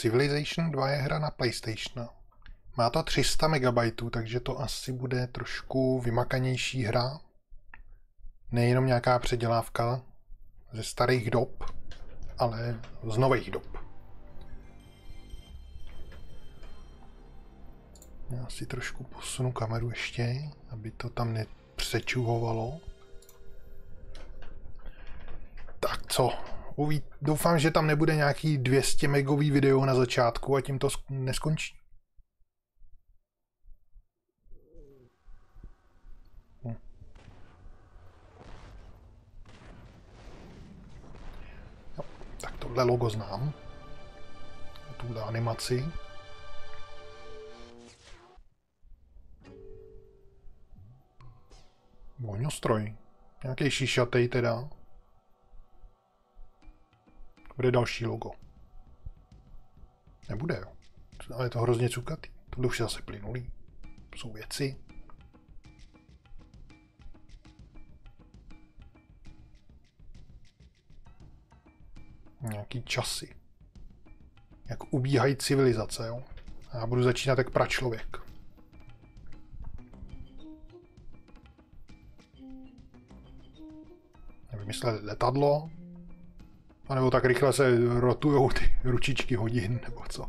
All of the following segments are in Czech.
Civilization 2 je hra na PlayStation. Má to 300 MB, takže to asi bude trošku vymakanější hra. Nejenom nějaká předělávka ze starých dob, ale z nových dob. Já si trošku posunu kameru ještě, aby to tam nepřečuhovalo. Tak co? Uví... Doufám, že tam nebude nějaký 200 megový video na začátku a tím to neskončí. Hm. No, tak tohle logo znám. Tuhle animaci. Voňostroj. Nějaký šišatej teda. Bude další logo. Nebude, jo. Ale je to hrozně cukatý. To už je zase plynulý. Jsou věci. Nějaký časy. Jak ubíhají civilizace, jo. A já budu začínat jak pračlověk. vymysleli letadlo, a nebo tak rychle se rotujou ty ručičky hodin, nebo co.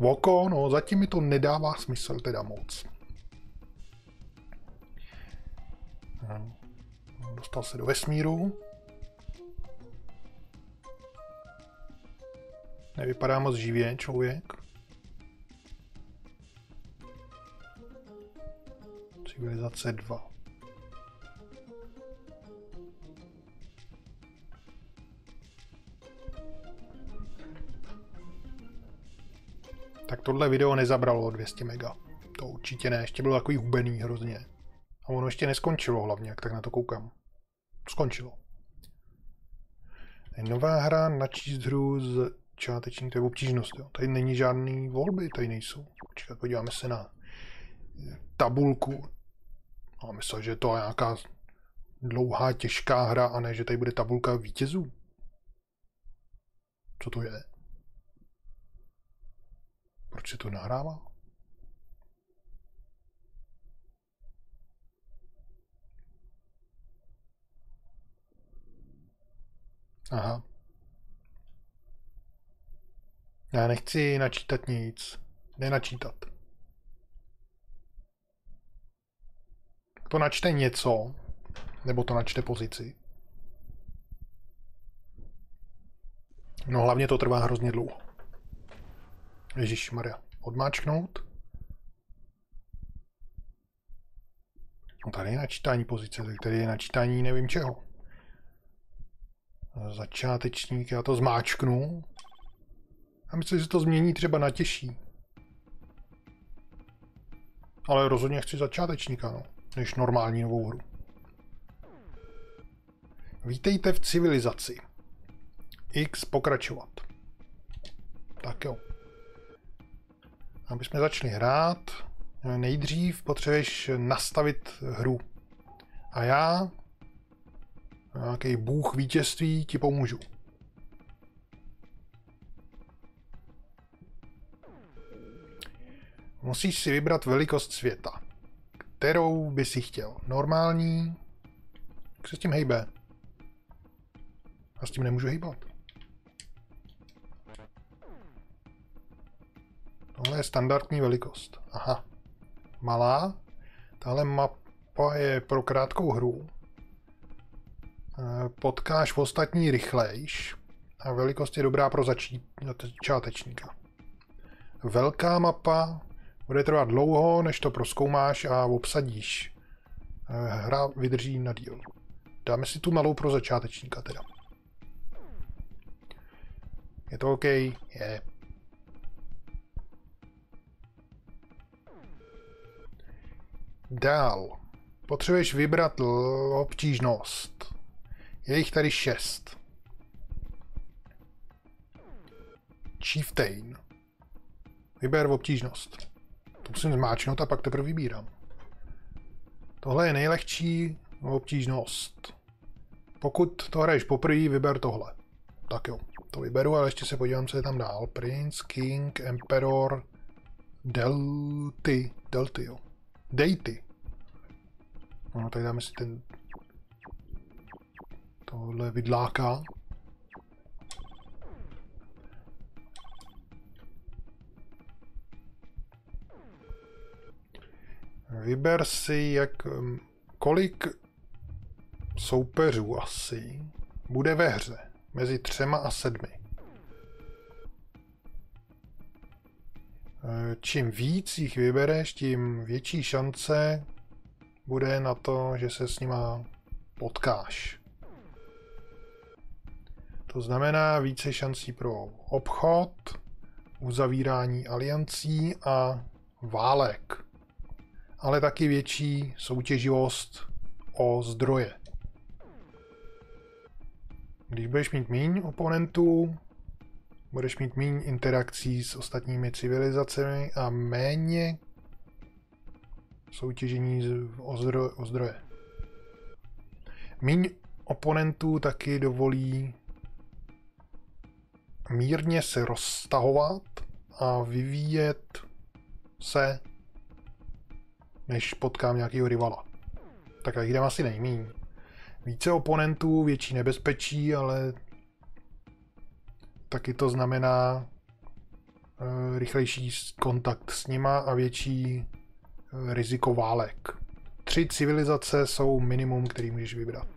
Voko, no zatím mi to nedává smysl teda moc. No, dostal se do vesmíru. Nevypadá moc živě člověk. Civilizace 2. tak tohle video nezabralo 200 mega. To určitě ne, ještě bylo takový hubený hrozně. A ono ještě neskončilo hlavně, jak tak na to koukám. Skončilo. Nová hra, načíst hru z čáteční, to je obtížnost. Jo. Tady není žádný volby, tady nejsou. Počkat, podíváme se na tabulku. A myslel, že to je nějaká dlouhá, těžká hra a ne, že tady bude tabulka vítězů. Co to je? Proč se to nahrává? Aha. Já nechci načítat nic. Nenačítat. To načte něco, nebo to načte pozici. No hlavně to trvá hrozně dlouho. Ježíš Maria. Odmáčknout. No tady je načítání pozice, tady je načítání nevím čeho. Začátečník, já to zmáčknu. A myslím, že to změní třeba na těžší. Ale rozhodně chci začátečníka, no, než normální novou hru. Vítejte v civilizaci. X pokračovat. Tak jo. Aby jsme začali hrát, nejdřív potřebuješ nastavit hru. A já, nějaký bůh vítězství, ti pomůžu. Musíš si vybrat velikost světa, kterou by si chtěl. Normální, jak se s tím hejbe? A s tím nemůžu hejbat. Tohle je standardní velikost. Aha. Malá. Tahle mapa je pro krátkou hru. Eh, potkáš v ostatní rychlejš. A velikost je dobrá pro začátečníka. Velká mapa bude trvat dlouho, než to proskoumáš a obsadíš. Eh, hra vydrží na díl. Dáme si tu malou pro začátečníka teda. Je to OK? Je. Dál. Potřebuješ vybrat obtížnost. Je jich tady šest. Chieftain. Vyber obtížnost. To musím zmáčknout a pak teprve vybírám. Tohle je nejlehčí obtížnost. Pokud to hraješ poprvé, vyber tohle. Tak jo. To vyberu, ale ještě se podívám, co je tam dál. Prince, King, Emperor, Delty, Delty, jo. Deity. No, tak dáme si ten... Tohle vidláka. Vyber si, jak, kolik soupeřů asi bude ve hře mezi třema a sedmi. Čím víc jich vybereš, tím větší šance bude na to, že se s nima potkáš. To znamená více šancí pro obchod, uzavírání aliancí a válek ale taky větší soutěživost o zdroje. Když budeš mít míň oponentů, budeš mít míň interakcí s ostatními civilizacemi a méně soutěžení o, zdro, o zdroje. Míň oponentů taky dovolí mírně se rozstahovat a vyvíjet se než potkám nějakého rivala. Tak jich jdem asi nejmíň. Více oponentů, větší nebezpečí, ale taky to znamená uh, rychlejší kontakt s nima a větší uh, riziko válek. Tři civilizace jsou minimum, který můžeš vybrat.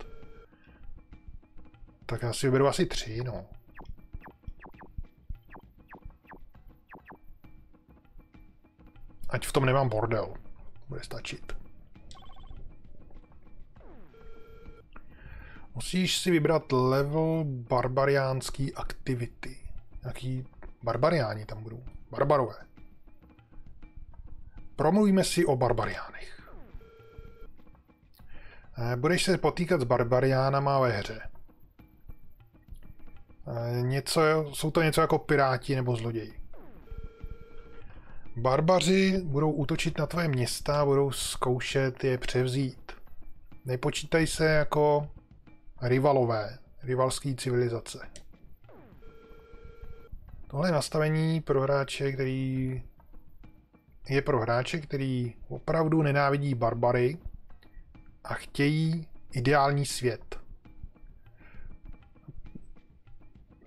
Tak já si vyberu asi tři, no. Ať v tom nemám bordel bude stačit. Musíš si vybrat level barbariánský aktivity. Jaký barbariáni tam budou? Barbarové. Promluvíme si o barbariánech. Eh, budeš se potýkat s barbariánama ve hře. Eh, něco, jsou to něco jako piráti nebo zloději. Barbaři budou útočit na tvoje města a budou zkoušet je převzít. Nepočítaj se jako rivalové, rivalské civilizace. Tohle je nastavení pro hráče, který je pro hráče, který opravdu nenávidí barbary a chtějí ideální svět.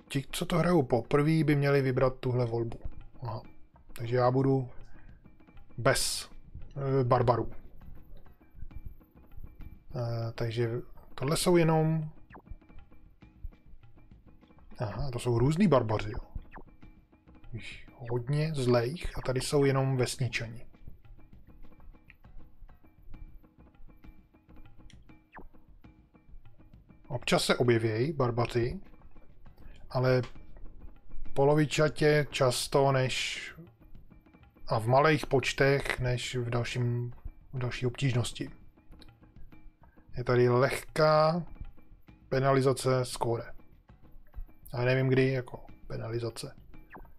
Ti, co to hrajou poprvé, by měli vybrat tuhle volbu. Aha. Takže já budu bez e, barbarů. E, takže tohle jsou jenom... Aha, to jsou různý barbaři, jo. Hodně zlejch a tady jsou jenom vesničani. Občas se objevějí barbaři, ale polovičatě často než a v malých počtech než v, dalším, v další obtížnosti. Je tady lehká penalizace skóre. A nevím kdy jako penalizace.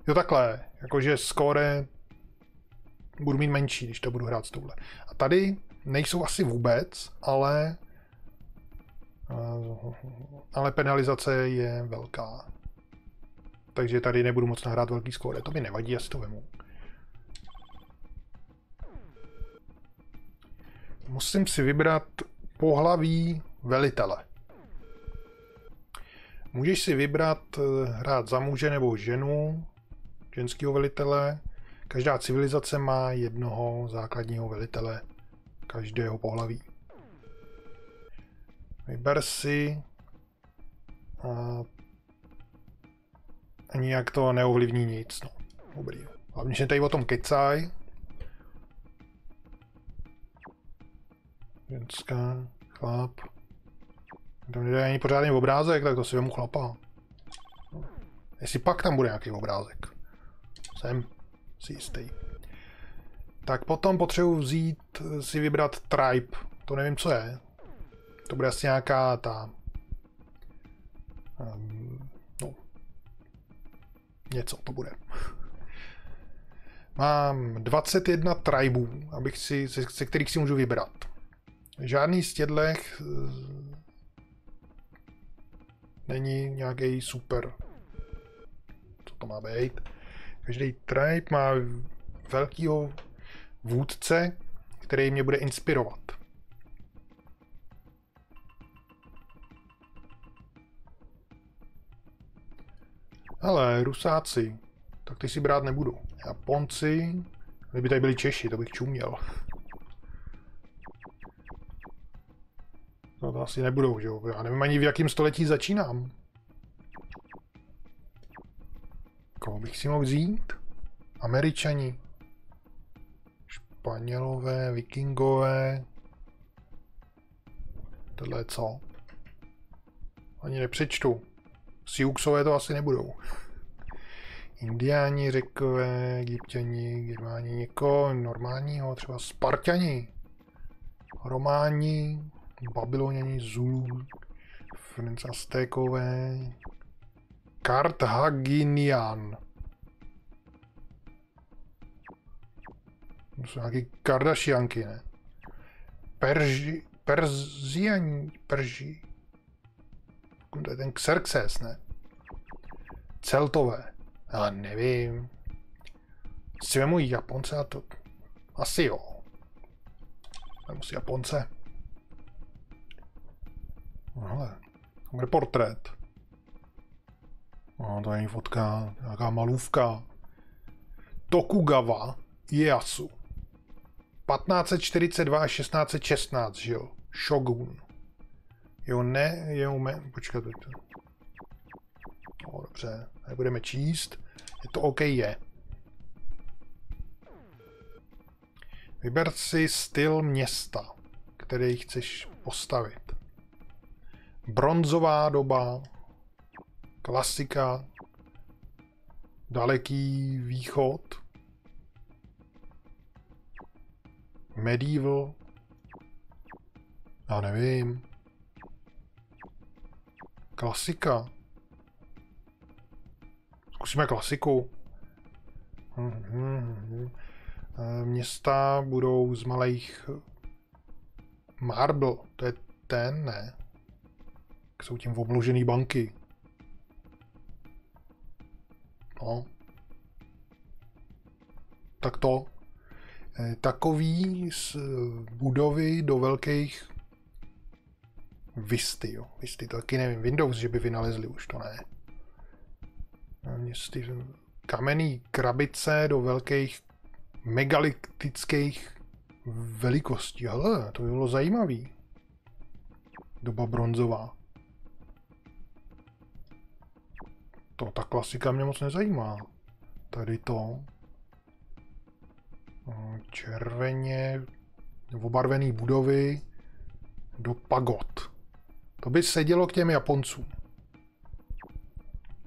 Jo takhle, jakože skóre budu mít menší, když to budu hrát s touhle. A tady nejsou asi vůbec, ale ale penalizace je velká. Takže tady nebudu moc nahrát velký skóre. To mi nevadí, já si to vemu. musím si vybrat pohlaví velitele. Můžeš si vybrat eh, hrát za muže nebo ženu, ženského velitele. Každá civilizace má jednoho základního velitele každého pohlaví. Vyber si a, nijak to neovlivní nic. No. Dobrý. Hlavně, že tady o tom kecaj, Ženská, chlap. Tam nejde ani pořádný obrázek, tak to si vemu chlapa. Jestli pak tam bude nějaký obrázek. Jsem si jistý. Tak potom potřebuji vzít, si vybrat tribe. To nevím, co je. To bude asi nějaká ta... Um, no. Něco to bude. Mám 21 tribů, abych si, ze, ze kterých si můžu vybrat. Žádný z těchto eh, není nějaký super to má být. Každý tribe má velkýho vůdce, který mě bude inspirovat. Ale Rusáci, tak ty si brát nebudu. Japonci, kdyby tady byli Češi, to bych čuměl. No to asi nebudou, že jo? Já nevím ani v jakém století začínám. Koho bych si mohl vzít? Američani. Španělové, vikingové. Tohle co? Ani nepřečtu. Siuxové to asi nebudou. Indiáni, řekové, egyptěni, germáni, někoho normálního, třeba Spartani, Románi, Babyloněni, Zulu, Franc Aztékové, Karthaginian. To jsou nějaký Kardashianky, ne? Perži, Perziani, Perži. To je ten Xerxes, ne? Celtové. Ale nevím. Si vemu Japonce a to... Asi jo. Vemu Japonce. No hele, tam je portrét. No, to není fotka, nějaká malůvka. Tokugawa Ieyasu. 1542 až 1616, že jo? Shogun. Jo, ne, jo, me, počkat, to. No, dobře, nebudeme číst. Je to OK, je. Vyber si styl města, který chceš postavit. Bronzová doba, klasika, daleký východ, medieval, já nevím, klasika. Zkusíme klasiku. Města budou z malých marble, to je ten, ne? Jsou tím obložený banky. No. Tak to. Eh, takový z budovy do velkých Visty, jo. Visty, to taky nevím. Windows, že by vynalezli už, to ne. Městy, kamenný krabice do velkých megalitických velikostí. Hele, to by bylo zajímavý. Doba bronzová. To, ta klasika mě moc nezajímá. Tady to. No, červeně obarvený budovy do pagod. To by sedělo k těm Japoncům.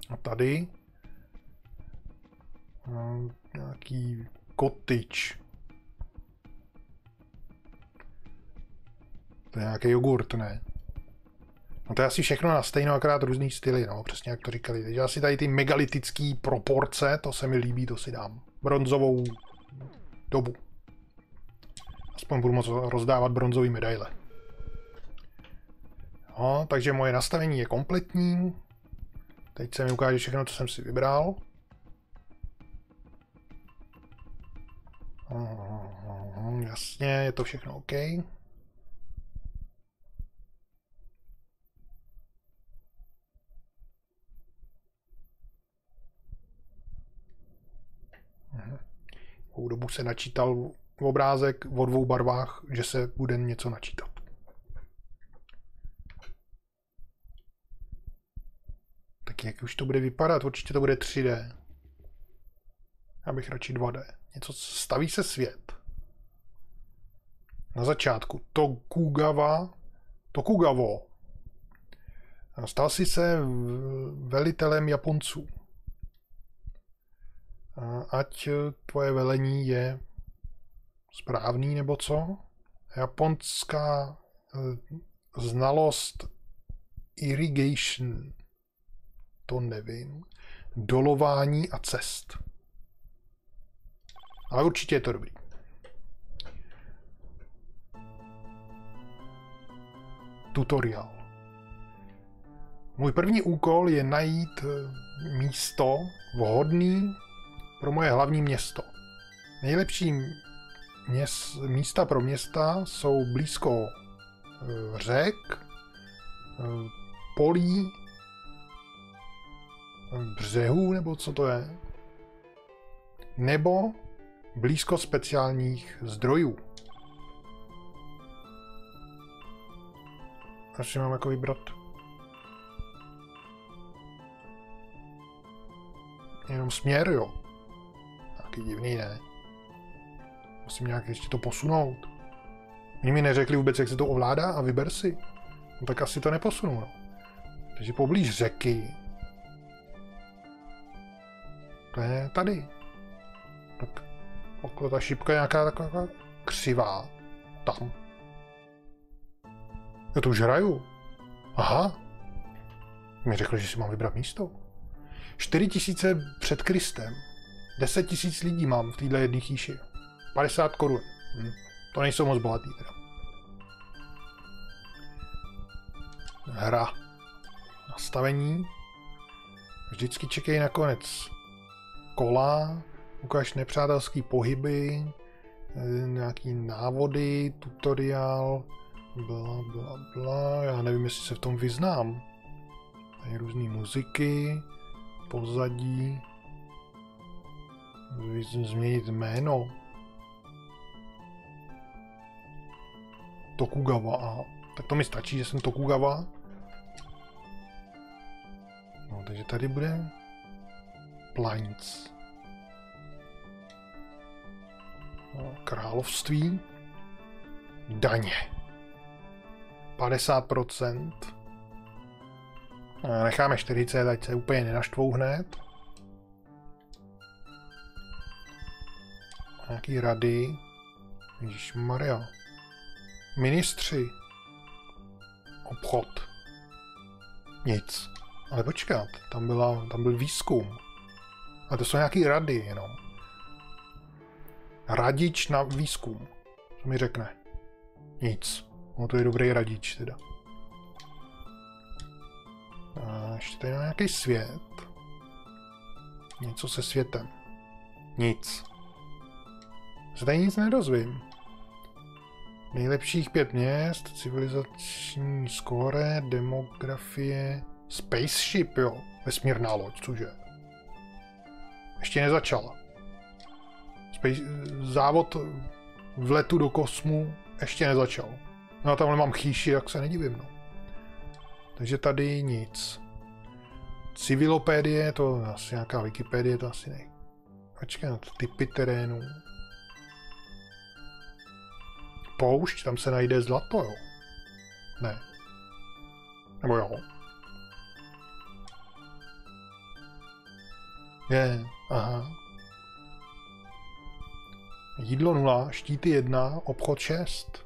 A tady no, nějaký kotič. To je nějaký jogurt, ne? No to je asi všechno na stejno, akorát různý styly, no, přesně jak to říkali. Takže asi tady ty megalitické proporce, to se mi líbí, to si dám. Bronzovou dobu. Aspoň budu moct rozdávat bronzové medaile. No, takže moje nastavení je kompletní. Teď se mi ukáže všechno, co jsem si vybral. jasně, je to všechno OK. Dlouhou dobu se načítal obrázek o dvou barvách, že se bude něco načítat. Tak jak už to bude vypadat? Určitě to bude 3D. Já bych radši 2D. Něco staví se svět. Na začátku Tokugawa, Tokugavo. Stal si se velitelem Japonců ať tvoje velení je správný nebo co. Japonská eh, znalost irrigation, to nevím, dolování a cest. Ale určitě je to dobrý. Tutorial. Můj první úkol je najít eh, místo vhodný pro moje hlavní město. Nejlepší měst, místa pro města jsou blízko eh, řek, eh, polí, břehů, nebo co to je, nebo blízko speciálních zdrojů. Až mám jako vybrat. Jenom směr, jo. Taky divný, ne? Musím nějak ještě to posunout. Oni mi neřekli vůbec, jak se to ovládá a vyber si. No tak asi to neposunu, no. Takže poblíž řeky. To je tady. Tak okolo ta šipka nějaká taková křivá. Tam. Já to už hraju. Aha. Mi řekl, že si mám vybrat místo. 4 tisíce před Kristem. 10 tisíc lidí mám v téhle jedné chýši. 50 korun. Hm. To nejsou moc bohatý teda. Hra. Nastavení. Vždycky čekej na konec kola. Ukáž nepřátelský pohyby. Eh, nějaký návody, tutoriál. Bla, bla, bla. Já nevím, jestli se v tom vyznám. Tady různé muziky. Pozadí. Změnit jméno. Tokugawa. Aha. Tak to mi stačí, že jsem Tokugawa. No, takže tady bude Plains. No, království. Daně. 50%. Necháme 40, ať se úplně nenaštvou hned. Nějaký rady. Ježíš Maria. Ministři. Obchod. Nic. Ale počkat, tam, byla, tam byl výzkum. A to jsou nějaký rady jenom. Radič na výzkum. Co mi řekne? Nic. No to je dobrý radič teda. A ještě tady nějaký svět. Něco se světem. Nic. Se tady nic nedozvím. Nejlepších pět měst, civilizační skóre, demografie, spaceship, jo, vesmírná loď, cože? Ještě nezačala. Space, závod v letu do kosmu ještě nezačal. No a tamhle mám chýši, jak se nedivím, no. Takže tady nic. Civilopédie, to asi nějaká Wikipedie, to asi ne. Počkat, typy terénů poušť, tam se najde zlato, jo? Ne. Nebo jo? Je, aha. Jídlo 0, štíty 1, obchod 6.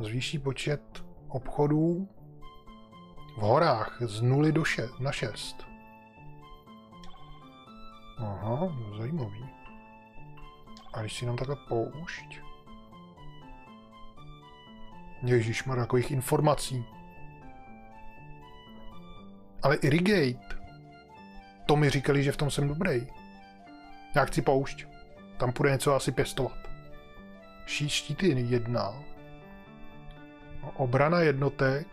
Zvýší počet obchodů v horách z 0 do 6, na 6. Aha, zajímavý. A když si nám takhle poušť... Ježíš má takových informací. Ale Irrigate, to mi říkali, že v tom jsem dobrý. Já chci poušť. Tam půjde něco asi pěstovat. Štíty jedna. Obrana jednotek.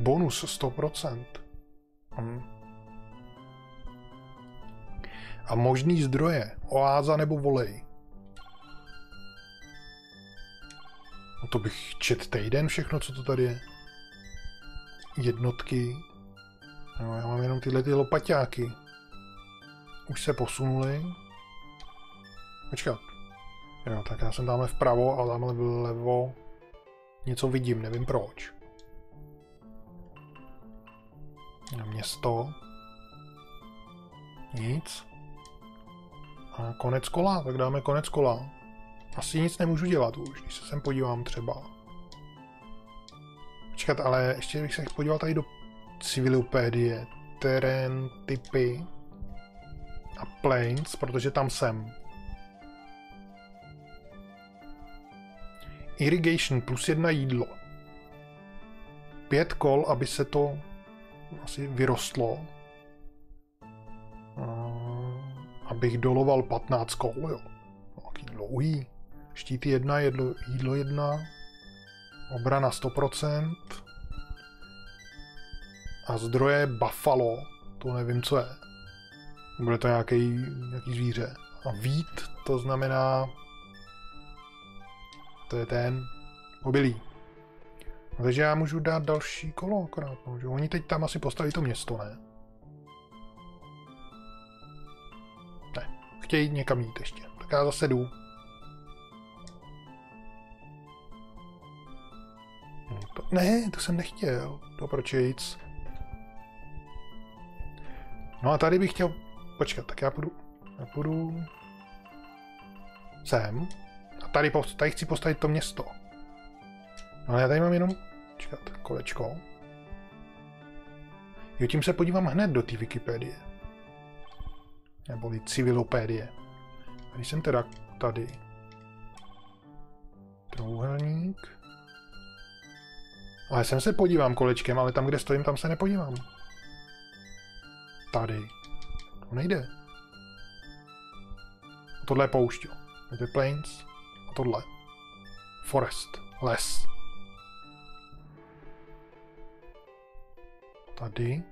Bonus 100%. Hm. A možný zdroje. Oáza nebo volej. No to bych čet týden všechno, co to tady je. Jednotky. No, já mám jenom tyhle ty lopaťáky. Už se posunuli. Počkat. Jo, tak já jsem tamhle vpravo a tamhle vlevo něco vidím, nevím proč. Na město. Nic. A konec kola, tak dáme konec kola. Asi nic nemůžu dělat už, když se sem podívám třeba. Počkat, ale ještě bych se podíval tady do civilopédie, terén, typy a planes, protože tam jsem. Irrigation plus jedna jídlo. Pět kol, aby se to asi vyrostlo. abych doloval 15 kol, jo. Jaký dlouhý. Štít jedna, jedlo, jídlo jedna, obrana 100%. A zdroje Buffalo, to nevím, co je. Bude to nějaký, nějaký zvíře. A vít, to znamená... To je ten obilí. No, takže já můžu dát další kolo akorát. No, že oni teď tam asi postaví to město, ne? Ne, chtějí někam jít ještě. Tak já zase jdu. Ne, to jsem nechtěl. To proč jít? No a tady bych chtěl... Počkat, tak já půjdu... Já půjdu... Sem. A tady, tady chci postavit to město. No ale já tady mám jenom... Čekat, kolečko. Jo, tím se podívám hned do té Wikipedie. Neboli civilopédie. A když jsem teda tady. Ale sem se podívám kolečkem, ale tam, kde stojím, tam se nepodívám. Tady. To nejde. A tohle je poušť, jo. The Plains. A tohle. Forest. Les. Tady.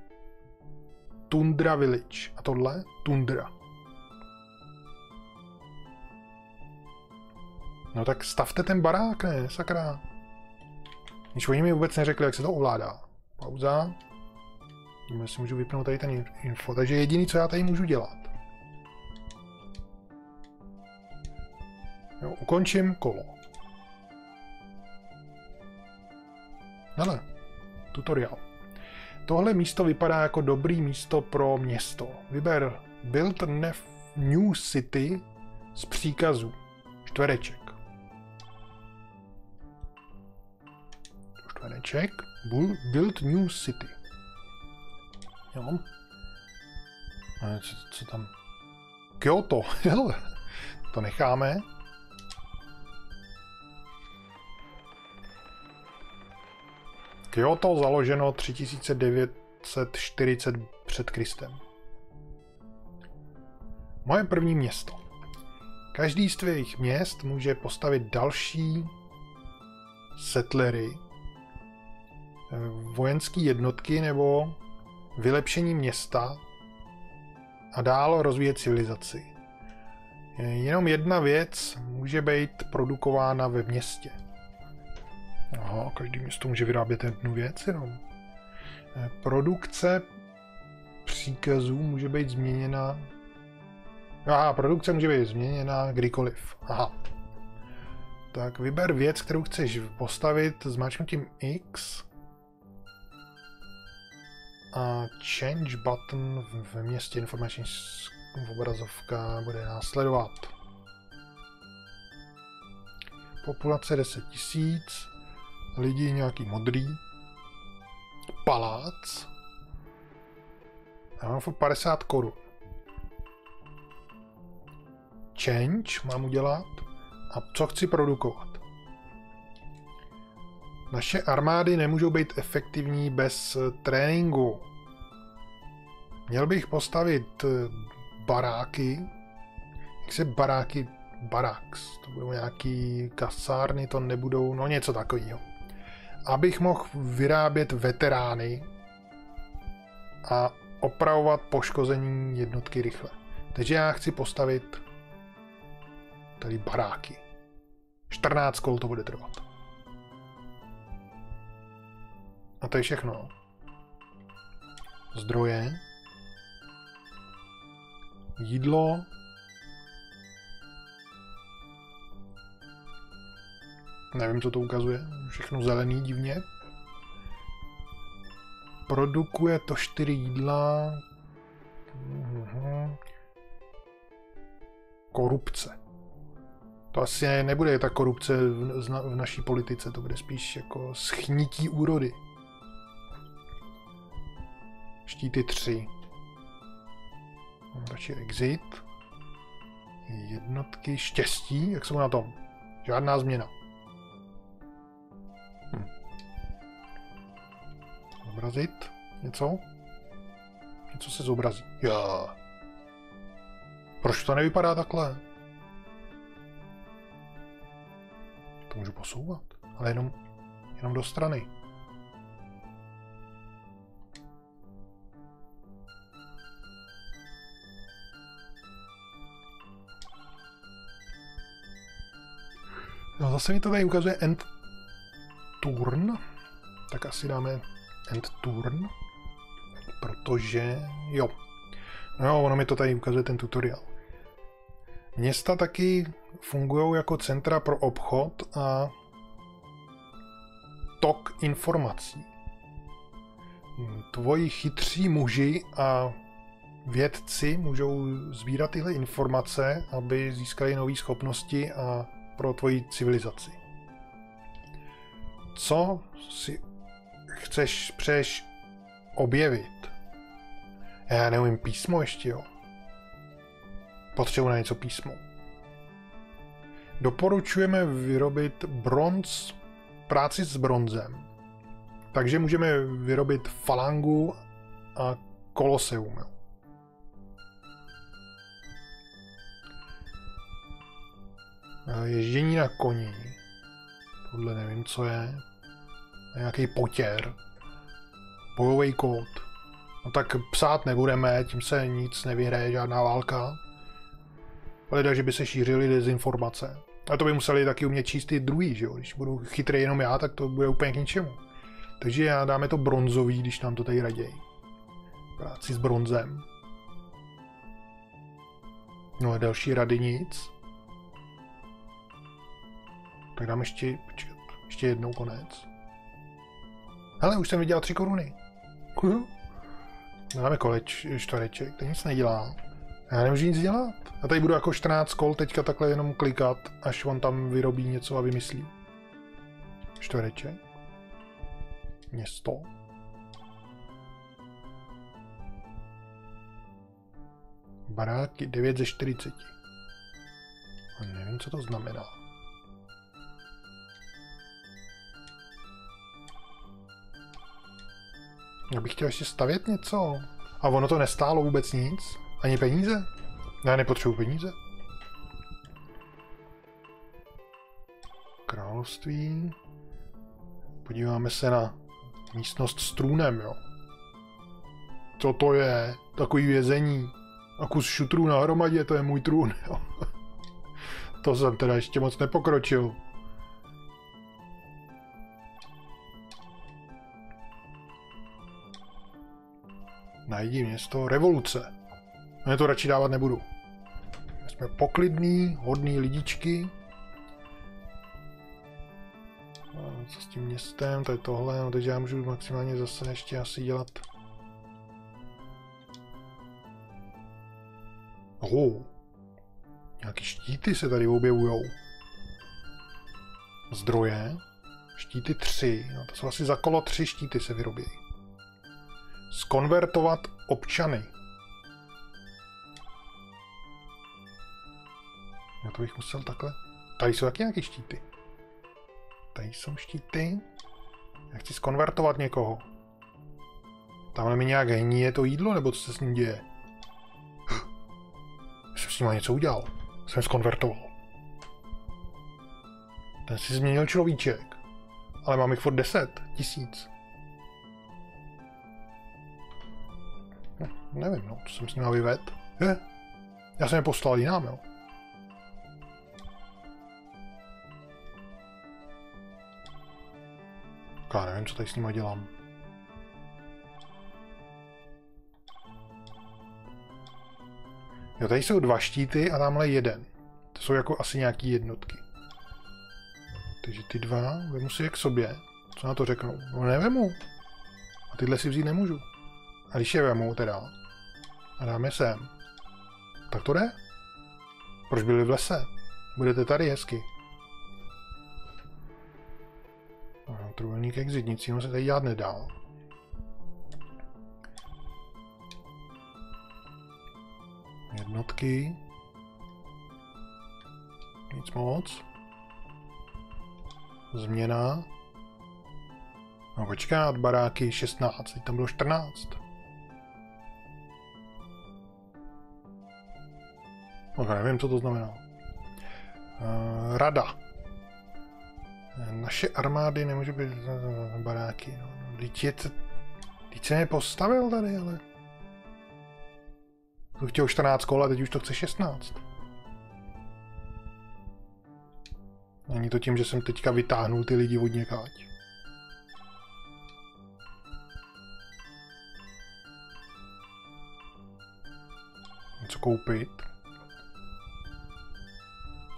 Tundra Village. A tohle? Tundra. No tak stavte ten barák, ne, sakra. Když oni mi vůbec neřekli, jak se to ovládá. Pauza. Já si můžu vypnout tady ten info. Takže jediný, co já tady můžu dělat. Jo, ukončím kolo. Hele, tutoriál. Tohle místo vypadá jako dobrý místo pro město. Vyber Build New City z příkazu. Čtvereček. Čtvereček. Build New City. Jo. A co, co tam? Kyoto. to necháme. Kyoto založeno 3940 před Kristem. Moje první město. Každý z tvých měst může postavit další settlery, vojenské jednotky nebo vylepšení města a dál rozvíjet civilizaci. Jenom jedna věc může být produkována ve městě. Aha, každý město může vyrábět jednu věc jenom. Produkce příkazů může být změněna... Aha, produkce může být změněna kdykoliv. Aha. Tak vyber věc, kterou chceš postavit zmáčknutím X a change button ve městě informační obrazovka bude následovat. Populace 10 000, lidi nějaký modrý, palác, já mám 50 korun. Change mám udělat a co chci produkovat. Naše armády nemůžou být efektivní bez tréninku. Měl bych postavit baráky. Jak se baráky... Baraks. To budou nějaký kasárny, to nebudou... No něco takového abych mohl vyrábět veterány a opravovat poškození jednotky rychle. Takže já chci postavit tady baráky. 14 kol to bude trvat. A to je všechno. Zdroje. Jídlo. Nevím, co to ukazuje. Všechno zelený divně. Produkuje to čtyři jídla. Mhm. Korupce. To asi nebude ta korupce v, naší politice, to bude spíš jako schnití úrody. Štíty tři. Mám radši exit. Jednotky štěstí, jak jsou na tom? Žádná změna. Zobrazit? Něco? Něco se zobrazí. Jo. Proč to nevypadá takhle? To můžu posouvat, ale jenom, jenom do strany. No zase mi to tady ukazuje end turn. Tak asi dáme end turn. Protože, jo. No jo, ono mi to tady ukazuje ten tutorial. Města taky fungují jako centra pro obchod a tok informací. Tvoji chytří muži a vědci můžou sbírat tyhle informace, aby získali nové schopnosti a pro tvoji civilizaci. Co si chceš, přeješ objevit? Já neumím písmo ještě, jo. Potřebuji na něco písmo. Doporučujeme vyrobit bronz, práci s bronzem. Takže můžeme vyrobit falangu a koloseum. Jo. Ježdění na koni. Tohle nevím, co je. Nějaký potěr. Bojový kód. No tak psát nebudeme, tím se nic nevyhraje, žádná válka. Ale že by se šířily dezinformace. A to by museli taky umět číst ty druhý, že jo? Když budu chytrý jenom já, tak to bude úplně k ničemu. Takže já dáme to bronzový, když nám to tady raději. Práci s bronzem. No a další rady nic. Tak dám ještě, počkat, ještě jednou konec. Hele, už jsem vydělal tři koruny. Dáme koleč, čtvereček, to nic nedělá. Já nemůžu nic dělat. Já tady budu jako 14 kol teďka takhle jenom klikat, až on tam vyrobí něco a vymyslí. Čtvereček. Město. Baráky 9 ze 40. A nevím, co to znamená. Já bych chtěl ještě stavět něco. A ono to nestálo vůbec nic. Ani peníze? Já nepotřebuji peníze. Království. Podíváme se na místnost s trůnem, jo. Co to je? Takový vězení. A kus šutrů na hromadě, to je můj trůn, jo. to jsem teda ještě moc nepokročil. Najdi město revoluce. Já to radši dávat nebudu. Jsme poklidný, hodný lidičky. Co s tím městem, to je tohle, no, takže já můžu maximálně zase ještě asi dělat... Oh, nějaký štíty se tady objevujou. Zdroje. Štíty 3, no to jsou asi za kolo 3 štíty se vyrobí. Skonvertovat občany. Já to bych musel takhle. Tady jsou taky nějaké štíty. Tady jsou štíty. Já chci skonvertovat někoho. Tamhle mi nějak hníje to jídlo, nebo co se s ním děje? Já jsem s ním něco udělal. Jsem skonvertoval. Ten si změnil človíček. Ale mám jich furt 10 tisíc. Nevím, no, co jsem s ním vyvedl. Je. Já jsem je poslal jinam, jo. Já nevím, co tady s nima dělám. Jo, tady jsou dva štíty a tamhle jeden. To jsou jako asi nějaký jednotky. Takže ty dva vemu si je k sobě. Co na to řeknou? No nevemu. A tyhle si vzít nemůžu. A když je vemu teda a dáme sem, tak to jde. Proč byli v lese? Budete tady hezky. Trojúhelník exit, nic jiného se tady dělat nedá. Jednotky. Nic moc. Změna. No počkat, baráky 16, teď tam bylo 14. No, nevím, co to znamená. Uh, rada. Naše armády nemůže být baráky. No. Teď, je to, teď tady, ale... To chtěl 14 kol a teď už to chce 16. Není to tím, že jsem teďka vytáhnul ty lidi od někať. Něco koupit.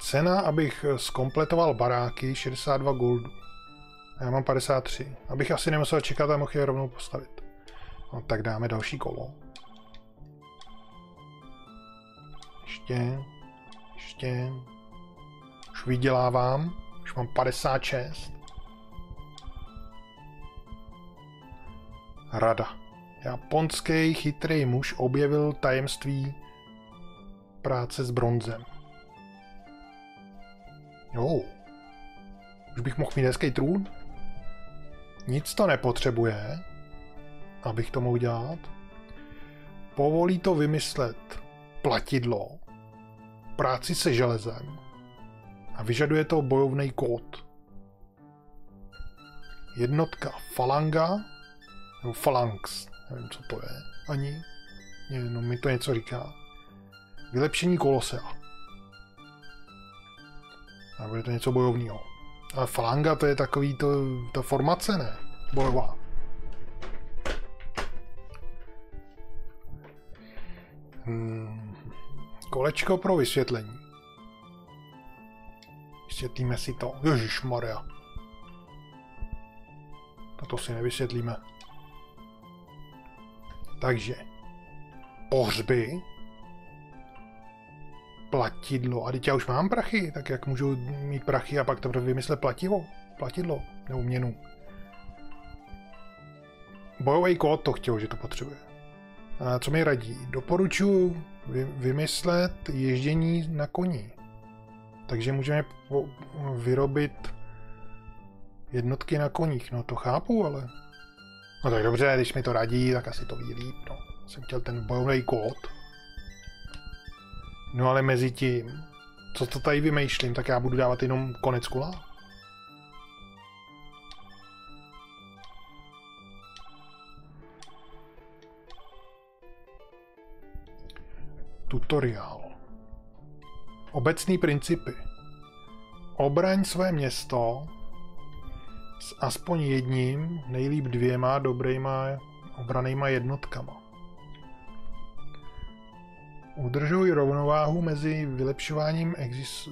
Cena, abych skompletoval baráky, 62 goldů. A já mám 53. Abych asi nemusel čekat a mohl je rovnou postavit. No, tak dáme další kolo. Ještě. Ještě. Už vydělávám. Už mám 56. Rada. Japonský chytrý muž objevil tajemství práce s bronzem. Jo. Už bych mohl mít hezký trůn? Nic to nepotřebuje, abych to mohl dělat. Povolí to vymyslet platidlo, práci se železem a vyžaduje to bojovný kód. Jednotka falanga, nebo phalanx, nevím, co to je, ani, no mi to něco říká. Vylepšení kolosea. A bude to něco bojovného. Ale falanga to je takový to, ta formace, ne? Bojová. Hmm. Kolečko pro vysvětlení. Vysvětlíme si to. Ježíš Maria. To si nevysvětlíme. Takže. Pohřby platidlo. A teď já už mám prachy, tak jak můžu mít prachy a pak to vymyslet plativo? Platidlo, nebo měnu. Bojový kód to chtěl, že to potřebuje. A co mi radí? Doporučuji vymyslet ježdění na koni. Takže můžeme vyrobit jednotky na koních. No to chápu, ale... No tak dobře, když mi to radí, tak asi to ví líp. No. Jsem chtěl ten bojový kód. No ale mezi tím, co to tady vymýšlím, tak já budu dávat jenom konec kula. Tutoriál. Obecný principy. Obraň své město s aspoň jedním, nejlíp dvěma dobrýma obranýma jednotkama. Udržuj rovnováhu mezi vylepšováním exis-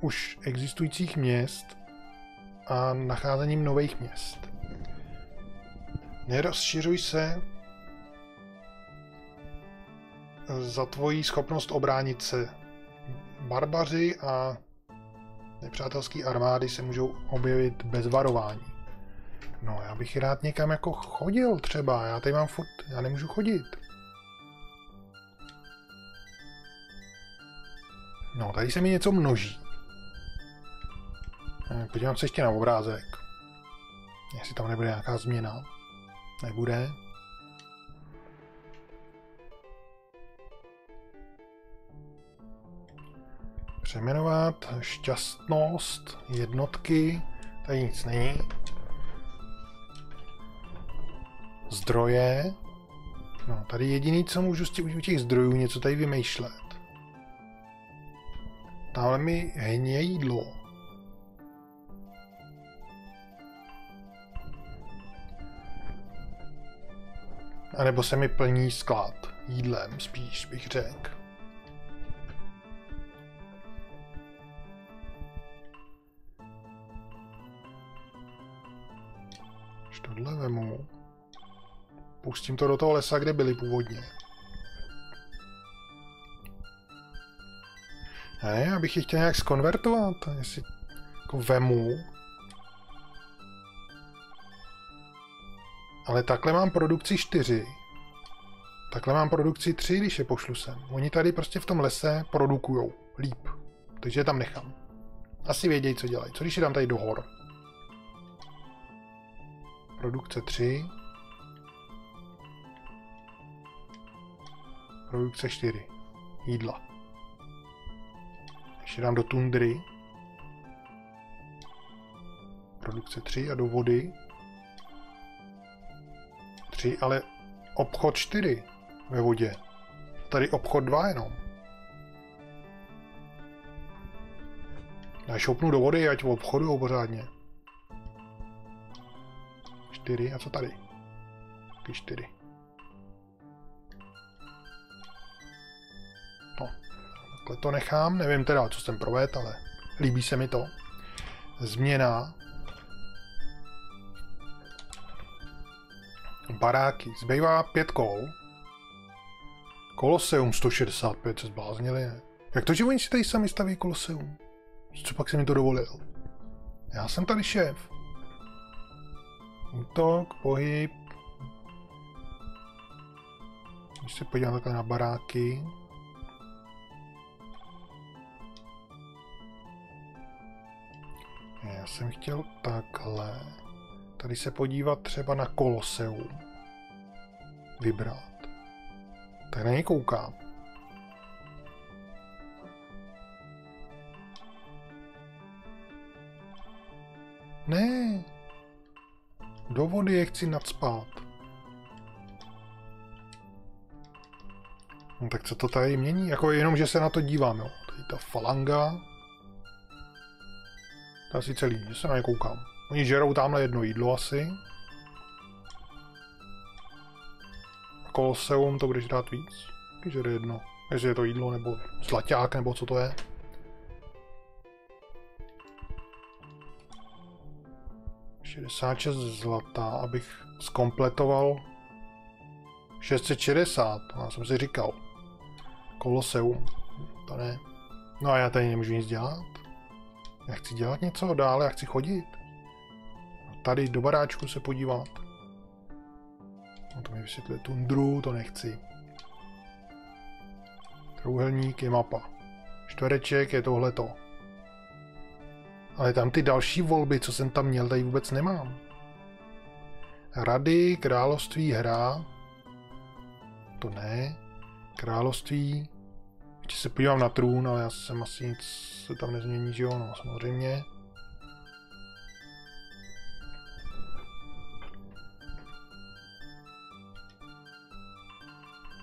už existujících měst a nacházením nových měst. Nerozšiřuj se za tvoji schopnost obránit se. Barbaři a nepřátelské armády se můžou objevit bez varování. No, já bych rád někam jako chodil třeba, já tady mám furt, já nemůžu chodit. No, tady se mi něco množí. Eh, podívám se ještě na obrázek. Jestli tam nebude nějaká změna. Nebude. Přeměnovat šťastnost jednotky. Tady nic není. Zdroje. No, tady jediný, co můžu z těch zdrojů něco tady vymýšlet. Tamhle mi hně jídlo. A nebo se mi plní sklad jídlem, spíš bych řekl. Když tohle vemu, pustím to do toho lesa, kde byli původně. Ne, já bych je chtěl nějak skonvertovat, jestli jako vemu. Ale takhle mám produkci 4. Takhle mám produkci 3, když je pošlu sem. Oni tady prostě v tom lese produkujou líp. Takže je tam nechám. Asi vědějí, co dělají. Co když je dám tady do hor? Produkce 3. Produkce 4. Jídla. Ještě dám do tundry. Produkce 3 a do vody. 3, ale obchod 4 ve vodě. Tady obchod 2 jenom. Já šoupnu do vody, ať v obchodu pořádně. 4, a co tady? Taky 4. takhle to nechám, nevím teda, co jsem provedl, ale líbí se mi to. Změna. Baráky. Zbývá pět kol. Koloseum 165 se zbláznili, ne? Jak to, že oni si tady sami staví Koloseum? Co pak si mi to dovolil? Já jsem tady šéf. Útok, pohyb. Když se podívám takhle na baráky. Já jsem chtěl takhle. Tady se podívat třeba na Koloseum. Vybrat. Tak na něj koukám. Ne. Do vody je chci nadspát. No tak co to tady mění? Jako jenom, že se na to dívám, jo. Tady ta falanga. To asi celý, že se na ně koukám. Oni žerou tamhle jedno jídlo asi. Koloseum to budeš dát víc. Taky žere jedno. Jestli je to jídlo nebo zlaťák nebo co to je. 66 zlata, abych skompletoval 660, to já jsem si říkal. Koloseum, to ne. No a já tady nemůžu nic dělat. Já chci dělat něco dále, já chci chodit. Tady do baráčku se podívat. No to mi vysvětluje tundru, to nechci. Trouhelník je mapa. Čtvereček je tohleto. Ale tam ty další volby, co jsem tam měl, tady vůbec nemám. Rady, království, hra. To ne. Království. Ještě se podívám na trůn, ale já jsem asi nic se tam nezmění, že jo, no samozřejmě.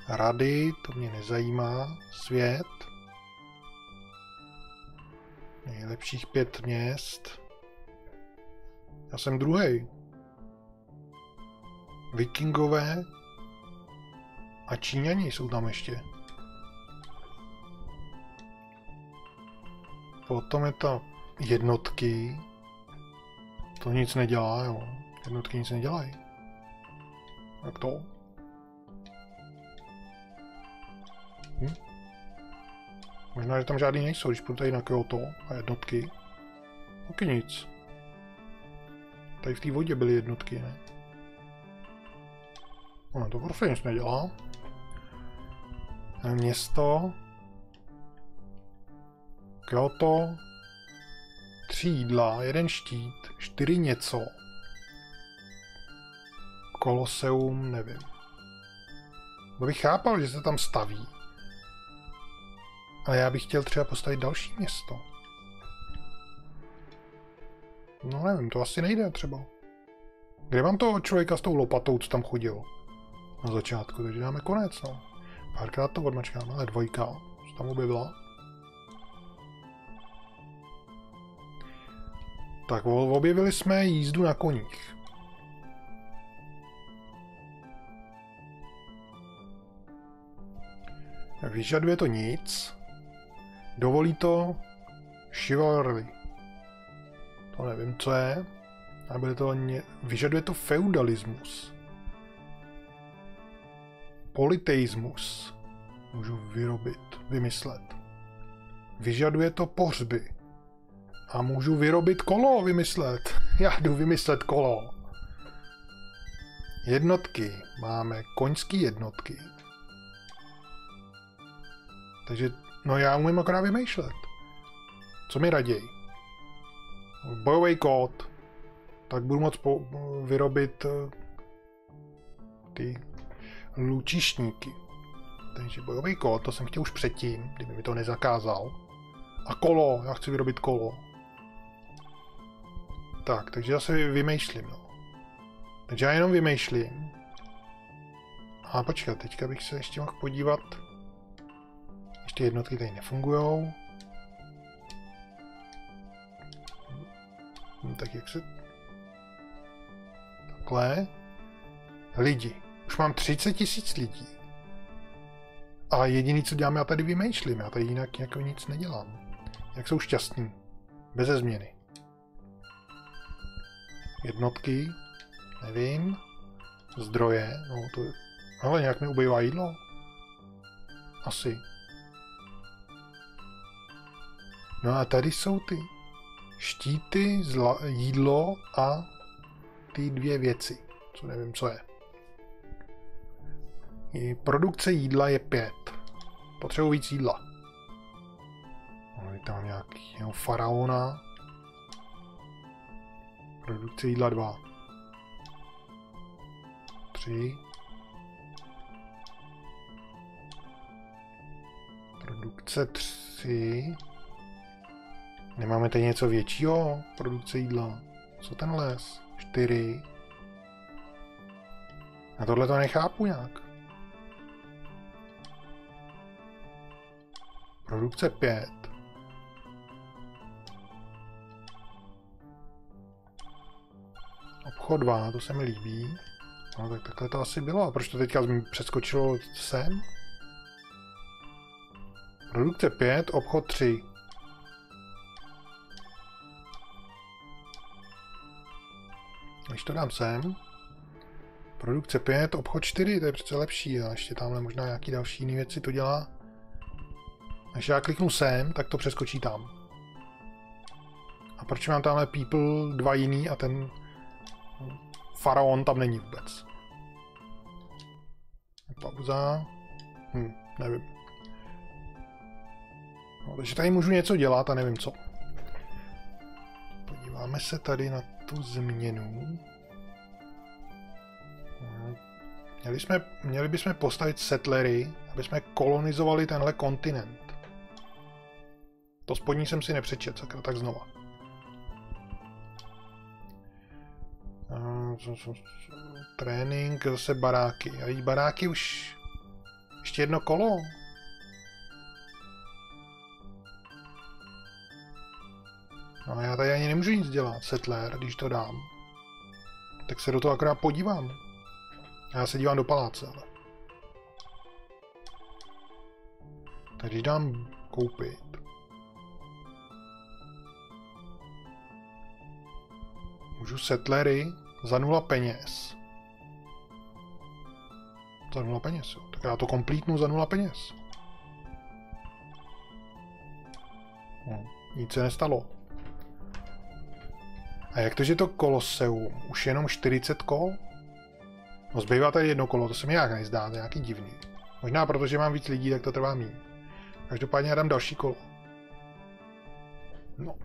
Rady, to mě nezajímá. Svět. Nejlepších pět měst. Já jsem druhý. Vikingové a Číňani jsou tam ještě. Potom je to jednotky. To nic nedělá, jo. Jednotky nic nedělají. Jak to? Hm? Možná, že tam žádný nejsou, když půjdu tady na Kyoto a jednotky. Taky nic. Tady v té vodě byly jednotky, ne? No, to prostě nic nedělá. Město. Kyoto. Tři jídla, jeden štít, čtyři něco. Koloseum, nevím. To bych chápal, že se tam staví. Ale já bych chtěl třeba postavit další město. No nevím, to asi nejde třeba. Kde mám toho člověka s tou lopatou, co tam chodil? Na začátku, takže dáme konec, no. Párkrát to odmačkáme, ale dvojka, co tam objevila. Tak objevili jsme jízdu na koních. Vyžaduje to nic. Dovolí to chivalry. To nevím, co je. A bude to ně... Vyžaduje to feudalismus. Politeismus. Můžu vyrobit, vymyslet. Vyžaduje to pohřby. A můžu vyrobit kolo, vymyslet. Já jdu vymyslet kolo. Jednotky. Máme koňské jednotky. Takže No já umím akorát vymýšlet. Co mi raději? Bojový kód. Tak budu moct vyrobit eh, ty lučišníky. Takže bojový kód, to jsem chtěl už předtím, kdyby mi to nezakázal. A kolo, já chci vyrobit kolo. Tak, takže zase vymýšlím, no. Takže já jenom vymýšlím. A počkat, teďka bych se ještě mohl podívat. Ještě jednotky tady nefungujou. No, tak jak se... Takhle. Lidi. Už mám 30 tisíc lidí. A jediný, co dělám, já tady vymýšlím. Já tady jinak jako nic nedělám. Jak jsou šťastní. Bez změny. Jednotky. Nevím. Zdroje. No to... Ale nějak mi ubývá jídlo. Asi. No a tady jsou ty štíty, zla, jídlo a ty dvě věci, co nevím, co je. I produkce jídla je pět. Potřebuji víc jídla. Máme tam nějakého faraona. Produkce jídla dva. Tři. Produkce tři. Nemáme tady něco většího? Produkce jídla. Co ten les? Čtyři. A tohle to nechápu nějak. Produkce 5. Obchod 2, to se mi líbí. No tak takhle to asi bylo. A proč to teďka přeskočilo sem? Produkce 5, obchod 3. Když to dám sem, produkce 5, obchod 4, to je přece lepší a ještě tamhle možná nějaký další jiný věci to dělá. Když já kliknu sem, tak to přeskočí tam. A proč mám tamhle people dva jiný a ten faraon tam není vůbec? Pauza. Hm, nevím. No, takže tady můžu něco dělat a nevím co. Podíváme se tady na tu změnu. Měli, jsme, měli bychom postavit settlery, aby jsme kolonizovali tenhle kontinent. To spodní jsem si nepřečet, sakra, tak znova. Trénink, zase baráky. A jí baráky už... Ještě jedno kolo. No já tady ani nemůžu nic dělat, settler, když to dám. Tak se do toho akorát podívám. Já se dívám do paláce, ale. Tak když dám koupit. Můžu settlery za nula peněz. Za nula peněz, jo. Tak já to komplítnu za nula peněz. No, nic se nestalo. A jak to, že to koloseum už jenom 40 kol? No zbývá tady jedno kolo, to se mi nějak nezdá, to je nějaký divný. Možná protože mám víc lidí, tak to trvá méně. Každopádně já dám další kolo. No.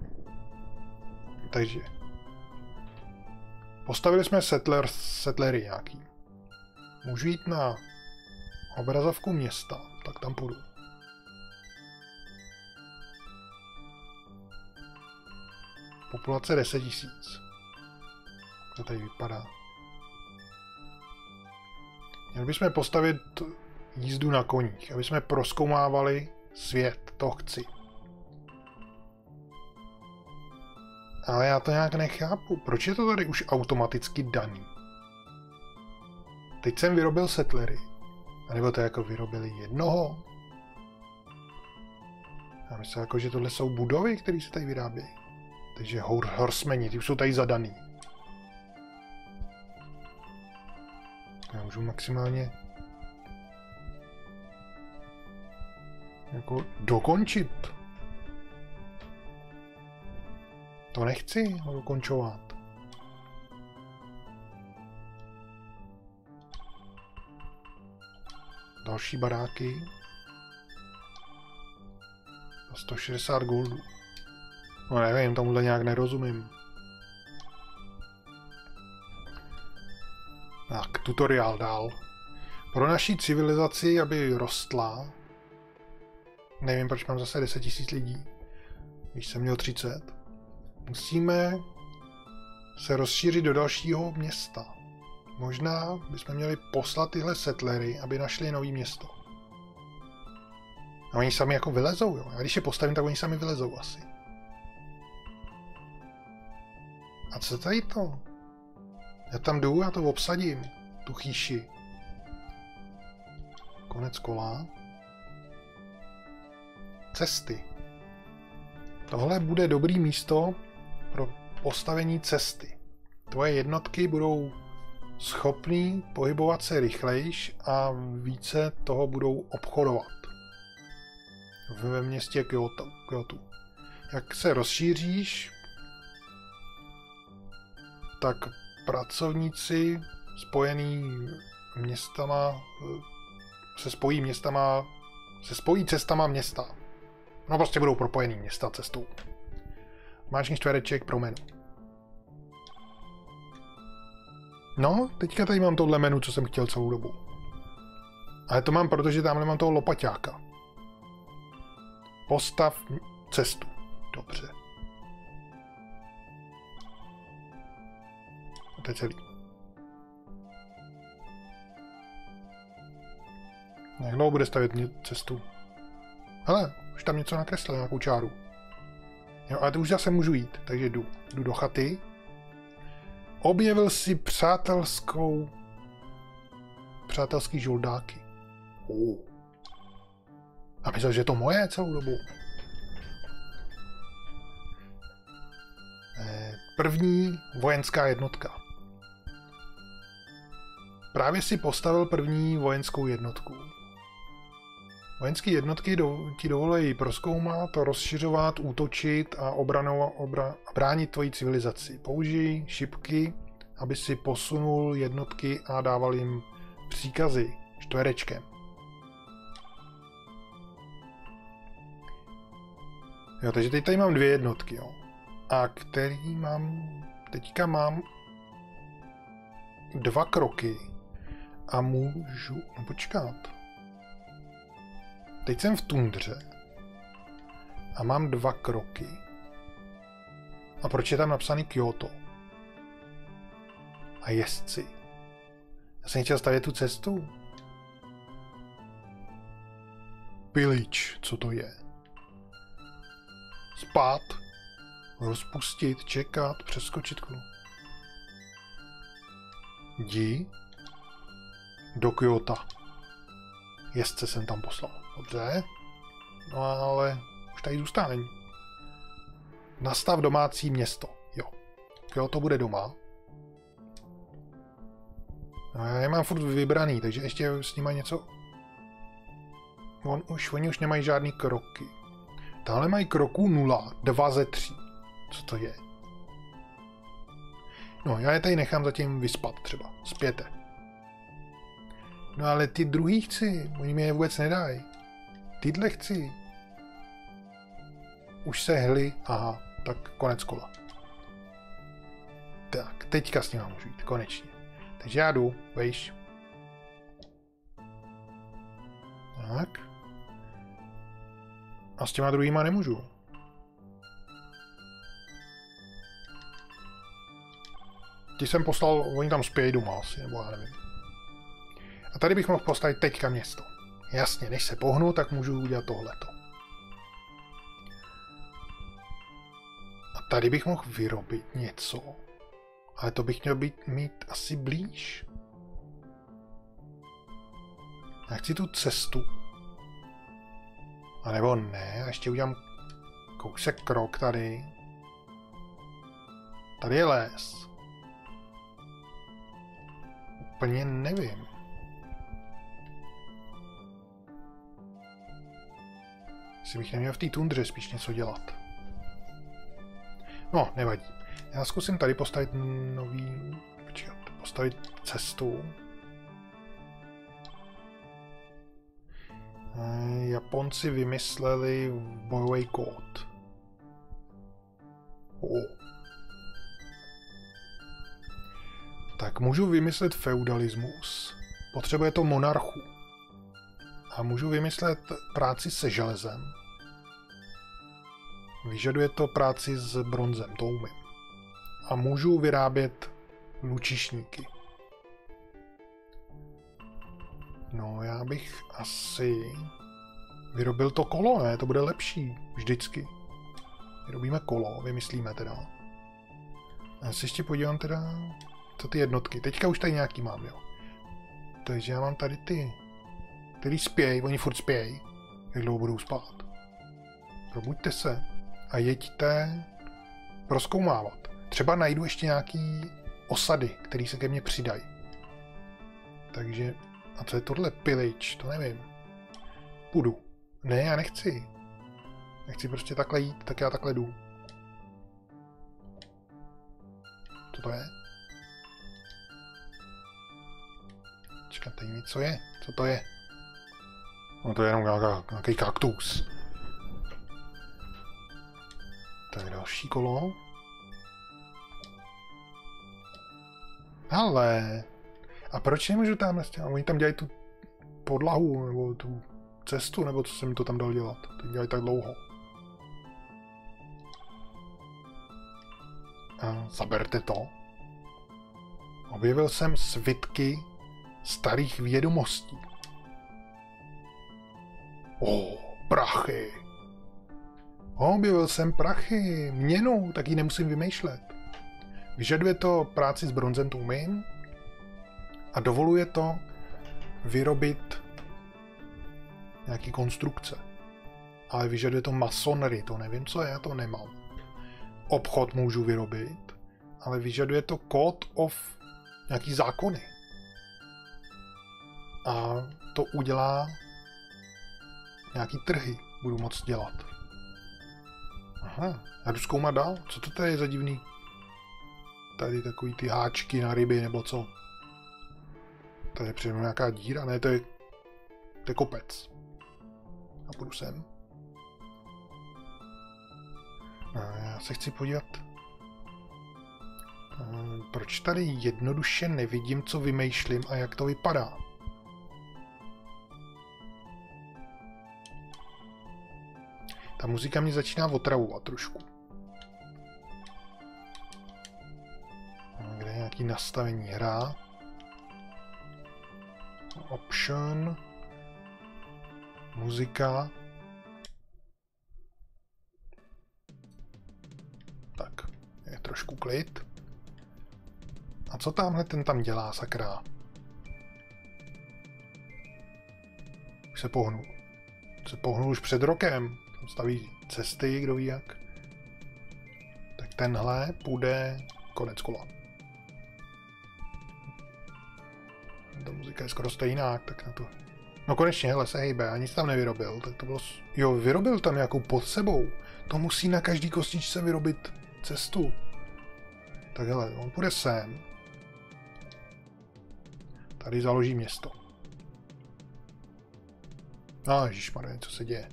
Takže. Postavili jsme settler, settlery nějaký. Můžu jít na obrazovku města, tak tam půjdu. Populace 10 tisíc. To tady vypadá. Měli bychom postavit jízdu na koních, aby jsme proskoumávali svět. To chci. Ale já to nějak nechápu. Proč je to tady už automaticky daný? Teď jsem vyrobil settlery. A nebo to jako vyrobili jednoho? Já myslím jako, že tohle jsou budovy, které se tady vyrábějí. Takže horsemeni, ty už jsou tady zadaný. Já můžu maximálně jako dokončit. To nechci dokončovat. Další baráky. A 160 goldů. No nevím, tomuhle nějak nerozumím. Tak, tutoriál dál. Pro naší civilizaci, aby rostla, nevím, proč mám zase 10 000 lidí, když jsem měl 30. Musíme se rozšířit do dalšího města. Možná bychom měli poslat tyhle settlery, aby našli nový město. A oni sami jako vylezou, jo. A když je postavím, tak oni sami vylezou asi. A co tady to? Já tam jdu, já to obsadím, tu chýši. Konec kola. Cesty. Tohle bude dobrý místo postavení cesty. Tvoje jednotky budou schopný pohybovat se rychlejš a více toho budou obchodovat. Ve městě Kyoto. Kyoto. Jak se rozšíříš, tak pracovníci spojený městama se spojí městama, se spojí cestama města. No prostě budou propojený města cestou. Máš čtvereček pro menu. No, teďka tady mám tohle menu, co jsem chtěl celou dobu. Ale to mám, protože tamhle mám toho lopaťáka. Postav cestu. Dobře. A to je celý. Jak dlouho bude stavět cestu? Hele, už tam něco nakreslil, nějakou čáru. Jo, ale to už zase můžu jít, takže jdu. Jdu do chaty. Objevil si přátelskou... Přátelský žoldáky. Uh. A myslel, že je to moje celou dobu. Eh, první vojenská jednotka. Právě si postavil první vojenskou jednotku. Vojenské jednotky do, ti dovolí proskoumat, rozšiřovat, útočit a obranou, obra, bránit tvoji civilizaci. Použij šipky, aby si posunul jednotky a dával jim příkazy čtverečkem. Jo, takže teď tady mám dvě jednotky, jo. A který mám... Teďka mám dva kroky a můžu... No počkat. Teď jsem v tundře a mám dva kroky. A proč je tam napsaný Kyoto? A jezdci. Já jsem chtěl stavět tu cestu. Pilič, co to je? Spát, rozpustit, čekat, přeskočit klu. Jdi do Kyoto. Jezdce jsem tam poslal. Dobře. No ale už tady zůstávám. Nastav domácí město. Jo. Jo, to bude doma. No já je mám furt vybraný, takže ještě s nimi něco... On už, oni už nemají žádný kroky. Tahle mají kroků 0, 2 ze 3. Co to je? No, já je tady nechám zatím vyspat třeba. Spěte. No ale ty druhý chci, oni mi je vůbec nedají. Tyhle chci. Už se hli, aha, tak konec kola. Tak, teďka s ním můžu jít, konečně. Takže já jdu, vejš. Tak. A s těma druhýma nemůžu. Ty jsem poslal, oni tam spějí doma asi, nebo já nevím. A tady bych mohl postavit teďka město. Jasně, než se pohnu, tak můžu udělat tohleto. A tady bych mohl vyrobit něco. Ale to bych měl být, mít asi blíž. Já chci tu cestu. A nebo ne, a ještě udělám kousek krok tady. Tady je les. Úplně nevím. Si bych neměl v té tundře spíš něco dělat. No, nevadí. Já zkusím tady postavit nový... Počkat, postavit cestu. Eh, Japonci vymysleli bojový kód. Oh. Tak můžu vymyslet feudalismus. Potřebuje to monarchu. A můžu vymyslet práci se železem. Vyžaduje to práci s bronzem, to umím. A můžu vyrábět lučišníky. No, já bych asi vyrobil to kolo, ne? To bude lepší. Vždycky. Vyrobíme kolo, vymyslíme teda. Já se ještě podívám teda, co ty jednotky. Teďka už tady nějaký mám, jo. Takže já mám tady ty, který spějí, oni furt spějí. Jak dlouho budou spát. Probuďte se a jeďte proskoumávat. Třeba najdu ještě nějaký osady, které se ke mně přidají. Takže, a co je tohle pilič, to nevím. Půjdu. Ne, já nechci. Nechci prostě takhle jít, tak já takhle jdu. Co to je? Čekat, tady něco je. Co to je? No to je jenom nějaká, nějaký kaktus. Tak další kolo. Ale. A proč nemůžu tam s Oni tam dělají tu podlahu, nebo tu cestu, nebo co jsem to tam dal dělat. To dělají tak dlouho. A zaberte to. Objevil jsem svitky starých vědomostí. O, prachy. Objevil jsem prachy, měnu, tak ji nemusím vymýšlet. Vyžaduje to práci s bronzem, to umím. A dovoluje to vyrobit nějaký konstrukce. Ale vyžaduje to masonery, to nevím, co je, já to nemám. Obchod můžu vyrobit, ale vyžaduje to code of nějaký zákony. A to udělá nějaký trhy, budu moc dělat. Aha, já jdu zkoumat dál. Co to tady je za divný? Tady takový ty háčky na ryby, nebo co? To je přijde nějaká díra, ne, to je, to je kopec. A půjdu sem. A já se chci podívat. Proč tady jednoduše nevidím, co vymýšlím a jak to vypadá? Ta muzika mě začíná otravovat trošku. Kde je nějaký nastavení hra? Option. Muzika. Tak, je trošku klid. A co tamhle ten tam dělá, sakra? Už se pohnul. Se pohnul už před rokem staví cesty, kdo ví jak. Tak tenhle půjde konec kola. Ta muzika je skoro stejná, tak na to... No konečně, hele, se hejbe, a nic tam nevyrobil, tak to bylo... Jo, vyrobil tam nějakou pod sebou. To musí na každý kostičce vyrobit cestu. Tak hele, on půjde sem. Tady založí město. No, ježišmarja, co se děje?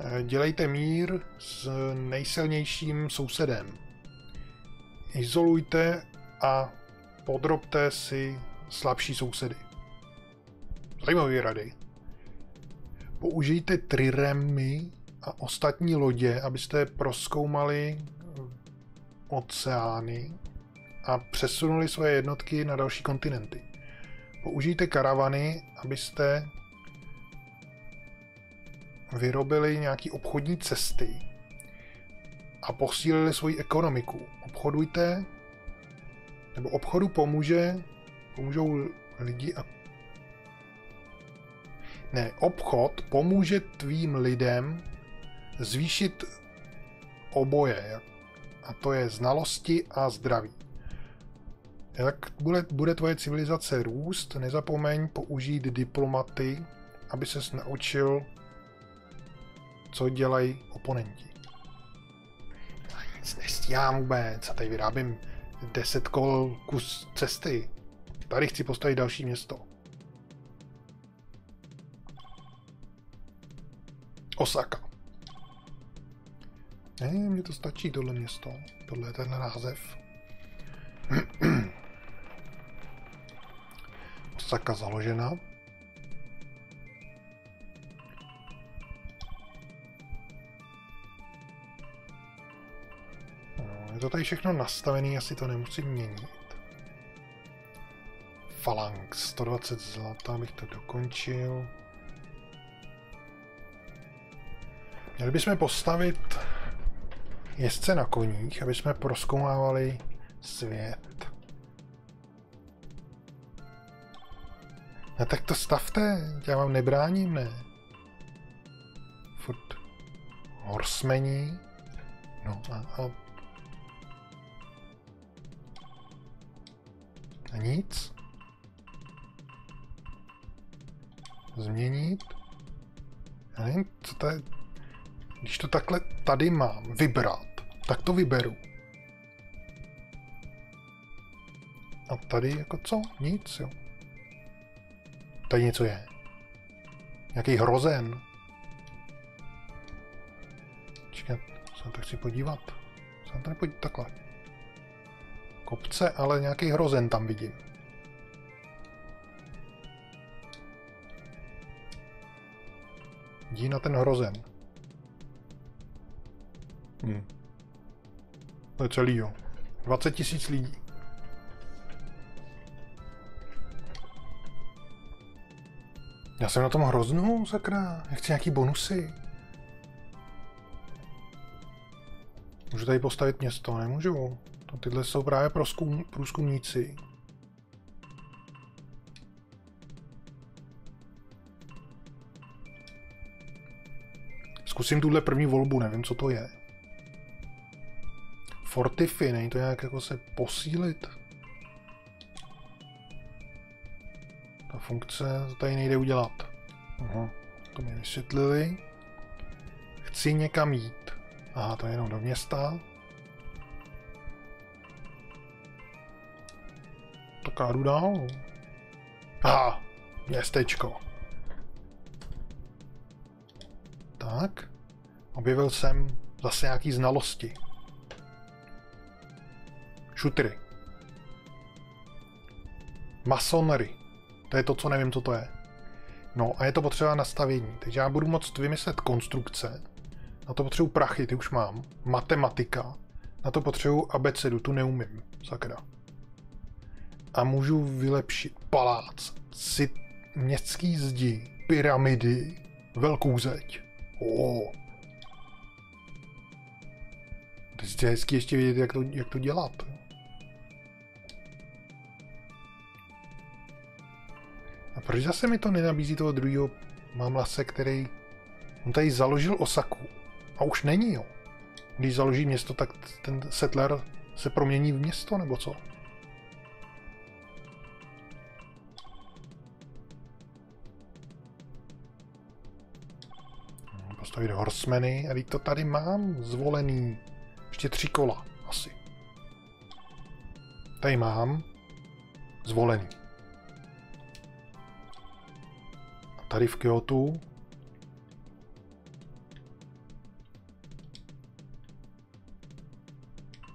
Eh, dělejte mír s nejsilnějším sousedem. Izolujte a podrobte si slabší sousedy. Zajímavé rady. Použijte triremy a ostatní lodě, abyste proskoumali oceány a přesunuli své jednotky na další kontinenty. Použijte karavany, abyste vyrobili nějaké obchodní cesty a posílili svoji ekonomiku. Obchodujte, nebo obchodu pomůže, pomůžou lidi a ne, obchod pomůže tvým lidem zvýšit oboje, a to je znalosti a zdraví. Jak bude, bude tvoje civilizace růst, nezapomeň použít diplomaty, aby ses naučil co dělají oponenti. Nestíhám vůbec a tady vyrábím 10 kol kus cesty. Tady chci postavit další město. Osaka. Ne, mně to stačí, tohle město. Tohle je tenhle název. Osaka založena. Je to tady všechno nastavené, asi to nemusím měnit. Phalanx, 120 zlata, abych to dokončil. Měli bychom postavit jezdce na koních, aby jsme proskoumávali svět. No tak to stavte, já vám nebráním, ne? Furt horsmení. No a, a... a nic? Změnit? Já nevím, co to je... Když to takhle tady mám vybrat, tak to vyberu. A tady jako co? Nic, jo. Tady něco je. Nějaký hrozen. Čekat, se to chci podívat. Se to nepodívat takhle. Kopce, ale nějaký hrozen tam vidím. Jdi na ten hrozen. Hm. To je celý, jo. 20 tisíc lidí. Já jsem na tom hroznou, sakra. Já chci nějaký bonusy. Můžu tady postavit město, nemůžu. To tyhle jsou právě prozkum, průzkumníci. Zkusím tuhle první volbu, nevím, co to je. Fortify, není to nějak jako se posílit? Ta funkce tady nejde udělat. Aha, to mi vysvětlili. Chci někam jít. Aha, to je jenom do města. Tak já jdu dál. Aha, městečko. Tak. Objevil jsem zase nějaký znalosti. Šutry. Masonry. To je to, co nevím, co to je. No a je to potřeba nastavení. Takže já budu moct vymyslet konstrukce. Na to potřebuji prachy, ty už mám. Matematika. Na to potřebuji abecedu, tu neumím. Sakra. A můžu vylepšit palác, si městský zdi, pyramidy, velkou zeď. Oh. To je hezky ještě vidět, jak to, jak to dělat. A proč zase mi to nenabízí toho druhého mámlase, který... On tady založil Osaku. A už není, jo. Když založí město, tak ten settler se promění v město, nebo co? Postavit horsemeny, a to tady mám zvolený. Ještě tři kola, asi. Tady mám zvolený. tady v Kyoto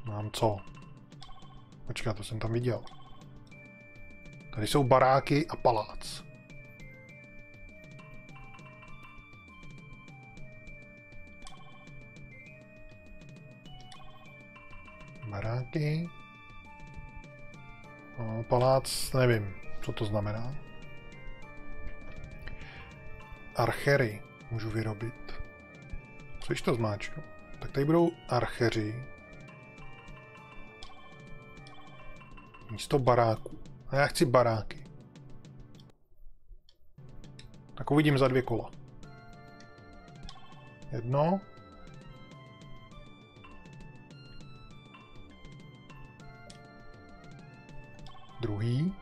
mám co? Počkat, to jsem tam viděl. Tady jsou baráky a palác. Baráky. No, palác, nevím, co to znamená archery můžu vyrobit. Co když to zmáčknu? Tak tady budou archeři. Místo baráku. A já chci baráky. Tak uvidím za dvě kola. Jedno. Druhý.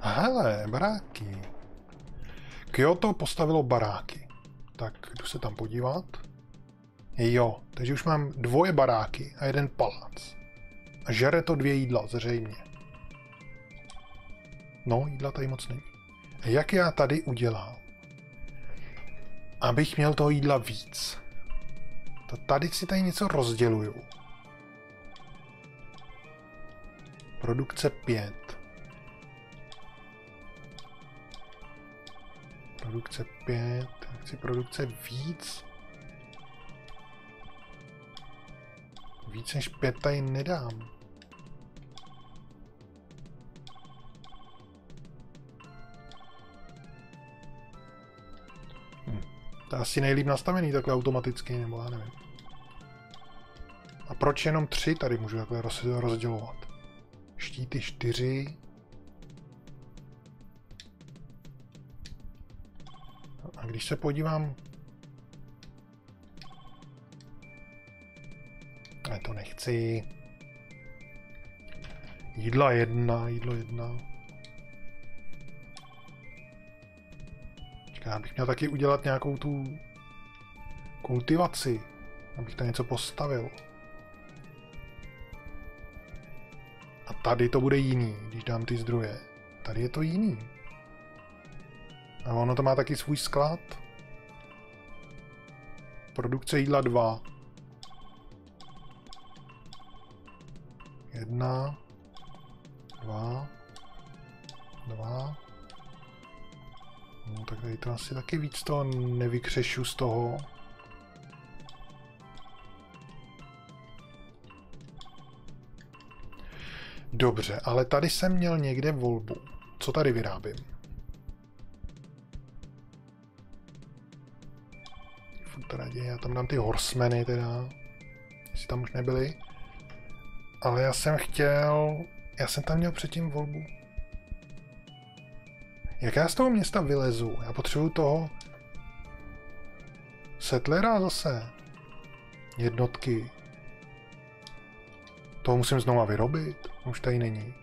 Hele, baráky. Kyoto postavilo baráky. Tak jdu se tam podívat. Jo, takže už mám dvoje baráky a jeden palác. A žere to dvě jídla, zřejmě. No, jídla tady moc není. Jak já tady udělám, abych měl toho jídla víc? To tady si tady něco rozděluju. Produkce 5. Produkce 5, chci produkce víc. Víc než pět tady nedám. Hm. To asi nejlíp nastavený takhle automaticky, nebo já nevím. A proč jenom tři tady můžu takhle rozdělovat? Štíty čtyři. A když se podívám... Ne, to nechci. Jídla jedna, jídlo jedna. Čeká, bych měl taky udělat nějakou tu kultivaci, abych tam něco postavil. Tady to bude jiný, když dám ty zdroje. Tady je to jiný. A ono to má taky svůj sklad. Produkce jídla 2. Jedna. Dva. Dva. No tak tady to asi taky víc toho nevykřešu z toho. Dobře, ale tady jsem měl někde volbu. Co tady vyrábím? Děje, já tam dám ty horsemeny teda. Jestli tam už nebyly. Ale já jsem chtěl... Já jsem tam měl předtím volbu. Jak já z toho města vylezu? Já potřebuju toho... Settlera zase. Jednotky. To musím znova vyrobit. Už tady není.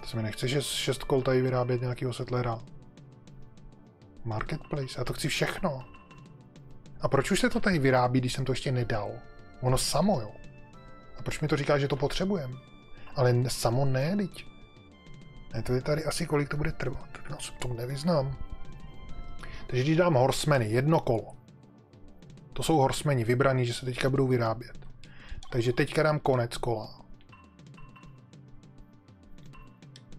To se mi nechce, že šest kol tady vyrábět nějakého settlera. Marketplace, já to chci všechno. A proč už se to tady vyrábí, když jsem to ještě nedal? Ono samo, jo. A proč mi to říká, že to potřebujem? Ale samo ne, teď. Ne, to je tady asi kolik to bude trvat. Já se to nevyznám. Takže když dám horsemeny, jedno kolo. To jsou horsemeni vybraní, že se teďka budou vyrábět. Takže teďka dám konec kola.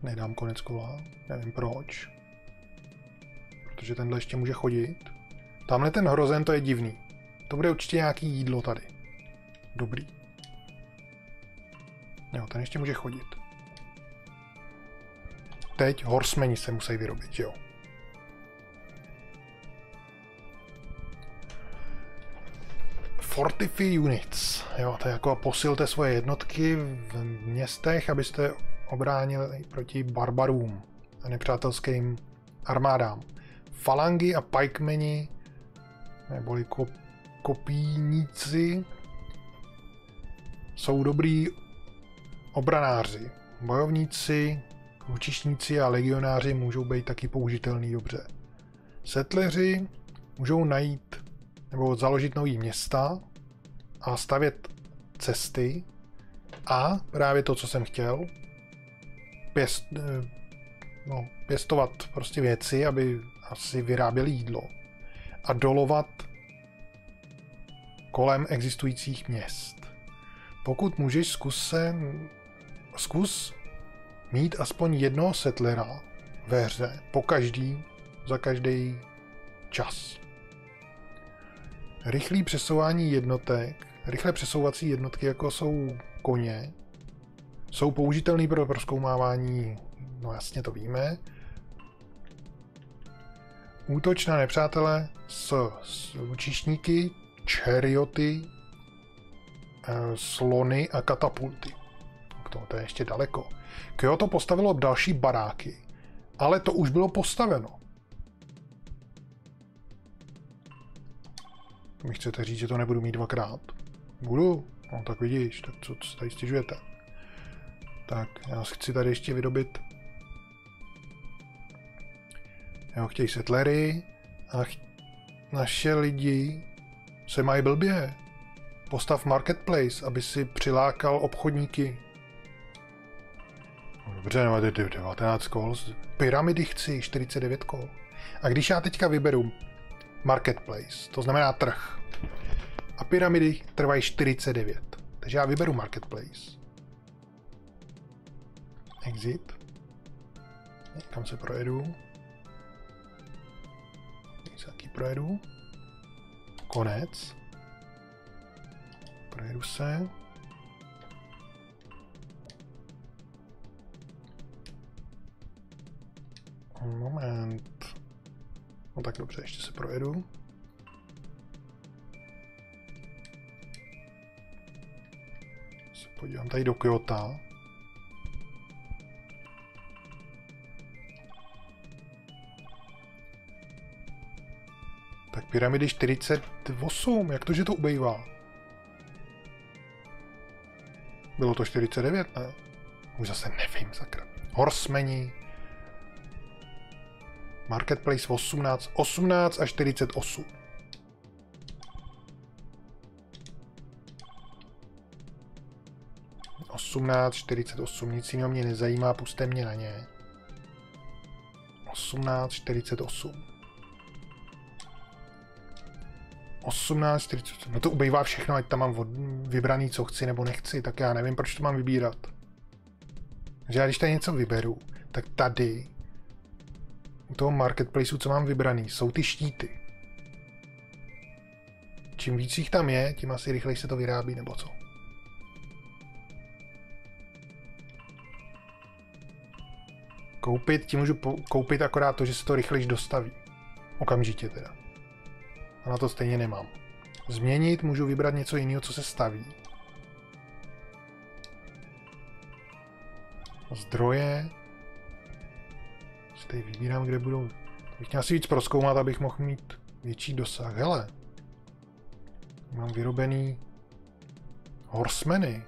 Nedám konec kola, nevím proč. Protože tenhle ještě může chodit. Tamhle ten hrozen, to je divný. To bude určitě nějaký jídlo tady. Dobrý. Jo, ten ještě může chodit. Teď horsemeni se musí vyrobit, jo. Fortify Units. Jo, to je jako posilte svoje jednotky v městech, abyste obránili proti barbarům a nepřátelským armádám. Falangy a pikemeni, neboli kop, kopíníci, jsou dobrý obranáři. Bojovníci, lučišníci a legionáři můžou být taky použitelný dobře. Settleři můžou najít nebo založit nový města a stavět cesty a právě to, co jsem chtěl, pěst, eh, no, pěstovat prostě věci, aby asi vyráběli jídlo a dolovat kolem existujících měst. Pokud můžeš, zkus se, zkus mít aspoň jednoho settlera ve hře, po každý, za každý čas. Rychlý přesouvání jednotek, rychlé přesouvací jednotky, jako jsou koně, jsou použitelné pro proskoumávání, no jasně to víme. Útoč na nepřátele s, s lučišníky, čerioty, eh, slony a katapulty. K tomu to je ještě daleko. Kyoto postavilo další baráky, ale to už bylo postaveno. Mi chcete říct, že to nebudu mít dvakrát? Budu? No tak vidíš, tak co, co tady stěžujete? Tak, já chci tady ještě vyrobit Jo, chtějí setlery a ch... naše lidi se mají blbě. Postav marketplace, aby si přilákal obchodníky. No, dobře, no, 19 kol. Pyramidy chci, 49 kol. A když já teďka vyberu marketplace, to znamená trh. A pyramidy trvají 49. Takže já vyberu marketplace. Exit. Kam se projedu. Taky projedu. Konec. Projedu se. Moment. No tak dobře, ještě se projedu. Podívám tady do Kyoto. Tak pyramidy 48, jak to, že to ubejvá? Bylo to 49, ne? Už zase nevím, sakra. Horsemeni. Marketplace 18, 18 a 48. Osmnáct, 48, nic jiného mě nezajímá, puste mě na ně. 18, 48. 18, 40, no to ubejvá všechno, ať tam mám vybraný, co chci nebo nechci, tak já nevím, proč to mám vybírat. Že já když tady něco vyberu, tak tady u toho marketplaceu, co mám vybraný, jsou ty štíty. Čím víc jich tam je, tím asi rychleji se to vyrábí, nebo co? Koupit, tím můžu koupit akorát to, že se to rychleji dostaví. Okamžitě teda. A na to stejně nemám. Změnit, můžu vybrat něco jiného, co se staví. Zdroje. Si tady vybírám, kde budou. Bych měl asi víc proskoumat, abych mohl mít větší dosah. Hele. Mám vyrobený horsemeny.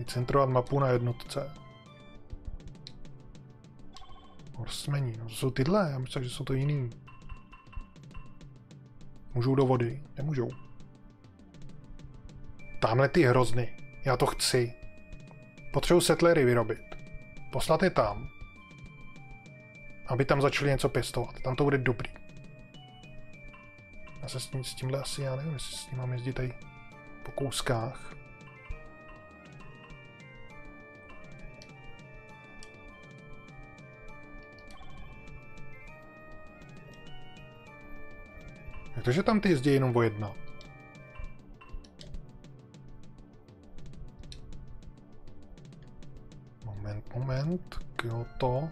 Vycentrovat mapu na jednotce. Horsemení, no to jsou tyhle, já myslím, že jsou to jiný. Můžou do vody? Nemůžou. Tamhle ty hrozny. Já to chci. Potřebuji settlery vyrobit. Poslat je tam. Aby tam začali něco pěstovat. Tam to bude dobrý. Já se s, tím, s tímhle asi, já nevím, jestli s tím mám jezdit tady po kouskách. Jak to, že tam ty jezdí jenom o jedna? Moment, moment. Kyoto.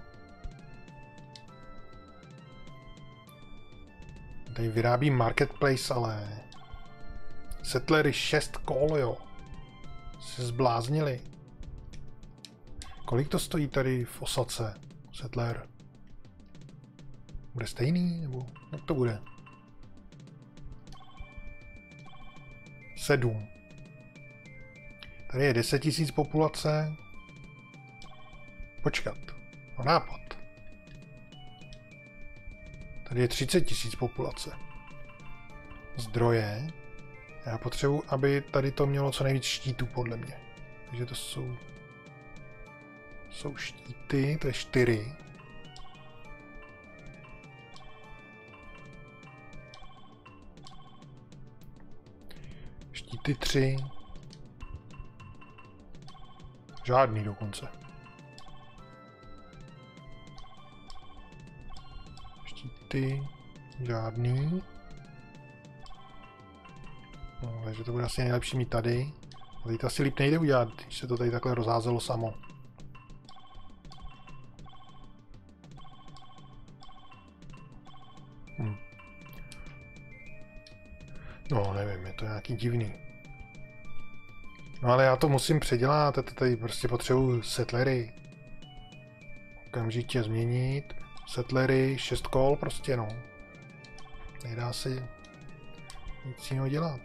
Tady vyrábí marketplace, ale... Settlery 6 kol, jo. Se zbláznili. Kolik to stojí tady v Osace? Settler. Bude stejný, nebo jak to bude? 7. Tady je 10 000 populace. Počkat. No nápad. Tady je 30 000 populace. Zdroje. Já potřebuji, aby tady to mělo co nejvíc štítů, podle mě. Takže to jsou... Jsou štíty, to je 4. ty tři. Žádný dokonce. Štíty. Žádný. No, takže to bude asi nejlepší mít tady. A tady to asi líp nejde udělat, když se to tady takhle rozházelo samo. Hm. No, nevím, je to nějaký divný. No ale já to musím předělat, tady prostě potřebuji settlery. Okamžitě změnit. Settlery, 6 kol prostě no. Nedá se nic jiného dělat.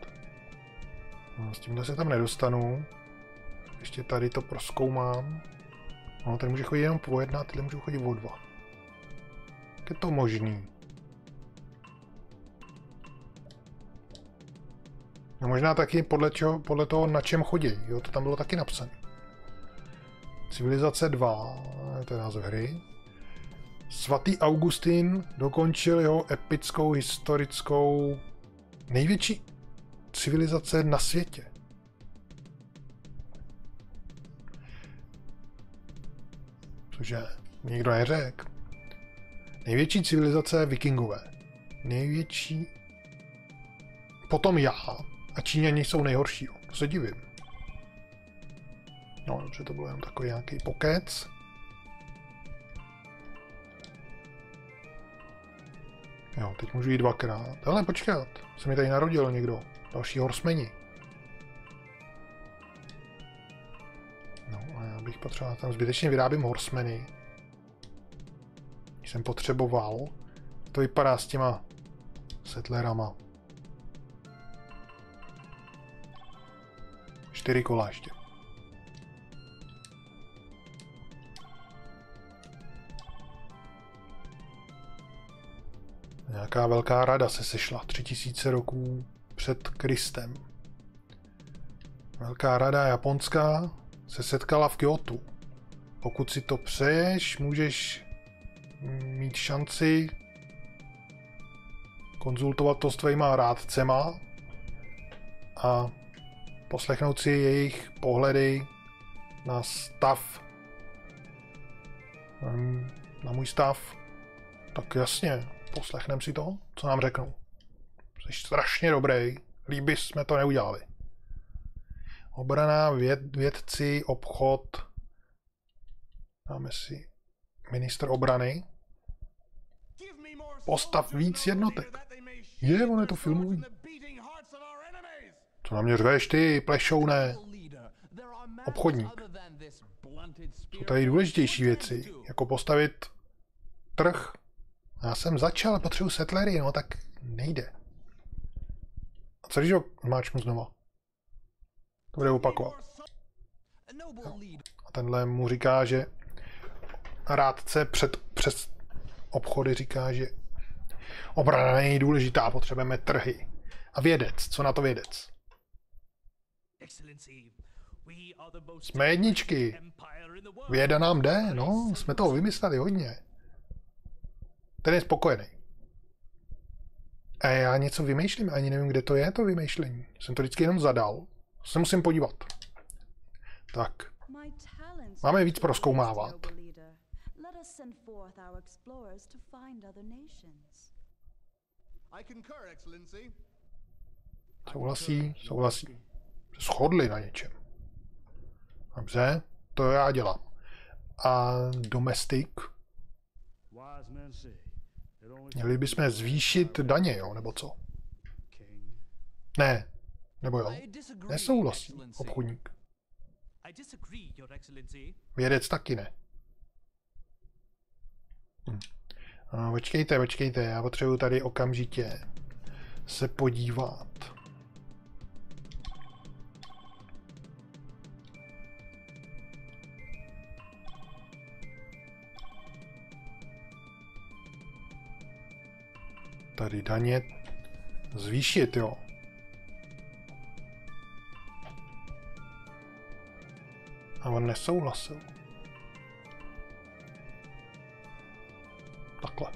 No, s tímhle se tam nedostanu. Ještě tady to proskoumám. No, ten může chodit jenom po jedna, tyhle můžu chodit o dva. Jak je to možný? No možná taky podle, čeho, podle toho, na čem chodí. Jo, to tam bylo taky napsané. Civilizace 2, to je název hry. Svatý Augustin dokončil jeho epickou historickou největší civilizace na světě. Cože nikdo neřekl. Největší civilizace vikingové. Největší... Potom já. A Číňani jsou nejhorší. To se divím. No, dobře, to bylo jenom takový nějaký pokec. Jo, teď můžu jít dvakrát. Ale počkat, se mi tady narodil někdo. Další horsmeni. No a já bych potřeboval, tam zbytečně vyrábím horsmeny. Jsem potřeboval. To vypadá s těma settlerama. Čtyři kola ještě. Nějaká velká rada se sešla tři tisíce roků před Kristem. Velká rada japonská se setkala v Kyoto. Pokud si to přeješ, můžeš mít šanci konzultovat to s tvýma rádcema a poslechnout si jejich pohledy na stav, na můj stav, tak jasně, poslechneme si to, co nám řeknou. Jsi strašně dobrý, líbí jsme to neudělali. Obrana, věd, vědci, obchod, dáme si minister obrany, postav víc jednotek. Je, on je to filmový. Na mě řveš ty, plešouné? Obchodník. Jsou tady důležitější věci, jako postavit trh. Já jsem začal, potřebuji settlery, no tak nejde. A co když ho máčknu znova? To bude opakovat. A tenhle mu říká, že rádce před, přes obchody říká, že obrana není důležitá, potřebujeme trhy. A vědec, co na to vědec? Jsme jedničky. Věda nám jde, no, jsme toho vymysleli hodně. Ten je spokojený. A já něco vymýšlím, ani nevím, kde to je, to vymýšlení. Jsem to vždycky jenom zadal. Se musím podívat. Tak. Máme víc proskoumávat. Souhlasí, souhlasí. Shodli na něčem. Dobře, to já dělám. A domestik. Měli bychom zvýšit daně, jo, nebo co? Ne, nebo jo? Nesouhlasí obchodník. Vědec taky ne. Hm. No, počkejte, počkejte, já potřebuji tady okamžitě se podívat. Tady daně zvýšit, jo. A on nesouhlasil. Takhle.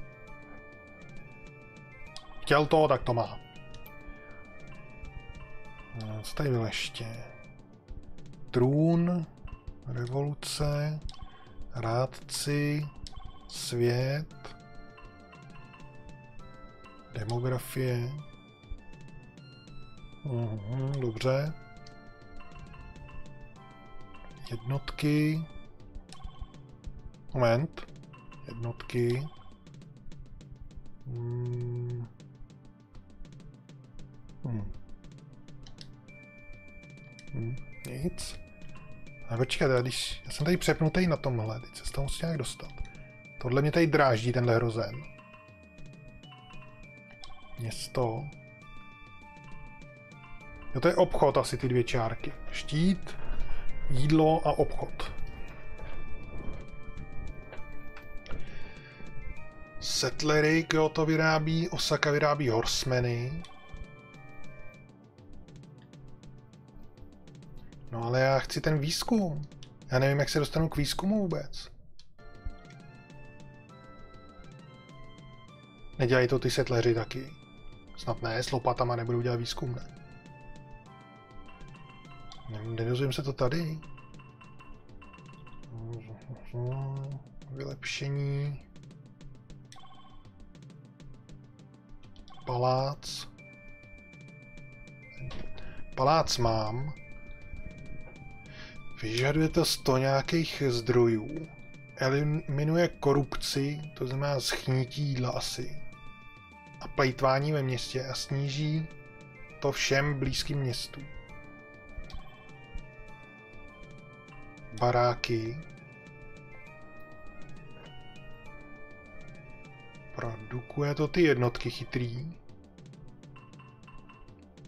Chtěl to, tak to má. Co tady bylo ještě? Trůn, revoluce, rádci, svět, demografie. Uhum, dobře. Jednotky. Moment. Jednotky. Hmm. Hmm. Hmm. Nic. A počkat, já, když, já jsem tady přepnutý na tomhle, teď se z toho musím nějak dostat. Tohle mě tady dráždí, tenhle hrozen. Město. Jo, to je obchod asi ty dvě čárky. Štít, jídlo a obchod. Settlery Kyoto vyrábí, Osaka vyrábí horsemany. No ale já chci ten výzkum. Já nevím, jak se dostanu k výzkumu vůbec. Nedělají to ty settleři taky. Snad ne, s lopatama nebudou dělat výzkum, ne? Nedozvím se to tady. Vylepšení. palác. Palác mám. Vyžaduje to 100 nějakých zdrojů. Eliminuje korupci, to znamená schnítí jídla asi. Plejtvání ve městě a sníží to všem blízkým městům. Baráky. Produkuje to ty jednotky chytrý.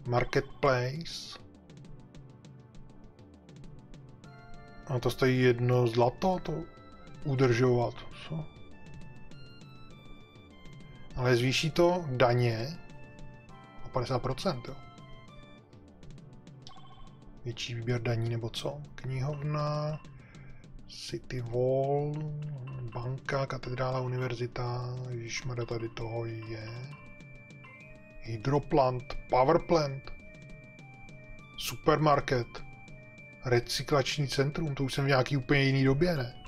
Marketplace. A to stojí jedno zlato, to udržovat. Co? Ale zvýší to daně o 50%, jo. Větší výběr daní nebo co? Knihovna, City Wall, banka, katedrála, univerzita, ježišmarja, tady toho je. Hydroplant, powerplant, supermarket, recyklační centrum, to už jsem v nějaký úplně jiný době, ne?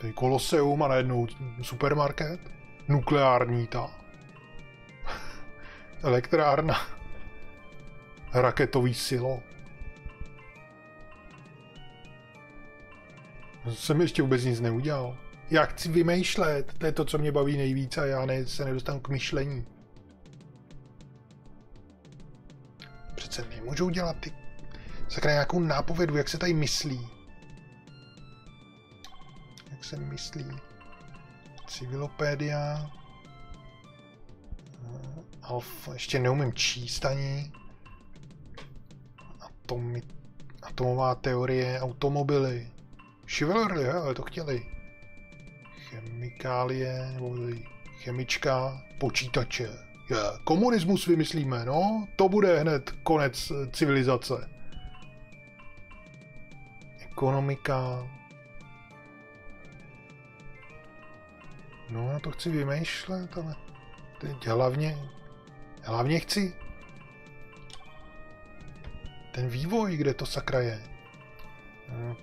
Tady koloseum a najednou supermarket, nukleární ta, elektrárna, raketový silo. Jsem ještě vůbec nic neudělal. Já chci vymýšlet, to je to, co mě baví nejvíc a já ne, se nedostanu k myšlení. Přece nemůžou dělat ty... Sakra nějakou nápovědu, jak se tady myslí. Se myslí. Civilopédia. Alfa, ještě neumím číst ani. Atomy, atomová teorie, automobily. Chivalry, ale to chtěli. Chemikálie, nebo chemička, počítače. Je, komunismus vymyslíme, no, to bude hned konec civilizace. Ekonomika. No, já to chci vymýšlet, ale teď hlavně, hlavně chci ten vývoj, kde to sakra je. No,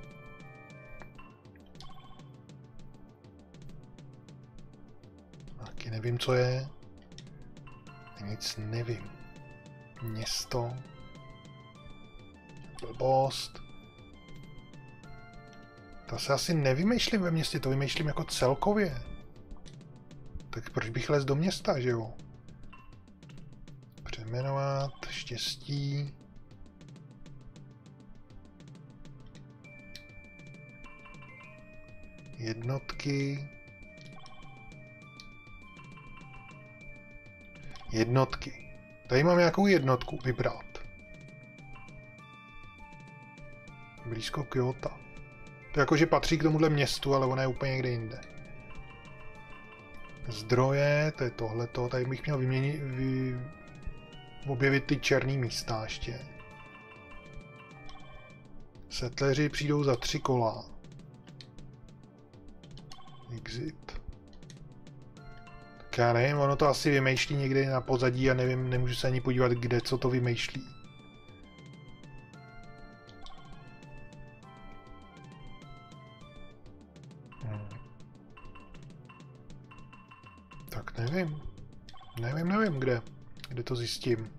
nevím, co je. Nic nevím. Město. Blbost. To se asi nevymýšlím ve městě, to vymýšlím jako celkově. Tak proč bych les do města, že jo? Přeměnovat, štěstí. Jednotky. Jednotky. Tady mám nějakou jednotku vybrat. Blízko Kyoto. To jakože patří k tomuhle městu, ale ona je úplně někde jinde. Zdroje, to je tohleto. Tady bych měl vyměnit, vy, objevit ty černý místa ještě. Setleři přijdou za tři kola. Exit. Tak já nevím, ono to asi vymýšlí někde na pozadí a nevím, nemůžu se ani podívat, kde co to vymýšlí. Nevím. Nevím, nevím, kde. Kde to zjistím.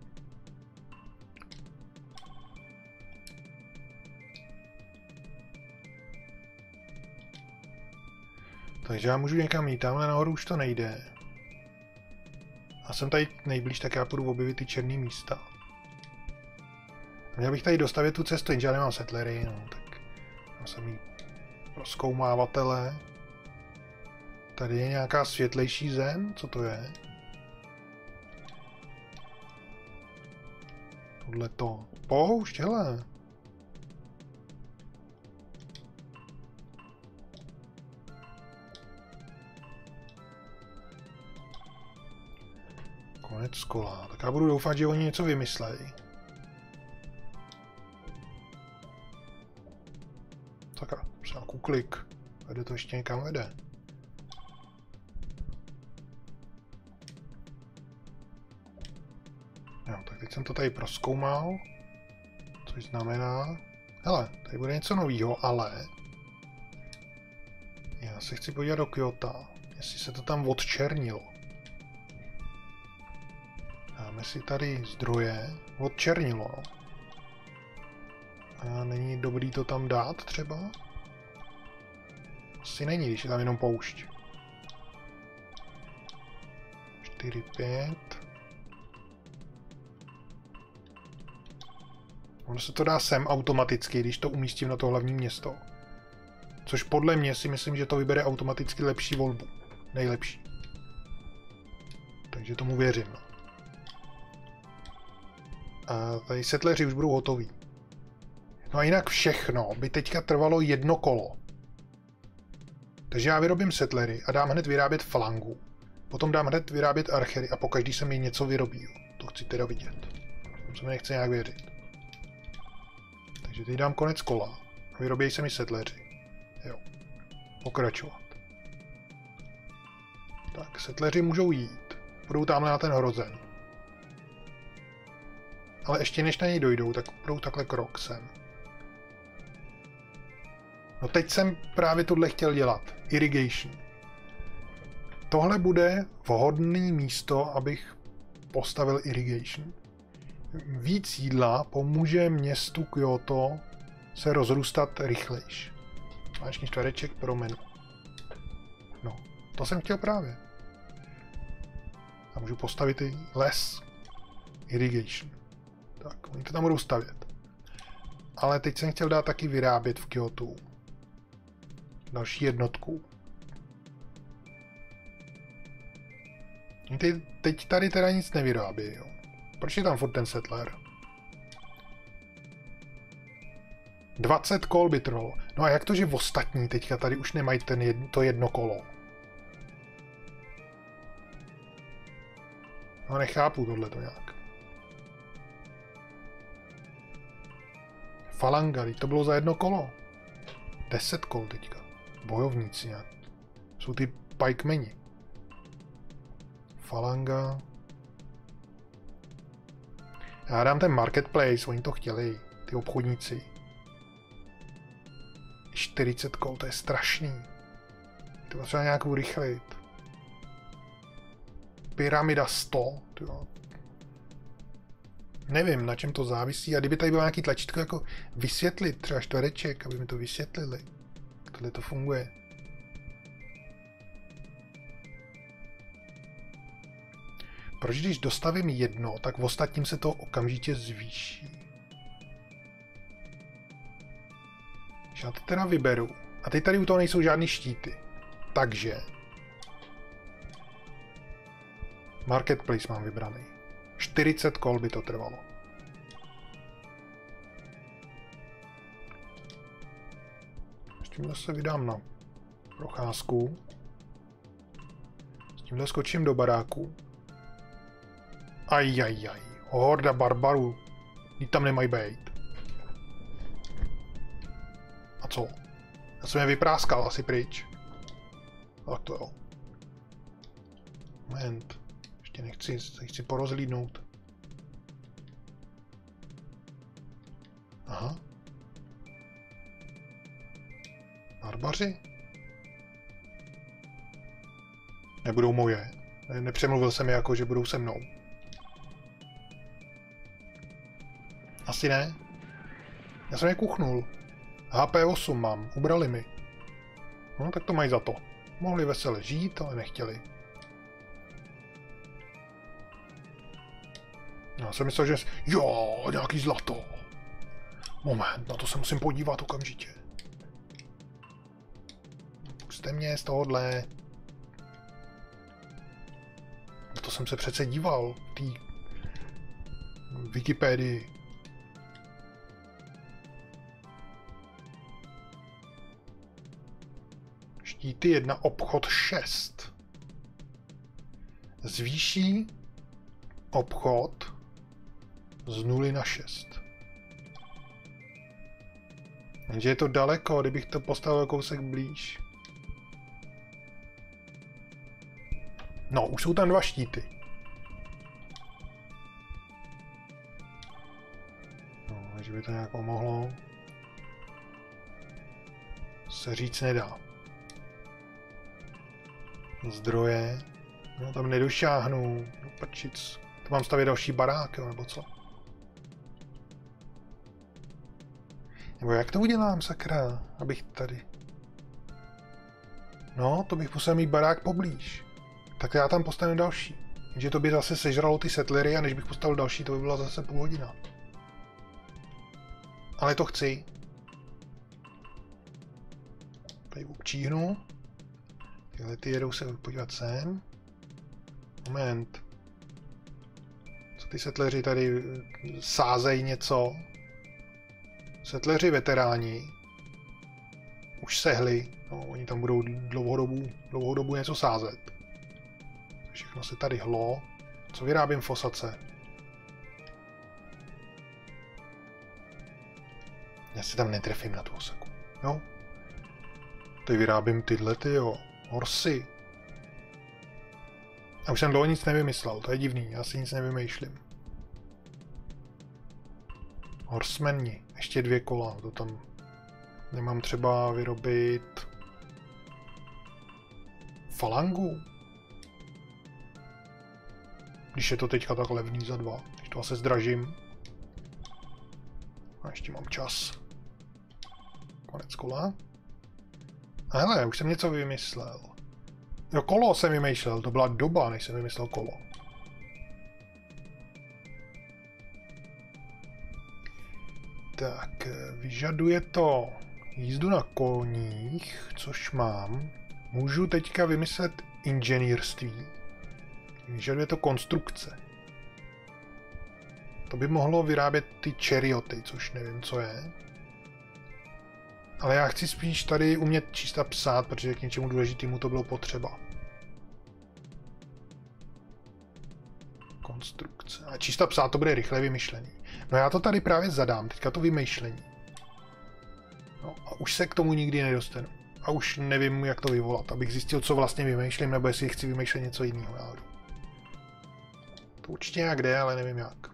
Takže já můžu někam jít, tamhle nahoru už to nejde. A jsem tady nejblíž, tak já půjdu objevit ty černé místa. Měl bych tady dostavit tu cestu, jenže já nemám settlery, no, tak já jsem jí proskoumávatele. Tady je nějaká světlejší zem, co to je? Tohle to. Poušť, hele. Konec kola. Tak já budu doufat, že oni něco vymyslejí. Tak a třeba kuklik. Vede to ještě někam vede. Jo, tak teď jsem to tady proskoumal. Což znamená... Hele, tady bude něco novýho, ale... Já se chci podívat do Kyoto. Jestli se to tam odčernilo. Dáme si tady zdroje. Odčernilo. A není dobrý to tam dát třeba? Asi není, když je tam jenom poušť. 4, 5. Ono se to dá sem automaticky, když to umístím na to hlavní město. Což podle mě si myslím, že to vybere automaticky lepší volbu. Nejlepší. Takže tomu věřím. No. A tady setleři už budou hotoví. No a jinak všechno by teďka trvalo jedno kolo. Takže já vyrobím setlery a dám hned vyrábět flangu. Potom dám hned vyrábět archery a pokaždý se mi něco vyrobí. To chci teda vidět. To se mi nechce nějak věřit. Takže teď dám konec kola. Vyrobějí se mi setleři. Jo. Pokračovat. Tak, setleři můžou jít. Budou tamhle na ten hrozen. Ale ještě než na něj dojdou, tak budou takhle krok sem. No teď jsem právě tohle chtěl dělat. Irrigation. Tohle bude vhodné místo, abych postavil irrigation. Víc jídla pomůže městu Kyoto se rozrůstat rychlejš. Vážný čtvereček pro menu. No, to jsem chtěl právě. A můžu postavit i les. Irrigation. Tak, oni to tam budou stavět. Ale teď jsem chtěl dát taky vyrábět v Kyoto. Další jednotku. Teď, tady teda nic nevyrábí. Proč je tam furt ten settler? 20 kol by trvalo. No a jak to, že ostatní teďka tady už nemají ten jed, to jedno kolo? No nechápu tohle to nějak. Falanga, to bylo za jedno kolo. 10 kol teďka. Bojovníci nějak. Jsou ty pajkmeni. Falanga. Já dám ten marketplace, oni to chtěli, ty obchodníci. 40 kol, to je strašný. To třeba nějak urychlit. Pyramida 100, tyjo. Nevím, na čem to závisí. A kdyby tady bylo nějaký tlačítko jako vysvětlit, třeba čtvereček, aby mi to vysvětlili. Tohle to funguje. Proč když dostavím jedno, tak v ostatním se to okamžitě zvýší? Já to teda vyberu. A teď tady u toho nejsou žádný štíty. Takže... Marketplace mám vybraný. 40 kol by to trvalo. S tímhle se vydám na procházku. S tímhle skočím do baráku. Ajajaj, horda barbarů. Ní tam nemají být. A co? Já jsem je vypráskal asi pryč. Tak to jo. Moment. Ještě nechci, se chci porozlídnout. Aha. Barbaři? Nebudou moje. Nepřemluvil jsem je jako, že budou se mnou. Asi ne. Já jsem je kuchnul. HP 8 mám, ubrali mi. No, tak to mají za to. Mohli vesele žít, ale nechtěli. Já jsem myslel, že... Jo, nějaký zlato. Moment, na to se musím podívat okamžitě. Puste mě z tohohle. Na to jsem se přece díval té Wikipedii. Štíty 1, obchod 6. Zvýší obchod z 0 na 6. Takže je to daleko, kdybych to postavil kousek blíž. No, už jsou tam dva štíty. No, že by to nějak pomohlo. Se říct nedá zdroje. No, tam nedošáhnu. No, prčic. To mám stavět další barák, jo, nebo co? Nebo jak to udělám, sakra, abych tady... No, to bych musel mít barák poblíž. Tak já tam postavím další. Jenže to by zase sežralo ty settlery a než bych postavil další, to by byla zase půl hodina. Ale to chci. Tady občíhnu. Tyhle ty jedou se podívat sem. Moment. Co ty setleři tady sázejí něco? Setleři veteráni už sehli. No, oni tam budou dlouhou dobu, dlouhou dobu něco sázet. Všechno se tady hlo. Co vyrábím fosace? Já si tam netrefím na tu oseku. Jo? Tady vyrábím tyhle ty, jo. Horsy. A už jsem dlouho nic nevymyslel, to je divný, já si nic nevymýšlím. Horsemeni, ještě dvě kola, to tam nemám třeba vyrobit falangu. Když je to teďka tak levný za dva, když to asi zdražím. A ještě mám čas. Konec kola. Hele, už jsem něco vymyslel. Jo, kolo jsem vymýšlel, to byla doba, než jsem vymyslel kolo. Tak, vyžaduje to jízdu na koních, což mám. Můžu teďka vymyslet inženýrství. Vyžaduje to konstrukce. To by mohlo vyrábět ty charioty, což nevím, co je. Ale já chci spíš tady umět číst a psát, protože k něčemu důležitému to bylo potřeba. Konstrukce. A číst a psát to bude rychle vymyšlený. No já to tady právě zadám, teďka to vymýšlení. No a už se k tomu nikdy nedostanu. A už nevím, jak to vyvolat, abych zjistil, co vlastně vymýšlím, nebo jestli chci vymýšlet něco jiného. Já to určitě nějak jde, ale nevím jak.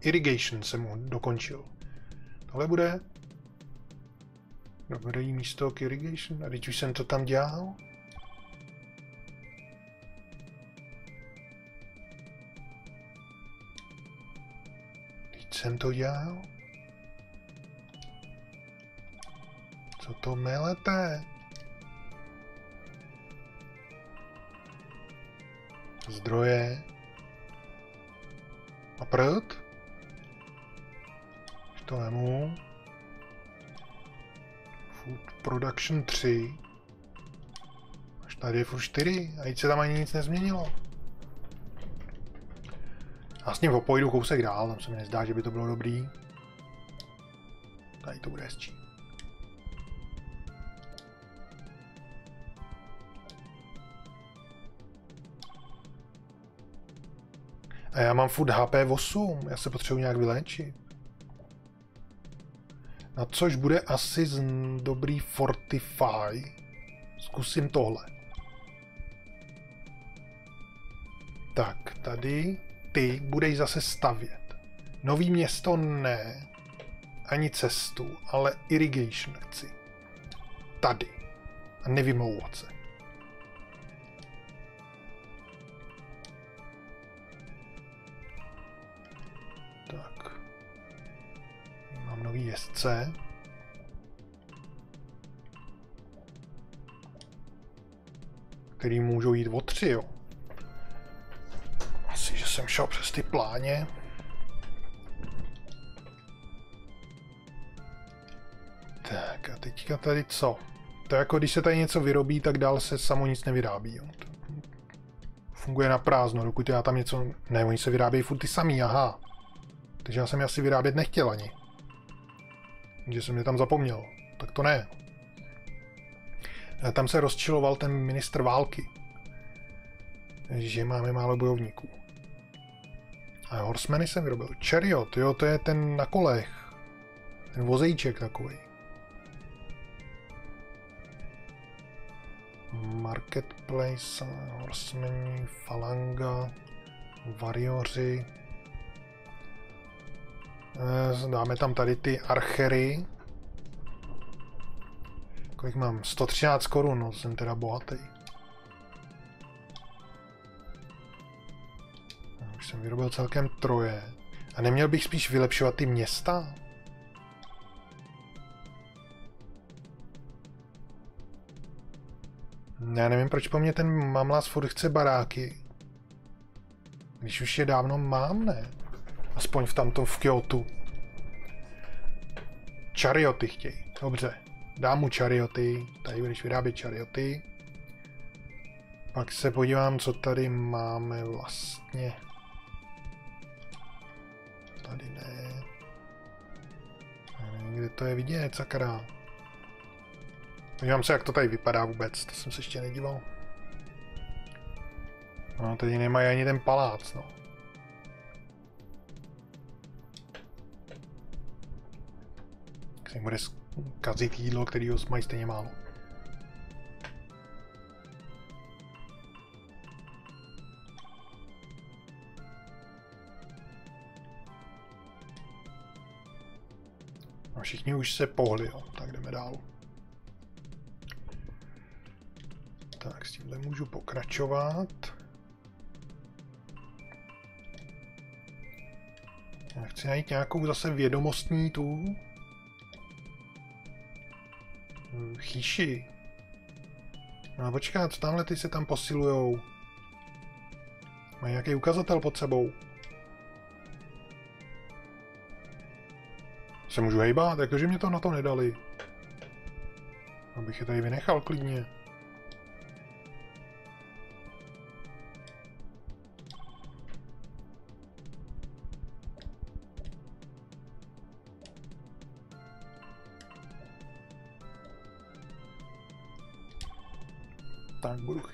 Irrigation jsem mu dokončil. Tohle bude dobrý místo k irrigation. A teď už jsem to tam dělal. Teď jsem to dělal. Co to melete? Zdroje. A prd? To vemu. Food Production 3. Až tady je furt 4 a teď se tam ani nic nezměnilo. Já s ním pojdu kousek dál, tam se mi nezdá, že by to bylo dobrý. Tady to bude hezčí. A já mám furt HP 8, já se potřebuji nějak vyléčit. Na což bude asi dobrý Fortify. Zkusím tohle. Tak, tady ty budeš zase stavět. Nový město ne, ani cestu, ale irrigation chci. Tady. A nevymlouvat se. Nový jezdce. Který můžou jít o tři, jo. Asi, že jsem šel přes ty pláně. Tak a teďka tady co? To je jako když se tady něco vyrobí, tak dál se samo nic nevyrábí. Jo. Funguje na prázdno, dokud já tam něco... Ne, oni se vyrábějí furt ty samý, aha. Takže já jsem asi vyrábět nechtěl ani že jsem je tam zapomněl. Tak to ne. Tam se rozčiloval ten ministr války, že máme málo bojovníků. A Horsemany jsem vyrobil. Chariot, jo, to je ten na kolech. Ten vozejček takový. Marketplace, Horsemany, Falanga, Varioři, Eh, dáme tam tady ty archery. Kolik mám? 113 korun, no jsem teda bohatý. Už jsem vyrobil celkem troje. A neměl bych spíš vylepšovat ty města? Já nevím, proč po mně ten mamlas furt chce baráky. Když už je dávno mám, ne? Aspoň v tamtom v Kyoto. Charioty chtějí. Dobře. Dám mu charioty. Tady budeš vyrábět charioty. Pak se podívám, co tady máme vlastně. Tady ne. Kde to je vidět, sakra? Podívám se, jak to tady vypadá vůbec, to jsem se ještě nedíval. No, tady nemají ani ten palác, no. Se bude kazit jídlo, který ho mají stejně málo. A všichni už se pohli, jo. tak jdeme dál. Tak s tímhle můžu pokračovat. Já chci najít nějakou zase vědomostní tu chýši. No a počkat, tamhle ty se tam posilujou? Mají nějaký ukazatel pod sebou. Se můžu hejbat, jakože mě to na to nedali. Abych je tady vynechal klidně.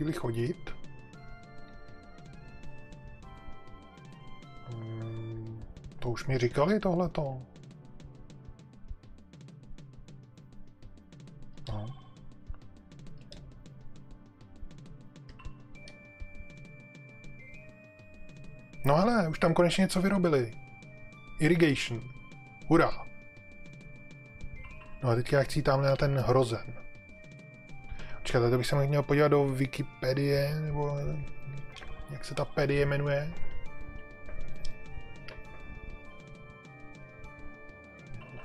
Chvíli chodit. Hmm, to už mi říkali tohleto. No. No hele, už tam konečně něco vyrobili. Irrigation. Hurá. No a teďka já chci tamhle na ten hrozen. Počkejte, to bych se měl podívat do Wikipedie, nebo jak se ta pedie jmenuje.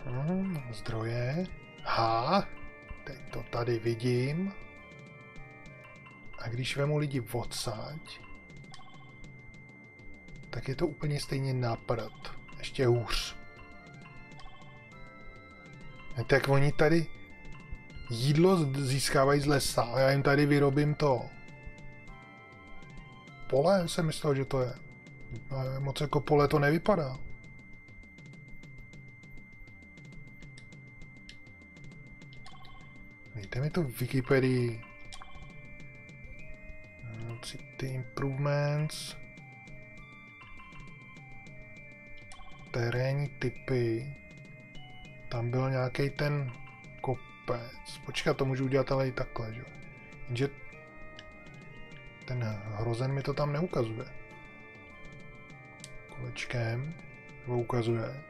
Hmm, zdroje. Ha, teď to tady vidím. A když vemu lidi odsaď, tak je to úplně stejně na prd. Ještě hůř. Tak oni tady jídlo získávají z lesa a já jim tady vyrobím to. Pole jsem myslel, že to je. Ale moc jako pole to nevypadá. Dejte mi v Wikipedii. City improvements. Terénní typy. Tam byl nějaký ten kopec. Počkat, to můžu udělat ale i takhle, že? Jenže ten hrozen mi to tam neukazuje. Kolečkem nebo ukazuje.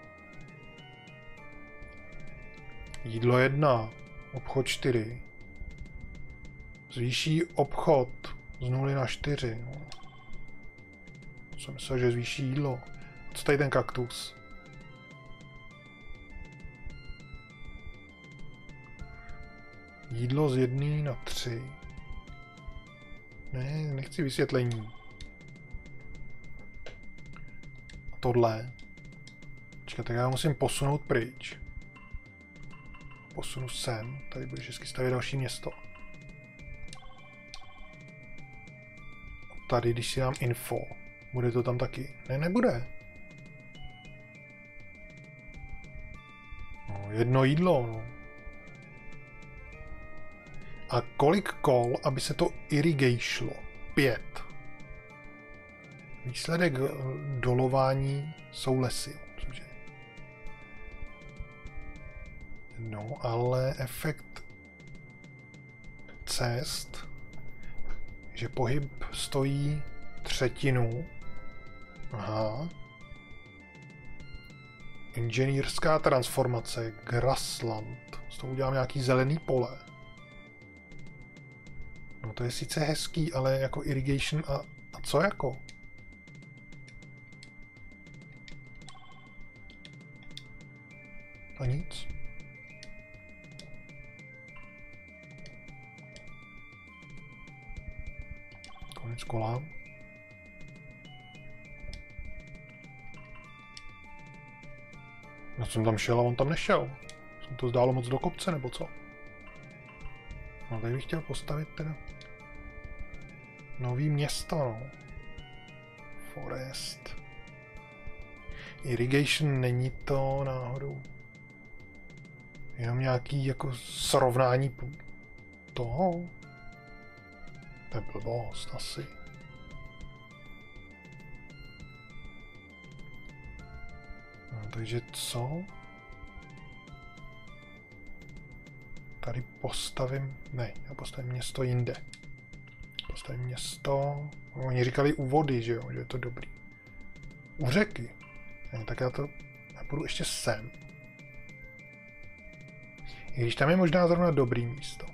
Jídlo jedna, obchod 4. Zvýší obchod z 0 na 4. No. Jsem myslel, že zvýší jídlo. Co tady ten kaktus? Jídlo z jedné na tři. Ne, nechci vysvětlení. Tohle. Počkej, tak já musím posunout pryč. Posunu sem, tady bude vždycky stavět další město. Tady, když si dám info, bude to tam taky. Ne, nebude. No, jedno jídlo, no. A kolik kol, aby se to irrigation Pět. Výsledek eh, dolování jsou lesy. No, ale efekt cest, že pohyb stojí třetinu. Aha. Inženýrská transformace, Grassland. Z toho udělám nějaký zelený pole. No to je sice hezký, ale jako irrigation a, a co jako? A nic. Konec kola. Co jsem tam šel a on tam nešel. Jsem to zdálo moc do kopce, nebo co? No tady bych chtěl postavit teda nový město, no. Forest. Irrigation není to náhodou. Jenom nějaký jako srovnání toho. To je blbost asi. No, takže co? Tady postavím, ne, já postavím město jinde. Postavím město, oni říkali u vody, že jo, že je to dobrý. U řeky. Tak já to, já půjdu ještě sem. I když tam je možná zrovna dobrý místo.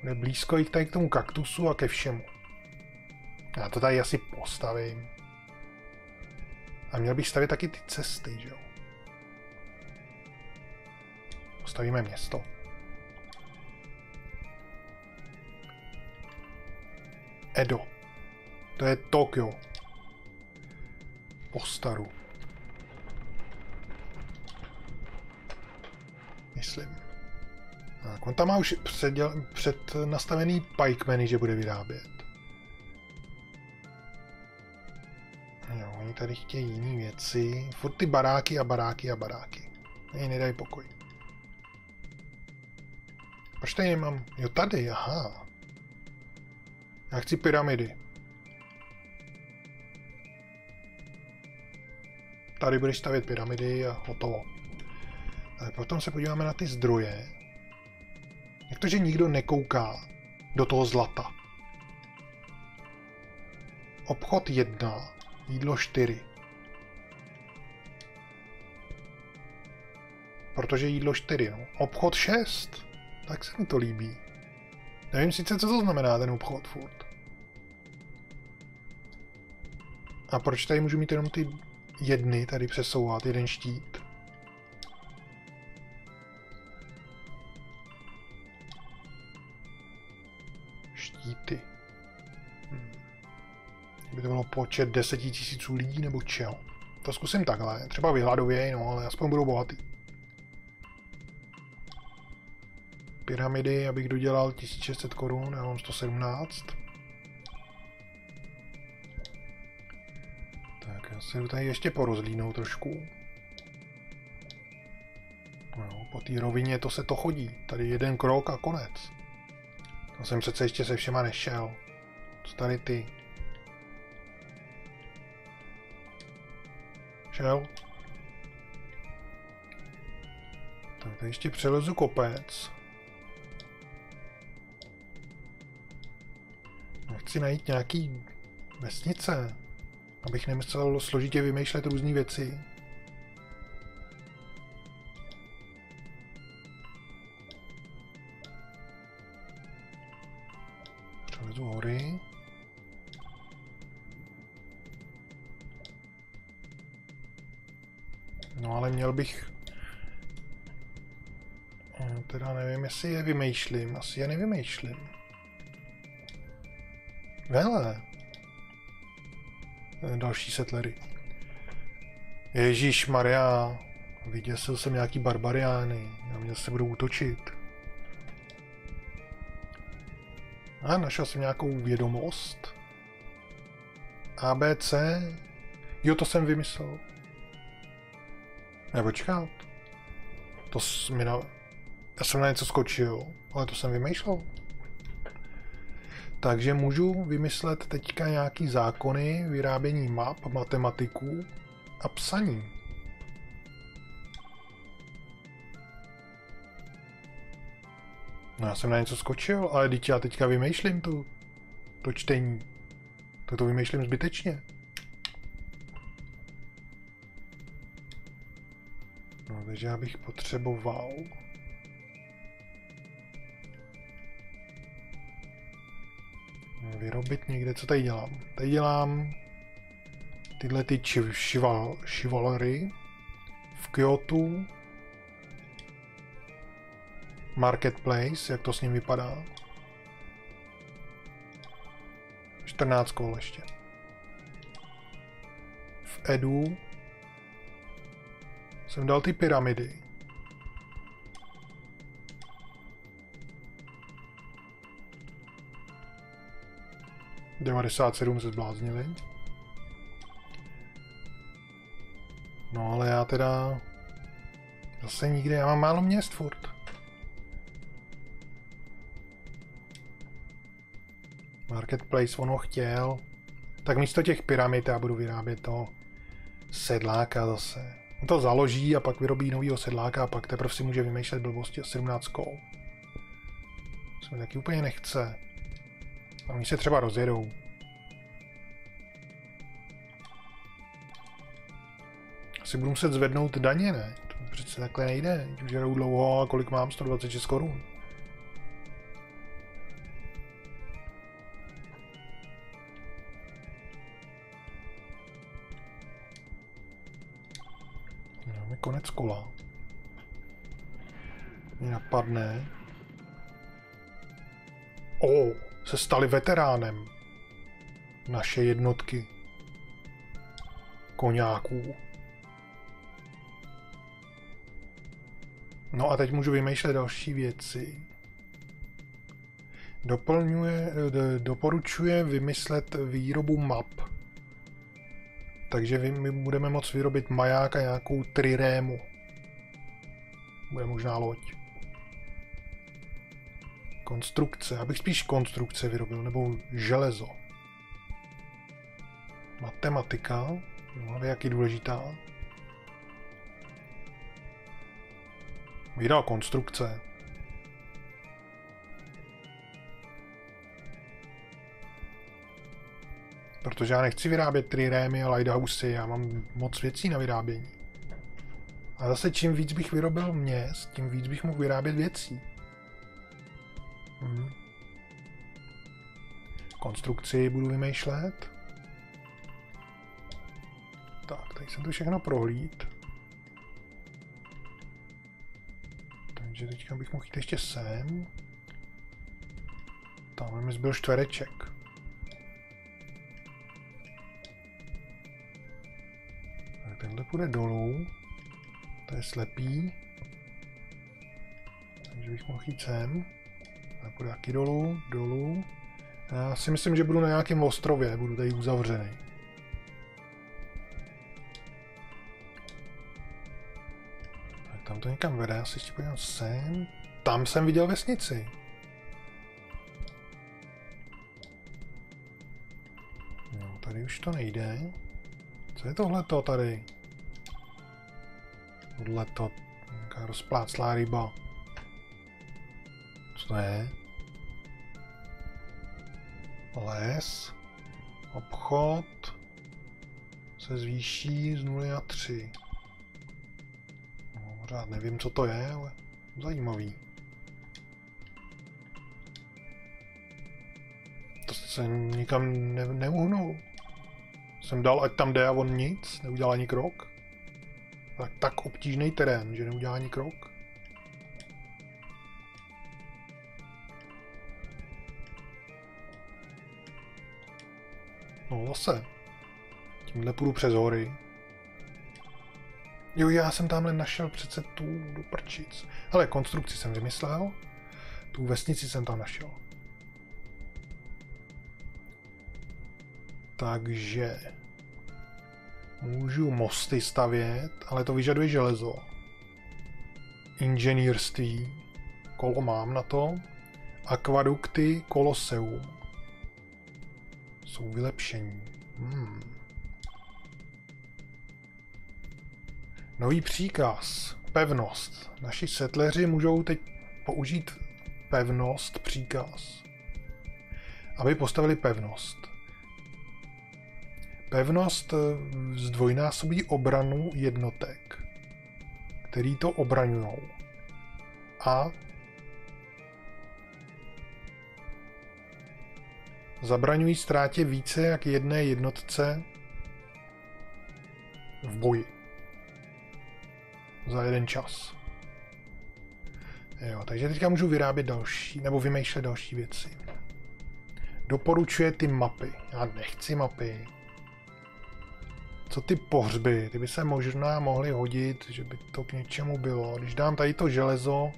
Bude blízko i tady k tomu kaktusu a ke všemu. Já to tady asi postavím. A měl bych stavět taky ty cesty, že jo. Postavíme město. Edo. To je Tokio. Postaru. Myslím. Tak, on tam má už předěl, před nastavený pikemeny, že bude vyrábět. Jo, oni tady chtějí jiné věci. Furt ty baráky a baráky a baráky. Nej, nedají pokoj. Proč tady nemám? Jo, tady, aha. Já chci pyramidy. Tady budeš stavět pyramidy a hotovo. Tak potom se podíváme na ty zdroje. Jak to, že nikdo nekouká do toho zlata? Obchod 1, jídlo 4. Protože jídlo 4, no. Obchod 6. Tak se mi to líbí. Nevím sice, co to znamená ten obchod furt. A proč tady můžu mít jenom ty jedny tady přesouvat, jeden štít? Štíty. Hmm. By to bylo počet deseti tisíců lidí nebo čeho? To zkusím takhle. Třeba vyhladověj, no, ale aspoň budou bohatý. Pyramidy, abych dodělal 1600 korun, já mám 117. Tak já se tady ještě porozlínout trošku. No, po té rovině to se to chodí. Tady jeden krok a konec. To jsem přece ještě se všema nešel. Co tady ty? Šel? Tak tady ještě přelezu kopec. Chci najít nějaký vesnice, abych nemusel složitě vymýšlet různé věci. Přelezu hory. No ale měl bych... No, teda nevím, jestli je vymýšlím. Asi je nevymýšlím. Hele. Další setlery. Ježíš Maria. Vyděsil jsem nějaký barbariány. Na mě se budou útočit. A našel jsem nějakou vědomost. ABC. Jo, to jsem vymyslel. Nebo čekat. To mi na... Já jsem na něco skočil, ale to jsem vymýšlel. Takže můžu vymyslet teďka nějaký zákony, vyrábění map, matematiků a psaní. No já jsem na něco skočil, ale teď já teďka vymýšlím tu, to čtení. Tak to vymýšlím zbytečně. No, takže já bych potřeboval Vyrobit někde, co tady dělám? Tady dělám tyhle ty šival, šivalery v Kyoto. Marketplace, jak to s ním vypadá. 14 kol ještě. V Edu jsem dal ty pyramidy. Devadesát sedm se zbláznili. No ale já teda... Zase nikde, já mám málo měst furt. Marketplace ono chtěl. Tak místo těch pyramid já budu vyrábět to sedláka zase. On to založí a pak vyrobí novýho sedláka a pak teprve si může vymýšlet blbosti a 17 kol. To mi taky úplně nechce. A oni se třeba rozjedou. Asi budu muset zvednout daně, ne? To přece takhle nejde. Už jedou dlouho a kolik mám? 126 korun. Konec kola. Mě napadne. O, se stali veteránem. Naše jednotky koňáků. No a teď můžu vymýšlet další věci. Doplňuje, doporučuje vymyslet výrobu map. Takže my budeme moct vyrobit maják a nějakou trirému. Bude možná loď. Konstrukce. Abych spíš konstrukce vyrobil, nebo železo. Matematika. Ale jak je důležitá. Vydal konstrukce. Protože já nechci vyrábět trirémy a lighthousey, já mám moc věcí na vyrábění. A zase čím víc bych vyrobil měst, tím víc bych mohl vyrábět věcí. Konstrukci budu vymýšlet. Tak, tady jsem to všechno prohlíd. Takže teďka bych mohl jít ještě sem. Tam mi zbyl čtvereček. Tak tenhle půjde dolů. To je slepý. Takže bych mohl jít sem. A půjde taky dolů, dolů. Já si myslím, že budu na nějakém ostrově, budu tady uzavřený. Tam to někam vede, já si ještě podívám sem. Tam jsem viděl vesnici. No, tady už to nejde. Co je tohleto tady? Tohleto, nějaká rozpláclá ryba. Co to je? Les. Obchod se zvýší z 0 na 3 pořád nevím, co to je, ale zajímavý. To se nikam ne neuhnul. Jsem dal, ať tam jde a on nic, neudělal ani krok. Tak, tak obtížný terén, že neudělá ani krok. Zase. Tímhle půjdu přes hory. Jo, já jsem tamhle našel přece tu do prčic. Hele, konstrukci jsem vymyslel. Tu vesnici jsem tam našel. Takže můžu mosty stavět, ale to vyžaduje železo. Inženýrství, kolo mám na to. Akvadukty, koloseum. Jsou vylepšení. Hmm. Nový příkaz. Pevnost. Naši setleři můžou teď použít pevnost, příkaz, aby postavili pevnost. Pevnost eh, zdvojnásobí obranu jednotek, který to obraňují. A zabraňují ztrátě více jak jedné jednotce v boji. za jeden čas. Jo, takže teďka můžu vyrábět další, nebo vymýšlet další věci. Doporučuje ty mapy. Já nechci mapy. Co ty pohřby? Ty by se možná mohly hodit, že by to k něčemu bylo. Když dám tady to železo,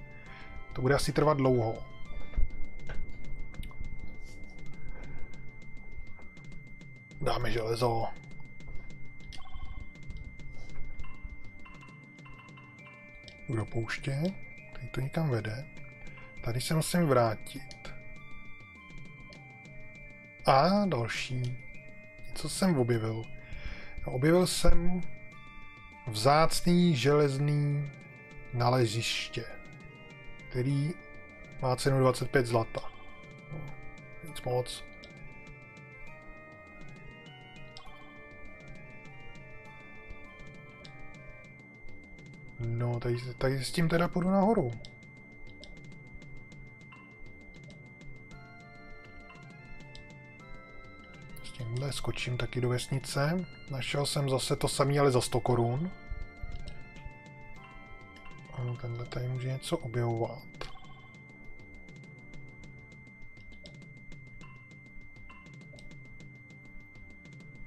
to bude asi trvat dlouho. Dáme železo. do pouště. Tady to někam vede. Tady se musím vrátit. A další. Co jsem objevil? Objevil jsem vzácný železný naleziště, který má cenu 25 zlata. No, nic moc. No, tady, tady s tím teda půjdu nahoru. S tímhle skočím taky do vesnice. Našel jsem zase to samé, ale za 100 korun. Ano, tenhle tady může něco objevovat.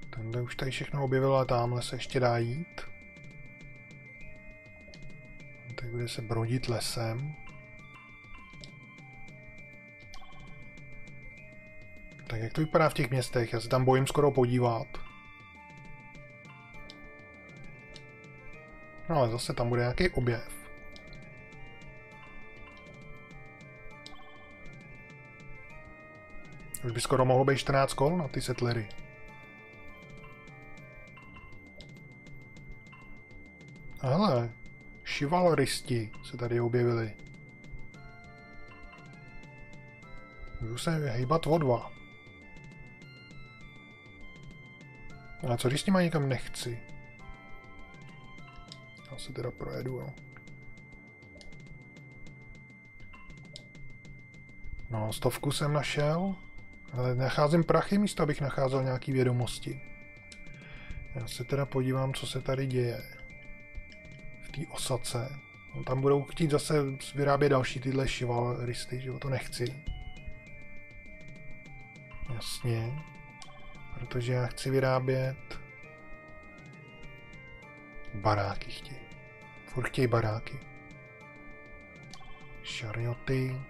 Tenhle už tady všechno objevil, ale tamhle se ještě dá jít. Bude se brodit lesem. Tak jak to vypadá v těch městech? Já se tam bojím skoro podívat. No ale zase tam bude nějaký objev. Už by skoro mohlo být 14 kol na ty setlery. Hele, šivalristi se tady objevili. Můžu se hejbat o dva. A co když s nima nikam nechci? Já se teda projedu, no. No, stovku jsem našel, ale nacházím prachy místo, abych nacházel nějaký vědomosti. Já se teda podívám, co se tady děje té osace. No, tam budou chtít zase vyrábět další tyhle šivalristy, že jo, to nechci. Jasně. Protože já chci vyrábět baráky chtějí. Furt chtějí baráky. Šarioty.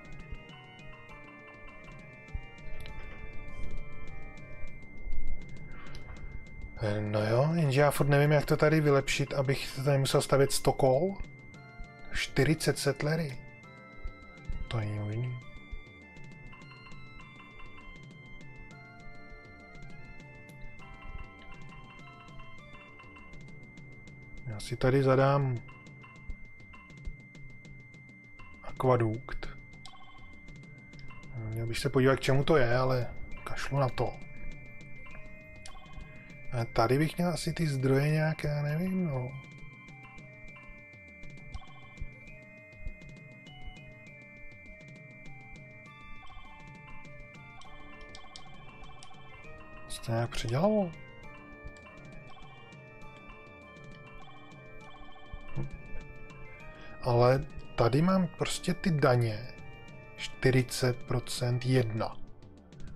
No jo, jenže já furt nevím, jak to tady vylepšit, abych tady musel stavět 100 kol. 40 setlery. To je možný. Já si tady zadám akvadukt. Měl bych se podívat, k čemu to je, ale kašlu na to. A tady bych měl asi ty zdroje nějaké, nevím, no. to nějak předělalo? Ale tady mám prostě ty daně. 40% 1.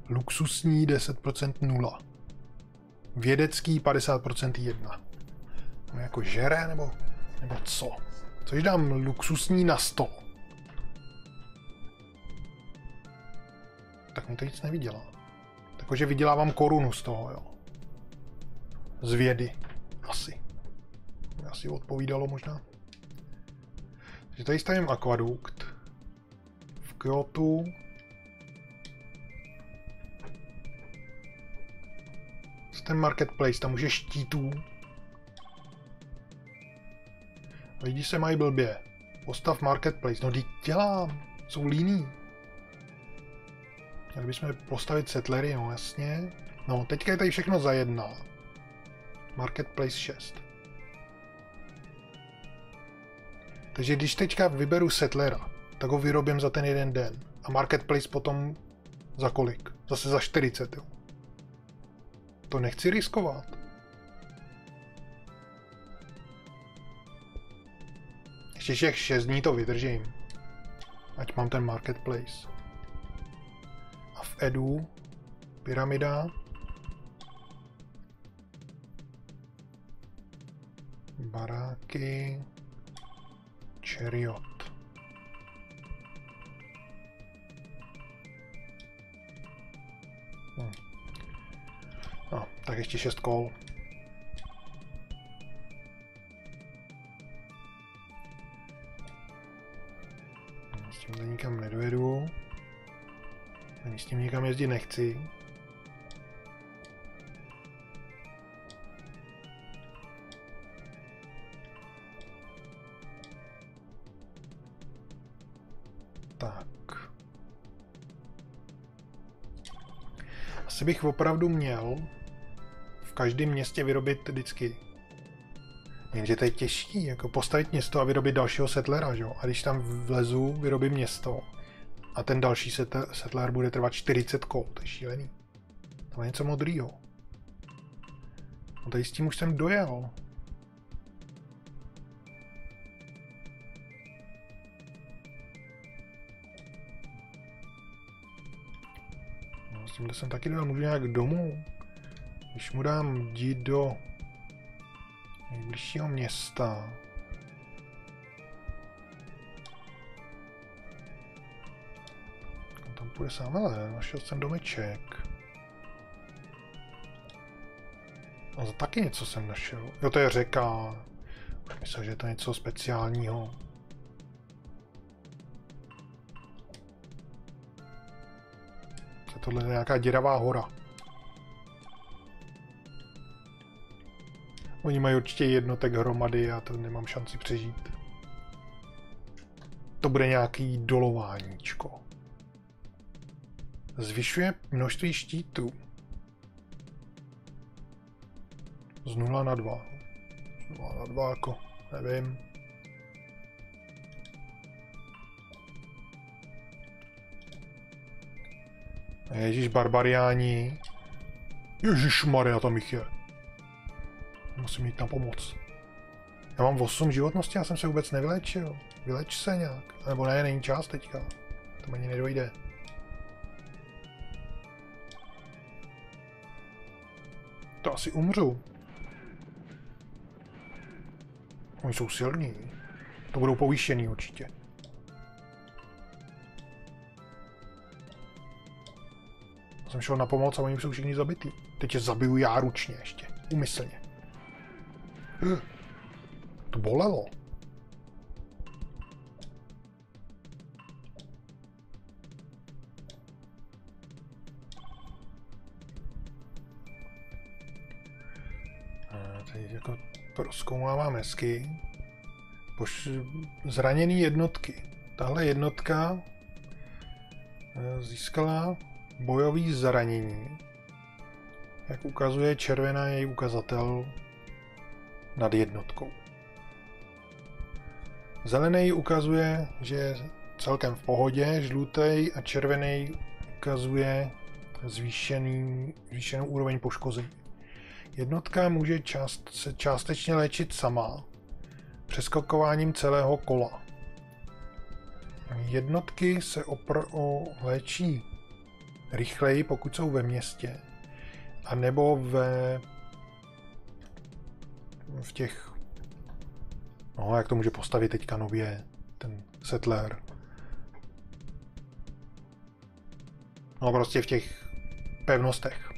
Luxusní 10% 0. Vědecký 50% jedna. No jako žere nebo, nebo co? Což dám luxusní na 100. Tak mi to nic nevydělá. Takže vydělávám korunu z toho, jo. Z vědy. Asi. Asi odpovídalo možná. Takže tady stavím akvadukt. V Kyoto ten marketplace, tam už je štítů. Lidi se mají blbě. Postav marketplace. No, teď dělám. Jsou líní. Měli bychom postavit settlery, no jasně. No, teďka je tady všechno za jedna. Marketplace 6. Takže když teďka vyberu settlera, tak ho vyrobím za ten jeden den. A marketplace potom za kolik? Zase za 40, jo. To nechci riskovat. ještě všech 6 dní to vydržím. Ať mám ten marketplace. A v Edu pyramida. Baráky. Chariot. Hm. No, tak ještě šest kol. S tímhle nikam nedojedu. Ani s tím nikam jezdit nechci. asi bych opravdu měl v každém městě vyrobit vždycky. Jenže to je těžký, jako postavit město a vyrobit dalšího settlera, že jo? A když tam vlezu, vyrobím město a ten další settler bude trvat 40 kol, to je šílený. To je něco modrýho. No tady s tím už jsem dojel. tímhle jsem taky dal, můžu nějak domů. Když mu dám jít do nejbližšího města, tam půjde sám, ale našel jsem domeček. A za taky něco jsem našel. Jo, to je řeka. Myslím, že to je něco speciálního. Tohle je nějaká děravá hora. Oni mají určitě jednotek hromady a to nemám šanci přežít. To bude nějaký dolováníčko. Zvyšuje množství štítů. Z 0 na 2. Z 0 na 2 jako, nevím. Ježíš, barbariáni. Ježíš Maria, tam jich je. Musím jít na pomoc. Já mám 8 životnosti, já jsem se vůbec nevylečil. Vyleč se nějak. Nebo ne, není čas teďka. To ani nedojde. To asi umřu. Oni jsou silní. To budou povýšený určitě. jsem šel na pomoc a oni jsou všichni zabitý. Teď je zabiju já ručně ještě. Umyslně. To bolelo. Teď jako proskoumáváme hezky. Poš... Zraněný jednotky. Tahle jednotka eh, získala bojový zranění. Jak ukazuje červená její ukazatel nad jednotkou. Zelený ukazuje, že je celkem v pohodě, žlutý a červený ukazuje zvýšený, zvýšenou úroveň poškození. Jednotka může část, se částečně léčit sama přeskakováním celého kola. Jednotky se opr- o léčí rychleji, pokud jsou ve městě, a nebo ve v těch no, jak to může postavit teďka nově ten settler. No prostě v těch pevnostech.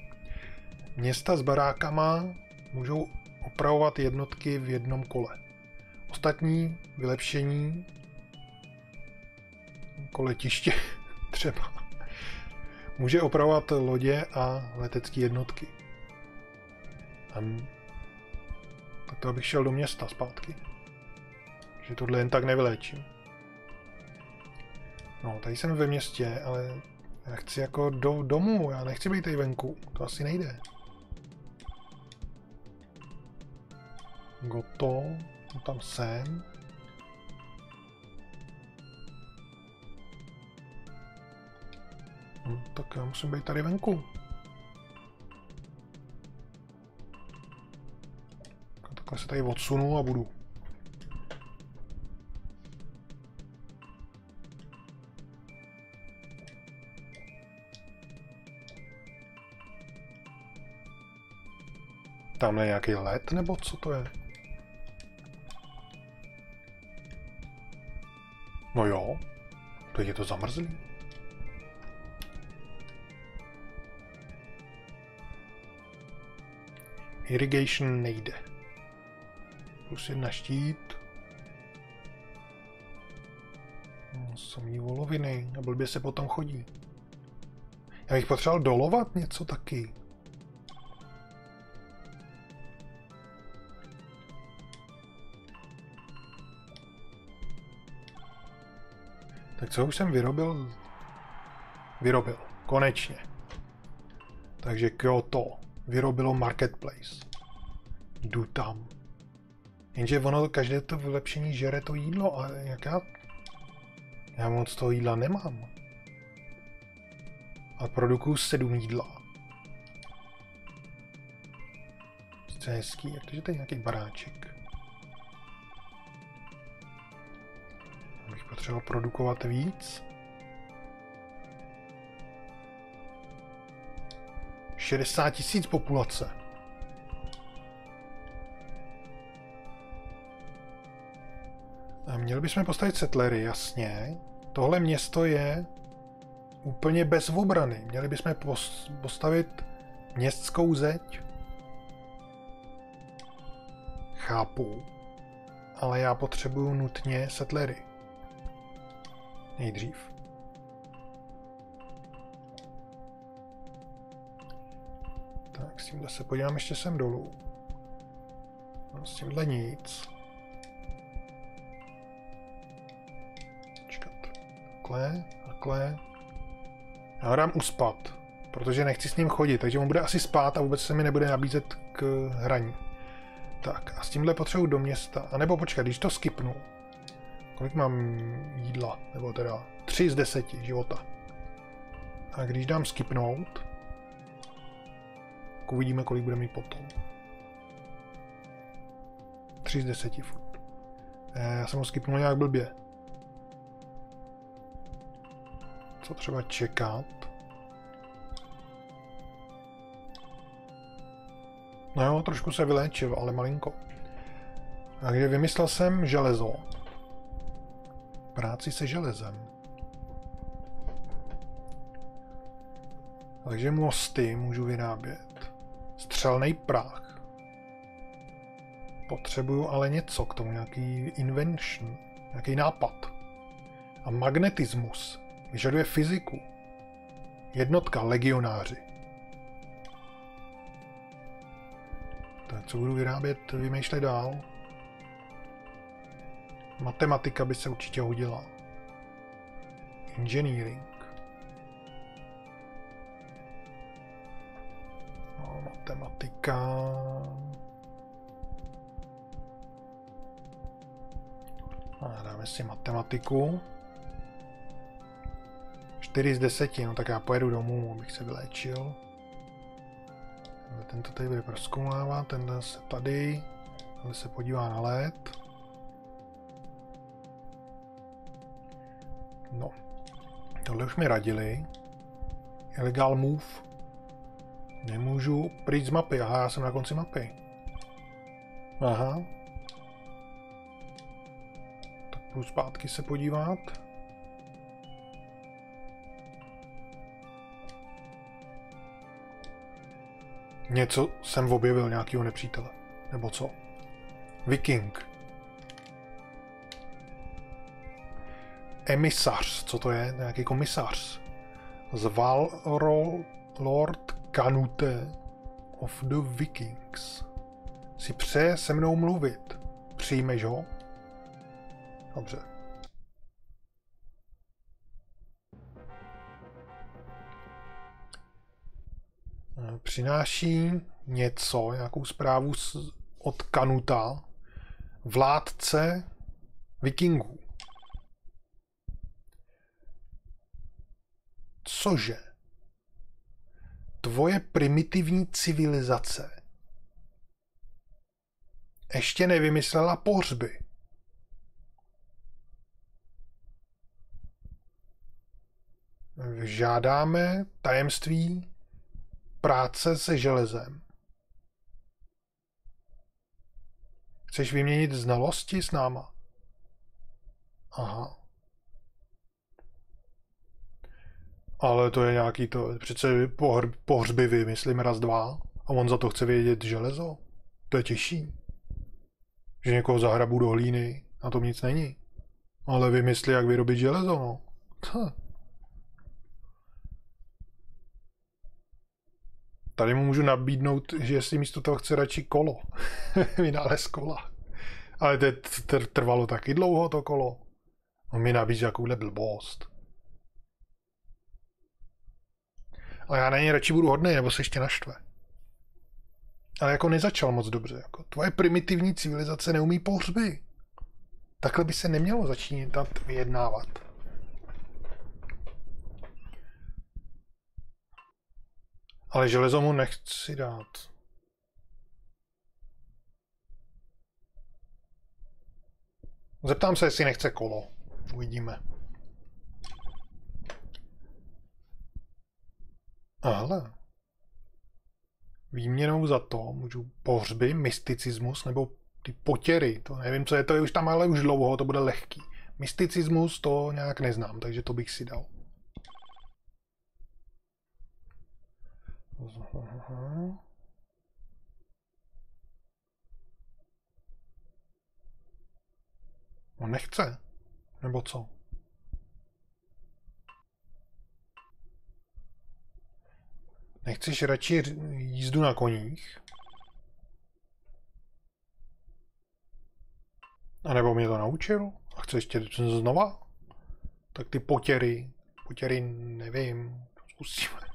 Města s barákama můžou opravovat jednotky v jednom kole. Ostatní vylepšení koletiště třeba Může opravovat lodě a letecké jednotky. A tak to abych šel do města zpátky. Že tohle jen tak nevylečím. No, tady jsem ve městě, ale já chci jako do domu, já nechci být tady venku. To asi nejde. Goto, tam jsem. No, tak já musím být tady venku. Takhle se tady odsunu a budu. Tam je nějaký led, nebo co to je? No jo, teď je to zamrzlý. Irrigation nejde. Plus jedna štít. No, samý voloviny. A blbě se potom chodí. Já bych potřeboval dolovat něco taky. Tak co už jsem vyrobil? Vyrobil. Konečně. Takže Kyoto vyrobilo Marketplace. Jdu tam. Jenže ono každé to vylepšení žere to jídlo a jak já... Já moc toho jídla nemám. A produkuju sedm jídla. Je hezký, jak to, že to je nějaký baráček. Bych potřeboval produkovat víc. 60 tisíc populace. Měli bychom postavit settlery, jasně. Tohle město je úplně bez obrany. Měli bychom postavit městskou zeď. Chápu. Ale já potřebuju nutně settlery. Nejdřív. Tak s tímhle se podívám ještě sem dolů. No, s tímhle nic. Takhle, takhle. Já dám uspat, protože nechci s ním chodit, takže on bude asi spát a vůbec se mi nebude nabízet k hraní. Tak a s tímhle potřebuji do města. A nebo počkat, když to skipnu. Kolik mám jídla? Nebo teda 3 z 10 života. A když dám skipnout, uvidíme, kolik bude mít potom. 3 z 10 furt. Eh, já jsem ho skipnul nějak blbě. Co třeba čekat? No jo, trošku se vyléčil, ale malinko. Takže vymyslel jsem železo. Práci se železem. Takže mosty můžu vyrábět. Střelný prach. Potřebuju ale něco k tomu, nějaký invention, nějaký nápad. A magnetismus vyžaduje fyziku. Jednotka legionáři. Tak co budu vyrábět, vymýšlet dál. Matematika by se určitě hodila. Engineering. No, matematika. A dáme si matematiku. 4 z 10, no tak já pojedu domů, abych se vyléčil. Tento tady bude proskoumávat, ten se tady, ten se podívá na led. No, tohle už mi radili. Illegal move. Nemůžu pryč z mapy, aha, já jsem na konci mapy. Aha. Tak půjdu zpátky se podívat. Něco jsem objevil, nějakého nepřítele. Nebo co? Viking. Emisař, co to je? Nějaký komisař. Zval Lord Canute of the Vikings. Si přeje se mnou mluvit. Přijmeš ho? Dobře. Přináší něco, nějakou zprávu od Kanuta, vládce vikingů. Cože? Tvoje primitivní civilizace ještě nevymyslela pohřby. Žádáme tajemství práce se železem. Chceš vyměnit znalosti s náma? Aha. Ale to je nějaký to, přece pohr, pohřby vymyslím raz, dva a on za to chce vědět železo. To je těžší. Že někoho zahrabu do hlíny, na tom nic není. Ale vymyslí, jak vyrobit železo, no. Tady mu můžu nabídnout, že jestli místo toho chce radši kolo. Vynález kola. Ale to trvalo taky dlouho to kolo. On mi nabízí jakouhle blbost. Ale já na něj radši budu hodný, nebo se ještě naštve. Ale jako nezačal moc dobře. Jako tvoje primitivní civilizace neumí pohřby. Takhle by se nemělo začínat vyjednávat. Ale železo mu nechci dát. Zeptám se, jestli nechce kolo. Uvidíme. Ale výměnou za to můžu pohřby, mysticismus nebo ty potěry, to nevím, co je to, je už tam ale už dlouho, to bude lehký. Mysticismus to nějak neznám, takže to bych si dal. On nechce. Nebo co? Nechceš radši jízdu na koních? A nebo mě to naučil? A chce ještě znova? Tak ty potěry, potěry nevím, zkusíme.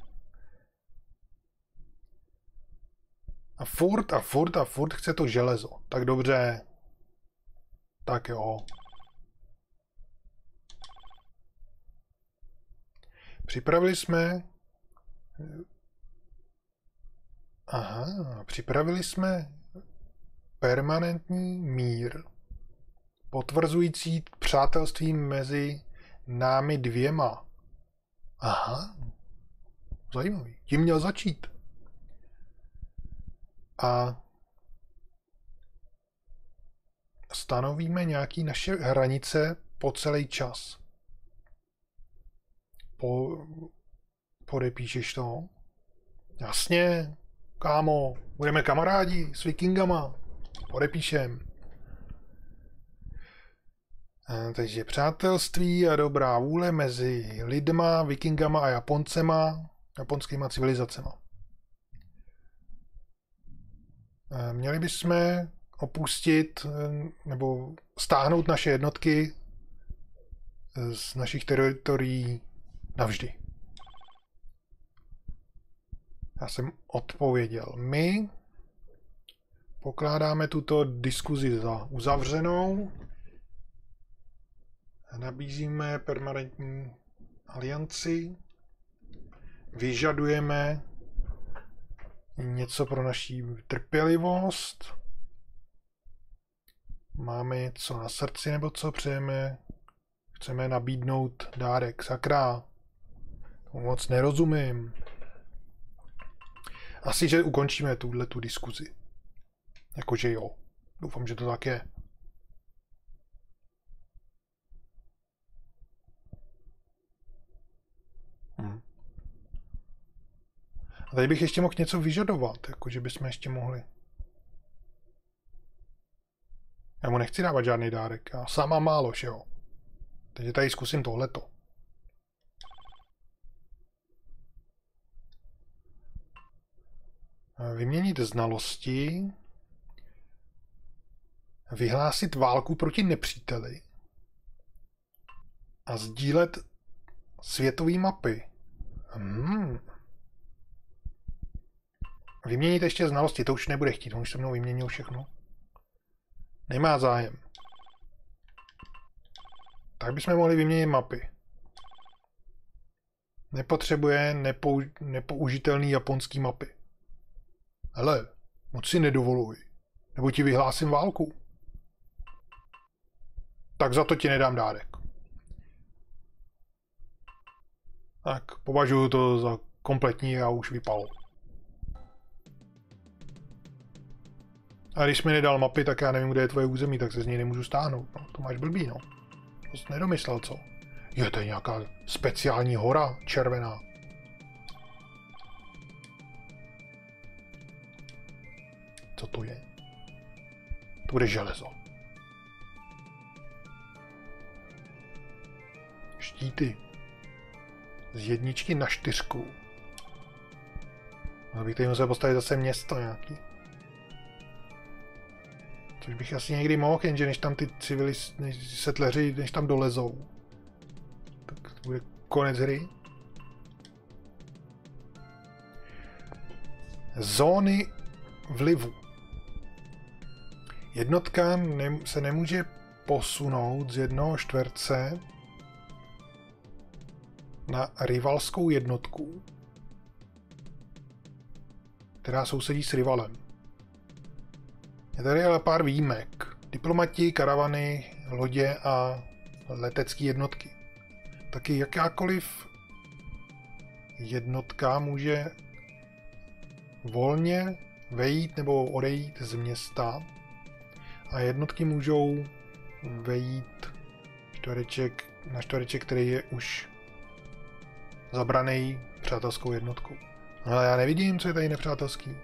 A furt a furt a furt chce to železo. Tak dobře. Tak jo. Připravili jsme... Aha, připravili jsme permanentní mír, potvrzující přátelství mezi námi dvěma. Aha, zajímavý. Tím měl začít. A stanovíme nějaké naše hranice po celý čas po, podepíšeš to? Jasně, kámo, budeme kamarádi s vikingama. Podepíšem. Takže přátelství a dobrá vůle mezi lidma, vikingama a japoncema, japonskýma civilizacema. Měli bychom opustit nebo stáhnout naše jednotky z našich teritorií Navždy. Já jsem odpověděl. My pokládáme tuto diskuzi za uzavřenou. Nabízíme permanentní alianci. Vyžadujeme něco pro naší trpělivost. Máme něco na srdci nebo co přejeme. Chceme nabídnout dárek sakra. Moc nerozumím. Asi, že ukončíme tuhle tu diskuzi. Jakože jo. Doufám, že to tak je. A tady bych ještě mohl něco vyžadovat, jakože bychom ještě mohli. Já mu nechci dávat žádný dárek, já mám málo, že jo. Takže tady zkusím tohleto. vyměnit znalosti, vyhlásit válku proti nepříteli a sdílet světové mapy. Hmm. Vyměnit ještě znalosti, to už nebude chtít, on už se mnou vyměnil všechno. Nemá zájem. Tak bychom mohli vyměnit mapy. Nepotřebuje nepou, nepoužitelný japonský mapy. Hele, moc si nedovoluj, nebo ti vyhlásím válku. Tak za to ti nedám dárek. Tak, považuji to za kompletní a už vypalo. A když mi nedal mapy, tak já nevím, kde je tvoje území, tak se z něj nemůžu stáhnout. No, to máš blbý, no. To jsi nedomyslel, co? Je to nějaká speciální hora červená. Co to je? To bude železo. Štíty. Z jedničky na čtyřku. Ale bych tady musel postavit zase město nějaký. Což bych asi někdy mohl, jenže než tam ty civilis, než setleři, než tam dolezou. Tak to bude konec hry. Zóny vlivu. Jednotka ne, se nemůže posunout z jednoho čtverce na rivalskou jednotku, která sousedí s rivalem. Je tady ale pár výjimek. Diplomati, karavany, lodě a letecké jednotky. Taky jakákoliv jednotka může volně vejít nebo odejít z města a jednotky můžou vejít čtvereček, na čtvereček, který je už zabraný přátelskou jednotkou. Ale já nevidím, co je tady nepřátelský.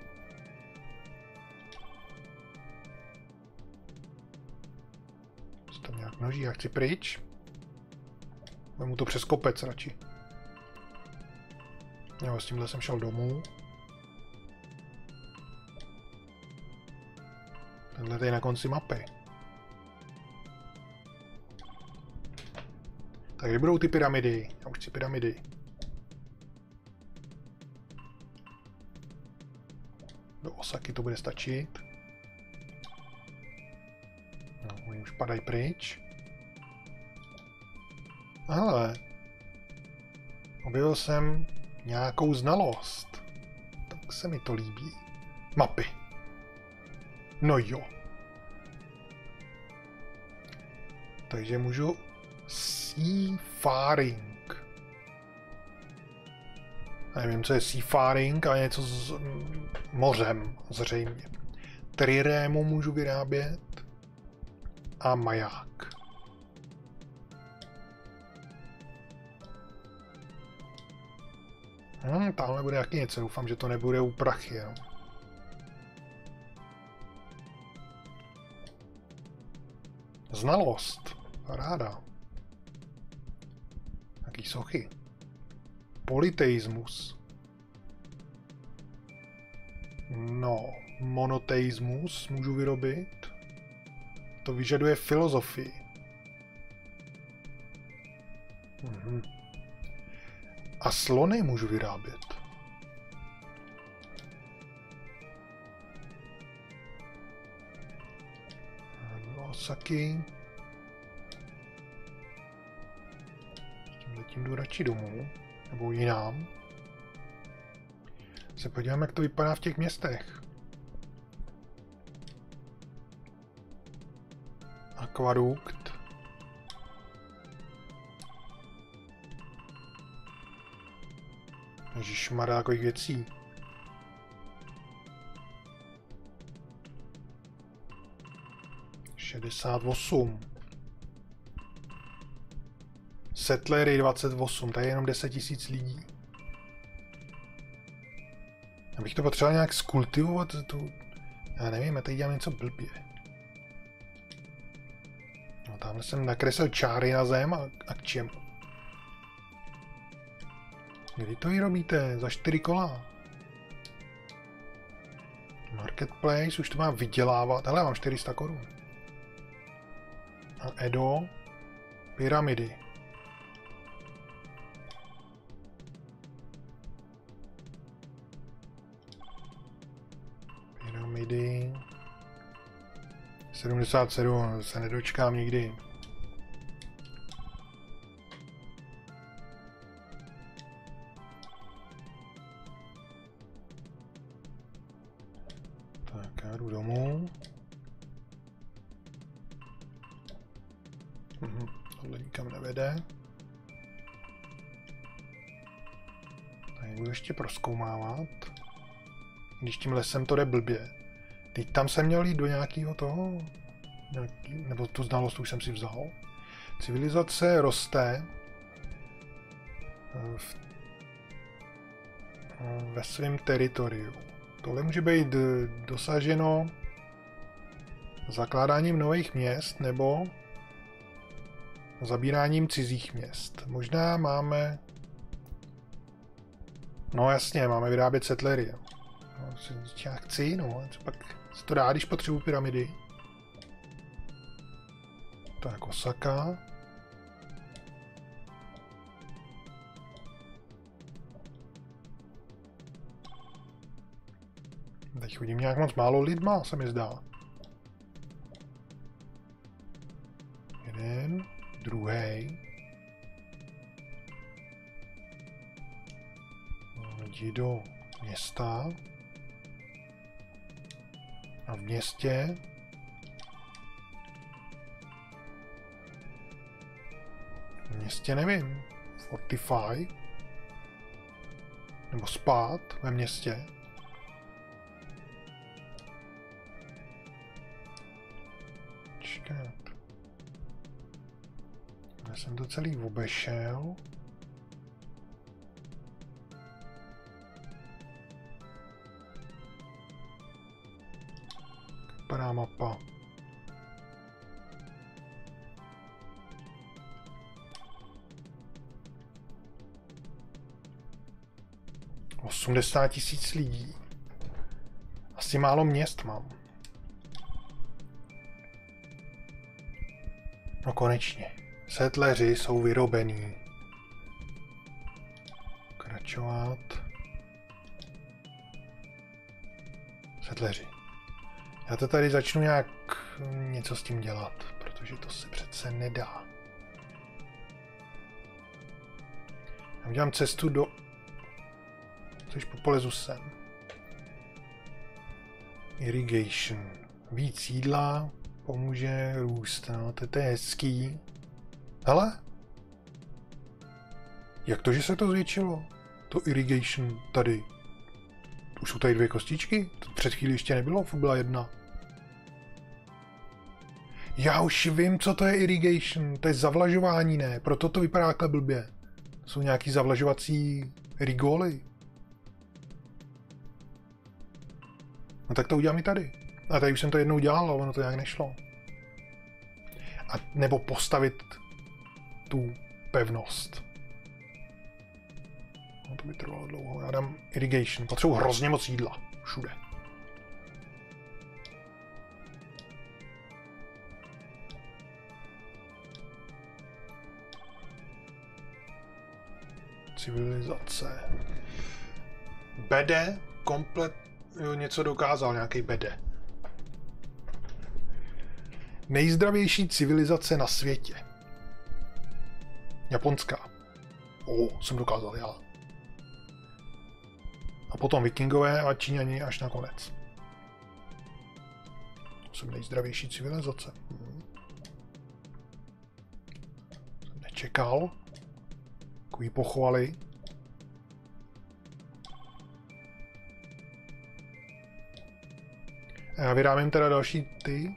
Noží, já chci pryč. Vemu to přes kopec radši. Jo, s tímhle jsem šel domů. Tenhle tady na konci mapy. Tak kde budou ty pyramidy? Já už chci pyramidy. Do Osaky to bude stačit. No, oni už padají pryč. Ale objevil jsem nějakou znalost. Tak se mi to líbí. Mapy. No jo. Takže můžu seafaring. Nevím, co je seafaring, ale něco s mořem, zřejmě. Trirému můžu vyrábět a maják. Hmm, tamhle bude jaký něco, doufám, že to nebude u prachy, jo. Znalost. Ráda. Jaký sochy. Politeismus. No, monoteismus můžu vyrobit. To vyžaduje filozofii. Mhm. A slony můžu vyrábět. Saky. S tím jdu radši domů, nebo jinám. Se podívám, jak to vypadá v těch městech. Akvadukt. Ježišmarja, takových věcí. Šedesát osm. Settlery 28, tady je jenom 10 tisíc lidí. Abych to potřeboval nějak skultivovat, tu... Já nevím, já tady dělám něco blbě. No tamhle jsem nakreslil čáry na zem a, a k čemu? Kdy to vyrobíte? Za 4 kola? Marketplace, už to má vydělávat. Hele, mám 400 korun. A Edo, pyramidy. Pyramidy. 77, se nedočkám nikdy. Když tím lesem to jde blbě. Teď tam jsem měl jít do nějakého toho, nějaký, nebo tu znalost už jsem si vzal. Civilizace roste eh, v, eh, ve svém teritoriu. Tohle může být eh, dosaženo zakládáním nových měst nebo zabíráním cizích měst. Možná máme... No jasně, máme vyrábět setlery. No, já chci, no, co pak se to dá, když potřebuji pyramidy. Tak, Osaka. Teď chodím nějak moc málo lidma, se mi zdá. Jeden, druhý. Jdi do města. A v městě v městě nevím. Fortify. Nebo spát ve městě. Čekat. Já jsem to celý obešel. Vypadá mapa. Osmdesát tisíc lidí. Asi málo měst mám. No konečně. Setleři jsou vyrobení. Kračovat. Setleři. Já to tady začnu nějak něco s tím dělat, protože to se přece nedá. Já udělám cestu do... Což popolezu sem. Irrigation. Víc jídla pomůže růst. No, to, to je hezký. Hele. Jak to, že se to zvětšilo? To irrigation tady. Už jsou tady dvě kostičky? To před chvíli ještě nebylo, byla jedna. Já už vím, co to je irrigation. To je zavlažování, ne? Proto to vypadá takhle blbě. Jsou nějaký zavlažovací rigoly. No tak to udělám i tady. A tady už jsem to jednou dělal, ale ono to nějak nešlo. A nebo postavit tu pevnost. No to by trvalo dlouho. Já dám irrigation. Potřebuji hrozně moc jídla. Všude. Civilizace. Bede komplet jo, něco dokázal, nějaký Bede. Nejzdravější civilizace na světě. Japonská. O, jsem dokázal já a potom vikingové a číňani až na konec. To jsou nejzdravější civilizace. Hmm. Jsem nečekal. Takový pochovali. A já vyrábím teda další ty.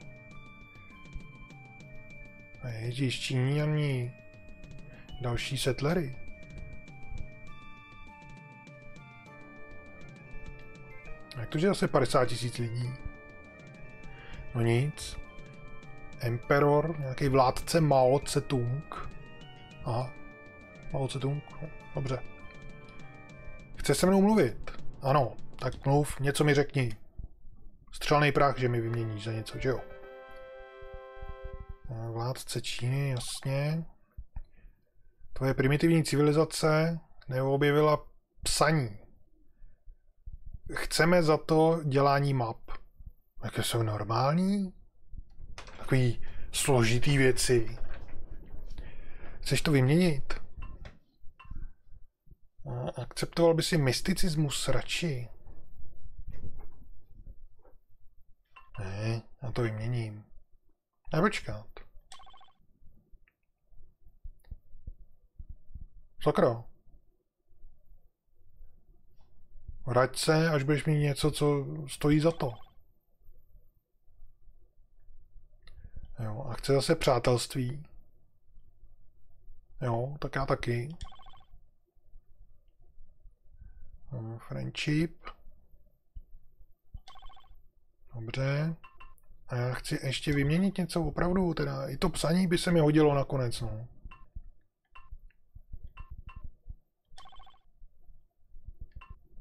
Ježíš, Číňani. Další setlery. To, že zase 50 tisíc lidí? No nic. Emperor, nějaký vládce Mao Tse-tung. Aha. Mao Tse-tung, no, dobře. Chce se mnou mluvit? Ano, tak mluv, něco mi řekni. Střelný prach, že mi vyměníš za něco, že jo? Vládce Číny, jasně. Tvoje primitivní civilizace neobjevila psaní chceme za to dělání map. Jaké jsou normální? Takový složitý věci. Chceš to vyměnit? A akceptoval by si mysticismus radši? Ne, já to vyměním. Nepočkat. Sakra. Vrať se, až budeš mít něco, co stojí za to. Jo, a chce zase přátelství. Jo, tak já taky. Friendship. Dobře. A já chci ještě vyměnit něco opravdu, teda i to psaní by se mi hodilo nakonec, no.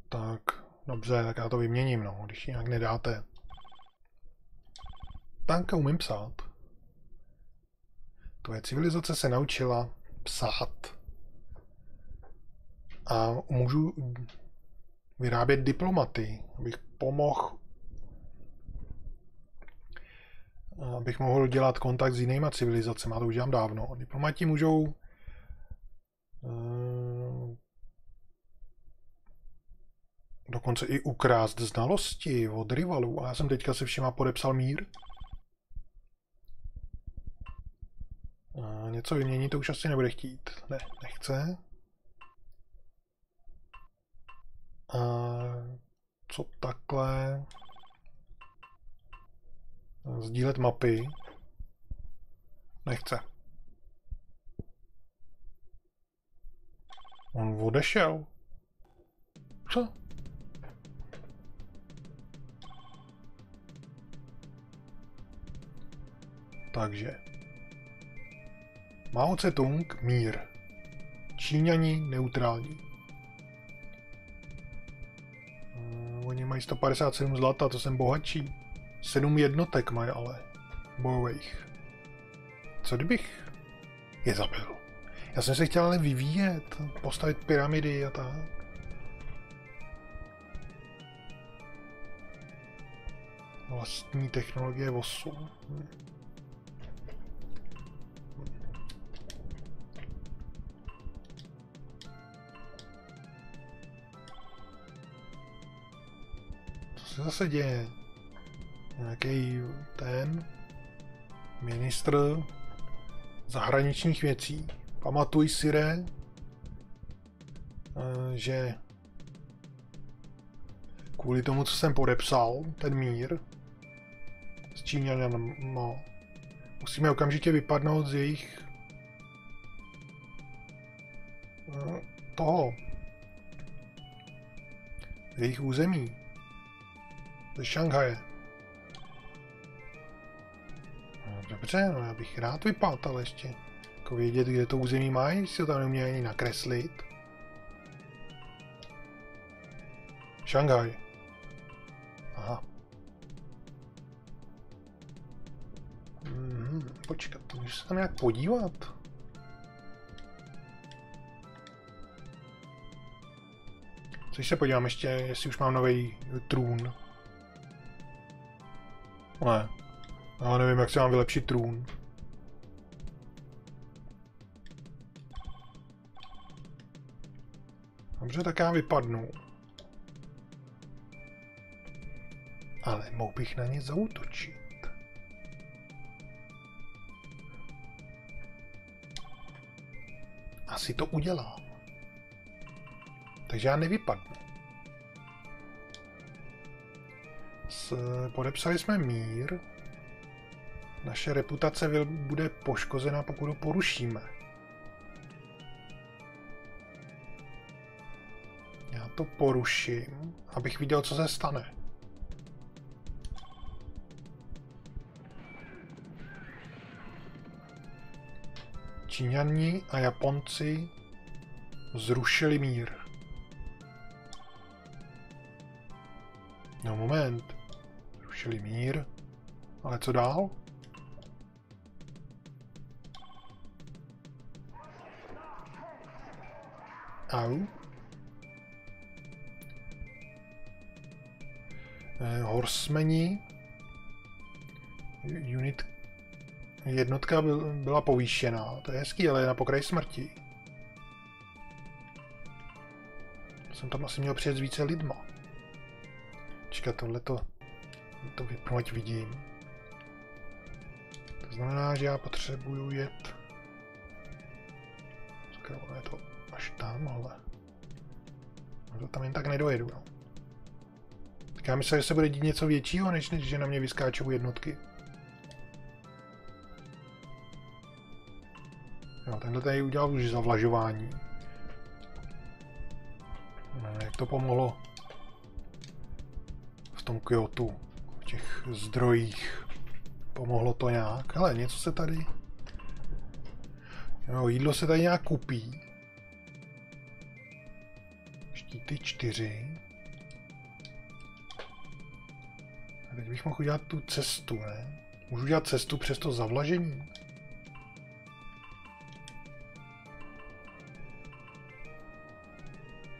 Tak, dobře, tak já to vyměním, no, když jinak nedáte. Tanka umím psát. Tvoje civilizace se naučila psát. A můžu vyrábět diplomaty, abych pomohl abych mohl dělat kontakt s jinýma civilizacemi, a to už dávno. Diplomati můžou uh, dokonce i ukrást znalosti od rivalů. A já jsem teďka se všema podepsal mír. A něco vyměnit to už asi nebude chtít. Ne, nechce. A co takhle? Sdílet mapy. Nechce. On odešel. Co? Takže. Mao Tse-tung, mír. Číňani neutrální. Uh, oni mají 157 zlata, to jsem bohatší. Sedm jednotek mají ale. Bojových. Co kdybych je zabil? Já jsem se chtěl ale vyvíjet, postavit pyramidy a tak. Vlastní technologie VOSu. Hm. Se zase děje? nějaký ten ministr zahraničních věcí. Pamatuj si, Re, eh, že kvůli tomu, co jsem podepsal, ten mír s Číňanem, no, musíme okamžitě vypadnout z jejich eh, toho, z jejich území, ze Šanghaje. Dobře, no já bych rád vypátal ještě. Jako vědět, kde to území mají, si to tam neměl ani nakreslit. Šanghaj. Aha. Mhm, počkat, to můžu se tam nějak podívat. Což se podívám ještě, jestli už mám nový trůn. Ne, já nevím, jak se mám vylepšit trůn. Dobře, tak já vypadnu. Ale mohl bych na ně zautočit. Asi to udělám. Takže já nevypadnu. Podepsali jsme mír. Naše reputace bude poškozena, pokud ho porušíme. Já to poruším, abych viděl, co se stane. Číňani a Japonci zrušili mír. No moment. Zrušili mír. Ale co dál? Au. Eh, Horsemeni. Unit jednotka byla povýšená. To je hezký, ale je na pokraji smrti. Jsem tam asi měl přijet s více lidma. Čekat, tohle to, vypnu, ať vidím. To znamená, že já potřebuju jet. Sakra, je to až tam, ale... To tam jen tak nedojedu, no. Tak já myslím, že se bude dít něco většího, než, než že na mě vyskáčou jednotky. No, tenhle tady udělal už zavlažování. No, jak to pomohlo v tom Kyoto, v těch zdrojích? Pomohlo to nějak? Ale něco se tady... Jo, jídlo se tady nějak kupí. Štíty čtyři. A teď bych mohl udělat tu cestu, ne? Můžu udělat cestu přes to zavlažení?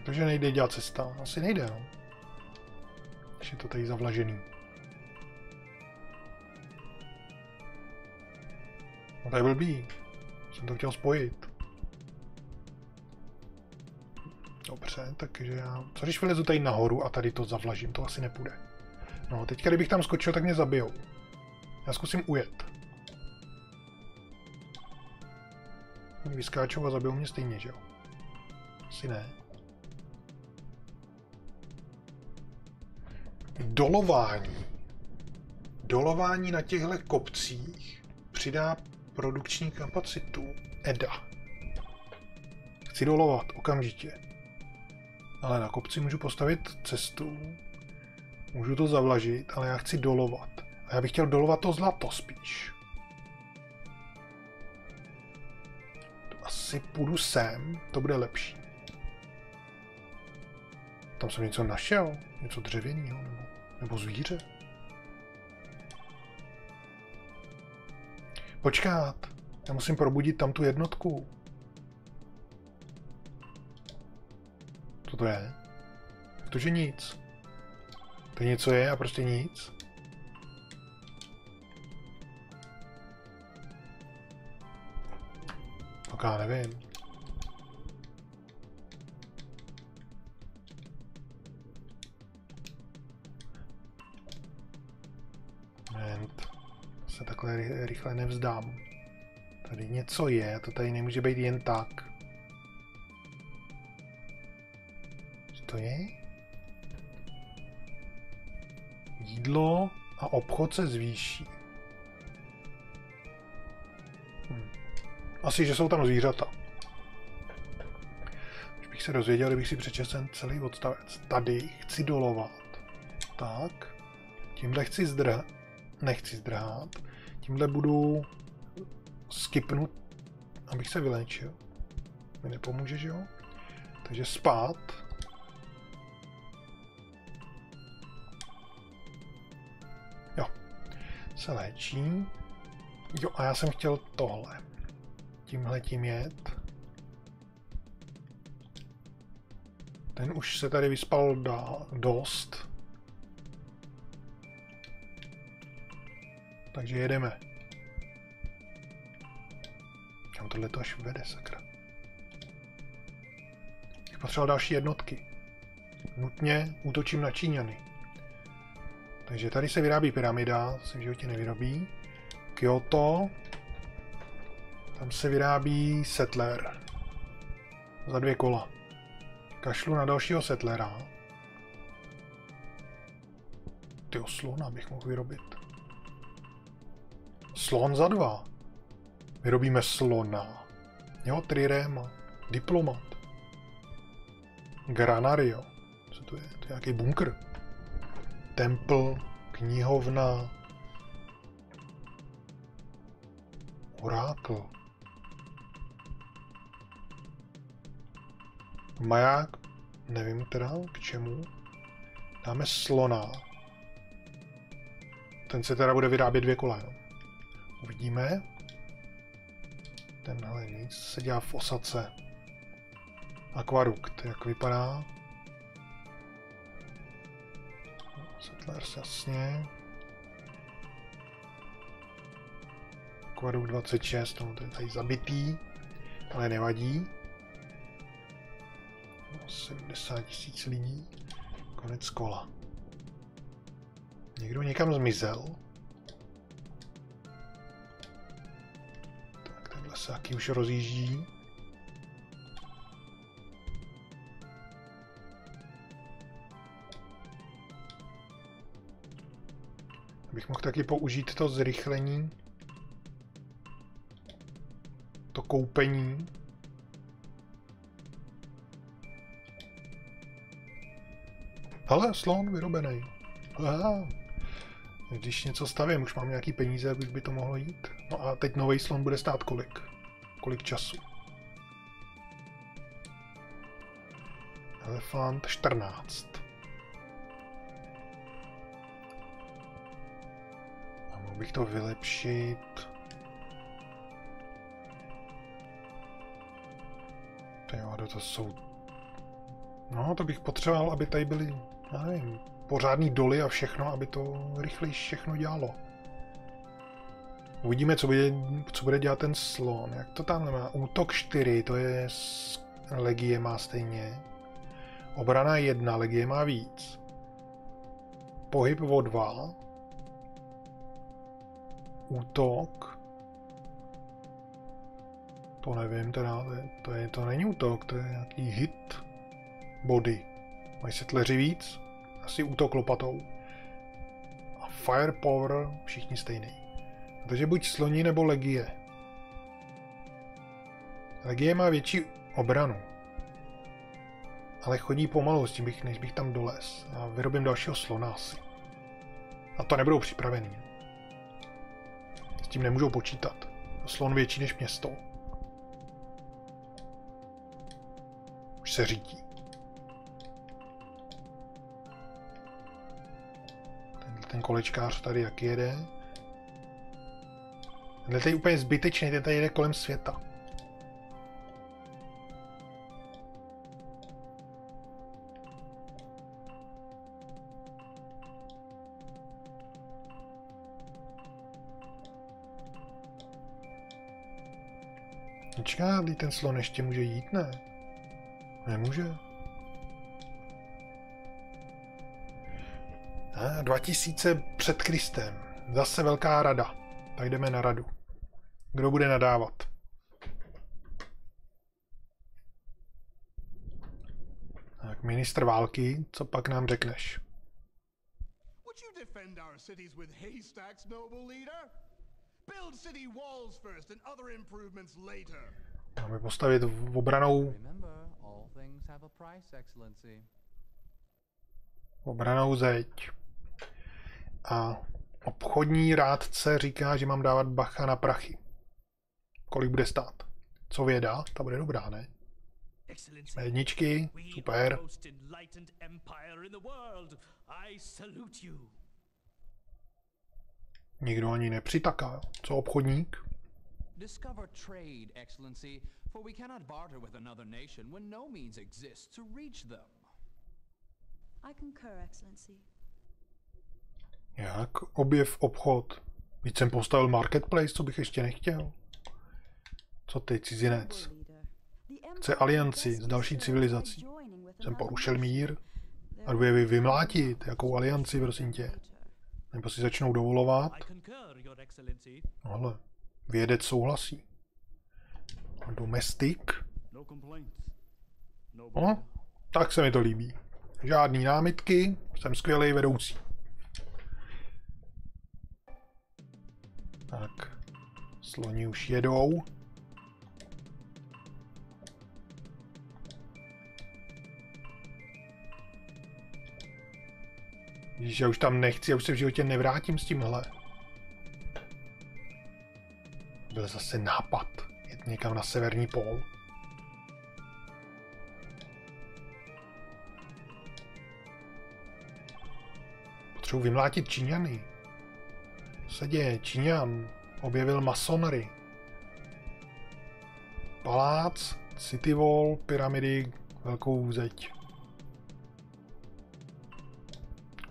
Takže nejde dělat cesta. Asi nejde, no. Když je to tady zavlažený. No to je blbý. Jsem to chtěl spojit. Dobře, takže já... Co když vylezu tady nahoru a tady to zavlažím? To asi nepůjde. No, teďka kdybych tam skočil, tak mě zabijou. Já zkusím ujet. Oni vyskáčou a zabijou mě stejně, že jo? Asi ne. Dolování. Dolování na těchto kopcích přidá produkční kapacitu. EDA. Chci dolovat okamžitě. Ale na kopci můžu postavit cestu. Můžu to zavlažit, ale já chci dolovat. A já bych chtěl dolovat to zlato spíš. Asi půjdu sem, to bude lepší. Tam jsem něco našel, něco dřevěného nebo, nebo zvíře. Počkat, já musím probudit tam tu jednotku. Co to je? Protože nic. To něco je a prostě nic. Tak já nevím. Se takhle rychle nevzdám. Tady něco je, to tady nemůže být jen tak. Co to je? Jídlo a obchod se zvýší. Asi, že jsou tam zvířata. Už bych se dozvěděl, kdybych si přečetl ten celý odstavec. Tady chci dolovat. Tak. Tímhle chci zdrhat. Nechci zdrhat. Tímhle budu skipnout, abych se vylečil. Mi nepomůže, že jo? Takže spát. Jo. Se léčí. Jo, a já jsem chtěl tohle tímhle tím jet. Ten už se tady vyspal dost. Takže jedeme. Kam tohle to až vede, sakra. Bych potřeboval další jednotky. Nutně útočím na Číňany. Takže tady se vyrábí pyramida, se v životě nevyrobí. Kyoto, tam se vyrábí settler. Za dvě kola. Kašlu na dalšího settlera. Ty slona bych mohl vyrobit. Slon za dva. Vyrobíme slona. Jo, trirema. Diplomat. Granario. Co to je? To je nějaký bunkr. Templ, knihovna, orákl. Maják, nevím teda k čemu. Dáme slona. Ten se teda bude vyrábět dvě kola, jo. Uvidíme. Tenhle nic se dělá v osace. Aquarukt, jak vypadá. Settlers, jasně. Aquarukt 26, no je tady zabitý, ale nevadí. 70 tisíc lidí. Konec kola. Někdo někam zmizel. Taky už rozjíždí. Abych mohl taky použít to zrychlení. To koupení. Hele, slon vyrobený. Aha. Když něco stavím, už mám nějaký peníze, jak by to mohlo jít. No a teď nový slon bude stát kolik? Kolik času? Elefant 14. A mohl bych to vylepšit. Jo, to jsou... No, to bych potřeboval, aby tady byly, nevím, pořádný doly a všechno, aby to rychleji všechno dělalo. Uvidíme, co bude, co bude dělat ten slon. Jak to tam má? Útok 4, to je... Legie má stejně. Obrana 1, legie má víc. Pohyb o 2. Útok. To nevím, teda, to, je, to, je, to není útok, to je nějaký hit. Body. Mají se tleři víc? Asi útok lopatou. A firepower všichni stejný. Takže buď sloní nebo legie. Legie má větší obranu ale chodí pomalu, s tím bych, než bych tam dolez. A vyrobím dalšího slona asi. A to nebudou připravený. S tím nemůžou počítat. Slon větší než město. Už se řídí. Ten, ten kolečkář tady jak jede. Tady je úplně zbytečný, ten tady jede kolem světa. Počká, ten slon ještě může jít, ne? Nemůže. A, 2000 před Kristem. Zase velká rada. Tak jdeme na radu. Kdo bude nadávat? Tak, ministr války, co pak nám řekneš? Would you defend our cities with haystacks, noble leader? Build city walls first and other improvements later. Máme postavit v obranou obranou zeď. A obchodní rádce říká, že mám dávat bacha na prachy. Kolik bude stát? Co věda? Ta bude dobrá, ne? Jedničky, super. Nikdo ani nepřitaká. Co obchodník? Discover trade, Excellency, for we cannot barter with another nation when no means exists to reach them. I concur, Excellency. Jak? Objev obchod. Víc jsem postavil marketplace, co bych ještě nechtěl. Co ty, cizinec? Chce alianci s další civilizací. Jsem porušil mír a jdu je vymlátit. Jakou alianci, prosím tě? Nebo si začnou dovolovat. Ale vědec souhlasí. Domestik. No, tak se mi to líbí. Žádný námitky, jsem skvělý vedoucí. Tak, sloni už jedou. Já už tam nechci, já už se v životě nevrátím s tímhle. Byl zase nápad jet někam na severní pól. Potřebuji vymlátit Číňany. Co se děje? Číňan objevil masonery. Palác, City Wall, pyramidy, velkou zeď.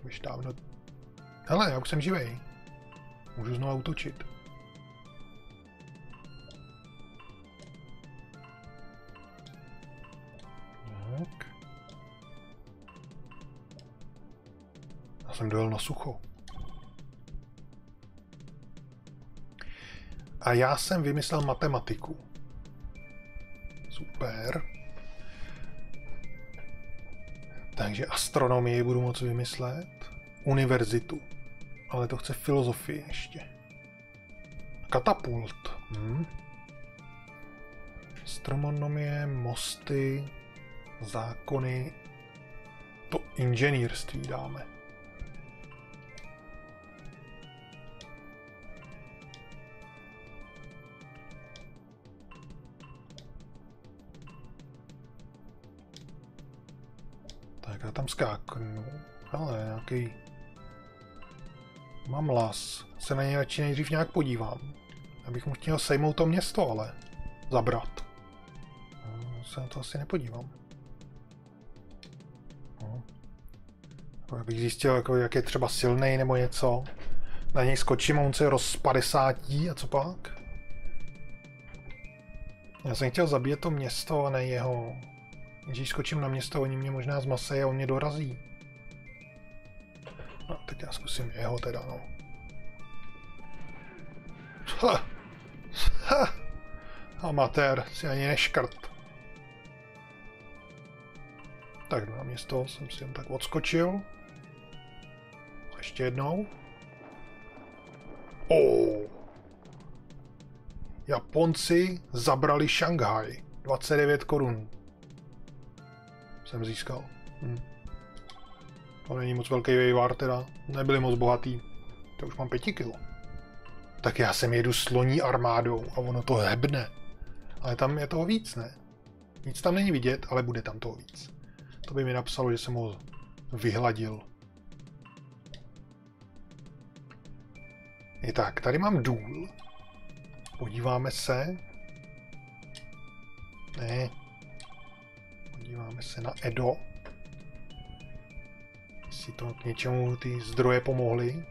Už dávno... Hele, já už jsem živej. Můžu znovu utočit. Tak. Já jsem dojel na sucho. A já jsem vymyslel matematiku. Super. Takže astronomii budu moct vymyslet. Univerzitu. Ale to chce filozofii ještě. Katapult. Hm. Astronomie, mosty, zákony, to inženýrství dáme. Tam skáknu. Ale nějaký... Mám las. Se na něj radši nejdřív nějak podívám. Abych mu chtěl sejmout to město, ale zabrat. No, se na to asi nepodívám. No. Abych zjistil, jako, jak je třeba silný nebo něco. Na něj skočím on se rozpadesátí a co pak? Já jsem chtěl zabít to město a ne jeho. Když skočím na město, oni mě možná zmasejí a on mě dorazí. No, teď já zkusím jeho teda, no. Ha! Ha! Amatér, si ani neškrt. Tak jdu na město, jsem si jen tak odskočil. Ještě jednou. Oh. Japonci zabrali Šanghaj. 29 korun. Jsem získal. Hm. To není moc velký vývar teda. Nebyli moc bohatý. To už mám pěti kilo. Tak já sem jedu sloní armádou a ono to hebne. Ale tam je toho víc, ne? Nic tam není vidět, ale bude tam toho víc. To by mi napsalo, že jsem ho vyhladil. I tak, tady mám důl. Podíváme se. Ne. Podíváme se na Edo. Jestli to k něčemu ty zdroje pomohly.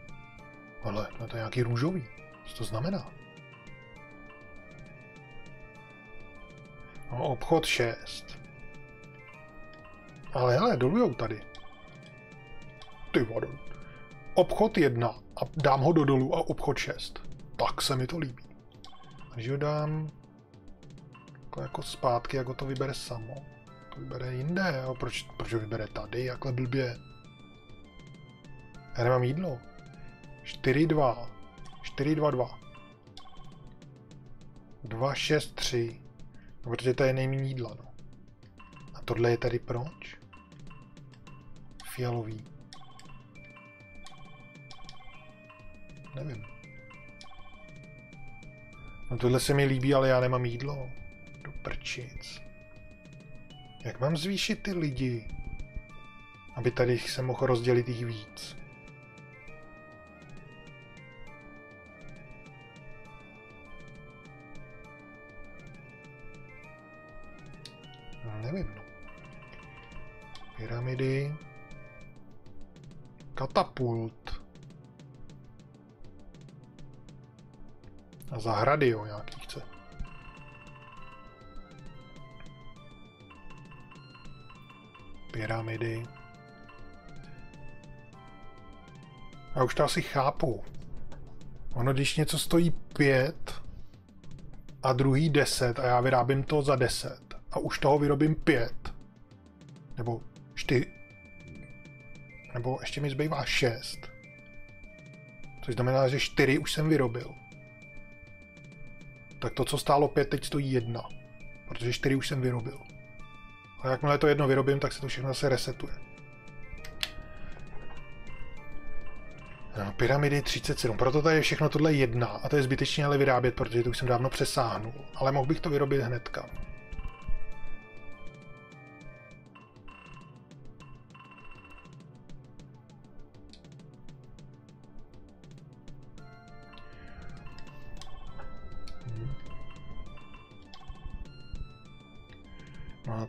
Ale no to je nějaký růžový. Co to znamená? No, obchod 6. Ale hele, dolujou tady. Ty vado. Obchod 1 a dám ho do dolu a obchod 6. Tak se mi to líbí. Takže ho dám jako, jako zpátky, jako to vybere samo. To vybere jinde, jo? Proč, proč ho vybere tady, jakhle blbě? Já nemám jídlo. 4, 2. 4, 2, 2. 2, 6, 3. No, protože to je nejméně jídla, no. A tohle je tady proč? Fialový. Nevím. No tohle se mi líbí, ale já nemám jídlo. Do prčic. Jak mám zvýšit ty lidi? Aby tady se mohl rozdělit jich víc. No, nevím, no. Pyramidy. Katapult. A zahrady, jo, nějaký chce. Pyramidy. Já už to asi chápu. Ono, když něco stojí pět a druhý deset a já vyrábím to za deset a už toho vyrobím pět, nebo čtyři, nebo ještě mi zbývá šest, což znamená, že čtyři už jsem vyrobil tak to, co stálo 5, teď stojí 1. Protože 4 už jsem vyrobil. A jakmile to jedno vyrobím, tak se to všechno zase resetuje. No, pyramidy 37, proto tady je všechno tohle jedna a to je zbytečně ale vyrábět, protože to už jsem dávno přesáhnul. Ale mohl bych to vyrobit hnedka.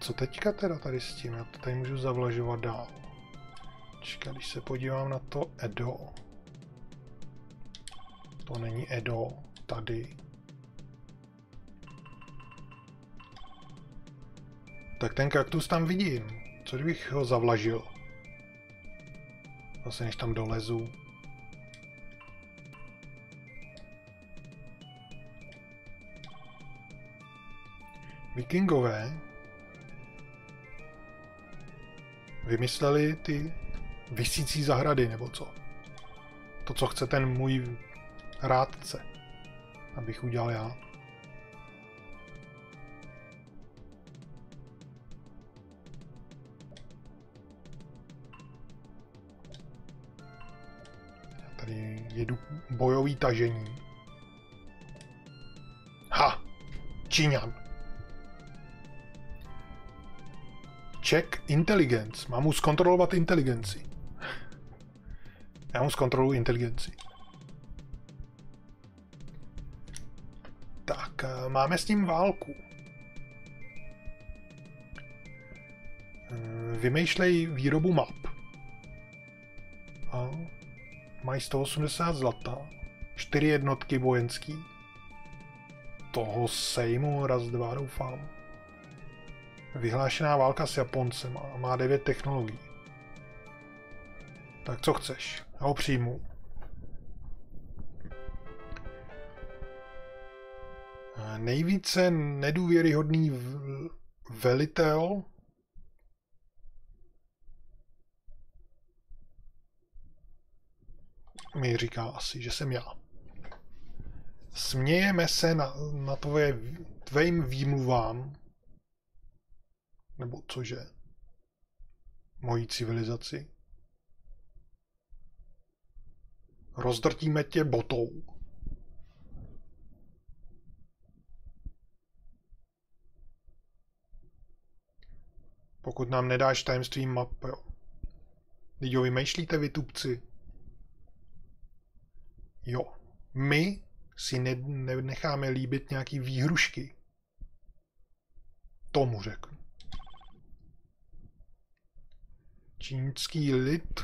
Co teďka teda tady s tím? Já to tady můžu zavlažovat dál. Čeká, když se podívám na to Edo. To není Edo, tady. Tak ten kaktus tam vidím. Co kdybych ho zavlažil? Zase než tam dolezu. Vikingové vymysleli ty vysící zahrady, nebo co? To, co chce ten můj rádce, abych udělal já. Tady jedu bojový tažení. Ha! Číňan. Check intelligence. Mám mu zkontrolovat inteligenci. Já mu zkontroluji inteligenci. Tak, eh, máme s ním válku. Eh, vymýšlej výrobu map. A mají 180 zlata, 4 jednotky vojenský. Toho sejmu raz, dva, doufám. Vyhlášená válka s Japoncem a má 9 technologií. Tak co chceš? Já ho přijmu. Nejvíce nedůvěryhodný velitel mi říká asi, že jsem já. Smějeme se na, na tvoje, tvým výmluvám, nebo cože, mojí civilizaci. Rozdrtíme tě botou. Pokud nám nedáš tajemství map, jo. Teď ho vymýšlíte vy tupci. Jo. My si ne, necháme líbit nějaký výhrušky. Tomu řeknu. Čínský lid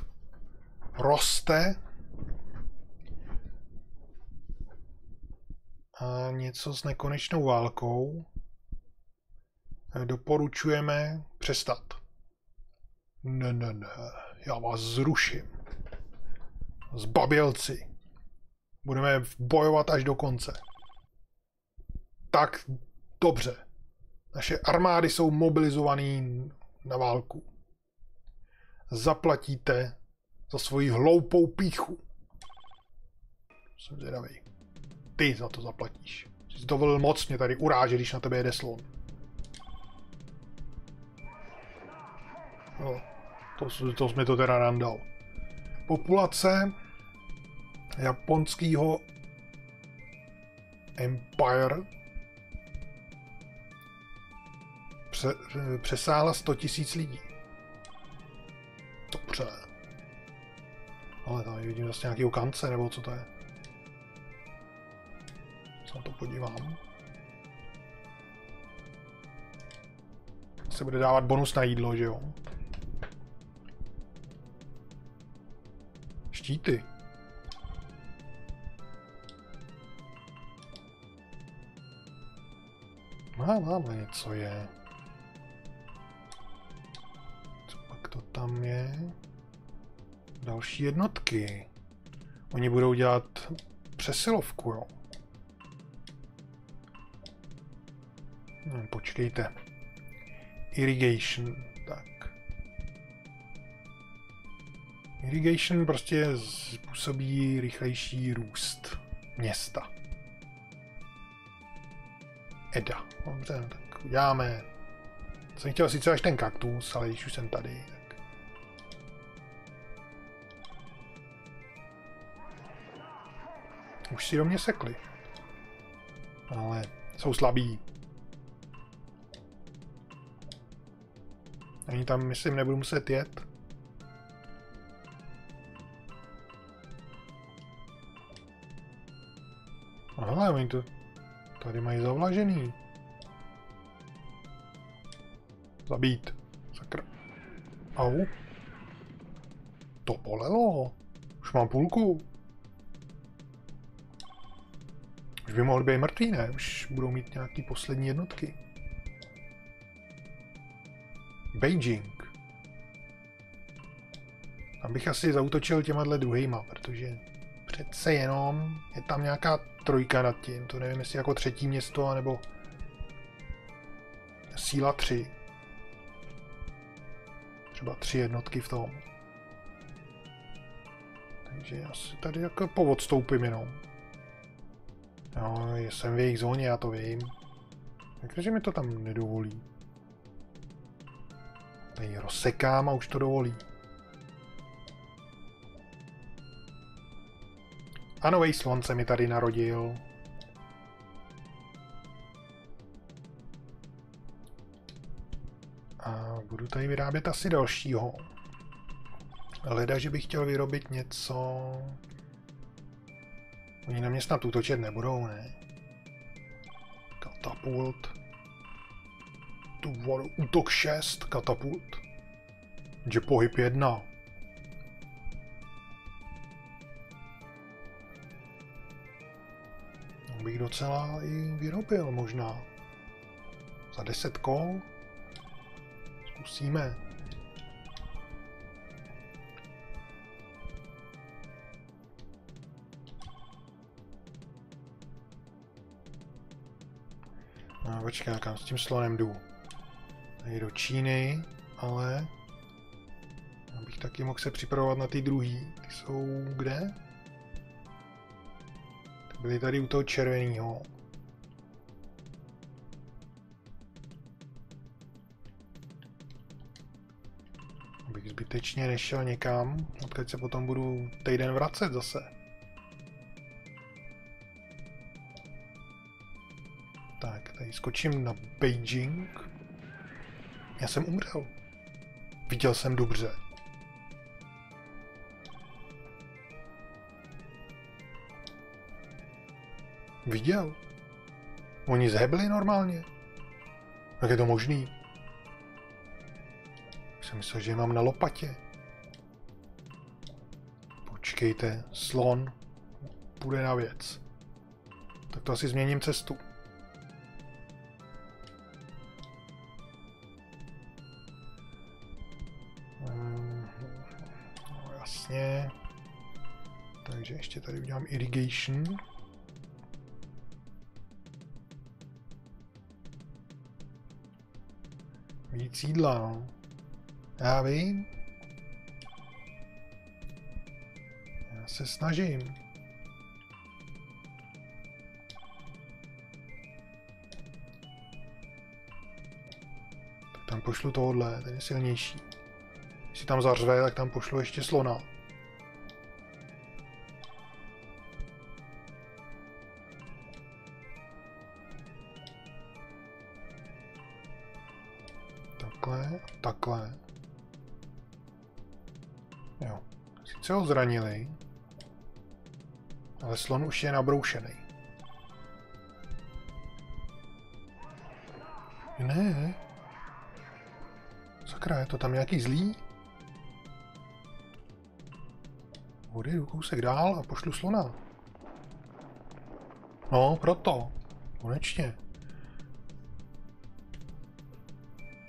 roste a něco s nekonečnou válkou doporučujeme přestat. Ne, ne, ne, já vás zruším. Zbabělci. Budeme bojovat až do konce. Tak dobře. Naše armády jsou mobilizované na válku. Zaplatíte za svoji hloupou píchu. Jsem zvědavý. Ty za to zaplatíš. Jsi dovolil moc mě tady urážet, když na tebe jede slon. No, to, to jsme to teda randal. Populace japonského Empire pře, přesáhla 100 000 lidí. Dobře. Ale tady vidím zase nějaký kance, nebo co to je. Se na to podívám. Se bude dávat bonus na jídlo, že jo? Štíty. Má, máme něco je. To tam je? Další jednotky. Oni budou dělat přesilovku, jo. Hmm, počkejte. Irrigation, tak. Irrigation prostě způsobí rychlejší růst města. Eda. Dobře, tak uděláme. Jsem chtěl sice až ten kaktus, ale když už jsem tady, Už si do mě sekli. Ale jsou slabí. Ani tam, myslím, nebudu muset jet. Aha, oni to Tady mají zavlažený. Zabít. Sakra. Au. To polelo. Už mám půlku. By mohli být mrtví, ne? Už budou mít nějaký poslední jednotky. Beijing. Tam bych asi zautočil těma druhýma, protože přece jenom je tam nějaká trojka nad tím. To nevím, jestli jako třetí město, nebo síla tři. Třeba tři jednotky v tom. Takže já si tady jako povodstoupím jenom. Jo, jsem v jejich zóně, já to vím. Takže mi to tam nedovolí. Tady rozsekám a už to dovolí. A nový slon se mi tady narodil. A budu tady vyrábět asi dalšího. Leda, že bych chtěl vyrobit něco... Oni na mě snad útočit nebudou, ne? Katapult. Tu vodu. Útok 6, katapult. Že pohyb 1. No, bych docela i vyrobil možná. Za 10 kol. Zkusíme. Počkej, kam s tím slonem jdu. Tady do Číny, ale... Abych taky mohl se připravovat na ty druhý. Ty jsou kde? Ty byly tady u toho červeného. Abych zbytečně nešel někam, odkud se potom budu týden vracet zase. Skočím na Beijing. Já jsem umřel. Viděl jsem dobře. Viděl. Oni zhebli normálně. Jak je to možný? Jsem myslel, že je mám na lopatě. Počkejte, slon půjde na věc. Tak to asi změním cestu. Ještě tady udělám irrigation. Víc jídla, no. Já vím. Já se snažím. Tak tam pošlu tohle, ten je silnější. Když tam zařve, tak tam pošlu ještě slona. Sice ho zranili, ale slon už je nabroušený. Ne. Sakra, je to tam nějaký zlý? Odjedu kousek dál a pošlu slona. No, proto. Konečně.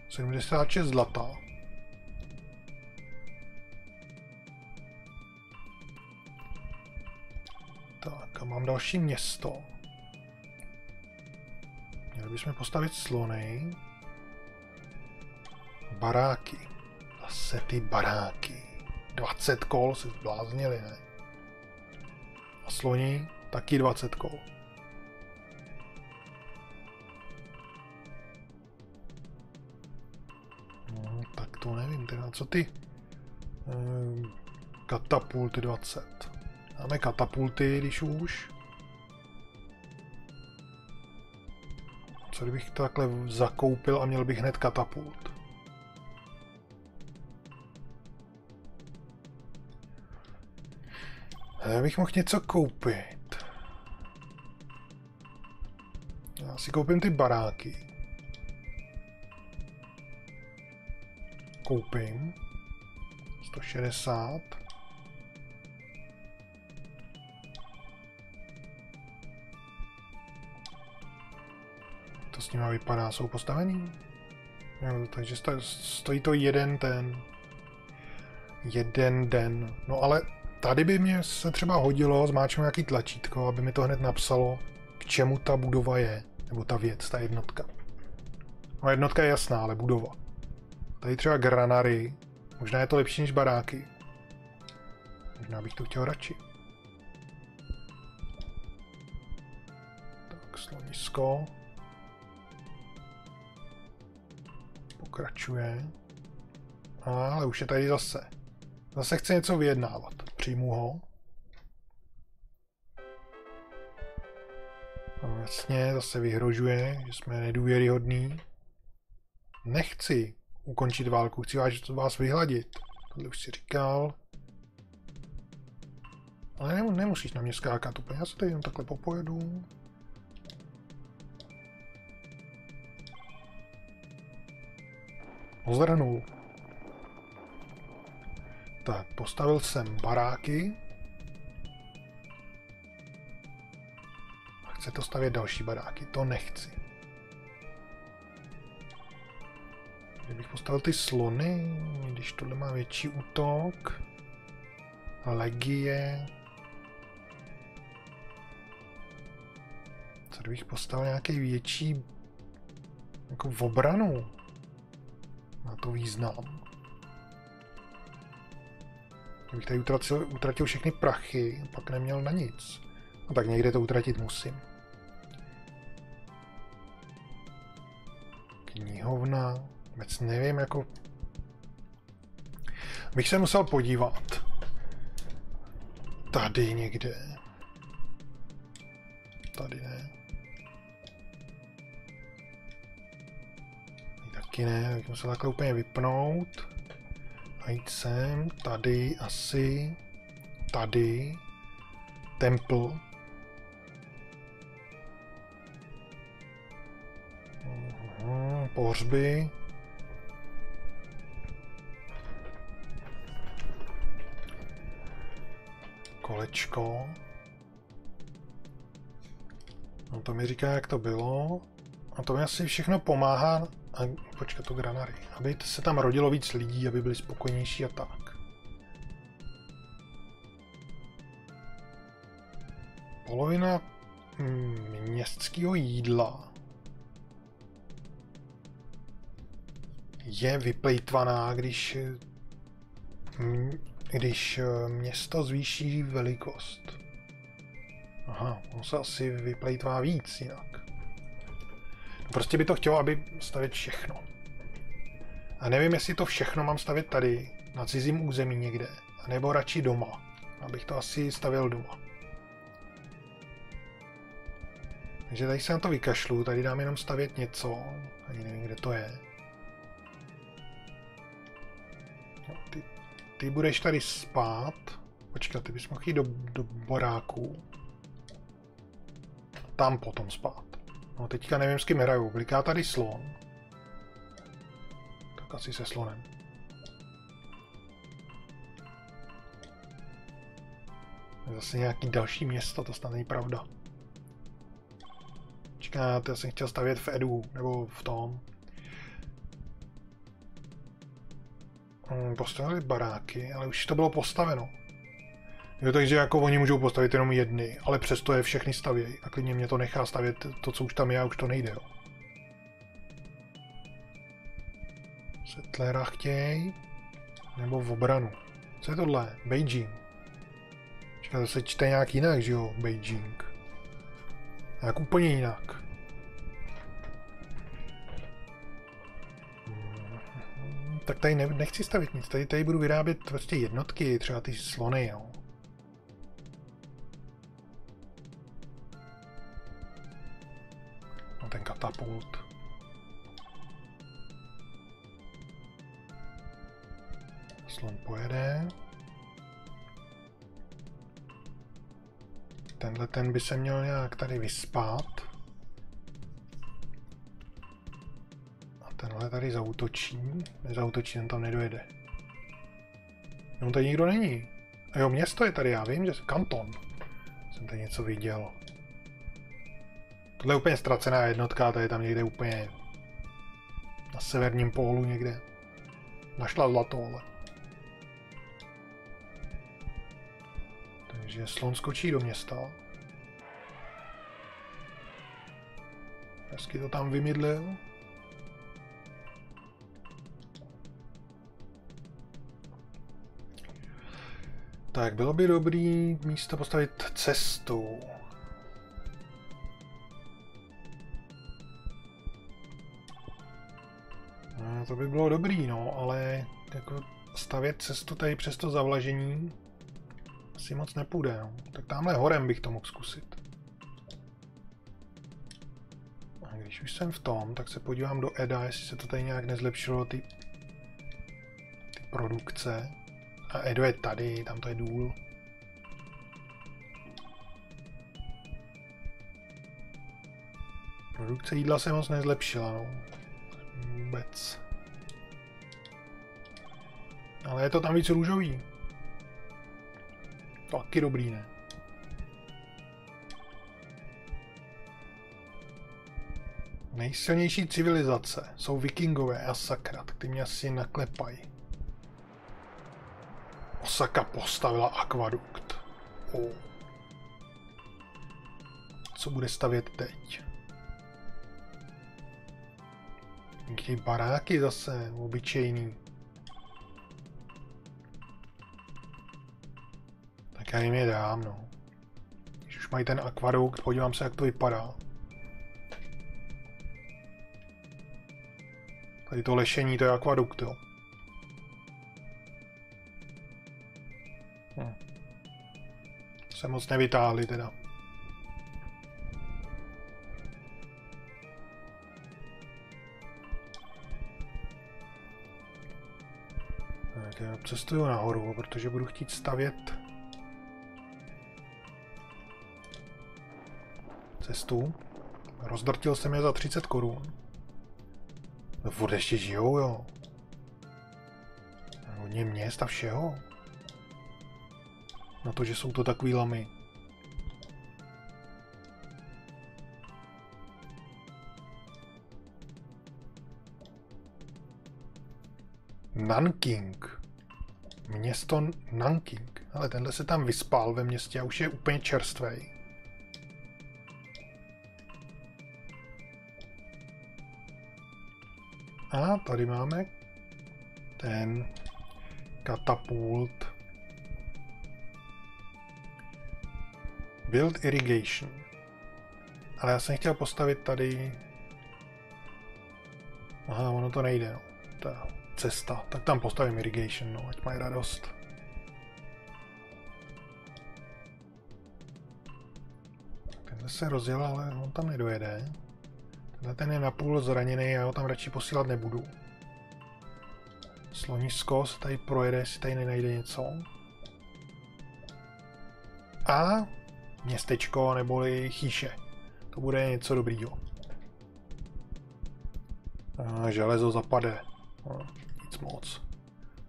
76 zlata. Mám další město. Měli bychom postavit slony. Baráky. Zase ty baráky. 20 kol se zbláznili, ne? A sloni taky 20 kol. No, tak to nevím, teda co ty? Ehm, katapulty 20. Máme katapulty, když už. Co kdybych to takhle zakoupil a měl bych hned katapult? Já bych mohl něco koupit. Já si koupím ty baráky. Koupím. 160. s nima vypadá, jsou postavený? Jo, takže stojí to jeden ten. Jeden den. No ale tady by mě se třeba hodilo zmáčknout nějaký tlačítko, aby mi to hned napsalo, k čemu ta budova je, nebo ta věc, ta jednotka. No jednotka je jasná, ale budova. Tady třeba granary, možná je to lepší než baráky. Možná bych to chtěl radši. Tak, slonisko. pokračuje. A, ale už je tady zase. Zase chce něco vyjednávat. Přijmu ho. No, jasně, zase vyhrožuje, že jsme nedůvěryhodní. Nechci ukončit válku, chci vás, vás vyhladit. Tohle už si říkal. Ale nemusíš na mě skákat úplně, já se tady jenom takhle popojedu. Ozdrnul. Tak, postavil jsem baráky. A chce to stavět další baráky, to nechci. Kdybych postavil ty slony, když tohle má větší útok. Legie. Co kdybych postavil nějaký větší jako v obranu? Má to význam. Kdybych tady utratil, utratil všechny prachy, pak neměl na nic. No tak někde to utratit musím. Knihovna. Vůbec nevím, jako... Bych se musel podívat. Tady někde. Tady ne. Taky ne, bych musel takhle úplně vypnout. A jít sem, tady asi, tady, temple. Uhum, pohřby. Kolečko. No to mi říká, jak to bylo. A to mi asi všechno pomáhá a počkat to granary. Aby se tam rodilo víc lidí, aby byli spokojnější a tak. Polovina městského jídla je vyplejtvaná, když, když město zvýší velikost. Aha, on se asi vyplejtvá víc jinak. Prostě by to chtělo, aby stavět všechno. A nevím, jestli to všechno mám stavět tady, na cizím území někde, nebo radši doma. Abych to asi stavěl doma. Takže tady se na to vykašlu, tady dám jenom stavět něco, ani nevím, kde to je. No, ty, ty budeš tady spát. Počkat, ty bys mohl jít do, do baráku. Tam potom spát. No teďka nevím, s kým hraju. Bliká tady slon. Tak asi se slonem. Zase nějaký další město, to snad není pravda. Čeká, já jsem chtěl stavět v Edu, nebo v tom. Hmm, postavili baráky, ale už to bylo postaveno. Jo, takže jako oni můžou postavit jenom jedny, ale přesto je všechny stavějí. A klidně mě to nechá stavět to, co už tam je, a už to nejde, jo. Settlera chtěj. Nebo v obranu. Co je tohle? Beijing. Čeká, to se čte nějak jinak, že jo? Beijing. Jak úplně jinak. Hmm, tak tady ne, nechci stavit nic, tady, tady budu vyrábět prostě jednotky, třeba ty slony, jo. Ten katapult. Slon pojede. Tenhle ten by se měl nějak tady vyspat. A tenhle tady zautočí. Nezautočí, ten tam nedojede. No tady nikdo není. A jo, město je tady, já vím, že kanton. Jsem tady něco viděl. Tohle je úplně ztracená jednotka, to je tam někde úplně na severním pólu někde. Našla zlato, ale. Takže slon skočí do města. Hezky to tam vymydlil. Tak, bylo by dobrý místo postavit cestu. To by bylo dobrý, no, ale jako stavět cestu tady přes to zavlažení asi moc nepůjde, no. Tak tamhle horem bych to mohl zkusit. Když už jsem v tom, tak se podívám do EDA, jestli se to tady nějak nezlepšilo, ty, ty produkce. A Edo je tady, tam to je důl. Produkce jídla se moc nezlepšila, no. Vůbec. Ale je to tam víc růžový. Taky dobrý, ne? Nejsilnější civilizace jsou vikingové a sakra, ty mě asi naklepají. Osaka postavila akvadukt. Oh. Co bude stavět teď? Nějaký baráky zase, obyčejný. Já jim je dám, no. Když už mají ten akvadukt, podívám se, jak to vypadá. Tady to lešení, to je akvadukt, jo. Hm. Se moc nevytáhli teda. Tak já cestuju nahoru, protože budu chtít stavět cestu. Rozdrtil jsem je za 30 korun. No furt ještě žijou, jo. Hodně měst a všeho. Na to, že jsou to takový lamy. Nanking. Město Nanking. Ale tenhle se tam vyspal ve městě a už je úplně čerstvý. A tady máme ten katapult. Build irrigation. Ale já jsem chtěl postavit tady... Aha, ono to nejde, no. Ta cesta. Tak tam postavím irrigation, no, ať mají radost. Tenhle se rozjel, ale on tam nedojede. Tenhle ten je napůl zraněný, já ho tam radši posílat nebudu. Slonisko se tady projede, jestli tady nenajde něco. A městečko neboli chýše. To bude něco dobrýho. A železo zapade. No, nic moc.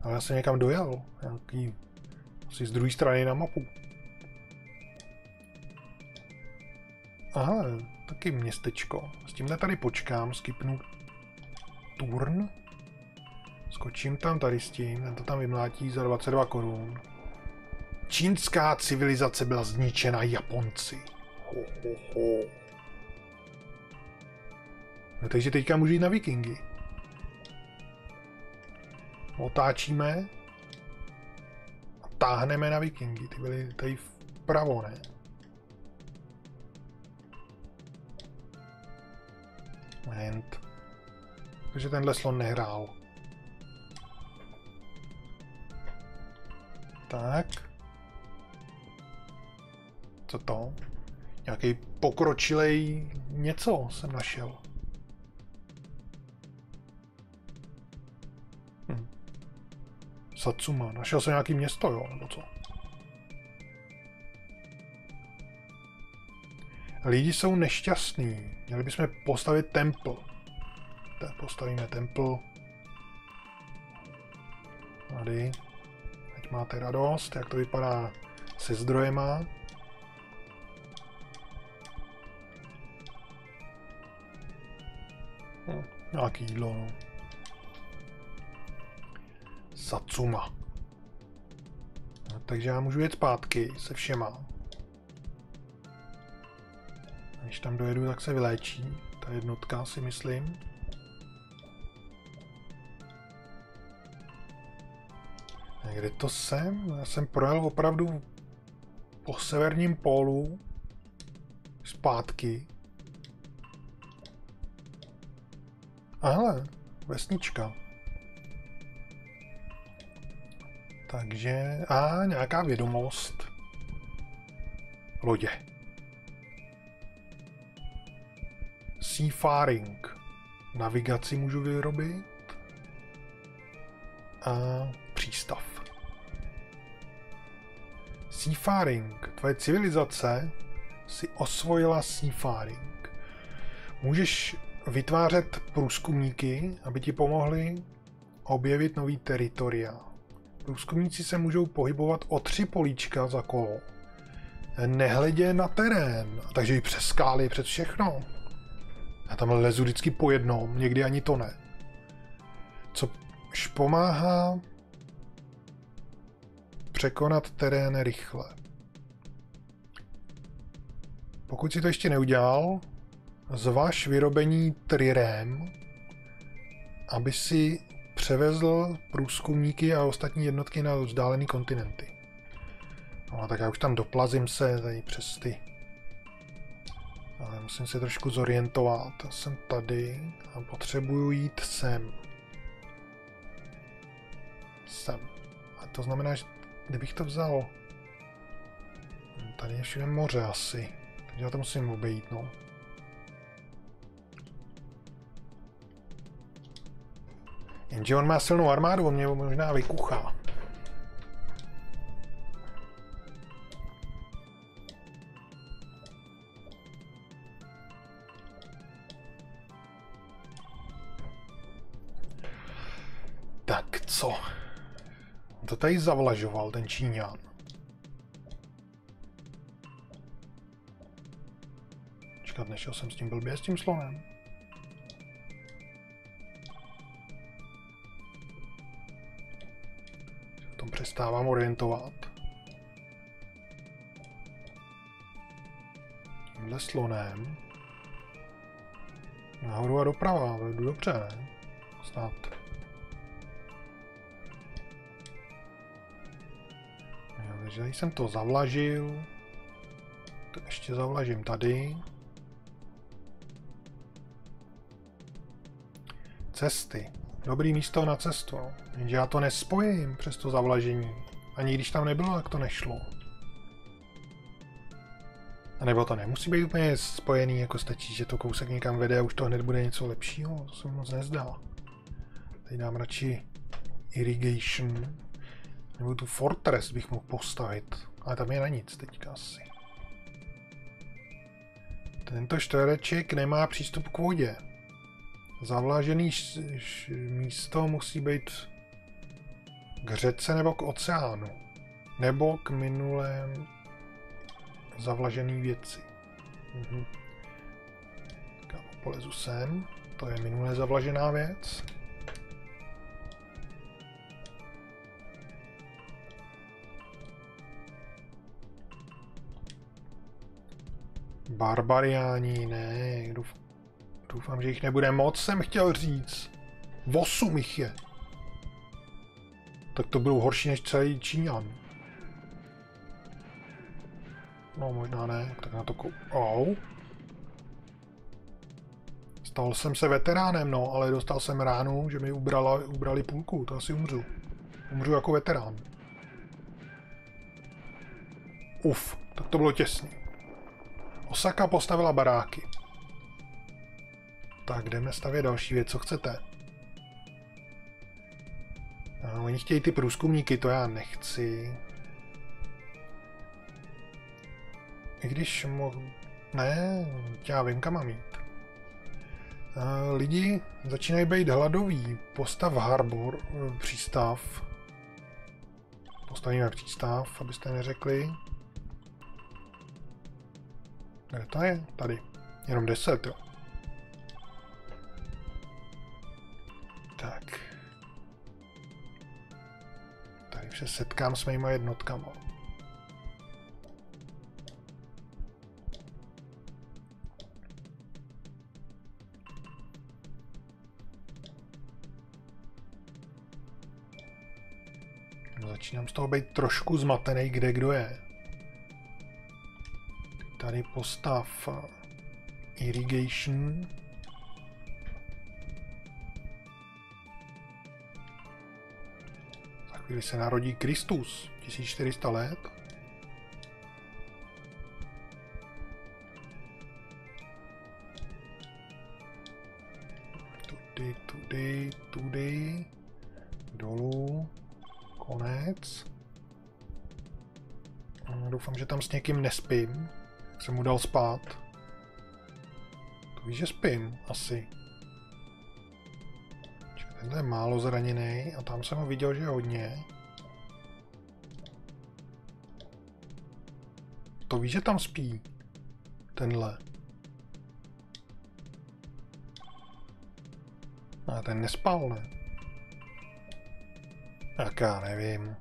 Ale já jsem někam dojel. Nějaký asi z druhé strany na mapu. Aha, taky městečko. S tímhle tady počkám, skipnu turn. Skočím tam tady s tím, ten to tam vymlátí za 22 korun. Čínská civilizace byla zničena Japonci. Ho, ho, ho. No, takže teďka můžu jít na vikingy. Otáčíme a táhneme na vikingy. Ty byly tady vpravo, ne? Moment. Takže tenhle slon nehrál. Tak. Co to? Nějaký pokročilej něco jsem našel. Hm. Satsuma. Našel jsem nějaký město, jo, nebo co? Lidi jsou nešťastní. Měli bychom postavit templ. Tak postavíme templ. Tady. Ať máte radost, jak to vypadá se zdrojema. Hm, nějaký jídlo, no. Satsuma. No, takže já můžu jet zpátky se všema. Když tam dojedu, tak se vyléčí. Ta jednotka si myslím. A kde to jsem? Já jsem projel opravdu po severním pólu zpátky. Ale vesnička. Takže, a nějaká vědomost. Lodě. Seafaring. Navigaci můžu vyrobit. A přístav. Seafaring. Tvoje civilizace si osvojila seafaring. Můžeš vytvářet průzkumníky, aby ti pomohli objevit nový teritoria. Průzkumníci se můžou pohybovat o tři políčka za kolo. Nehledě na terén, takže i přes skály, přes všechno. Já tam lezu vždycky po jednom, někdy ani to ne. Co pomáhá překonat terén rychle. Pokud si to ještě neudělal, zvaž vyrobení trirem, aby si převezl průzkumníky a ostatní jednotky na vzdálené kontinenty. No tak já už tam doplazím se tady přes ty. Ale musím se trošku zorientovat. Já jsem tady a potřebuju jít sem. Sem. A to znamená, že kdybych to vzal... Tady je všude moře asi. Takže já to musím obejít, no. Jenže on má silnou armádu, on mě možná vykuchá. Co? To tady zavlažoval ten Číňan. Čekat, nešel jsem s tím blbě, s tím slonem. tom přestávám orientovat. Tímhle slonem. Nahoru a doprava, jdu dobře, ne? Snad. Takže tady jsem to zavlažil. To ještě zavlažím tady. Cesty. Dobrý místo na cestu. Jenže já to nespojím přes to zavlažení. Ani když tam nebylo, tak to nešlo. A nebo to nemusí být úplně spojený, jako stačí, že to kousek někam vede a už to hned bude něco lepšího. To se moc nezdá. Tady dám radši irrigation. Nebo tu fortress bych mohl postavit. Ale tam je na nic teďka asi. Tento čtvereček nemá přístup k vodě. Zavlažený místo musí být k řece nebo k oceánu. Nebo k minulém zavlažený věci. Mhm. Polezu sem. To je minulé zavlažená věc. Barbariáni, ne, Doufám, že jich nebude moc, jsem chtěl říct. Osm jich je. Tak to budou horší než celý Číňan. No možná ne, tak na to kou... Au. Stal jsem se veteránem, no, ale dostal jsem ránu, že mi ubrala, ubrali půlku, to asi umřu. Umřu jako veterán. Uf, tak to bylo těsný. Osaka postavila baráky. Tak, jdeme stavět další věc, co chcete. No, oni chtějí ty průzkumníky, to já nechci. I když mohu... Ne, já vím, kam mám jít. Lidi začínají být hladoví. Postav harbor, přístav. Postavíme přístav, abyste neřekli. Kde to je? Tady. Jenom 10, jo. Tak. Tady se setkám s mýma jednotkama. No, začínám z toho být trošku zmatený, kde kdo je. Tady postav eh, irrigation. Za chvíli se narodí Kristus, 1400 let. Tudy, tudy, tudy, dolů, konec. Hm, doufám, že tam s někým nespím. Jsem mu dal spát. To víš, že spím, asi. Tenhle je málo zraněný a tam jsem ho viděl, že je hodně. To víš, že tam spí. Tenhle. A ten nespal, ne? Tak já nevím.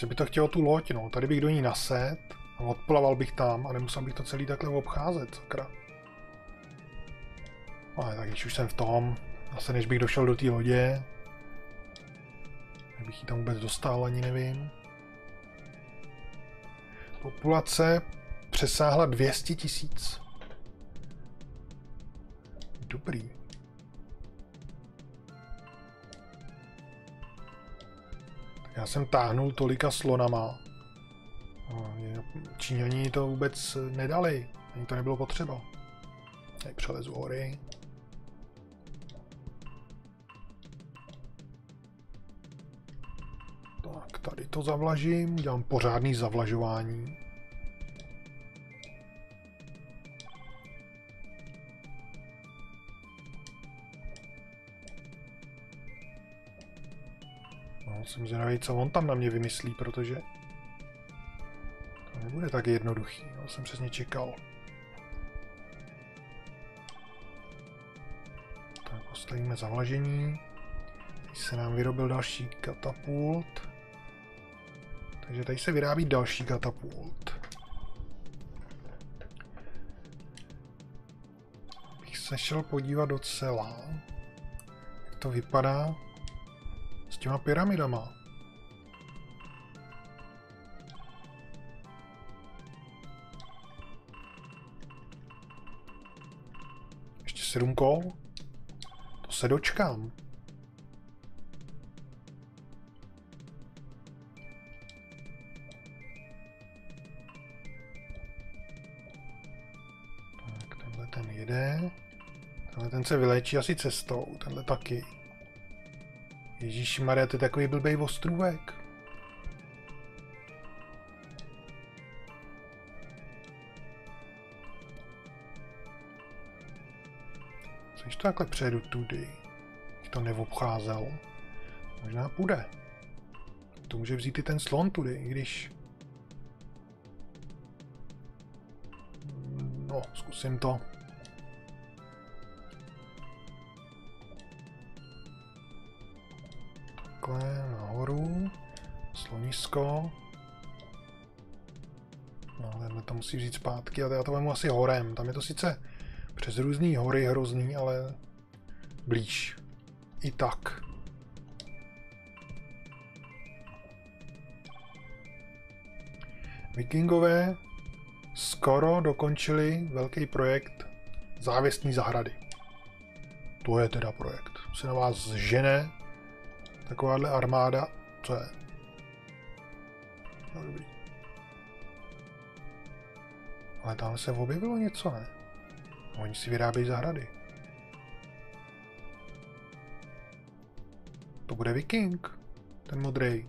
Asi by to chtělo tu loď, no. Tady bych do ní naset a odplaval bych tam a nemusel bych to celý takhle obcházet, sakra. Ale tak když už jsem v tom, asi než bych došel do té lodě, bych ji tam vůbec dostal, ani nevím. Populace přesáhla 200 tisíc. Dobrý. Já jsem táhnul tolika slonama. Číňani to vůbec nedali. Ani to nebylo potřeba. Tady přelezu hory. Tak, tady to zavlažím. Dělám pořádný zavlažování. Jsem zvědavý, co on tam na mě vymyslí, protože to nebude tak jednoduchý. Já jsem přesně čekal. Tak postavíme zavlažení. Teď se nám vyrobil další katapult. Takže tady se vyrábí další katapult. Bych se šel podívat docela, jak to vypadá těma pyramidama. Ještě sedm kol? To se dočkám. Tak, tenhle ten jede. Tenhle ten se vylečí asi cestou, tenhle taky. Ježíš Maria, to je takový blbej ostrůvek. Co když to takhle přejedu tudy? Bych to neobcházel. Možná půjde. To může vzít i ten slon tudy, i když... No, zkusím to. Takhle nahoru. Slonisko. No, ale to musí vzít zpátky, ale já to vemu asi horem. Tam je to sice přes různý hory hrozný, ale blíž. I tak. Vikingové skoro dokončili velký projekt závěstní zahrady. To je teda projekt. Se na vás žene Takováhle armáda, co je? No dobrý. Ale tam se objevilo něco, ne? Oni si vyrábějí zahrady. To bude viking, ten modrý.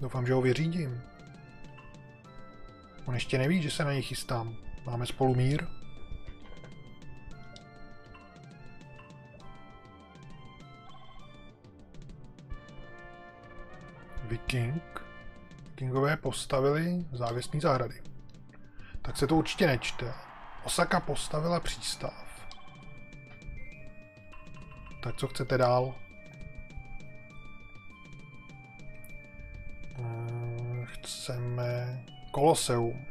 Doufám, že ho vyřídím. On ještě neví, že se na něj chystám. Máme spolu mír. Viking. Vikingové postavili závěsní zahrady. Tak se to určitě nečte. Osaka postavila přístav. Tak co chcete dál? Eh, chceme Koloseum.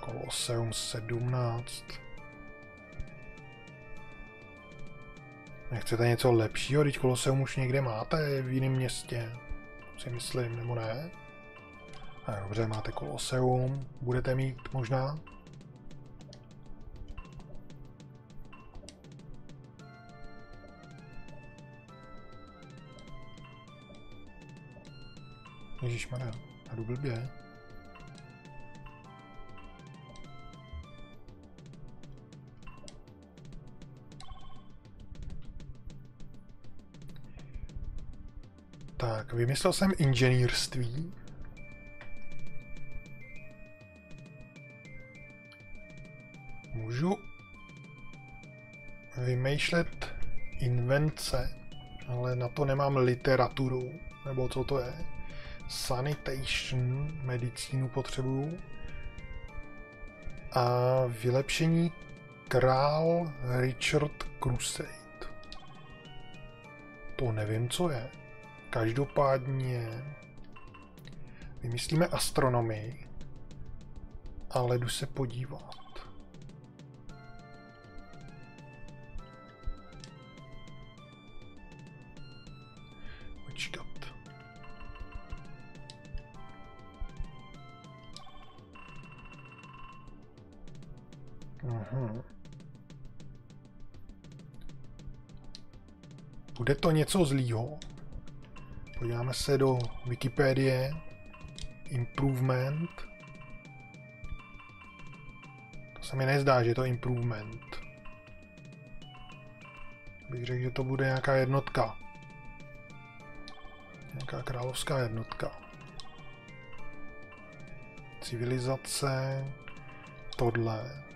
Koloseum 17. Nechcete něco lepšího, když Koloseum už někde máte v jiném městě? Si myslím, nebo ne? A dobře, máte Koloseum, budete mít možná? Ježíš Maria, jdu blbě. Tak, vymyslel jsem inženýrství. Můžu vymýšlet invence, ale na to nemám literaturu, nebo co to je. Sanitation, medicínu potřebuju. A vylepšení král Richard Crusade. To nevím, co je. Každopádně vymyslíme astronomii, ale jdu se podívat. Počkat. Mhm. Bude to něco zlýho? Podíváme se do Wikipedie. Improvement. To se mi nezdá, že je to improvement. Bych řekl, že to bude nějaká jednotka. Nějaká královská jednotka. Civilizace. Tohle.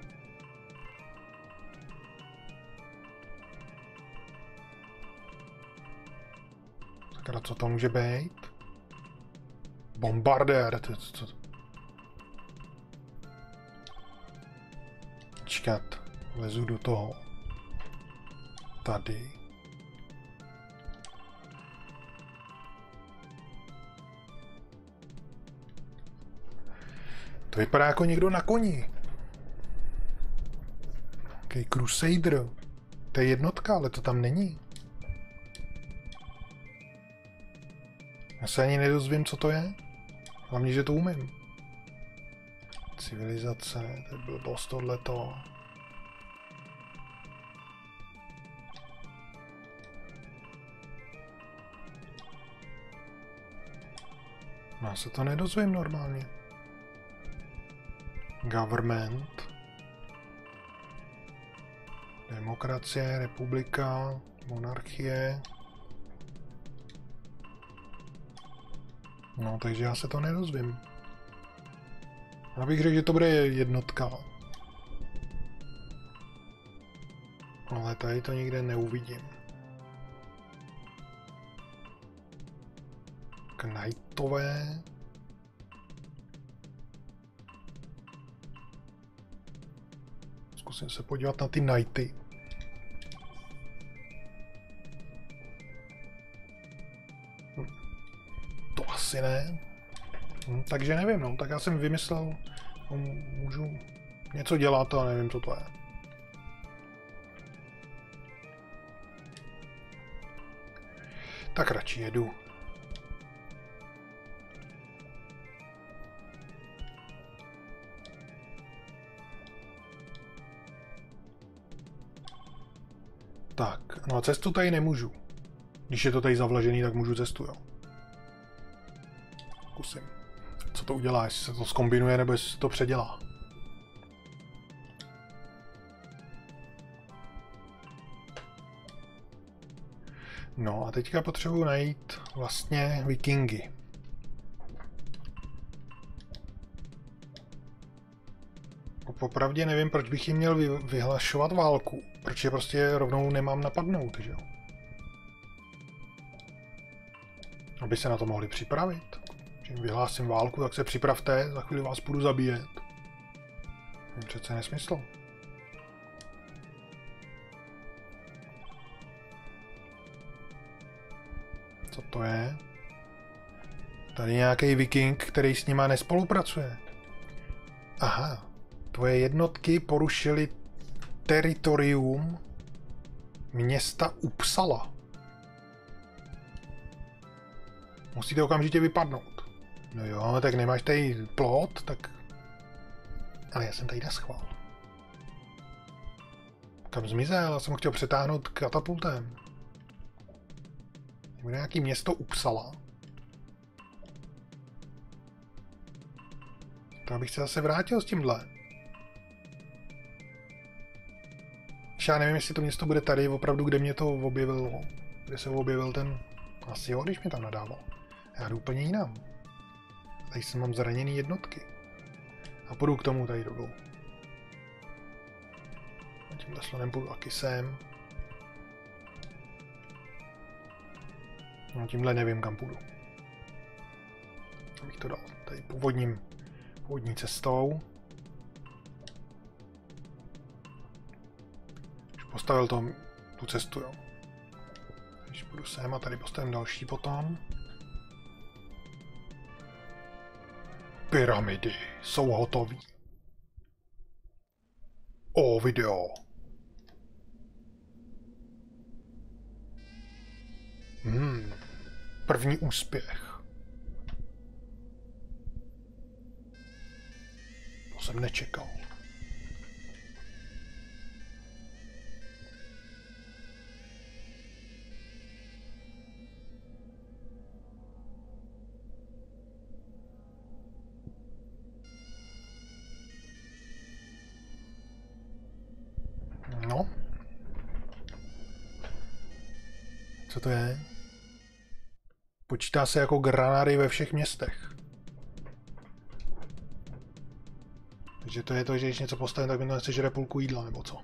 Sakra, co to může být? Bombardér, to, to, to. Čekat, lezu do toho. Tady. To vypadá jako někdo na koni. Okay, Crusader. To je jednotka, ale to tam není. Se ani nedozvím, co to je. Hlavně, že to umím. Civilizace, to je blbost tohleto. No, já se to nedozvím normálně. Government. Demokracie, republika, monarchie. No, takže já se to nedozvím. Já bych řekl, že to bude jednotka. Ale tady to nikde neuvidím. Knightové. Zkusím se podívat na ty Knighty. Asi ne. Hm, takže nevím, no. Tak já jsem vymyslel, no, můžu něco dělat, ale nevím, co to je. Tak radši jedu. Tak, no a cestu tady nemůžu. Když je to tady zavlažený, tak můžu cestu, jo. Zkusím. Co to udělá, jestli se to skombinuje, nebo jestli se to předělá. No a teďka potřebuji najít vlastně vikingy. Popravdě nevím, proč bych jim měl vyhlašovat válku. Proč je prostě rovnou nemám napadnout, že jo? Aby se na to mohli připravit. Když vyhlásím válku, tak se připravte, za chvíli vás budu zabíjet. Přece nesmysl. Co to je? Tady nějaký viking, který s nima nespolupracuje. Aha, tvoje jednotky porušily teritorium města Upsala. Musíte okamžitě vypadnout. No jo, tak nemáš tady plot, tak... Ale já jsem tady neschvál. Kam zmizel? Já jsem ho chtěl přetáhnout katapultem. Bude nějaký město Upsala. To bych se zase vrátil s tímhle. Já nevím, jestli to město bude tady opravdu, kde mě to objevilo. Kde se objevil ten Asi jo, když mě tam nadával. Já jdu úplně jinam. Tady jsem mám zraněný jednotky. A půjdu k tomu tady dolů. A tímhle slonem půjdu taky sem. No tímhle nevím, kam půjdu. Abych to dal tady původním, původní cestou. Už postavil to, tu cestu, jo. Když půjdu sem a tady postavím další potom. Pyramidy jsou hotové. O, video. Hmm. První úspěch. To jsem nečekal. To je? Počítá se jako granády ve všech městech. Takže to je to, že když něco postavím, tak mi to nechceš repulku jídla, nebo co?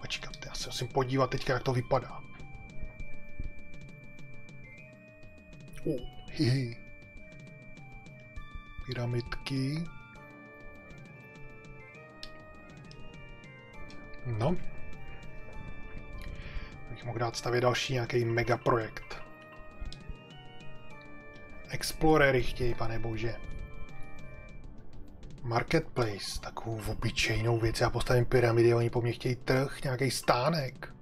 Počkat, já se musím podívat teďka, jak to vypadá. Uh, hihi. Pyramidky. No. Bych mohl dát stavět další nějaký megaprojekt. Explorery chtějí, pane bože. Marketplace, takovou obyčejnou věc. Já postavím pyramidy, oni po mně chtějí trh, nějaký stánek.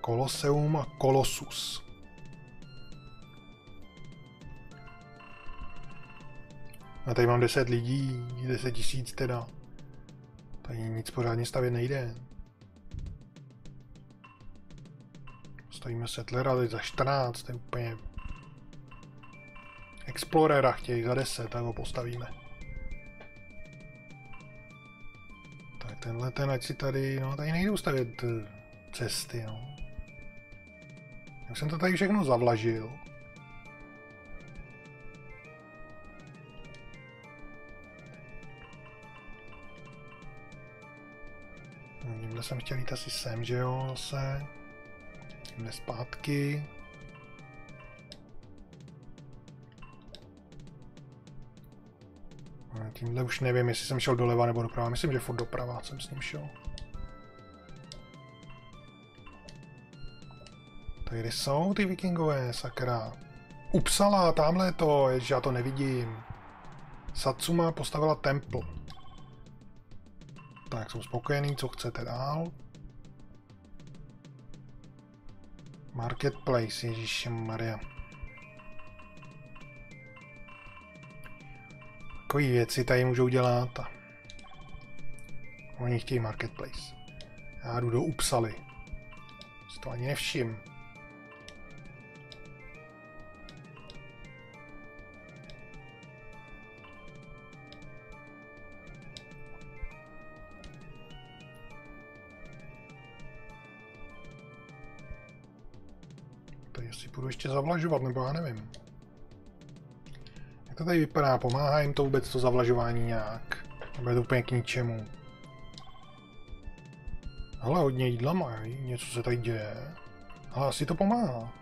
Koloseum a Kolosus. A tady mám 10 lidí, 10 tisíc teda. Tady nic pořádně stavět nejde. Stojíme Settlera teď za 14, to je úplně... Explorera chtějí za 10, tak ho postavíme. Tak tenhle ten, ať si tady, no tady nejde stavět eh, cesty, no. Jak jsem to tady všechno zavlažil. Tímhle jsem chtěl jít asi sem, že jo, zase. Tímhle zpátky. A tímhle už nevím, jestli jsem šel doleva nebo doprava. Myslím, že furt doprava jsem s ním šel. Tady jsou ty vikingové, sakra. Upsala, tamhle to, že já to nevidím. Satsuma postavila templ. Tak, jsou spokojený, co chcete dál? Marketplace, Ježíši Maria. Takový věci tady můžou dělat oni chtějí Marketplace. Já jdu do Upsaly. Si to ani nevšim. Ještě zavlažovat, nebo já nevím. Jak to tady vypadá? Pomáhá jim to vůbec to zavlažování nějak? Nebo je to úplně k ničemu? Ale hodně jídla mají, něco se tady děje. Ale asi to pomáhá.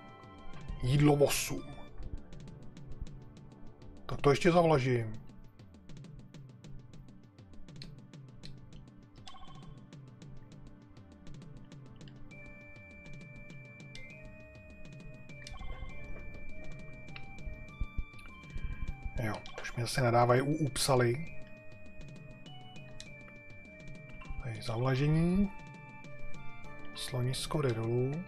Jídlo 8. Tak to ještě zavlažím. Zase nadávají u Upsaly. Tady zavlažení. Slonisko jde dolů.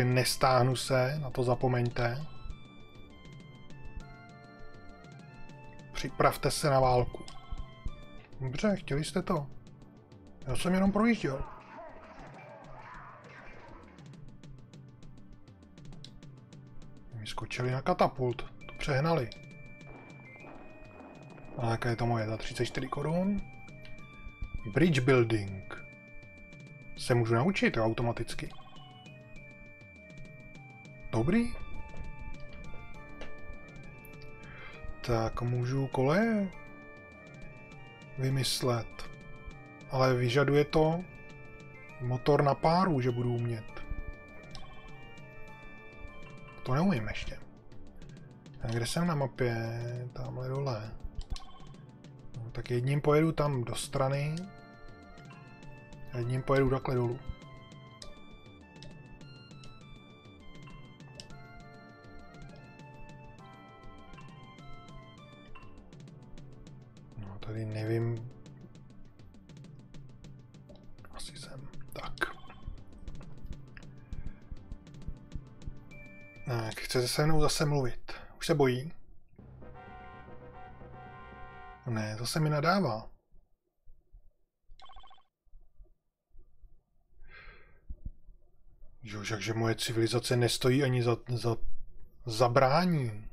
Tak řeknu, že nestáhnu se, na to zapomeňte. Připravte se na válku. Dobře, chtěli jste to. Já jsem jenom projížděl. Skočili na katapult. To přehnali. A jaké je to moje? Za 34 korun? Bridge building. Se můžu naučit automaticky. Dobrý. Tak můžu koleje vymyslet. Ale vyžaduje to motor na páru, že budu umět. To neumím ještě. A kde jsem na mapě? Tamhle dole. No, tak jedním pojedu tam do strany. A jedním pojedu takhle dolů. Se mnou zase mluvit? Už se bojí? Ne, to se mi nadává. Jo, takže moje civilizace nestojí ani za, za zabrání.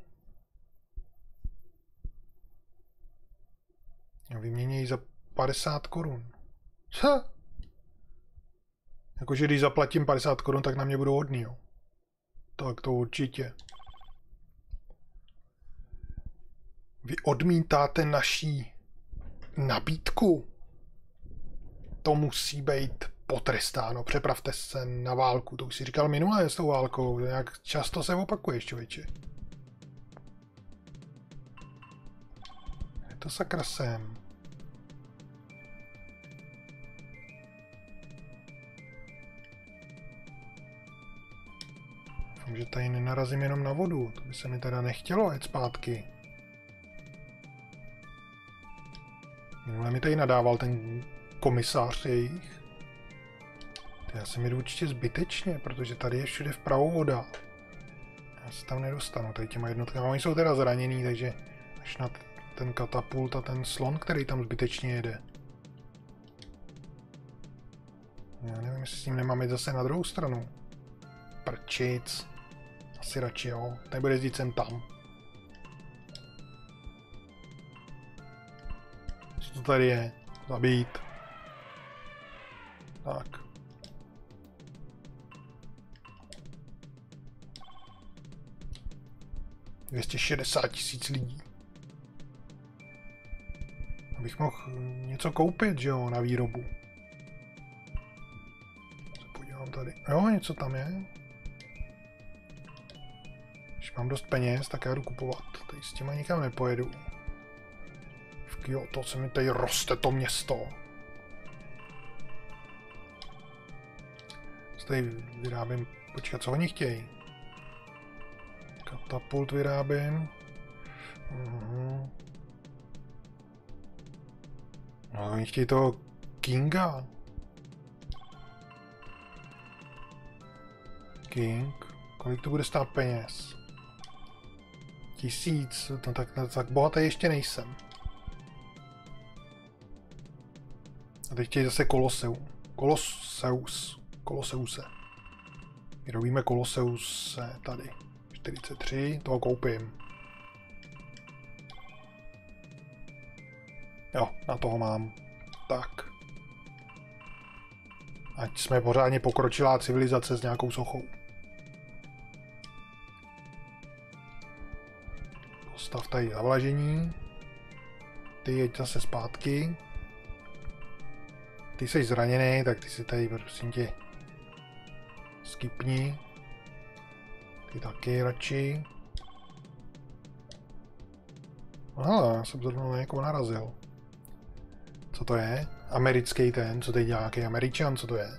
Vyměnějí za 50 korun. Co? Jakože když zaplatím 50 korun, tak na mě budou hodný, jo. Tak to určitě. Vy odmítáte naší nabídku? To musí být potrestáno. Přepravte se na válku. To už si říkal minule s tou válkou. Jak často se opakuješ, člověče. Je to sakra sem. Doufám, že tady nenarazím jenom na vodu. To by se mi teda nechtělo jet zpátky. Minule mi tady nadával ten komisář jejich. Já jsem jdu určitě zbytečně, protože tady je všude vpravo voda. Já se tam nedostanu, tady těma jednotkama. Oni jsou teda zraněný, takže až na ten katapult a ten slon, který tam zbytečně jede. Já nevím, jestli s ním nemám jít zase na druhou stranu. Prčic. Asi radši jo. Nebude jezdit sem tam. Co tady je? Zabít. Tak. Dvěstě šedesát tisíc lidí. Abych mohl něco koupit, že jo, na výrobu. Se podívám tady. Jo, něco tam je. Když mám dost peněz, tak já jdu kupovat. Tady s těma nikam nepojedu. V Kyoto se mi tady roste to město. Tady vyrábím... Počkat, co oni chtějí? Katapult vyrábím. Mhm. No, oni chtějí toho Kinga. King. Kolik to bude stát peněz? Tisíc. No tak, tak bohatý ještě nejsem. A teď chtějí zase Koloseum. Koloseus. Koloseuse. Vyrobíme Koloseuse tady. 43, toho koupím. Jo, na toho mám. Tak. Ať jsme pořádně pokročilá civilizace s nějakou sochou. Postav tady zavlažení. Ty jeď zase zpátky. Ty jsi zraněný, tak ty si tady prosím tě skipni. Ty taky radši. Hele, já jsem zrovna na někoho narazil. Co to je? Americký ten, co teď dělá nějaký Američan, co to je?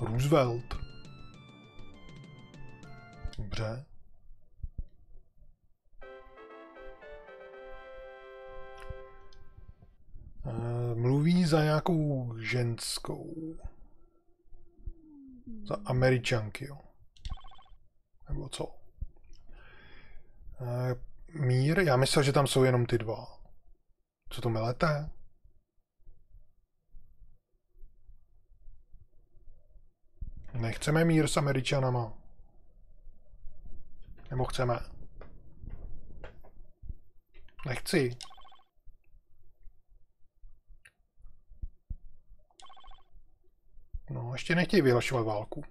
Roosevelt. Dobře. Mluví za nějakou ženskou. Za američanky, jo. Nebo co? Eh, mír? Já myslel, že tam jsou jenom ty dva. Co to melete? Nechceme mír s Američanama. Nebo chceme? Nechci. No, ještě nechtějí vyhlašovat válku.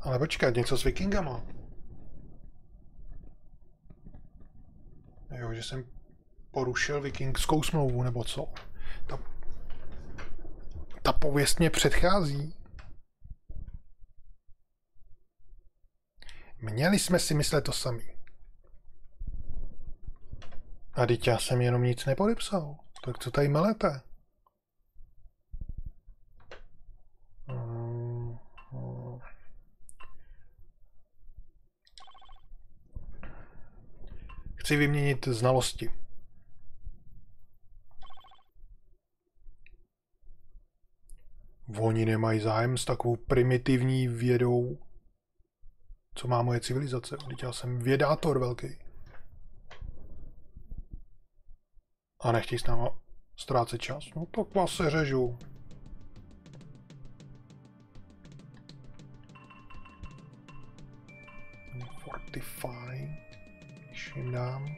Ale počkat, něco s vikingama. Jo, že jsem porušil vikingskou smlouvu, nebo co? Ta, ta pověst mě předchází. Měli jsme si myslet to samý. A teď já jsem jenom nic nepodepsal. Tak co tady melete? Chci vyměnit znalosti. Oni nemají zájem s takovou primitivní vědou, co má moje civilizace. Teď já jsem vědátor velký. A nechtějí s náma ztrácet čas. No tak vás se řežu. Fortify jim dám.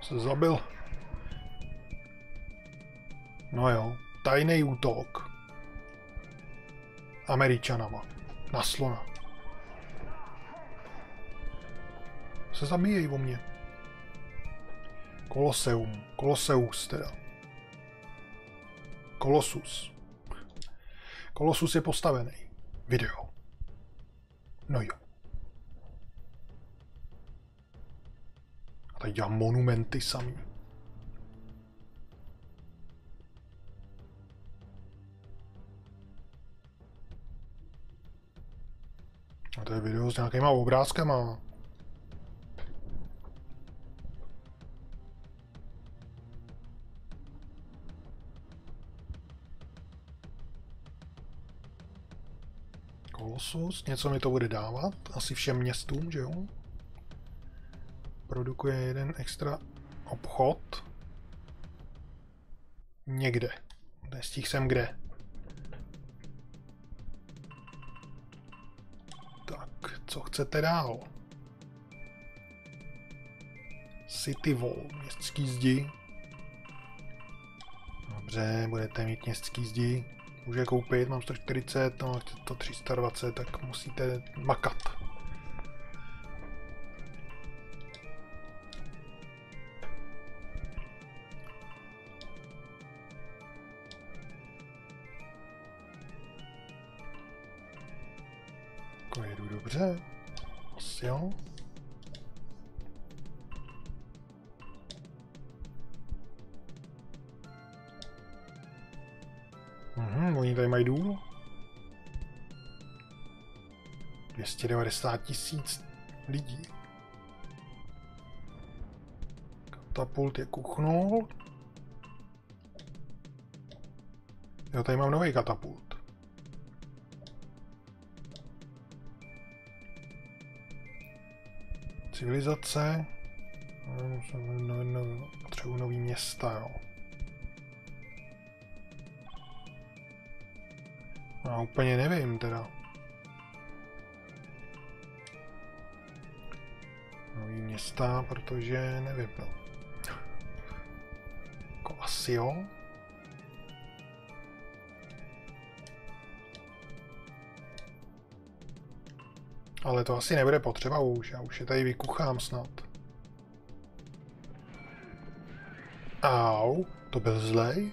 Se zabil. No jo, tajný útok. Američanama. Na slona. Se zabíjejí o mě. Koloseum. Koloseus teda. Kolosus. Kolosus je postavený. Video. No jo. A tady dělám monumenty samý. A to je video s nějakýma obrázkama. Colossus, něco mi to bude dávat, asi všem městům, že jo? Produkuje jeden extra obchod. Někde. Nestihl jsem kde. Tak, co chcete dál? City Wall, městský zdi. Dobře, budete mít městský zdi může koupit, mám 140, no to 320, tak musíte makat. Jako jedu dobře. 290 tisíc lidí. Katapult je kuchnul. Jo, tady mám nový katapult. Civilizace. Potřebuji nový města, jo. Já úplně nevím teda. Města, protože nevím, no. Jako asi jo. Ale to asi nebude potřeba už, já už je tady vykuchám snad. Au, to byl zlej?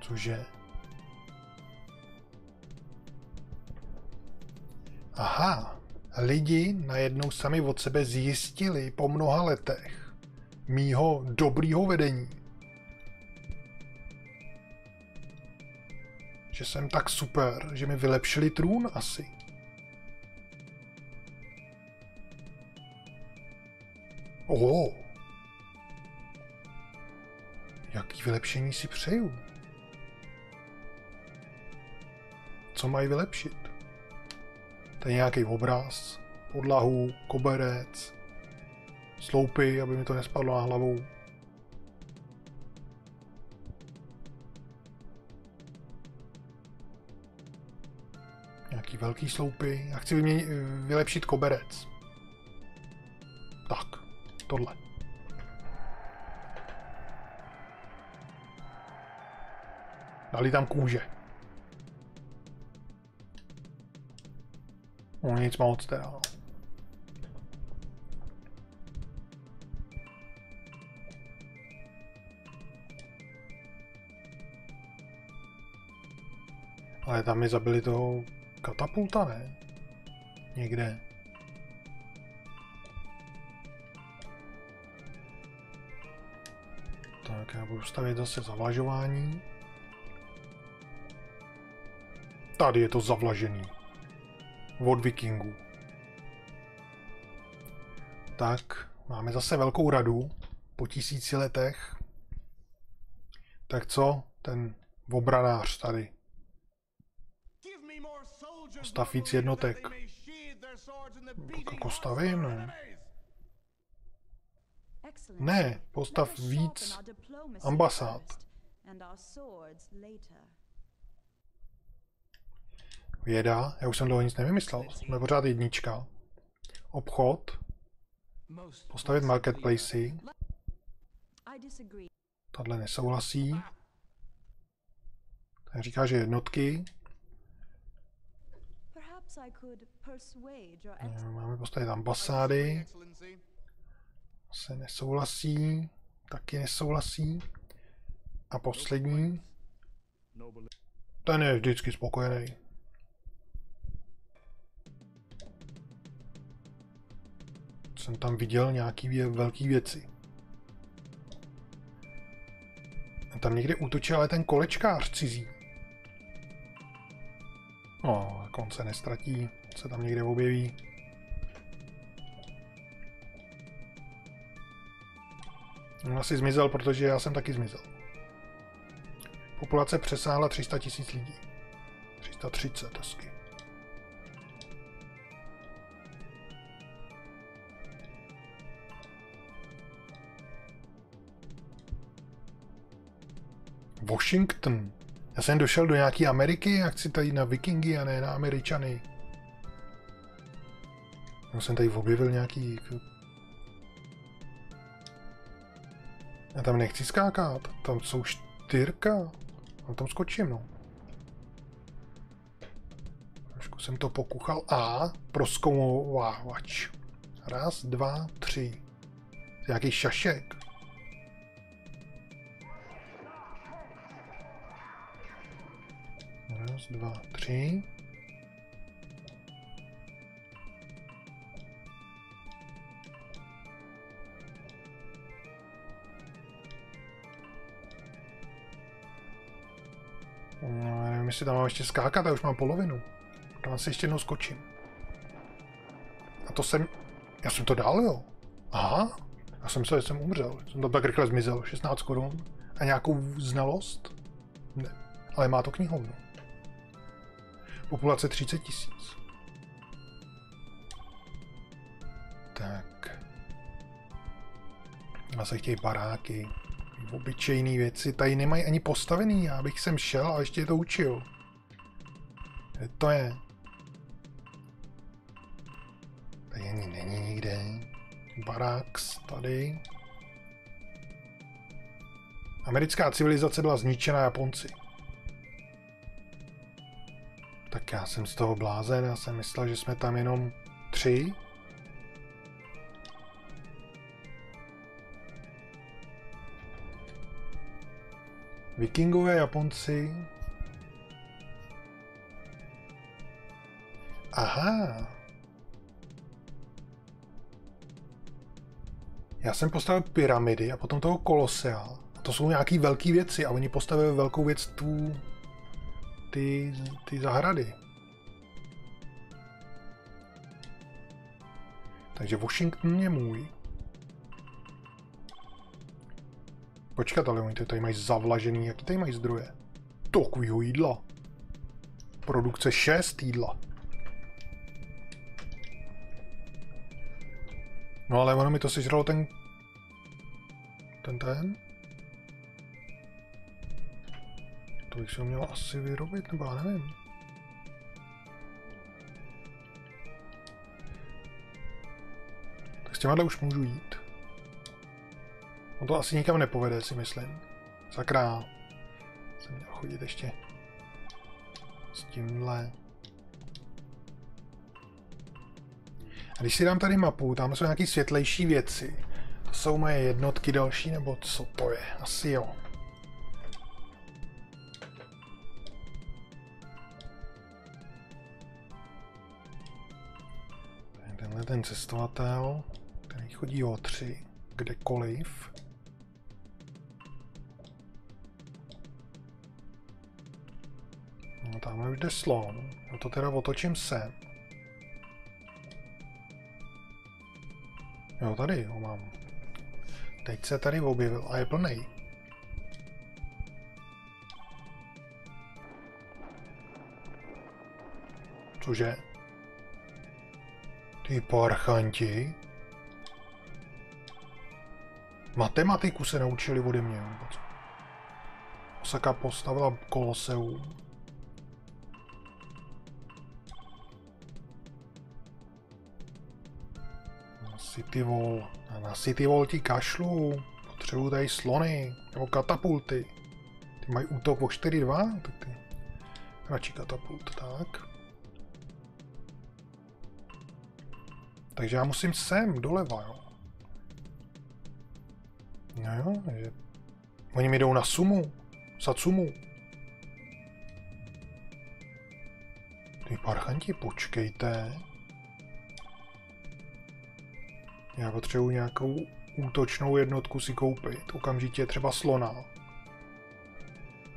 Cože? Aha, lidi najednou sami od sebe zjistili po mnoha letech mýho dobrýho vedení. Že jsem tak super, že mi vylepšili trůn asi. Oh. Jaký vylepšení si přeju? Co mají vylepšit? To je nějaký obraz, podlahu, koberec, sloupy, aby mi to nespadlo na hlavu. Nějaký velký sloupy. Já chci vyměnit, vylepšit koberec. Tak, tohle. Dali tam kůže. No nic moc teda. No. Ale tam mi zabili toho katapulta, ne? Někde. Tak já budu stavit zase zavlažování. Tady je to zavlažený. Od vikingů. Tak, máme zase velkou radu po tisíci letech. Tak co? Ten obranář tady. Stav víc jednotek. Tak jako stavím, ne? Ne, postav víc ambasád. Věda, já už jsem dlouho nic nevymyslel. Jsme pořád jednička. Obchod. Postavit marketplacy. Tadle nesouhlasí. Tak říká, že jednotky. Máme postavit ambasády. Se nesouhlasí. Taky nesouhlasí. A poslední. Ten je vždycky spokojený. Jsem tam viděl nějaký vě- velký věci. Tam někde útočil ale ten kolečkář cizí. No, on se nestratí, se tam někde objeví. On asi zmizel, protože já jsem taky zmizel. Populace přesáhla 300 tisíc lidí. 330 hezky. Washington. Já jsem došel do nějaké Ameriky, já chci tady na vikingy a ne na Američany. Já jsem tady objevil nějaký... Já tam nechci skákat, tam jsou čtyřka. A tam skočím, no. Trošku jsem to pokuchal. A proskoumovávač. Raz, dva, tři. Nějaký šašek. Raz, dva, tři. No, jestli tam mám ještě skákat, já už mám polovinu. Tam si ještě jednou skočím. A to jsem... Já jsem to dal, jo? Aha. Já jsem se, že jsem umřel. Jsem to tak rychle zmizel. 16 korun. A nějakou znalost? Ne. Ale má to knihovnu. Populace 30 tisíc. Tak. A se chtějí baráky. Obyčejné věci. Tady nemají ani postavený. Já bych sem šel a ještě je to učil. Kde to je? Tady ani není nikde. Baraks tady. Americká civilizace byla zničena Japonci. Tak já jsem z toho blázen, já jsem myslel, že jsme tam jenom tři. Vikingové, Japonci. Aha. Já jsem postavil pyramidy a potom toho kolosea. A to jsou nějaký velké věci a oni postavili velkou věc tu ty, ty zahrady. Takže Washington je můj. Počkat, ale oni tady mají zavlažený, jaký tady mají zdroje? Takovýho jídla. Produkce 6 jídla. No ale ono mi to sežralo ten... Ten ten? To bych si ho měl asi vyrobit, nebo já nevím. Tak s těma už můžu jít. On to asi nikam nepovede, si myslím. Sakra. Jsem měl chodit ještě s tímhle. A když si dám tady mapu, tam jsou nějaké světlejší věci. To jsou moje jednotky další, nebo co to je? Asi jo. Cestovatel, který chodí o tři, kdekoliv. No tamhle už jde slon. No to teda otočím sem. Jo, tady ho mám. Teď se tady objevil a je plný. Cože? Ty parchanti? Matematiku se naučili ode mě. Osaka postavila koloseum. City Wall. A na City Wall ti kašlu. Potřebuju tady slony. Nebo katapulty. Ty mají útok o 4-2? Tak ty. Radši katapult, tak. Takže já musím sem, doleva, jo. No jo, že... Oni mi jdou na sumu. Satsumu. Ty parchanti, počkejte. Já potřebuji nějakou útočnou jednotku si koupit. Okamžitě třeba slona.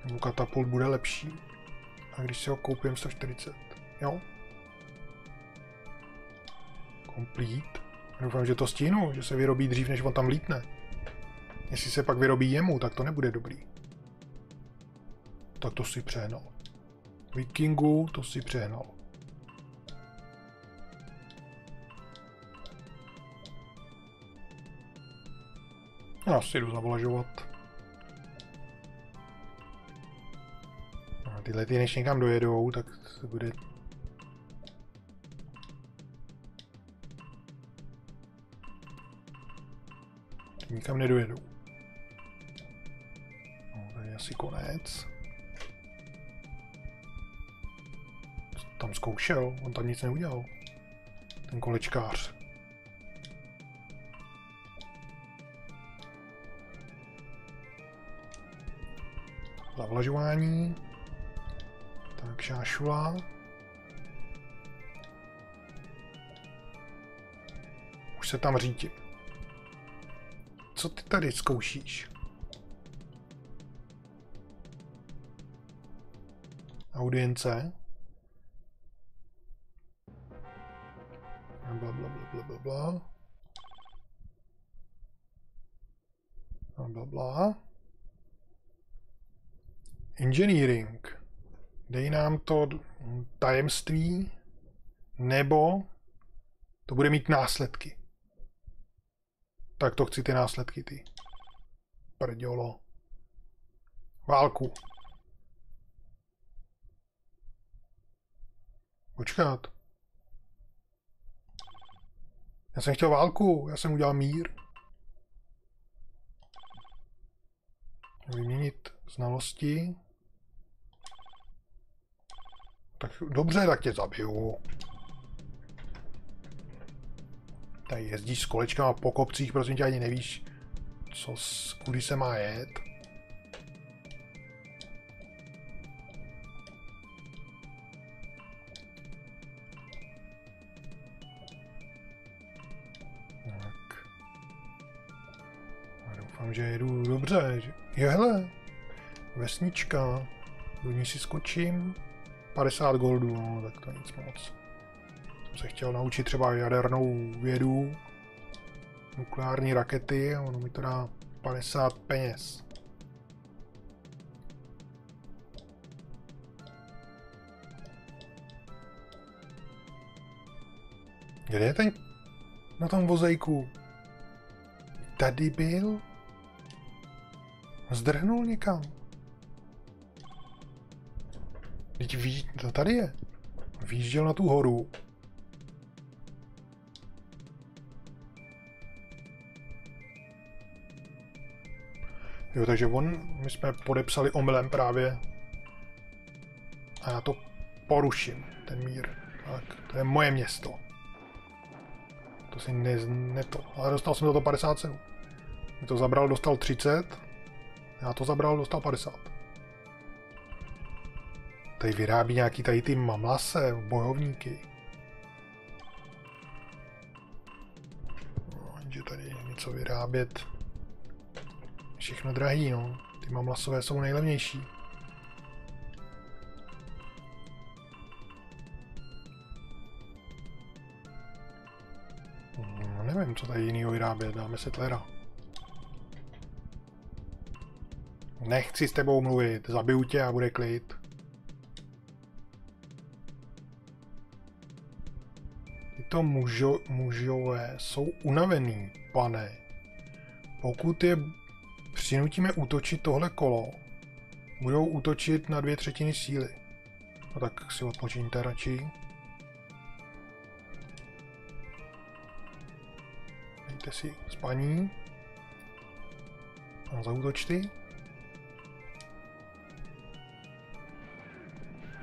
Nebo katapult bude lepší. A když si ho koupím 140. Jo? Complete. Doufám, že to stínu, že se vyrobí dřív, než on tam lítne. Jestli se pak vyrobí jemu, tak to nebude dobrý. Tak to si přehnal. Vikingu, to si přehnal. Já si jdu zavlažovat. A tyhle ty než někam dojedou, tak se bude... nikam nedojedou. No, tady je asi konec. Co tam zkoušel? On tam nic neudělal. Ten kolečkář. zavlažování. Tak šášula. Už se tam řítím. Co ty tady zkoušíš? Audience. Bla bla bla bla bla bla. Bla bla bla. Engineering. Dej nám to tajemství, nebo to bude mít následky. Tak to chci ty následky, ty. Prdělo. Válku. Počkat. Já jsem chtěl válku, já jsem udělal mír. Vyměnit znalosti. Tak dobře, tak tě zabiju. Tady jezdíš s kolečkama po kopcích, prosím tě, ani nevíš, co, kudy se má jet. Tak. A doufám, že jedu dobře. Jo, hele, vesnička, do ní si skočím. 50 goldů, no, tak to nic moc se chtěl naučit třeba jadernou vědu, nukleární rakety, ono mi to dá 50 peněz. Kde je ten na tom vozejku? Tady byl? Zdrhnul někam. Teď ví, to tady je. Výjížděl na tu horu Jo, takže on, my jsme podepsali omylem právě a já to poruším, ten mír. Tak, to je moje město. To si ne, ne to. Ale dostal jsem za to 57. Mě to zabral, dostal 30. Já to zabral, dostal 50. Tady vyrábí nějaký tady ty mamlase, bojovníky. No, tady něco vyrábět. Všechno drahý, no. Ty mamlasové jsou nejlevnější. No, nevím, co tady jinýho vyrábět, dáme tlera. Nechci s tebou mluvit, zabiju tě a bude klid. Tyto mužo, mužové jsou unavený, pane. Pokud je přinutíme útočit tohle kolo, budou útočit na dvě třetiny síly. No tak si odpočiňte radši. Dejte si spaní. A zautoč ty.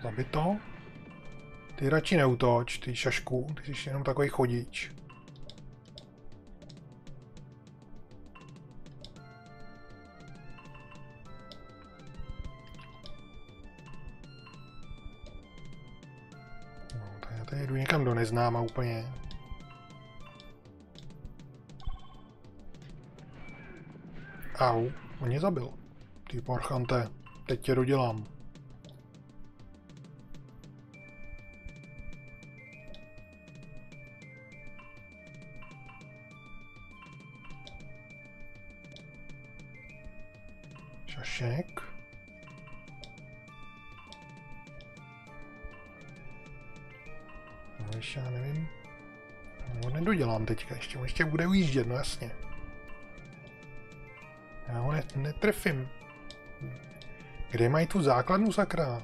Zabito. Ty radši neutoč, ty šašku, ty jsi jenom takový chodič. Neznáma úplně. Au, on mě zabil. Ty parchante, teď tě dodělám. Teďka ještě, on ještě bude ujíždět, no jasně. Já ho ne, netrefím. Kde mají tu základnu sakra?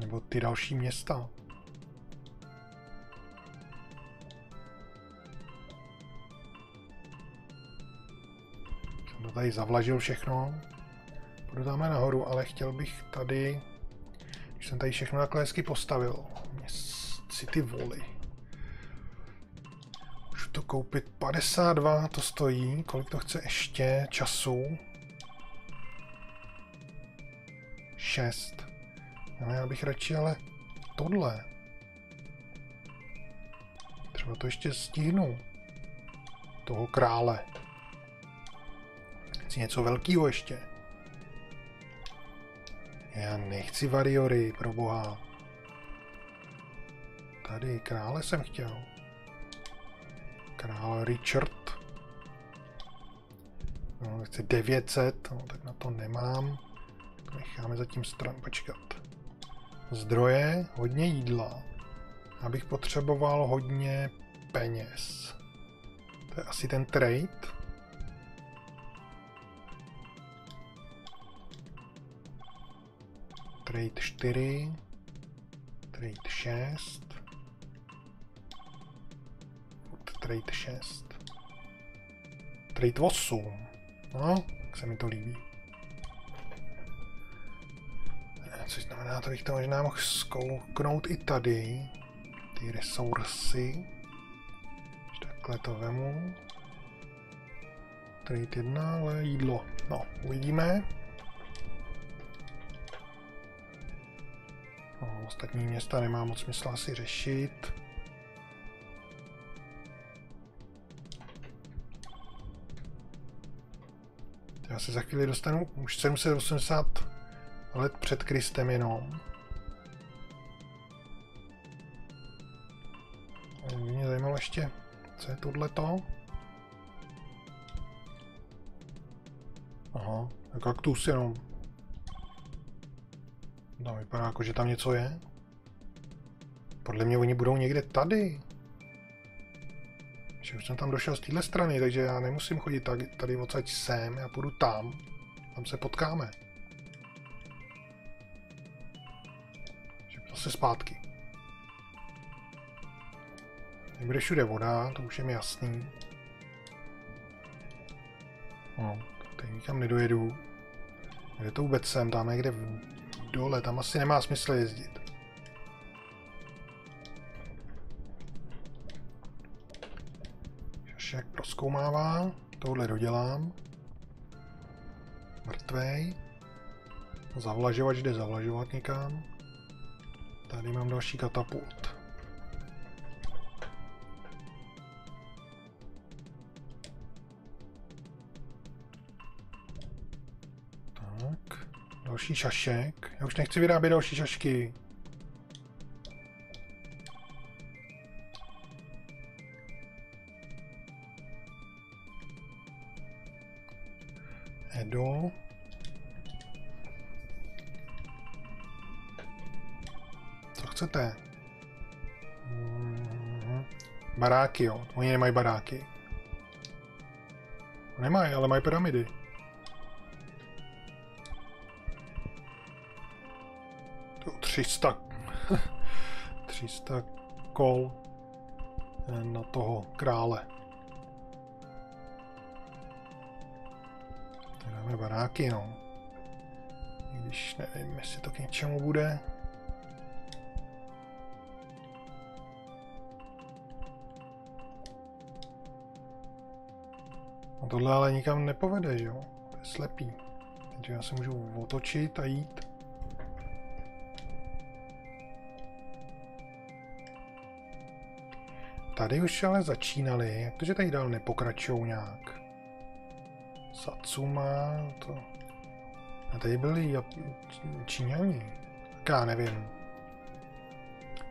Nebo ty další města? Jsem to tady zavlažil všechno. Půjdu tam nahoru, ale chtěl bych tady, jsem tady všechno takhle hezky postavil, mě si ty voly. Můžu to koupit 52, to stojí, kolik to chce ještě času? 6. Ale já bych radši ale tohle. Třeba to ještě stihnu. Toho krále. Chci něco velkého ještě. Já nechci variory, pro boha. Tady krále jsem chtěl. Král Richard. No, chci 900, no, tak na to nemám. Necháme zatím stran počkat. Zdroje, hodně jídla. Abych potřeboval hodně peněz. To je asi ten trade. Trade 4. Trade 6. Trade 6. Trade 8. No, tak se mi to líbí. Což znamená, to bych to možná mohl zkouknout i tady. Ty resursy. Takhle to vemu. Trade 1, ale jídlo. No, uvidíme. Ostatní města nemá moc smysl asi řešit. Já se za chvíli dostanu už 780 let před Kristem jenom. Mě zajímalo ještě, co je tohleto. Aha, kaktus jenom. No, vypadá jako, že tam něco je. Podle mě oni budou někde tady. Že už jsem tam došel z téhle strany, takže já nemusím chodit tady, tady odsaď sem, já půjdu tam. Tam se potkáme. Že zase zpátky. Bude všude voda, to už je mi jasný. No, tady nikam nedojedu. Kde to vůbec jsem? Tam někde v dole, tam asi nemá smysl jezdit. Šašek proskoumává, tohle dodělám. Mrtvej. Zavlažovač jde zavlažovat někam. Tady mám další katapult. Další šašek. Já už nechci vyrábět další šašky. Edo. Co chcete? Baráky, jo. Oni nemají baráky. Nemají, ale mají pyramidy. 300, 300 kol na toho krále. Dáme baráky, no. I když nevím, jestli to k něčemu bude. A tohle ale nikam nepovede, že jo? To je slepý. Takže já se můžu otočit a jít. Tady už ale začínali, jak to, že tady dál nepokračují nějak? Satsuma, to... A tady byli Jap... Číňani. Tak já nevím.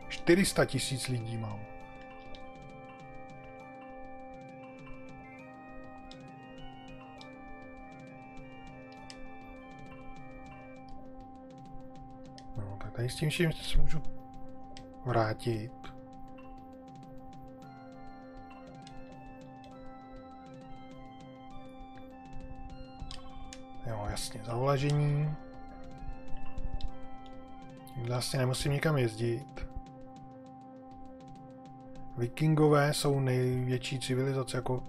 400 tisíc lidí mám. No, tak tady s tím vším se můžu vrátit. Jasně, zavlažení. Vlastně nemusím nikam jezdit. Vikingové jsou největší civilizace jako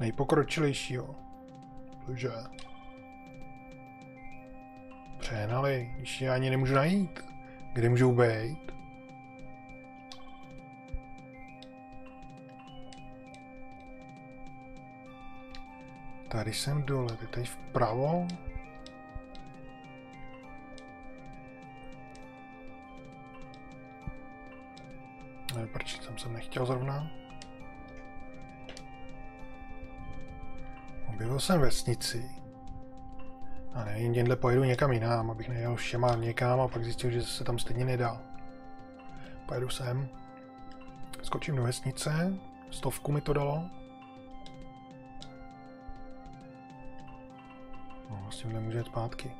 nejpokročilejší, jo. Takže přehnali, je ani nemůžu najít. Kde můžou být? Tady jsem dole, tady vpravo. Ne, proč jsem se nechtěl zrovna. Objevil jsem vesnici. A nevím, děhle pojedu někam jinam, abych nejel všema někam a pak zjistil, že se tam stejně nedá. Pojedu sem. Skočím do vesnice. Stovku mi to dalo. S tímhle může jít zpátky.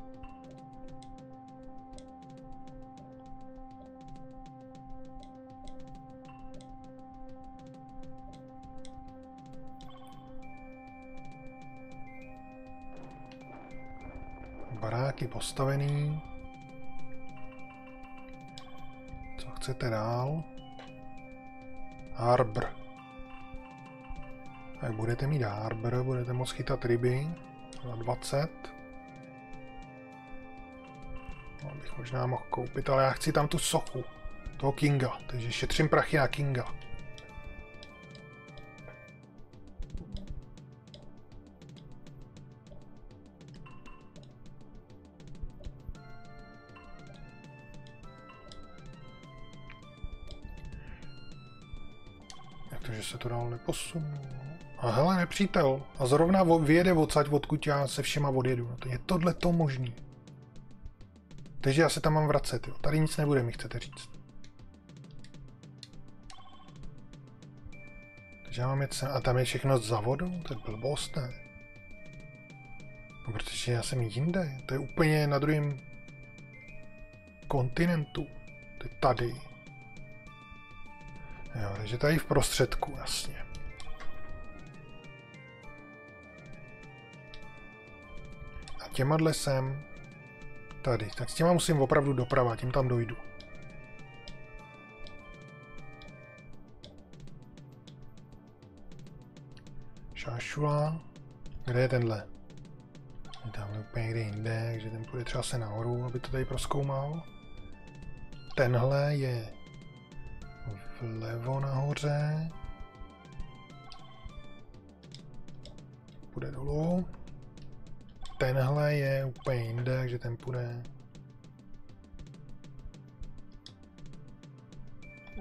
Baráky postavený. Co chcete dál? Harbor. Tak budete mít harbor, budete moct chytat ryby za 20. No, bych možná mohl koupit, ale já chci tam tu sochu toho Kinga, takže šetřím prachy na Kinga. Jak to, že se to dál neposunu? A hele, nepřítel. A zrovna vyjede odsaď, odkud já se všema odjedu. No to je tohle to možný. Takže já se tam mám vracet, jo. Tady nic nebude, mi chcete říct. Takže já mám jet sem. A tam je všechno za vodou? To je blbost, ne? No, protože já jsem jinde. To je úplně na druhém kontinentů. To je tady. Jo, takže tady v prostředku, jasně. A těma jsem tady. Tak s těma musím opravdu doprava, tím tam dojdu. Šášula. Kde je tenhle? Je tamhle úplně někde jinde, takže ten půjde třeba se nahoru, aby to tady proskoumal. Tenhle je vlevo nahoře. Půjde dolů. Tenhle je úplně jinde, takže ten půjde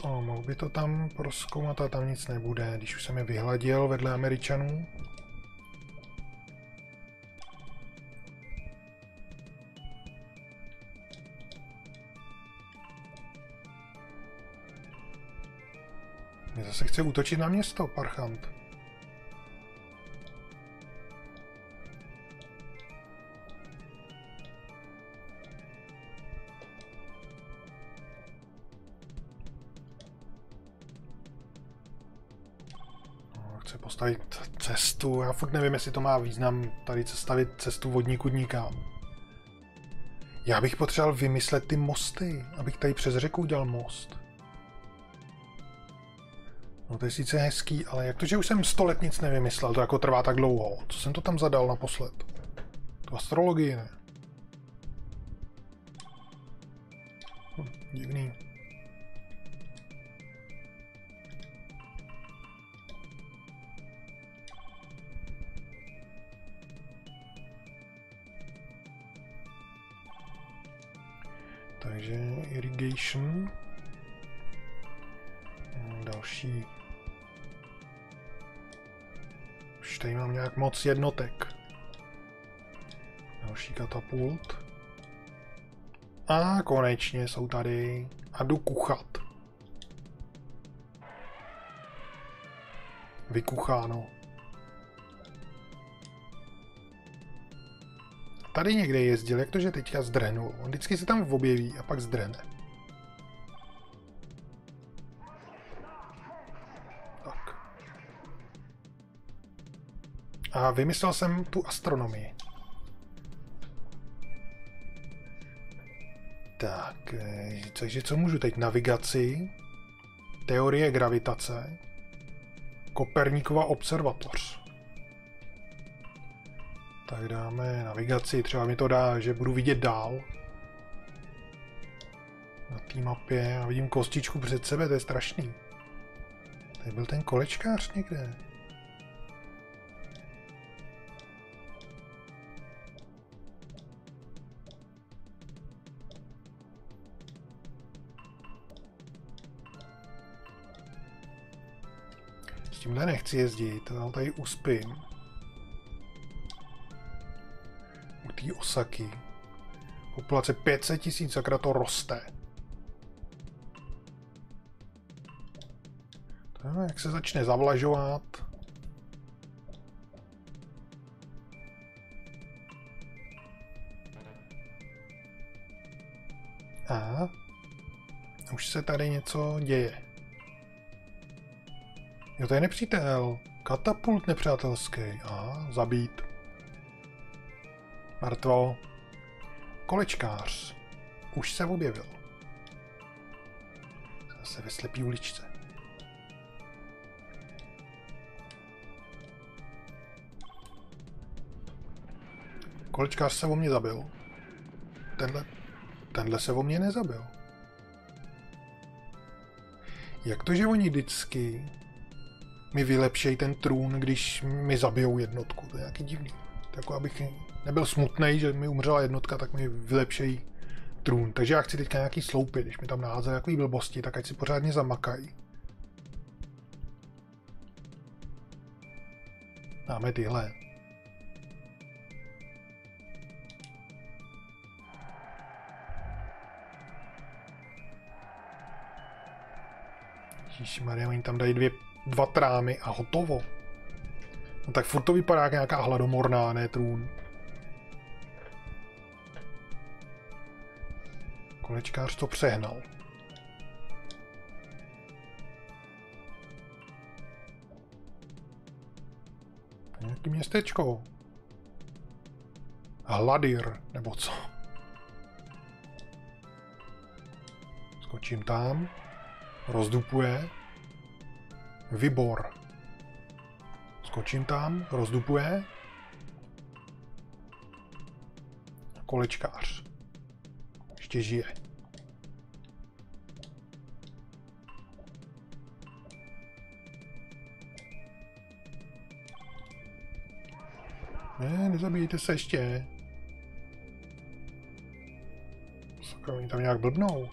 O, mohl by to tam proskoumat, a tam nic nebude, když už jsem je vyhladil vedle Američanů. Mě zase chce útočit na město, Parchant. Cestu. Já furt nevím, jestli to má význam tady stavit cestu vodníku nikam. Já bych potřeboval vymyslet ty mosty, abych tady přes řeku udělal most. No to je sice hezký, ale jak to, že už jsem sto let nic nevymyslel, to jako trvá tak dlouho. Co jsem to tam zadal naposled? To astrologii ne. Hm, divný. Takže irrigation. Další. Už tady mám nějak moc jednotek. Další katapult. A konečně jsou tady. A jdu kuchat. Vykucháno. Tady někde jezdil, jak to, že teďka zdrhnul. On vždycky se tam objeví a pak zdrhne. Tak. A vymyslel jsem tu astronomii. Tak, eh, takže co můžu teď? Navigaci, teorie gravitace, Koperníkova observatoř. Tak dáme navigaci, třeba mi to dá, že budu vidět dál. Na té mapě a vidím kostičku před sebe, to je strašný. Tady byl ten kolečkář někde. S tímhle nechci jezdit, to tady uspím. Té Osaky. Populace 500 tisíc, sakra to roste. Tak, jak se začne zavlažovat. A už se tady něco děje. Jo, to je nepřítel. Katapult nepřátelský. A zabít. Mrtvo. Kolečkář. Už se objevil. Zase ve slepý uličce. Kolečkář se o mě zabil. Tenhle, tenhle se o mě nezabil. Jak to, že oni vždycky mi vylepšejí ten trůn, když mi zabijou jednotku? To je nějaký divný. To jako abych nebyl smutný, že mi umřela jednotka, tak mi vylepšejí trůn. Takže já chci teďka nějaký sloupy, když mi tam naházejí takový blbosti, tak ať si pořádně zamakají. Máme tyhle. Maria, oni tam dají dvě, dva trámy a hotovo. No tak furt to vypadá jak nějaká hladomorná, ne trůn. Kolečkář to přehnal. Nějaký městečko. Hladir, nebo co? Skočím tam. Rozdupuje. Vybor. Skočím tam, rozdupuje. Kolečkář. Ještě žije. Ne, nezabijte se ještě. Sakra, oni tam nějak blbnou.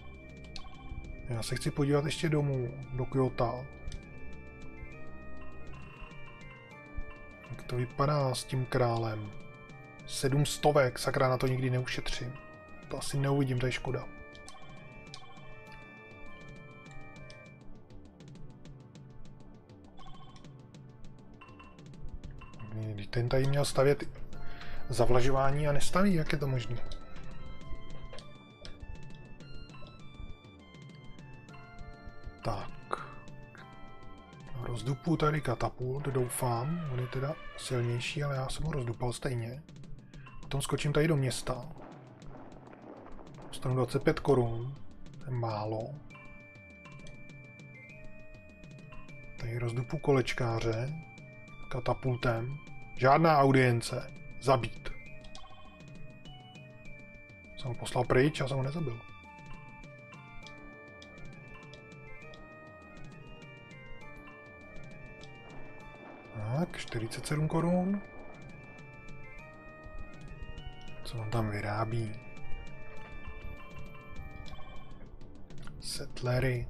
Já se chci podívat ještě domů, do Kyoto. Jak to vypadá s tím králem? Sedm stovek, sakra, na to nikdy neušetřím. To asi neuvidím, to je škoda. Ten tady měl stavět zavlažování a nestaví, jak je to možné? Tak. Rozdupu tady katapult, doufám. On je teda silnější, ale já jsem ho rozdupal stejně. Potom skočím tady do města. Dostanu 25 korun. To je málo. Tady rozdupu kolečkáře katapultem. Žádná audience. Zabít. Jsem ho poslal pryč a jsem ho nezabil. Tak, 47 korun. Co on tam vyrábí? Settlery.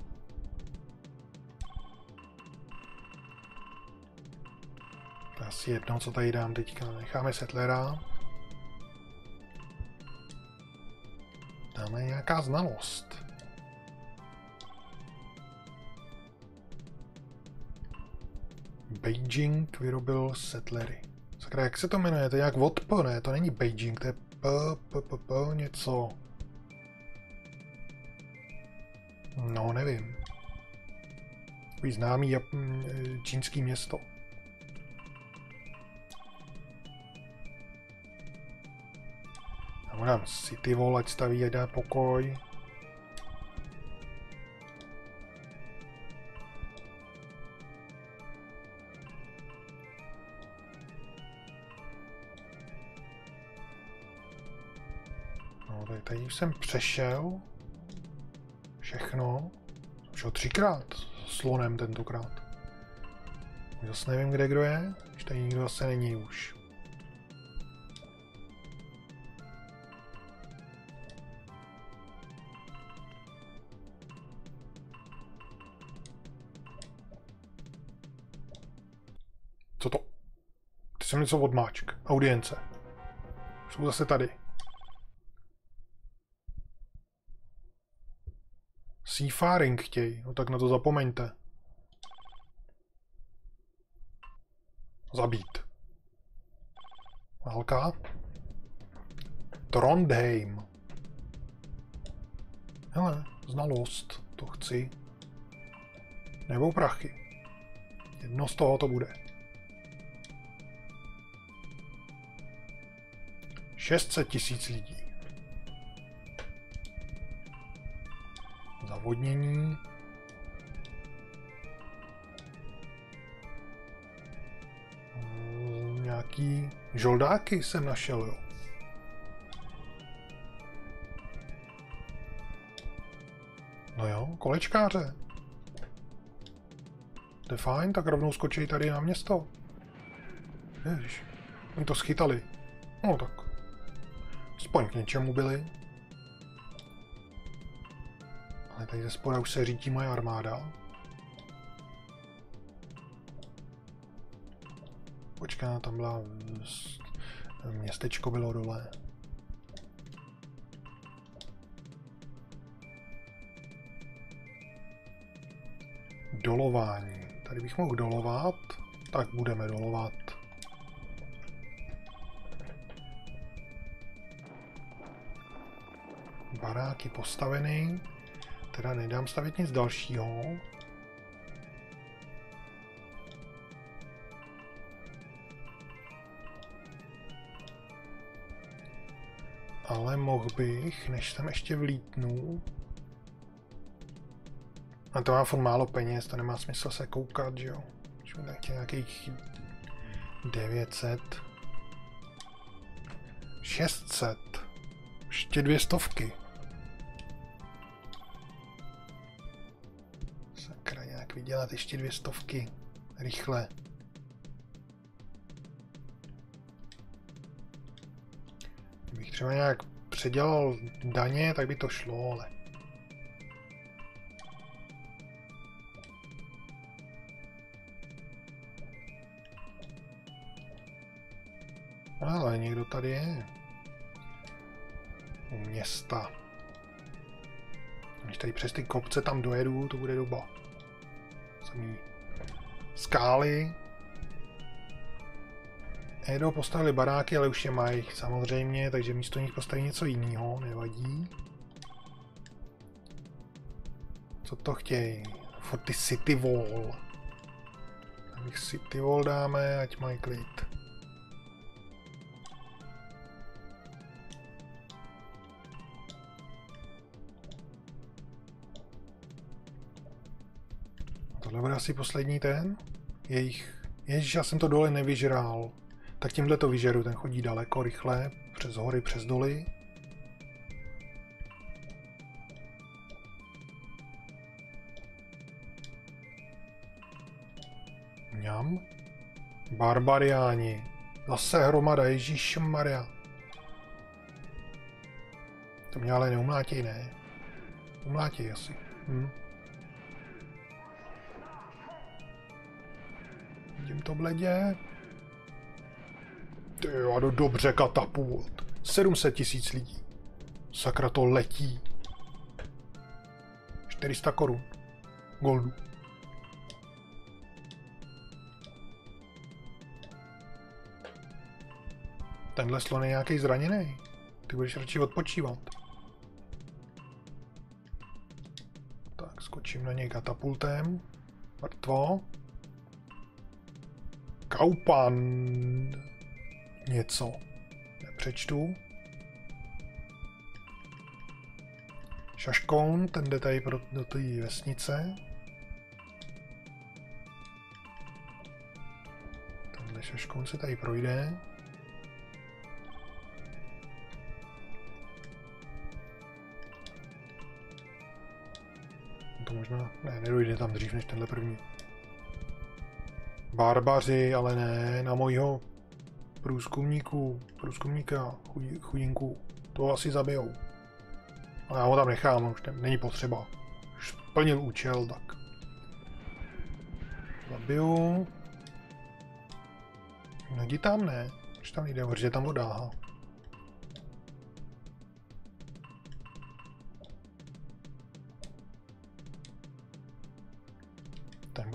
To je asi jedno, co tady dám teďka. Necháme settlera. Dáme nějaká znalost. Beijing vyrobil settlery. Sakra, jak se to jmenuje? To je nějak od P, ne? To není Beijing, to je P, P, P, P, něco. No, nevím. Takový známý čínský město. Tam City Wall, ať staví, dá pokoj. No, tady, tady už jsem přešel. Všechno. Šel třikrát. Slonem tentokrát. Zase nevím, kde kdo je. Už tady nikdo zase není už. Co to? Ty jsem něco odmáčk. Audience. Jsou zase tady. Seafaring chtějí, no tak na to zapomeňte. Zabít. Válka. Trondheim. Hele, znalost, to chci. Nebo prachy. Jedno z toho to bude. 600 tisíc lidí. Zavodnění. Mm, nějaký žoldáky jsem našel, jo. No jo, kolečkáře. To je fajn, tak rovnou skočí tady na město. Ježiš, oni to schytali. No tak. Aspoň k něčemu byli. Tady ze spoda už se řítí moje armáda. Počká, tam byla... Městečko bylo dole. Dolování. Tady bych mohl dolovat. Tak budeme dolovat. Baráky postaveny. Teda nedám stavit nic dalšího. Ale mohl bych, než tam ještě vlítnu. A to má furt málo peněz, to nemá smysl se koukat, že jo. Už nějakých 900. 600. Ještě dvě stovky. Vydělat ještě dvě stovky. Rychle. Kdybych třeba nějak předělal daně, tak by to šlo, ale... Ale někdo tady je. U města. Když tady přes ty kopce tam dojedu, to bude doba. Samý skály. Edo postavili baráky, ale už je mají samozřejmě, takže místo nich postaví něco jiného, nevadí. Co to chtějí? For ty city wall. Tak city wall dáme, ať mají klid. Asi poslední ten. Jejich... Ježíš, já jsem to dole nevyžrál. Tak tímhle to vyžeru, ten chodí daleko, rychle, přes hory, přes doly. Mňam. Barbariáni. Zase hromada, Ježíš Maria. To mě ale neumlátí, ne? Umlátí asi. Hm. Bledě. Ty jo, no dobře, katapult. 700 tisíc lidí. Sakra, to letí. 400 korun. Goldu. Tenhle slon je nějaký zraněný. Ty budeš radši odpočívat. Tak, skočím na něj katapultem. Mrtvo. Kaupan něco. Nepřečtu. Šaškoun, ten jde tady pro, do té vesnice. Tenhle šaškoun se tady projde. To možná, ne, nedojde tam dřív než tenhle první. Barbaři, ale ne, na mojího průzkumníků, průzkumníka chudinku, to asi zabijou. A já ho tam nechám, už není potřeba. Už splnil účel, tak. Zabiju. No jdi tam ne, už tam jde, protože tam voda.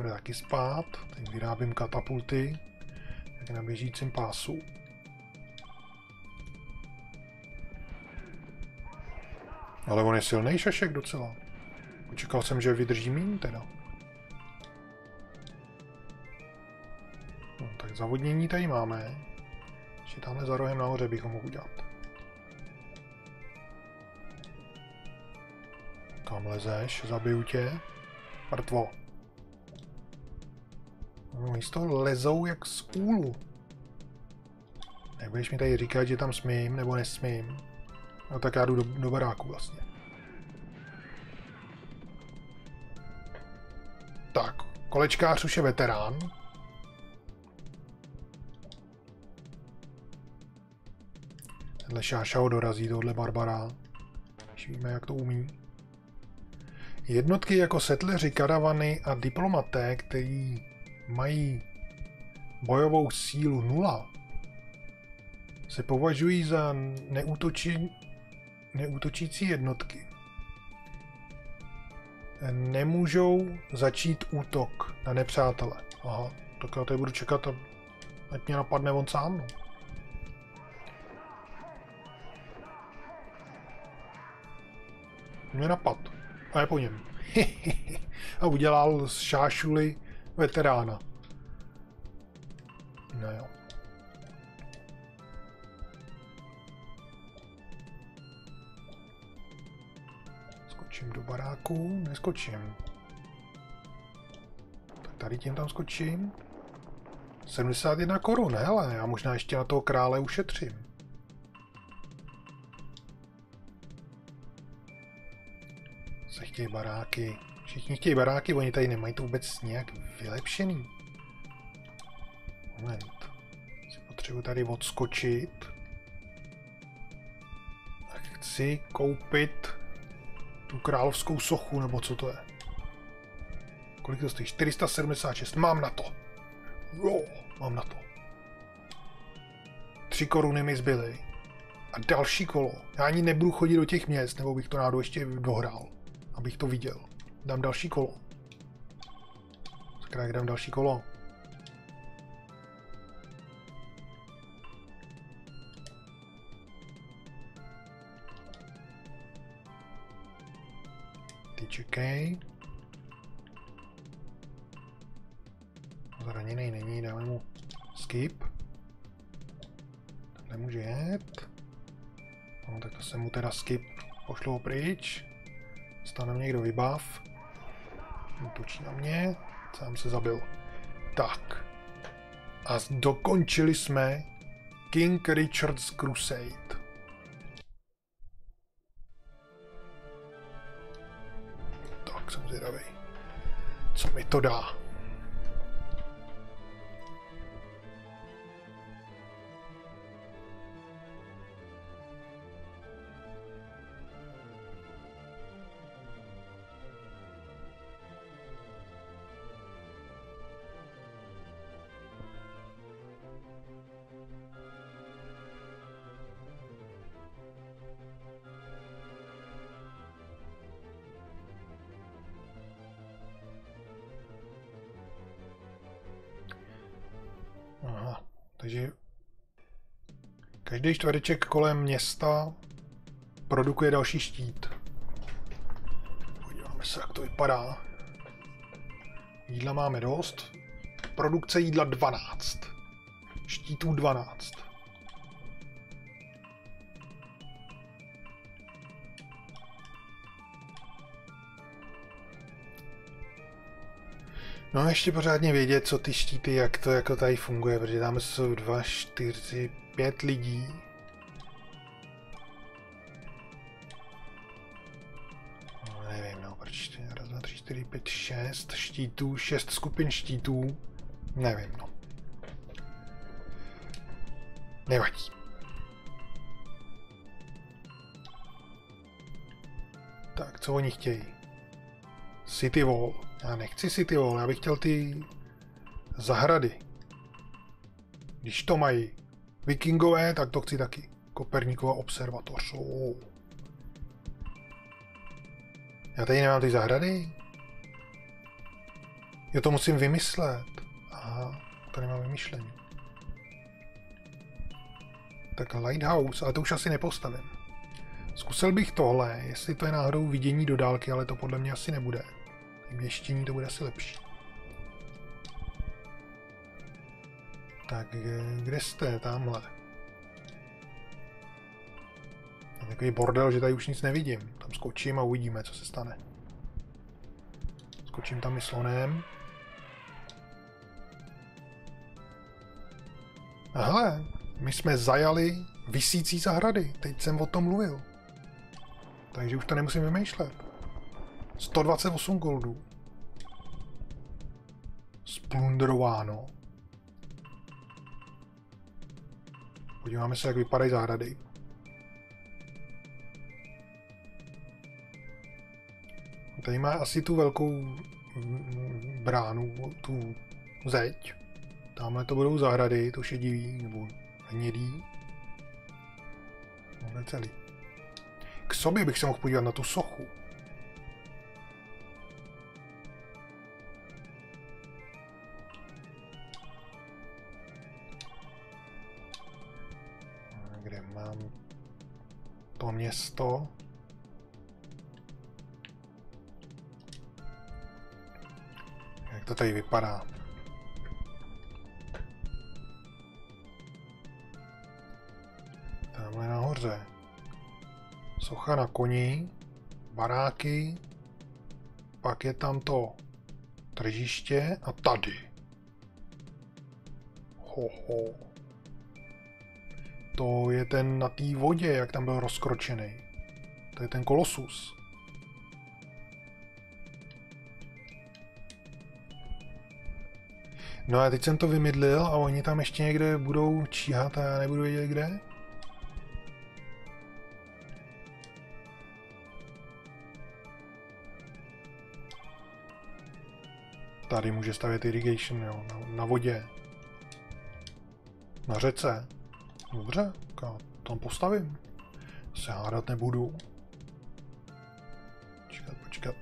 Bude taky spát, teď vyrábím katapulty jak na běžícím pásu. Ale on je silný šašek docela. Očekal jsem, že vydrží mín teda. No, tak zavodnění tady máme. Ještě tamhle za rohem nahoře bychom mohli udělat. Kam lezeš? Zabiju tě. Mrtvo. No, z toho lezou jak z úlu. Nebudeš mi tady říkat, že tam smím nebo nesmím. No tak já jdu do, do baráku vlastně. Tak, kolečkář už je veterán. Tenhle šáša ho dorazí, tohle Barbara. Když víme, jak to umí. Jednotky jako setleři, karavany a diplomaté, který mají bojovou sílu nula, se považují za neútoči, neútočící jednotky. Nemůžou začít útok na nepřátele. Aha, tak já tady budu čekat, ať mě napadne on sám. No. Mě napad. A je po něm. a udělal z šášuly veterána. No jo. Skočím do baráku, neskočím. Tak tady tím tam skočím. 71 korun, hele, já možná ještě na toho krále ušetřím. Se chtějí baráky. Všichni chtějí baráky, oni tady nemají to vůbec nějak vylepšený. Moment. Si potřebuji tady odskočit. A chci koupit tu královskou sochu, nebo co to je. Kolik to stojí? 476. Mám na to. Jo, mám na to. Tři koruny mi zbyly. A další kolo. Já ani nebudu chodit do těch měst, nebo bych to náhodou ještě dohrál. Abych to viděl. Dám další kolo. Sakra, dám další kolo? Ty čekej. Zraněný není, dáme mu skip. Nemůže jet. No, tak to se mu teda skip pošlo pryč. Stane někdo vybav. Útočí na mě. Sám se zabil. Tak. A dokončili jsme King Richard's Crusade. Tak jsem zvědavý. Co mi to dá? Každý čtvereček kolem města produkuje další štít. Podíváme se, jak to vypadá. Jídla máme dost. Produkce jídla 12. Štítů 12. No ještě pořádně vědět, co ty štíty, jak to jako tady funguje, protože tam jsou dva, čtyři, pět lidí. No, nevím, no, proč raz, dva, tři, čtyři, pět, šest štítů, šest skupin štítů. Nevím, no. Nevadí. Tak, co oni chtějí? City Wall. Já nechci City Wall, já bych chtěl ty zahrady. Když to mají vikingové, tak to chci taky. Koperníkova observatoř. Já tady nemám ty zahrady? Já to musím vymyslet. Aha, to nemám vymyšlení. Tak Lighthouse, ale to už asi nepostavím. Zkusil bych tohle, jestli to je náhodou vidění do dálky, ale to podle mě asi nebude věštění to bude asi lepší. Tak, kde jste? Tamhle. Je takový bordel, že tady už nic nevidím. Tam skočím a uvidíme, co se stane. Skočím tam i slonem. Aha, my jsme zajali vysící zahrady. Teď jsem o tom mluvil. Takže už to nemusím vymýšlet. 128 goldů. Splundrováno. Podíváme se, jak vypadají zahrady. Tady má asi tu velkou bránu, tu zeď. Tamhle to budou zahrady, to šedivý, nebo hnědý. Máme celý. K sobě bych se mohl podívat na tu sochu. město. Jak to tady vypadá? Tamhle nahoře. Socha na koni, baráky, pak je tam to tržiště a tady. Ho, ho. To je ten na té vodě, jak tam byl rozkročený. To je ten kolosus. No a teď jsem to vymydlil a oni tam ještě někde budou číhat a já nebudu vědět kde. Tady může stavět irrigation, jo, na, na vodě. Na řece. Dobře, já tam postavím. Se hádat nebudu. Počkat, počkat.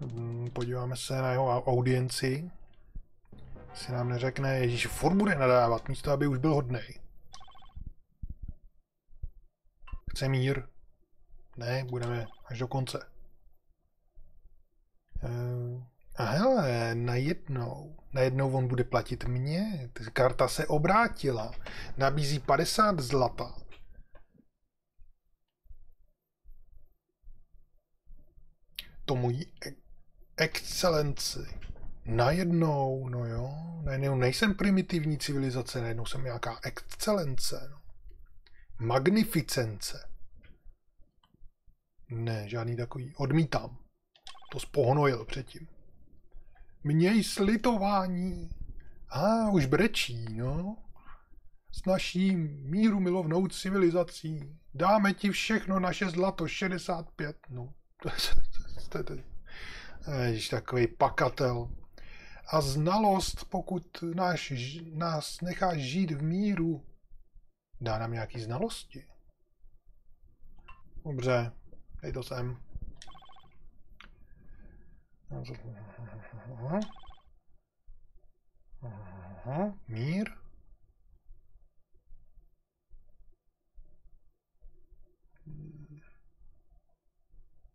Hmm, Podíváme se na jeho audienci. Si nám neřekne, Ježíš, furt bude nadávat, místo aby už byl hodnej. Chce mír. Ne, budeme až do konce. Uh, a hele, najednou, najednou on bude platit mě. Karta se obrátila. Nabízí 50 zlata. Tomu e- excelenci. Najednou, no jo, najednou nejsem primitivní civilizace, najednou jsem nějaká excelence. No. Magnificence. Ne, žádný takový. Odmítám. To spohnojil předtím. Měj slitování. A ah, už brečí, no. S naší míru milovnou civilizací. Dáme ti všechno naše zlato 65, no. to je Ježiš, takový pakatel. A znalost, pokud náš, nás necháš žít v míru, dá nám nějaký znalosti. Dobře, dej to sem. Mír.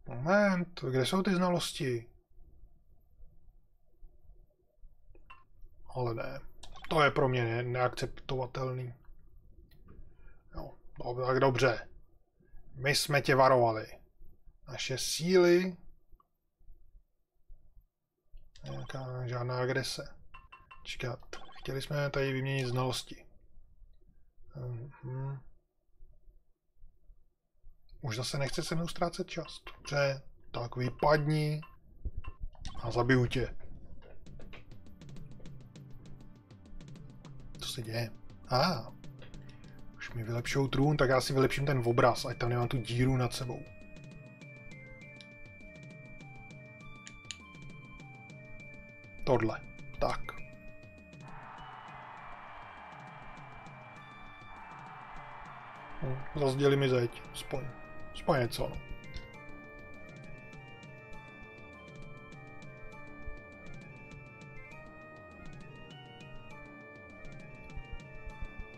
Moment, kde jsou ty znalosti? Ale ne, to je pro mě ne- neakceptovatelný. Jo, no, tak dobře. My jsme tě varovali. Naše síly Nějaká žádná agrese. Čekat. Chtěli jsme tady vyměnit znalosti. Mhm. Už zase nechce se mnou ztrácet čas. Dobře, tak vypadni a zabiju tě. Co se děje? A, ah, už mi vylepšou trůn, tak já si vylepším ten obraz, ať tam nemám tu díru nad sebou. Tohle. Tak. Hm, mi zeď. Aspoň. Aspoň něco, no.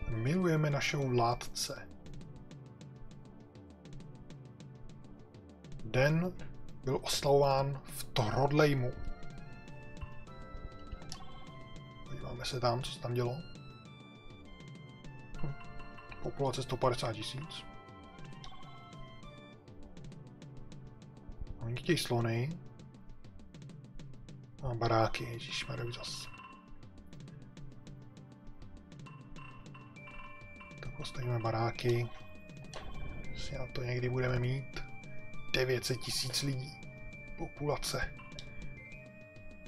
Milujeme našeho vládce. Den byl oslavován v Trodlejmu. Podíváme se tam, co se tam dělo. Populace 150 tisíc. Oni chtějí slony. A baráky, ježišmarja, zase. Tak postavíme baráky. Si na to někdy budeme mít. 900 tisíc lidí. Populace.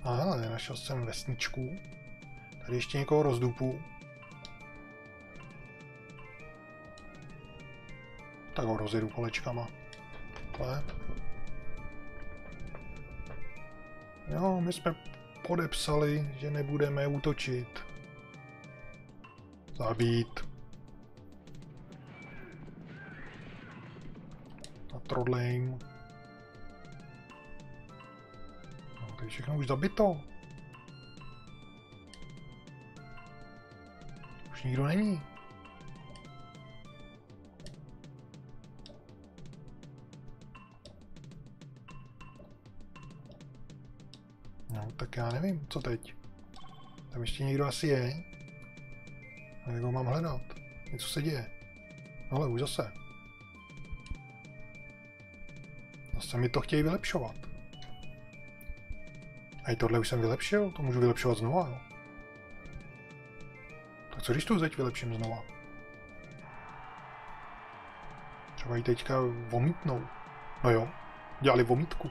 A našel jsem vesničku. Tady ještě někoho rozdupu. Tak ho rozjedu kolečkama. Takhle. Jo, my jsme podepsali, že nebudeme útočit. Zabít. A Trodlejm. No, to je všechno už zabito. Už nikdo není. No, tak já nevím, co teď. Tam ještě někdo asi je. A jak ho mám hledat? Něco se děje. Ale už zase. Zase mi to chtějí vylepšovat. A i tohle už jsem vylepšil, to můžu vylepšovat znova, jo. Co když to teď vylepším znova? Třeba ji teďka vomítnou. No jo, dělali vomítku.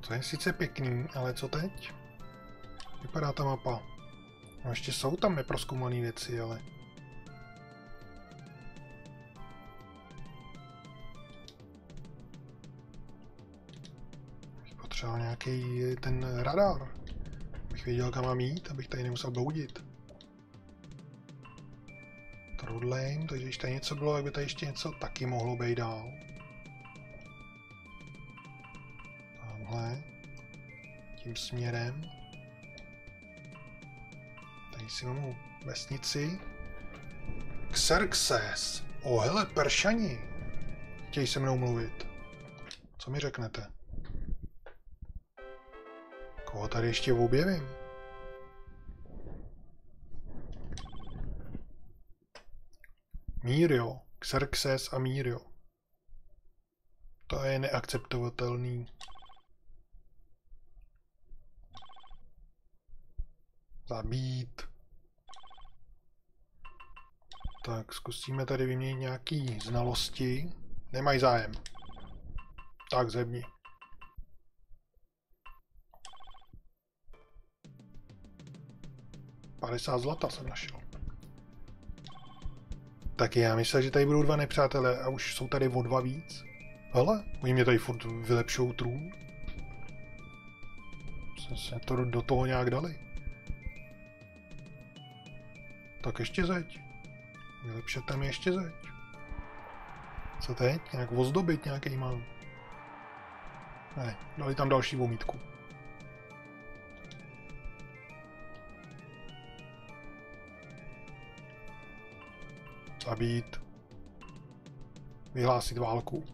To je sice pěkný, ale co teď? Vypadá ta mapa. No ještě jsou tam neproskoumané věci, ale... nějaký ten radar. Abych věděl, kam mám jít, abych tady nemusel bloudit. Trudlame, takže když tady něco bylo, tak by tady ještě něco taky mohlo být dál. Tamhle. Tím směrem. Tady si mám vesnici. Xerxes. O, hele, peršani. Chtějí se mnou mluvit. Co mi řeknete? Koho tady ještě objevím? Mírio, Xerxes a Mírio. To je neakceptovatelný. Zabít. Tak, zkusíme tady vyměnit nějaký znalosti. Nemají zájem. Tak, zemni. 50 zlata jsem našel. Tak já myslím, že tady budou dva nepřátelé a už jsou tady o dva víc. Hele, oni mě tady furt vylepšou trůn. Jsem se to do toho nějak dali. Tak ještě zeď. Vylepšet tam ještě zeď. Co teď? Nějak ozdobit nějaký mám. Ne, dali tam další vomítku. Zabít. Vyhlásit válku.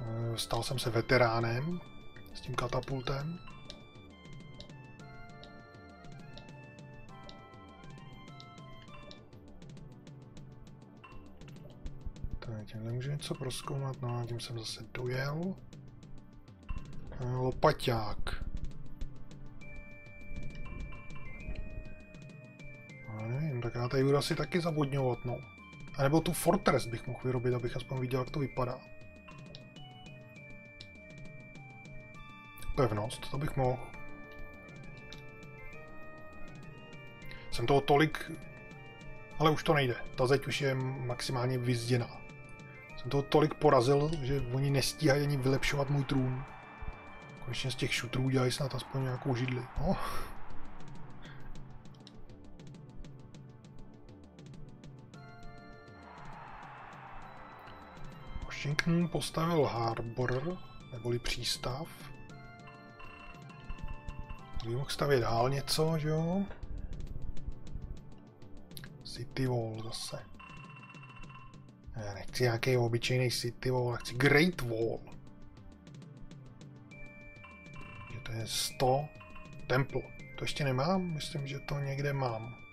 Eh, stal jsem se veteránem s tím katapultem. Tak, tímhle můžu něco proskoumat, no a tím jsem zase dojel. Lopaťák. Já tady budu asi taky zavodňovat, no. A nebo tu Fortress bych mohl vyrobit, abych aspoň viděl, jak to vypadá. Pevnost, to bych mohl. Jsem toho tolik... Ale už to nejde. Ta zeď už je maximálně vyzděná. Jsem toho tolik porazil, že oni nestíhají ani vylepšovat můj trůn. Konečně z těch šutrů dělají snad aspoň nějakou židli. No. Washington postavil harbor, neboli přístav. Bych mohl stavět dál něco, že jo? City Wall zase. Já nechci nějaký obyčejný City Wall, já chci Great Wall. Že to je 100 Temple. To ještě nemám? Myslím, že to někde mám.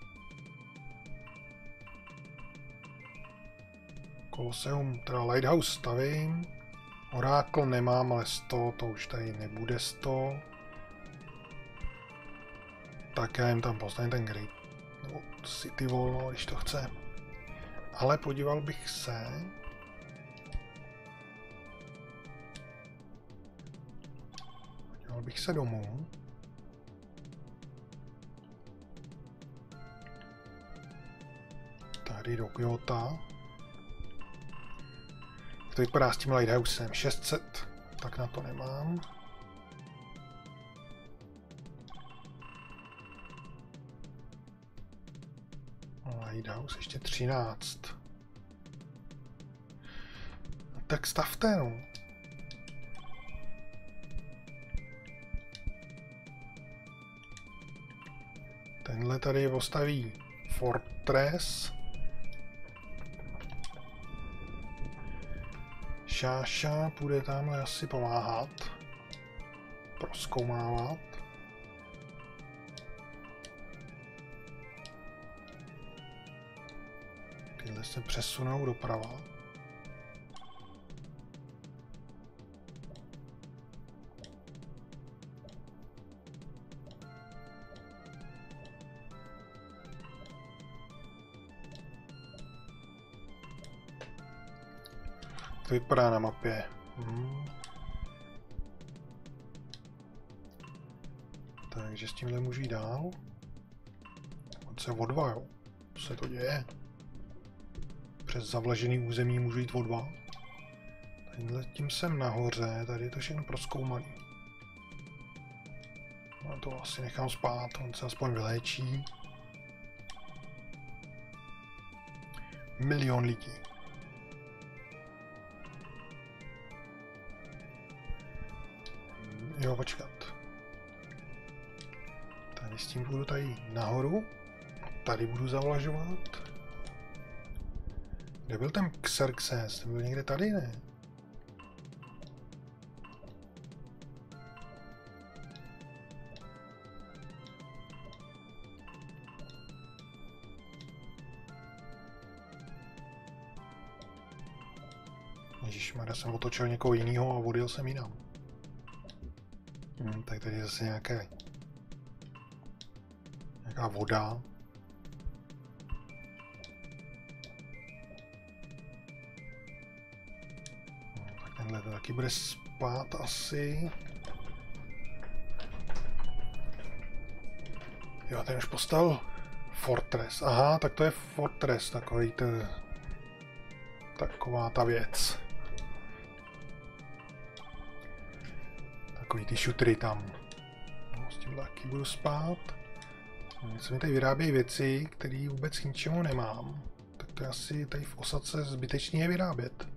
Colosseum, teda Lighthouse stavím. Oracle nemám, ale 100, to už tady nebude 100. Tak já jim tam postavím ten Great nebo City Wall, no, když to chce. Ale podíval bych se... Podíval bych se domů. Tady do Kyoto. To vypadá s tím Lighthousem? 600, tak na to nemám. Lighthouse ještě 13. No, tak stavte, no. Tenhle tady postaví Fortress. Šáša půjde tam asi pomáhat. Proskoumávat. Tyhle se přesunou doprava. Vypadá na mapě. Hmm. Takže s tímhle můžu jít dál. On se o dva, jo. Co se to děje? Přes zavlažený území můžu jít o dva. Tím jsem nahoře, tady je to všechno proskoumaný. No to asi nechám spát, on se aspoň vyléčí. Milion lidí. Jo, počkat. Tady s tím budu tady nahoru. Tady budu zavlažovat. Kde byl ten Xerxes? Byl někde tady, ne? Ježišmarja, jsem otočil někoho jiného a odjel jsem jinam. Hmm, tak tady je zase nějaké, nějaká voda. No, tak tenhle to taky bude spát asi. Jo, ten už postal Fortress. Aha, tak to je Fortress, takový to, taková ta věc. Takový ty šutry tam. No, s tím taky budu spát. Se mi tady vyrábějí věci, které vůbec k ničemu nemám. Tak to asi tady v osadce zbytečně je vyrábět.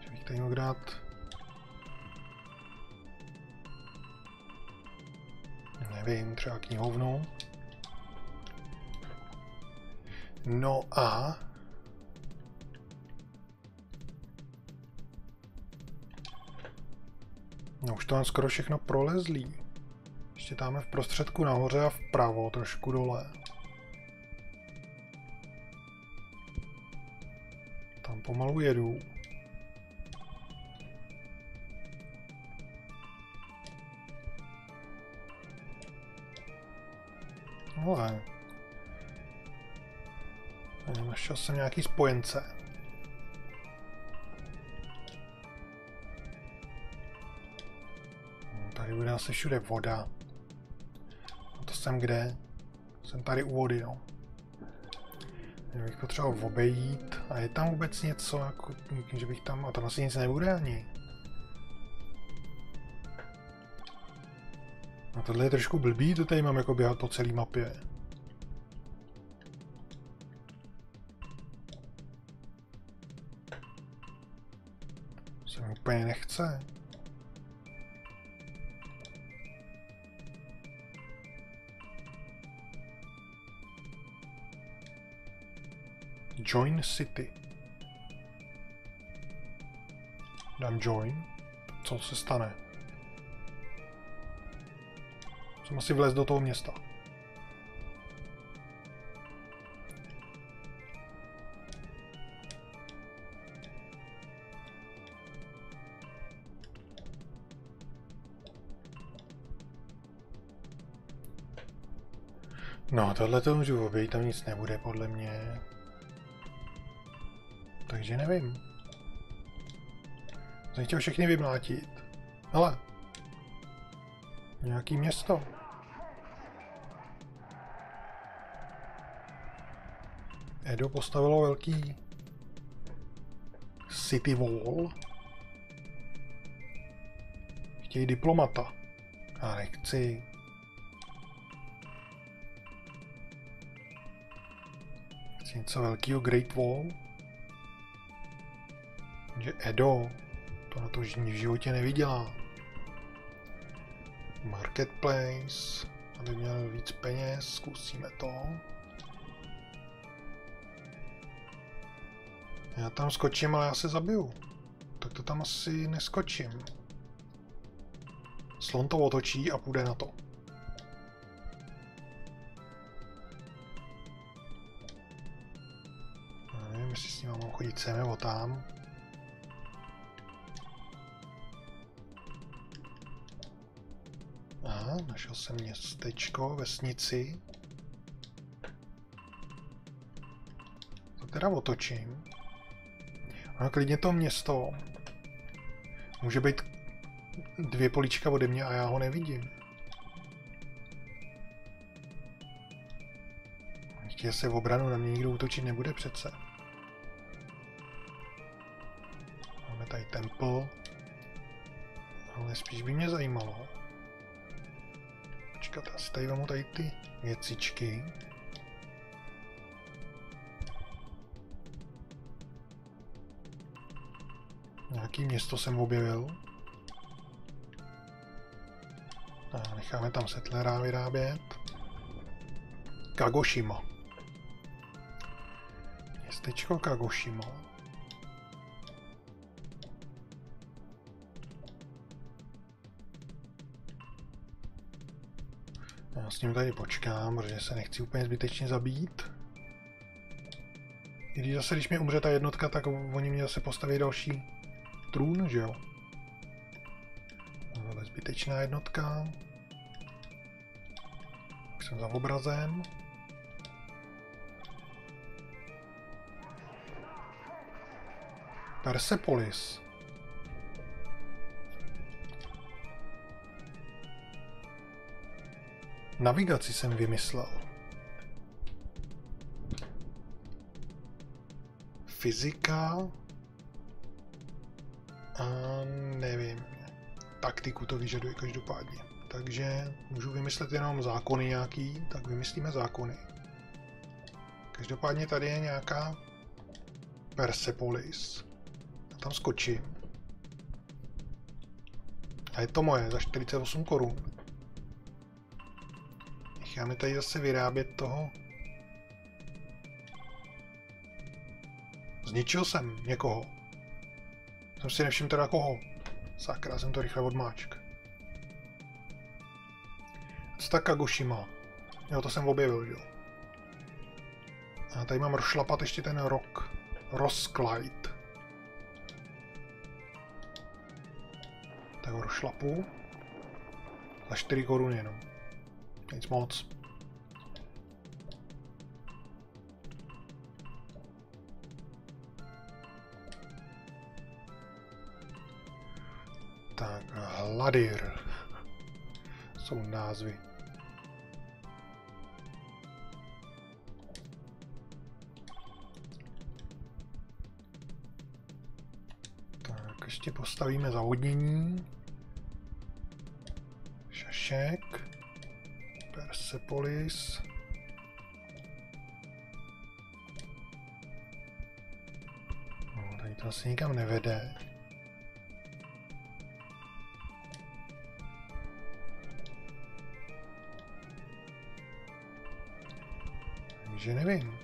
Že bych tady mohl dát... Nevím, třeba knihovnu. No a No už to mám skoro všechno prolezlý. Ještě tam v prostředku nahoře a vpravo, trošku dole. Tam pomalu jedu. Ale... Našel jsem nějaký spojence. Asi všude voda. A to jsem kde? Jsem tady u vody, no. Já bych potřeboval obejít. A je tam vůbec něco, jako, že bych tam... A tam asi nic nebude ani. A tohle je trošku blbý, to tady mám jako běhat po celé mapě. Se mi úplně nechce. Join City. Dám join. Co se stane? Jsem asi vlez do toho města. No, tohle to můžu obejít, tam nic nebude podle mě. Takže nevím. Jsem chtěl všechny vymlátit. Ale. Nějaký město. Edo postavilo velký city wall. Chtějí diplomata. A nechci. Asi něco velkého Great Wall. Že Edo, to na to v životě neviděla. Marketplace, aby měl víc peněz, zkusíme to. Já tam skočím, ale já se zabiju. Tak to tam asi neskočím. Slon to otočí a půjde na to. Nevím, jestli s ním mám chodit sem nebo tam. Našel jsem městečko, vesnici. To teda otočím. A klidně to město může být dvě políčka ode mě a já ho nevidím. Ještě se v obranu na mě nikdo útočit nebude přece. Ty věcičky. Nějaký město jsem objevil. A necháme tam settlera vyrábět. Kagoshima. Městečko Kagoshima. Ním tady počkám, protože se nechci úplně zbytečně zabít. I když zase, když mi umře ta jednotka, tak oni mě zase postaví další trůn, že jo? Tohle zbytečná jednotka. Už jsem za obrazem. Persepolis. Navigaci jsem vymyslel. Fyzika. A nevím. Taktiku to vyžaduje každopádně. Takže můžu vymyslet jenom zákony nějaký, tak vymyslíme zákony. Každopádně tady je nějaká Persepolis. Já tam skočím. A je to moje za 48 korun. Necháme tady zase vyrábět toho. Zničil jsem někoho. Jsem si nevšiml teda koho. Sakra, jsem to rychle odmáčk. Co tak Kagoshima? Jo, to jsem objevil, jo. A tady mám rozšlapat ještě ten rok. Rosklite. Tak ho rozšlapu. Za 4 koruny jenom. Nic moc. Tak, Hladir jsou názvy. Tak, ještě postavíme zavodnění. Šašek. Persepolis. No, tady to asi nikam nevede. Takže nevím.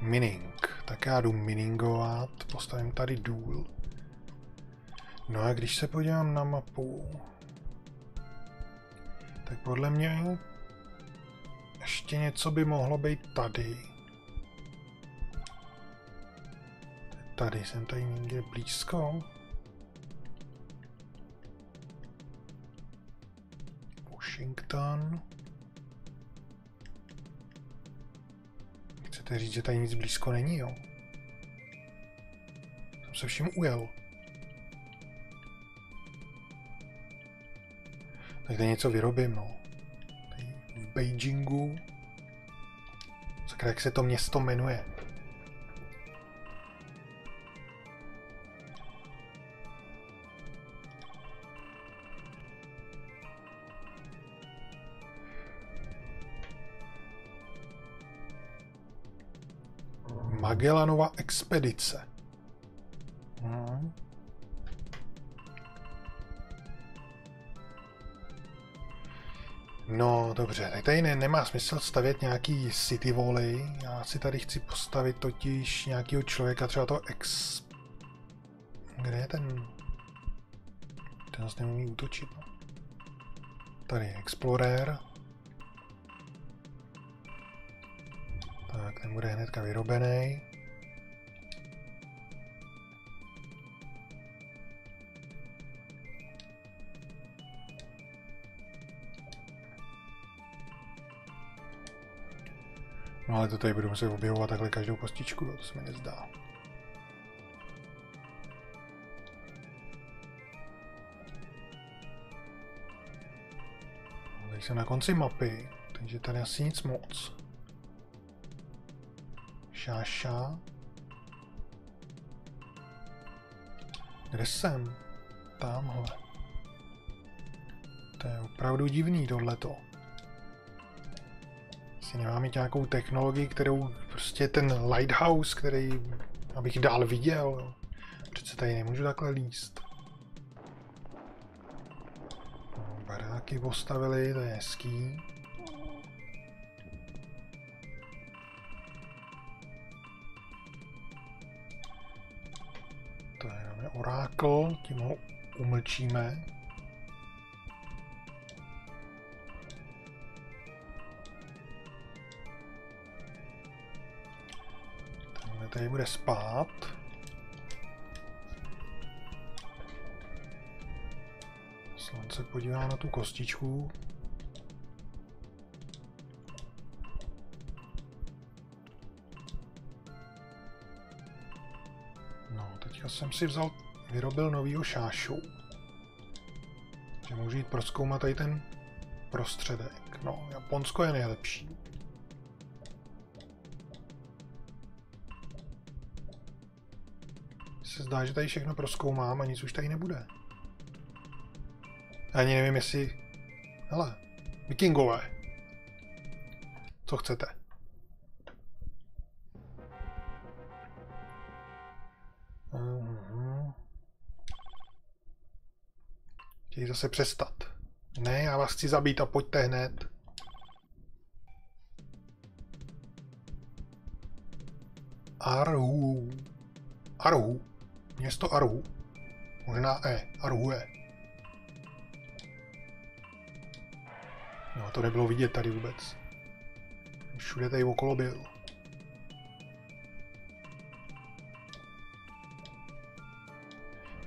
Mining. Tak já jdu miningovat, postavím tady důl. No a když se podívám na mapu, tak podle mě ještě něco by mohlo být tady. Tady jsem tady někde blízko. Washington. Chcete říct, že tady nic blízko není, jo? Jsem se vším ujel. Někde něco vyrobím, no. V Beijingu. Sakra, jak se to město jmenuje? Magellanova expedice. No, dobře, tak tady ne, nemá smysl stavět nějaký city volley. Já si tady chci postavit totiž nějakého člověka, třeba to ex... Kde je ten... Ten zase neumí útočit, no. Tady Explorer. Tak, ten bude hnedka vyrobený. No ale to tady budu muset objevovat takhle každou kostičku, to se mi nezdá. Tady jsem na konci mapy, takže tady asi nic moc. Šáša. Kde jsem? Tamhle. To je opravdu divný tohleto si nemám mít nějakou technologii, kterou prostě ten lighthouse, který abych dál viděl. Přece tady nemůžu takhle líst. Baráky postavili, to je hezký. To je orákl, tím ho umlčíme. Tady bude spát. Slunce podívá na tu kostičku. No, teďka jsem si vzal, vyrobil novýho šášu. Že můžu jít proskoumat tady ten prostředek. No, Japonsko je nejlepší. Se zdá, že tady všechno proskoumám a nic už tady nebude. Ani nevím, jestli... Hele, vikingové. Co chcete? Uh-huh. Chtějí zase přestat. Ne, já vás chci zabít a pojďte hned. Arhu. Arhu. Město Arhu. Možná E. Arhu E. No, to nebylo vidět tady vůbec. Všude tady okolo byl.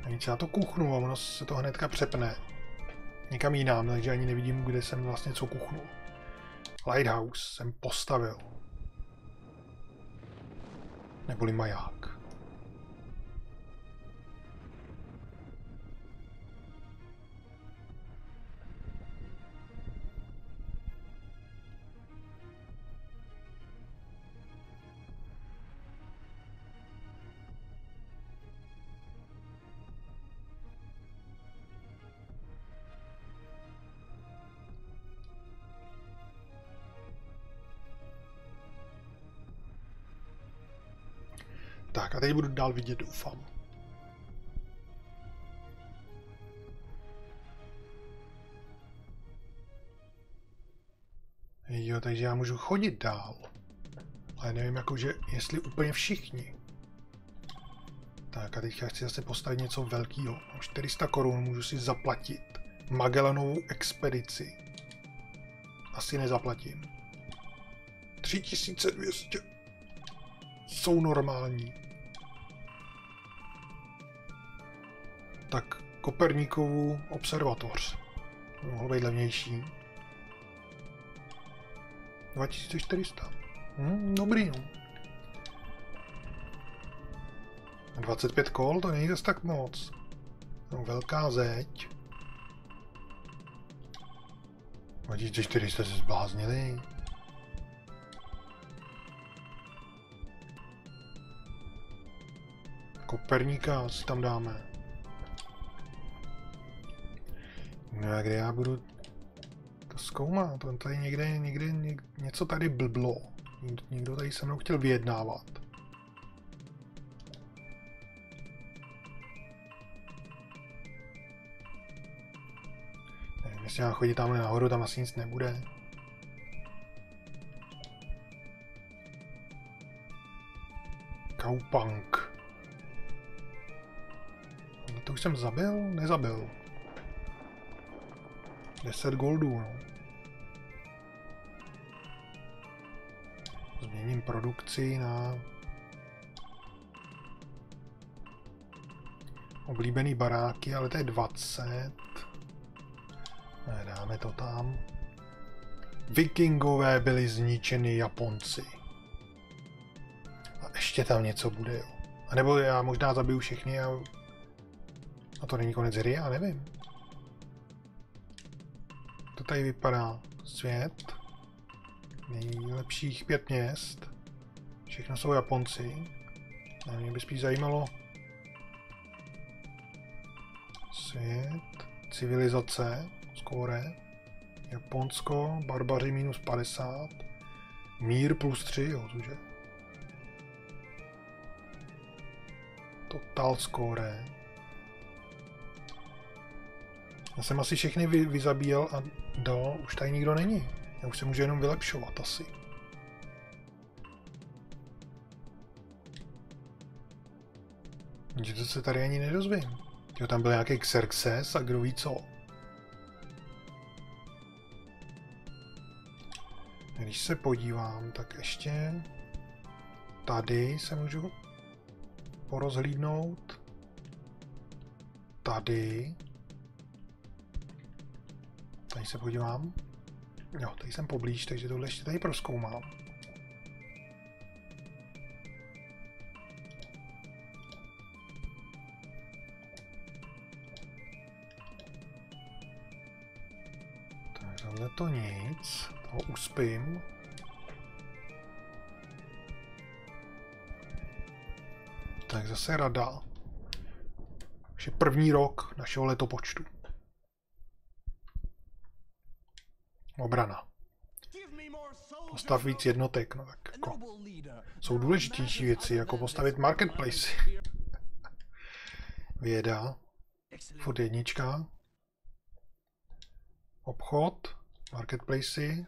A nic, já to kuchnu a ono se to hnedka přepne. Někam jinam, takže ani nevidím, kde jsem vlastně co kuchnul. Lighthouse jsem postavil. Neboli maják. Teď budu dál vidět, doufám. Jo, takže já můžu chodit dál. Ale nevím, jakože, jestli úplně všichni. Tak a teďka chci zase postavit něco velkého. 400 korun můžu si zaplatit. Magellanovou expedici. Asi nezaplatím. 3200. Jsou normální. Tak Koperníkovu observatoř. Mohlo být levnější. 2400. Hm, dobrý, no. 25 kol, to není zase tak moc. No, velká zeď. 2400 se zbláznili. Koperníka si tam dáme. No a kde já budu to zkoumat? On tady někde, někde, někde něco tady blblo. Někdo tady se mnou chtěl vyjednávat. Nevím, jestli mám chodit tamhle nahoru, tam asi nic nebude. Cowpunk. To už jsem zabil? Nezabil. 10 goldů, no. Změním produkci na oblíbený baráky, ale to je 20. Ne, dáme to tam. Vikingové byli zničeni Japonci. A ještě tam něco bude, jo. A nebo já možná zabiju všechny a... A to není konec hry, já nevím. To tady vypadá svět. Nejlepších pět měst. Všechno jsou Japonci. A mě by spíš zajímalo svět, civilizace, skóre, Japonsko, barbaři minus 50, mír plus 3, jo, cože? Total skóre. Já jsem asi všechny vy, vyzabíjel a dal, už tady nikdo není. Já už se můžu jenom vylepšovat asi. Že to se tady ani nedozvím. Jo, tam byl nějaký Xerxes a kdo ví co. Když se podívám, tak ještě tady se můžu porozhlídnout. Tady. Tady se podívám. Jo, tady jsem poblíž, takže tohle ještě tady proskoumám. Tohle to nic, toho uspím. Tak zase rada. Už je první rok našeho letopočtu. Obrana. Postav víc jednotek, no tak jako. Jsou důležitější věci, jako postavit marketplace. Věda. Furt jednička. Obchod. Marketplace.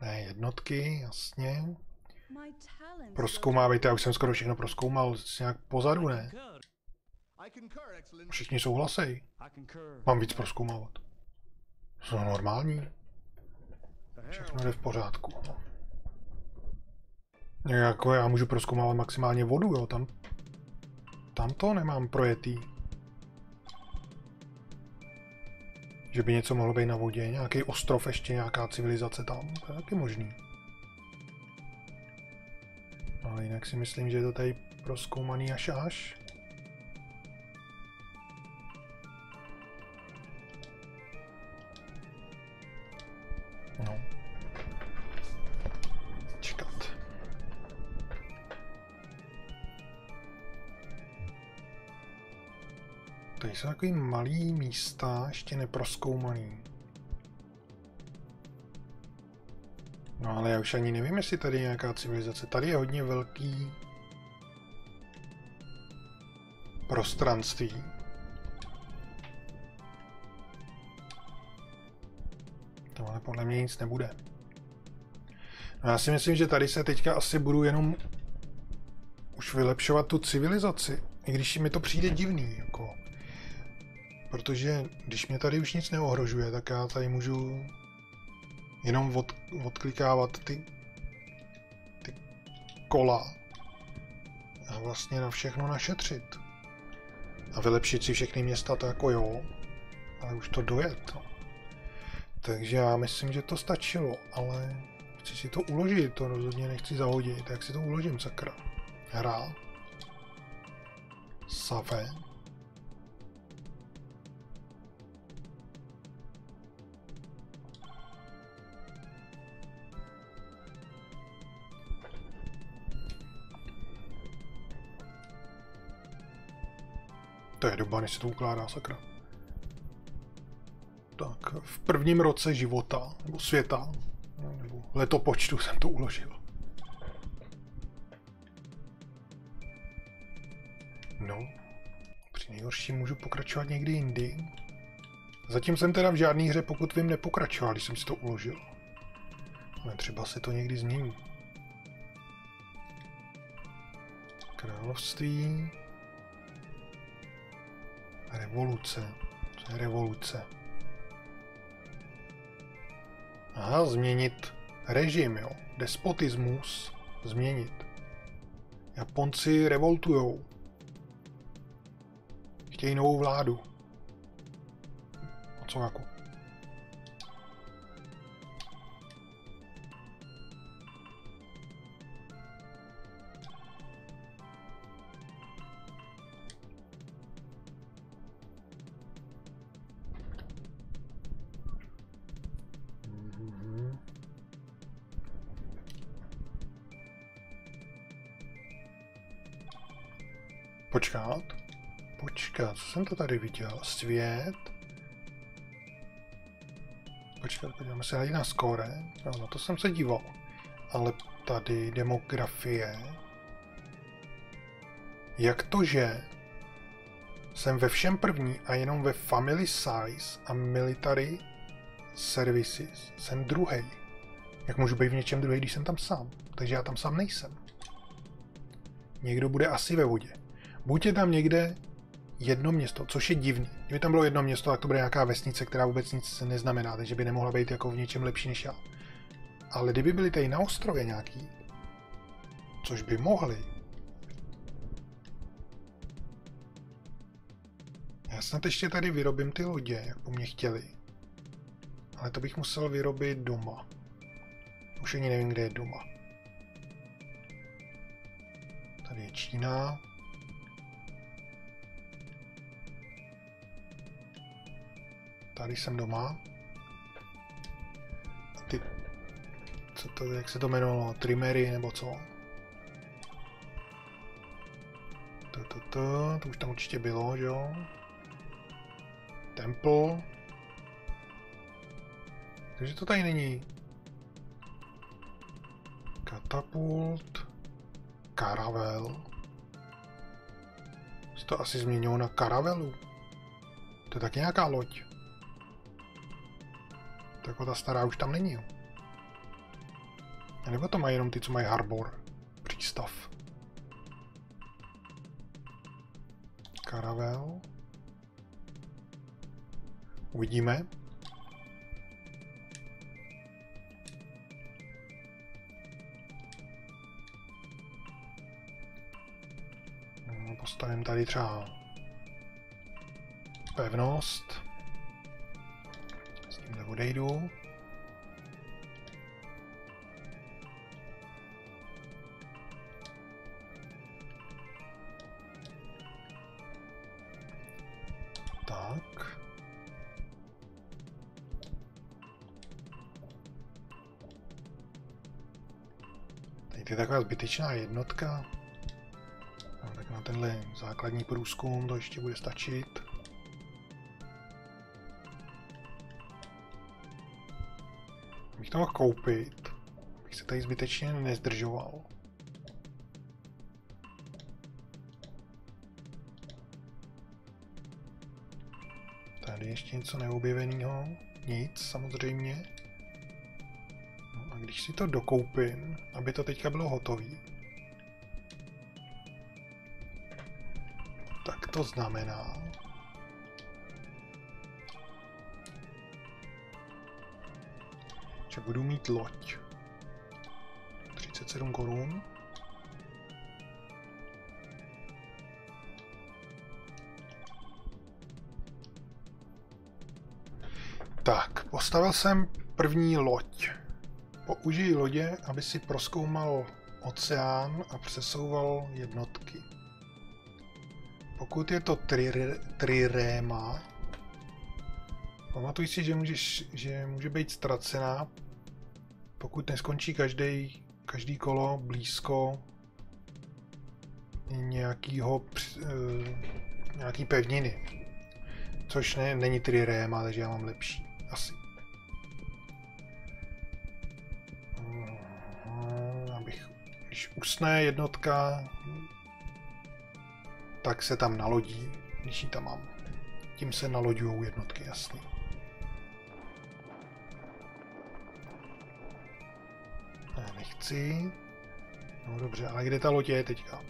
Ne, jednotky, jasně. Proskoumávejte, já už jsem skoro všechno proskoumal, nějak pozadu, ne? Všichni souhlasej. Mám víc proskoumávat. Jsou normální. Všechno jde v pořádku. No. Jako já můžu proskoumávat maximálně vodu, jo, tam, tam to nemám projetý. Že by něco mohlo být na vodě, nějaký ostrov ještě, nějaká civilizace tam, to je taky možný. Ale jinak si myslím, že je to tady proskoumaný až až. Jsou takový malý místa, ještě neproskoumaný. No ale já už ani nevím, jestli tady je nějaká civilizace. Tady je hodně velký prostranství. To ale podle mě nic nebude. No já si myslím, že tady se teďka asi budu jenom už vylepšovat tu civilizaci. I když mi to přijde divný, jako. Protože když mě tady už nic neohrožuje, tak já tady můžu jenom od, odklikávat ty, ty kola a vlastně na všechno našetřit. A vylepšit si všechny města, to jako jo, ale už to dojet. Takže já myslím, že to stačilo, ale chci si to uložit, to rozhodně nechci zahodit, jak si to uložím, sakra. Hra. Save. To je doba, než se to ukládá, sakra. Tak, v prvním roce života, nebo světa, nebo letopočtu jsem to uložil. No, při nejhorším můžu pokračovat někdy jindy. Zatím jsem teda v žádné hře, pokud vím, nepokračoval, když jsem si to uložil. Ale třeba se to někdy změní. Království. Revoluce. Co je revoluce? Aha, změnit režim, jo. Despotismus. Změnit. Japonci revoltujou. Chtějí novou vládu. A jsem to tady viděl? Svět. Počkat, podíváme se na skóre. No, na to jsem se díval. Ale tady demografie. Jak to, že jsem ve všem první a jenom ve Family Size a Military Services jsem druhý. Jak můžu být v něčem druhý, když jsem tam sám? Takže já tam sám nejsem. Někdo bude asi ve vodě. Buď je tam někde jedno město, což je divný. Kdyby tam bylo jedno město, tak to bude nějaká vesnice, která vůbec nic neznamená, takže by nemohla být jako v něčem lepší než já. Ale kdyby byly tady na ostrově nějaký, což by mohli, já snad ještě tady vyrobím ty lodě, jak po mně chtěli. Ale to bych musel vyrobit doma. Už ani nevím, kde je doma. Tady je Čína. Tady jsem doma. Ty... Co to, jak se to jmenovalo? Trimery nebo co? To, to, to, to už tam určitě bylo, že jo? Temple. Takže to tady není. Katapult. Karavel. Se to asi změnilo na karavelu. To je taky nějaká loď. Tak ta stará už tam není. A nebo to mají jenom ty, co mají harbor. Přístav. Karavel. Uvidíme. No, postavím tady třeba pevnost. Odejdu. Tak. Je taková zbytečná jednotka. No, tak na tenhle základní průzkum to ještě bude stačit. Bych mohl koupit, abych se tady zbytečně nezdržoval. Tady ještě něco neobjeveného. Nic, samozřejmě. No a když si to dokoupím, aby to teďka bylo hotový, tak to znamená, že budu mít loď. 37 korun. Tak, postavil jsem první loď. Použij lodě, aby si proskoumal oceán a přesouval jednotky. Pokud je to triréma, pamatuj si, že, můžeš, že může být ztracená, pokud neskončí každý, každý kolo blízko nějakýho, e, nějaký pevniny. Což ne, není triréma, takže já mám lepší. Asi. Abych, když usne jednotka, tak se tam nalodí, když ji tam mám. Tím se naloďují jednotky, jasný. Nechci. No dobře, ale kde ta loď je teďka?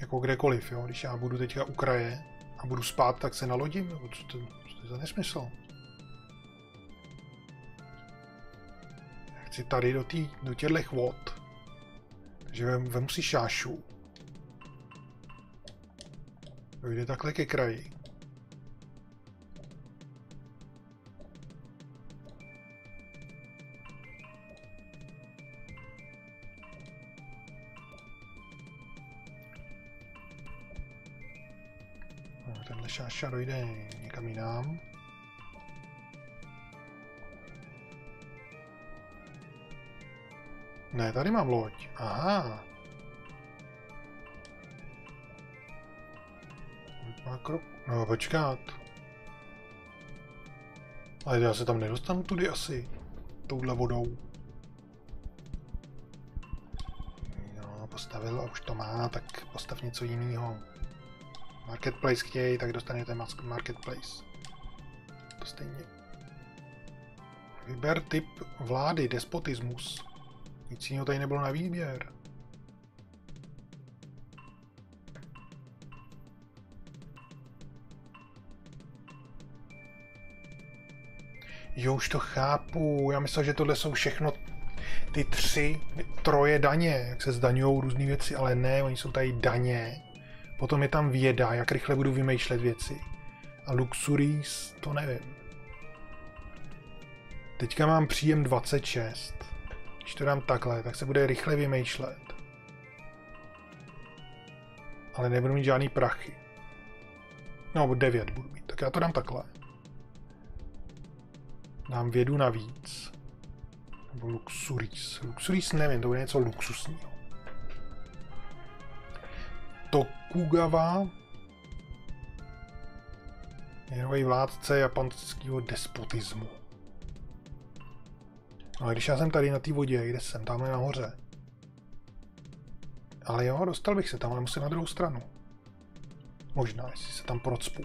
Jako kdekoliv, jo? Když já budu teďka u kraje a budu spát, tak se nalodím? Co to, co to je za nesmysl? Já chci tady do, tý, do těchto vod. Takže vem, vemu si šášu. Dojde takhle ke kraji. Šáša dojde někam jinam. Ne, tady mám loď. Aha. Má krok. No, počkat. Ale já se tam nedostanu tudy asi. Touhle vodou. No, postavil a už to má, tak postav něco jiného. Marketplace chtějí, tak dostanete Marketplace. To stejně. Vyber typ vlády, despotismus. Nic jiného tady nebylo na výběr. Jo, už to chápu. Já myslel, že tohle jsou všechno ty tři, troje daně, jak se zdaňují různé věci, ale ne, oni jsou tady daně. Potom je tam věda, jak rychle budu vymýšlet věci. A luxuries, to nevím. Teďka mám příjem 26. Když to dám takhle, tak se bude rychle vymýšlet. Ale nebudu mít žádný prachy. No, 9 budu mít, tak já to dám takhle. Dám vědu navíc. Nebo luxuris. Luxuris nevím, to bude něco luxusního. Tokugawa je nový vládce japonského despotismu. No a když já jsem tady na té vodě, kde jsem, tamhle nahoře. Ale jo, dostal bych se tam, ale musím na druhou stranu. Možná, jestli se tam procpu.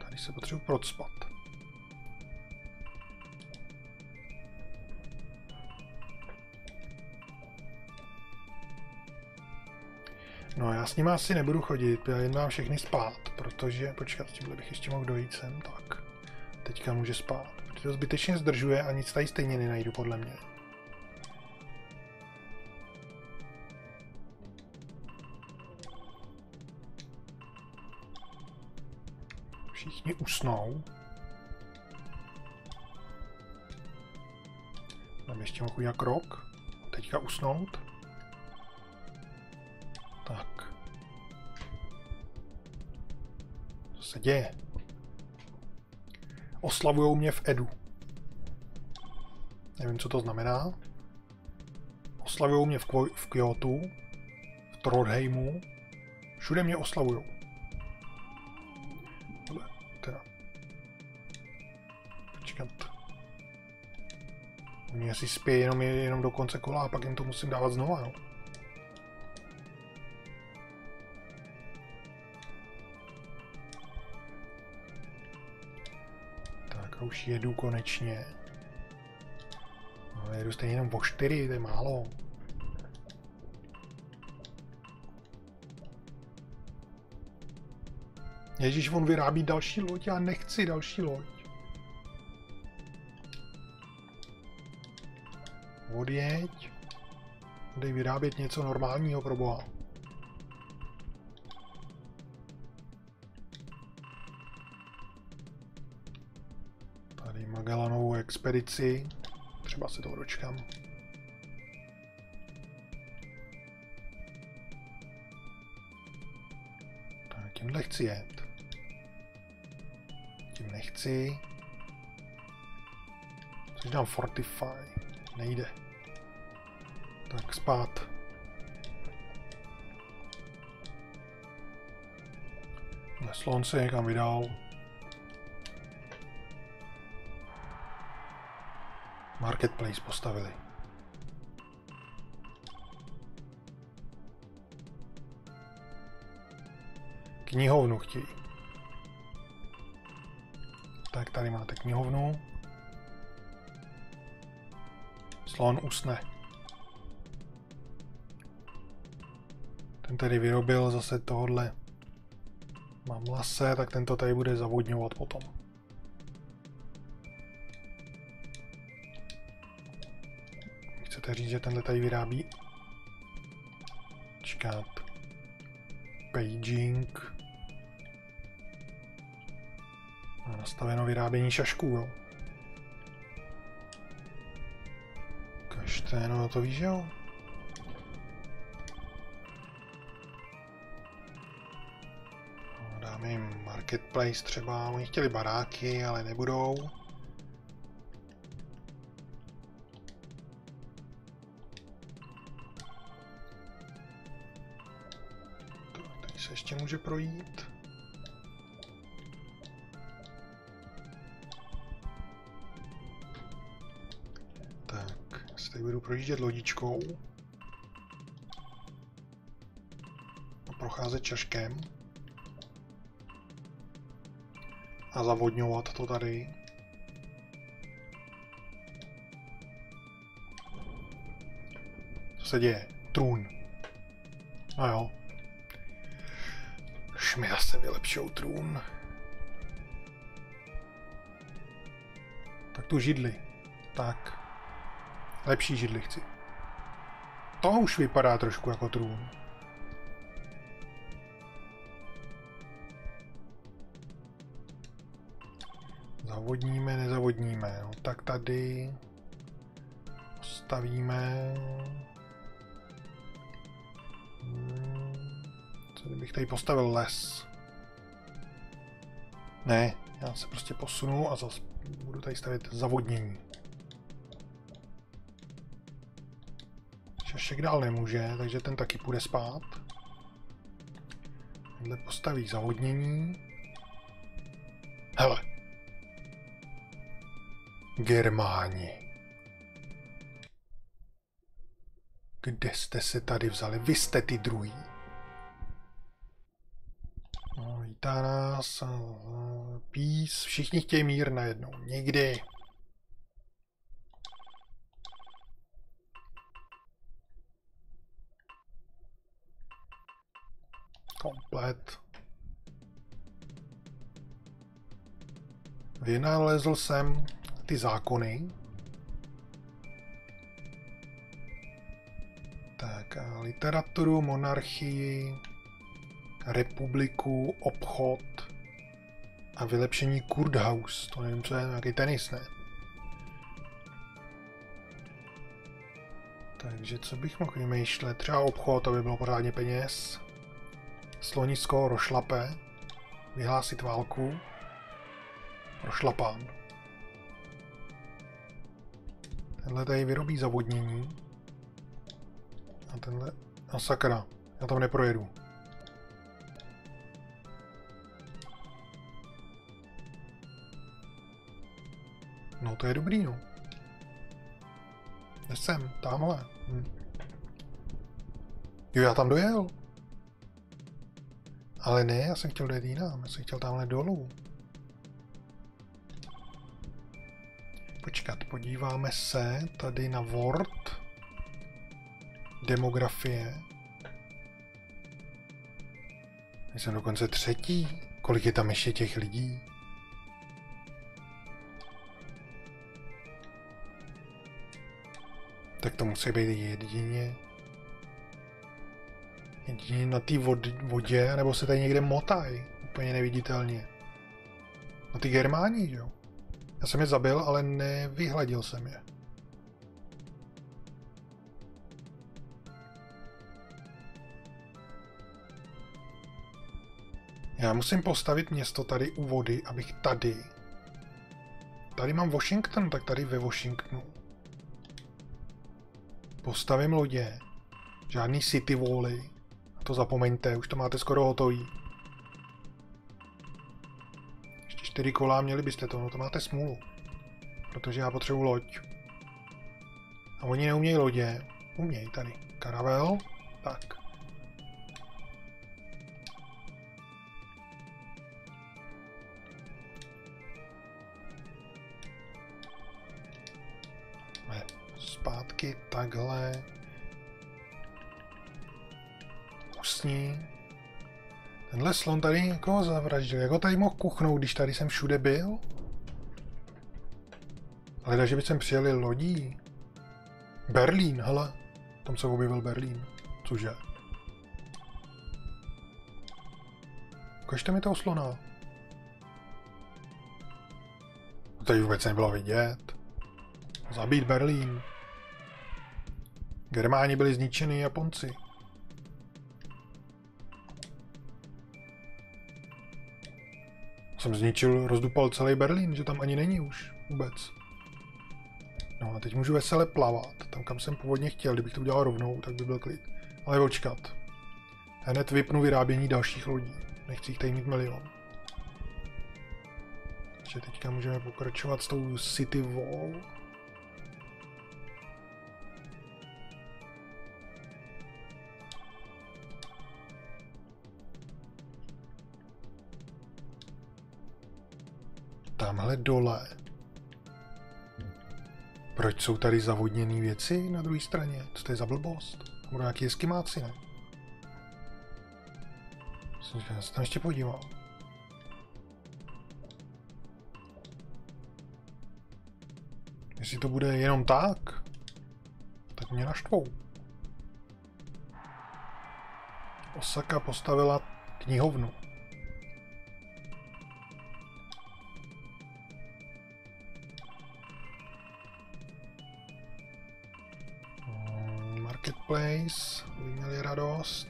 Tady se potřebuji procpat. No já s ním asi nebudu chodit, já jen mám všechny spát, protože, počkat, tímhle bych ještě mohl dojít sem, tak. Teďka může spát, protože to zbytečně zdržuje a nic tady stejně nenajdu, podle mě. Všichni usnou. Tam ještě mohu jak krok. Teďka usnout. Tak. Co se děje? Oslavujou mě v Edu. Nevím, co to znamená. Oslavujou mě v, Kvo- v Kyoto, v Trondheimu. Všude mě oslavujou. Teda. Počkat. Oni asi spějí jenom, jenom do konce kola a pak jim to musím dávat znova, no. A už jedu konečně. No, jedu stejně jenom o 4, to je málo. Ježíš, on vyrábí další loď, já nechci další loď. Odjeď. Dej vyrábět něco normálního pro boha. Expedici. Třeba se toho dočkám. Tak, tímhle chci jet. Tím nechci. Což dám Fortify. Nejde. Tak spát. Slon se někam vydal. Marketplace postavili. Knihovnu chtějí. Tak tady máte knihovnu. Slon usne. Ten tady vyrobil zase tohle mamlase, tak tento tady bude zavodňovat potom. Chcete říct, že tenhle tady vyrábí? Čekat. Paging. A nastaveno vyrábění šašků, jo. Kažte, no to víš, jo? No, dáme jim marketplace třeba, oni chtěli baráky, ale nebudou. Tady se může projít. Teď budu projíždět lodičkou. A procházet čaškem. A zavodňovat to tady. Co se děje? Trůn. A jo. Mi zase vylepšou trůn. Tak tu židli. Tak. Lepší židli chci. To už vypadá trošku jako trůn. Zavodníme, nezavodníme. No, tak tady stavíme. Kdybych tady postavil les? Ne, já se prostě posunu a zase budu tady stavit zavodnění. Šašek dál nemůže, takže ten taky půjde spát. Tenhle postaví zavodnění. Hele. Germáni. Kde jste se tady vzali? Vy jste ty druhý. Nás. Peace. Všichni chtějí mír najednou. Nikdy. Komplet. Vynalezl jsem ty zákony. Tak a literaturu, monarchii, republiku, obchod a vylepšení Kurdhaus. To nevím, co je, nějaký tenis, ne? Takže co bych mohl vymýšlet? Třeba obchod, aby bylo pořádně peněz slonisko rošlape, vyhlásit válku, rošlapán. Tenhle tady vyrobí zavodnění. A tenhle... A sakra, já tam neprojedu. No to je dobrý, no. Kde jsem? Tamhle. Hm. Jo, já tam dojel. Ale ne, já jsem chtěl dojet jinam, já jsem chtěl tamhle dolů. Počkat, podíváme se tady na Word. Demografie. Jsem dokonce třetí. Kolik je tam ještě těch lidí? Tak to musí být jedině Jedině na té vod, vodě, nebo se tady někde motají, úplně neviditelně. No ty Germáni, jo. Já jsem je zabil, ale nevyhladil jsem je. Já musím postavit město tady u vody, abych tady... Tady mám Washington, tak tady ve Washingtonu. Postavím lodě. Žádný city wally to zapomeňte, už to máte skoro hotový. Ještě čtyři kola, měli byste to, no to máte smůlu. Protože já potřebuji loď. A oni neumějí lodě. Umějí tady. Karavel. Tak. Zpátky takhle. Ústní. Tenhle slon tady někoho zavraždil. Jak ho tady mohl kuchnout, když tady jsem všude byl? Ale že by sem přijeli lodí. Berlín, hele. Tam se objevil Berlín. Cože? Ukažte mi toho slona. Tady vůbec nebylo vidět. Zabít Berlín. Germáni byli zničeni Japonci. Jsem zničil, rozdupal celý Berlín, že tam ani není už vůbec. No a teď můžu vesele plavat, tam kam jsem původně chtěl, kdybych to udělal rovnou, tak by byl klid. Ale počkat. Hned vypnu vyrábění dalších lodí. Nechci jich tady mít milion. Takže teďka můžeme pokračovat s tou City Wall. Tamhle dole. Proč jsou tady zavodněné věci na druhé straně? Co to je za blbost? Budou nějaký eskimáci, ne? Já se tam ještě podíval. Jestli to bude jenom tak, tak mě naštvou. Osaka postavila knihovnu. Hmm, Marketplace, by měli radost.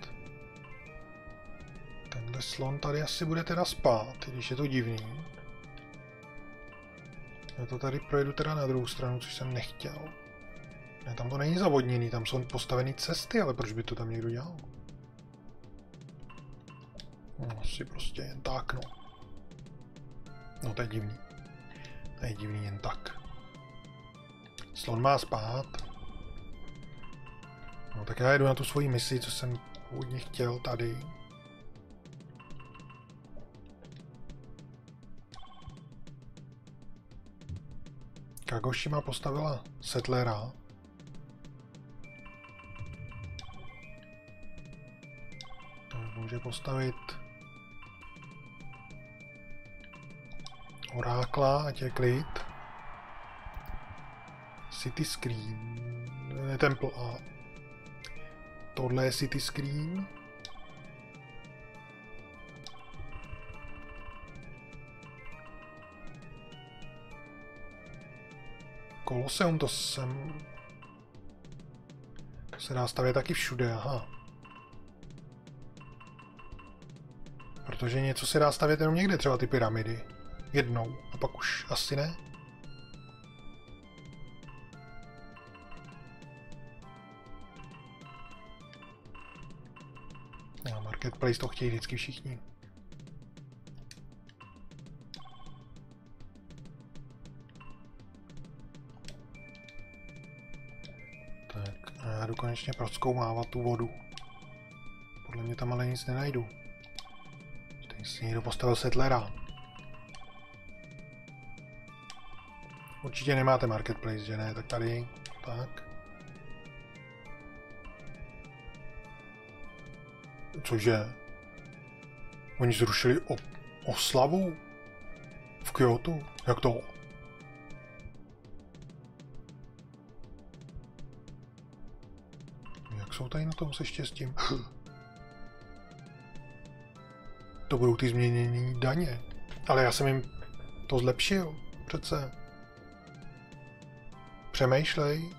Tenhle slon tady asi bude teda spát, když je to divný. Já to tady projedu teda na druhou stranu, což jsem nechtěl. Ne, tam to není zavodněný, tam jsou postavené cesty, ale proč by to tam někdo dělal? No, asi prostě jen tak, no. No, to je divný. To je divný jen tak. Slon má spát. No, tak já jedu na tu svoji misi, co jsem původně chtěl tady. Kagoshima postavila Settlera. To může postavit Orákla, ať je klid. City Screen. Ne, Temple A. Tohle je City Screen. Koloseum to jsem... To se dá stavět taky všude, aha. Protože něco se dá stavět jenom někde, třeba ty pyramidy. Jednou, a pak už asi ne. Marketplace to chtějí vždycky všichni. jdu konečně proskoumávat tu vodu. Podle mě tam ale nic nenajdu. Teď si někdo postavil setlera. Určitě nemáte marketplace, že ne? Tak tady, tak. Cože? Oni zrušili o, oslavu? V Kyoto? Jak to? jsou tady na tom se štěstím. To budou ty změněné daně. Ale já jsem jim to zlepšil. Přece. Přemýšlej.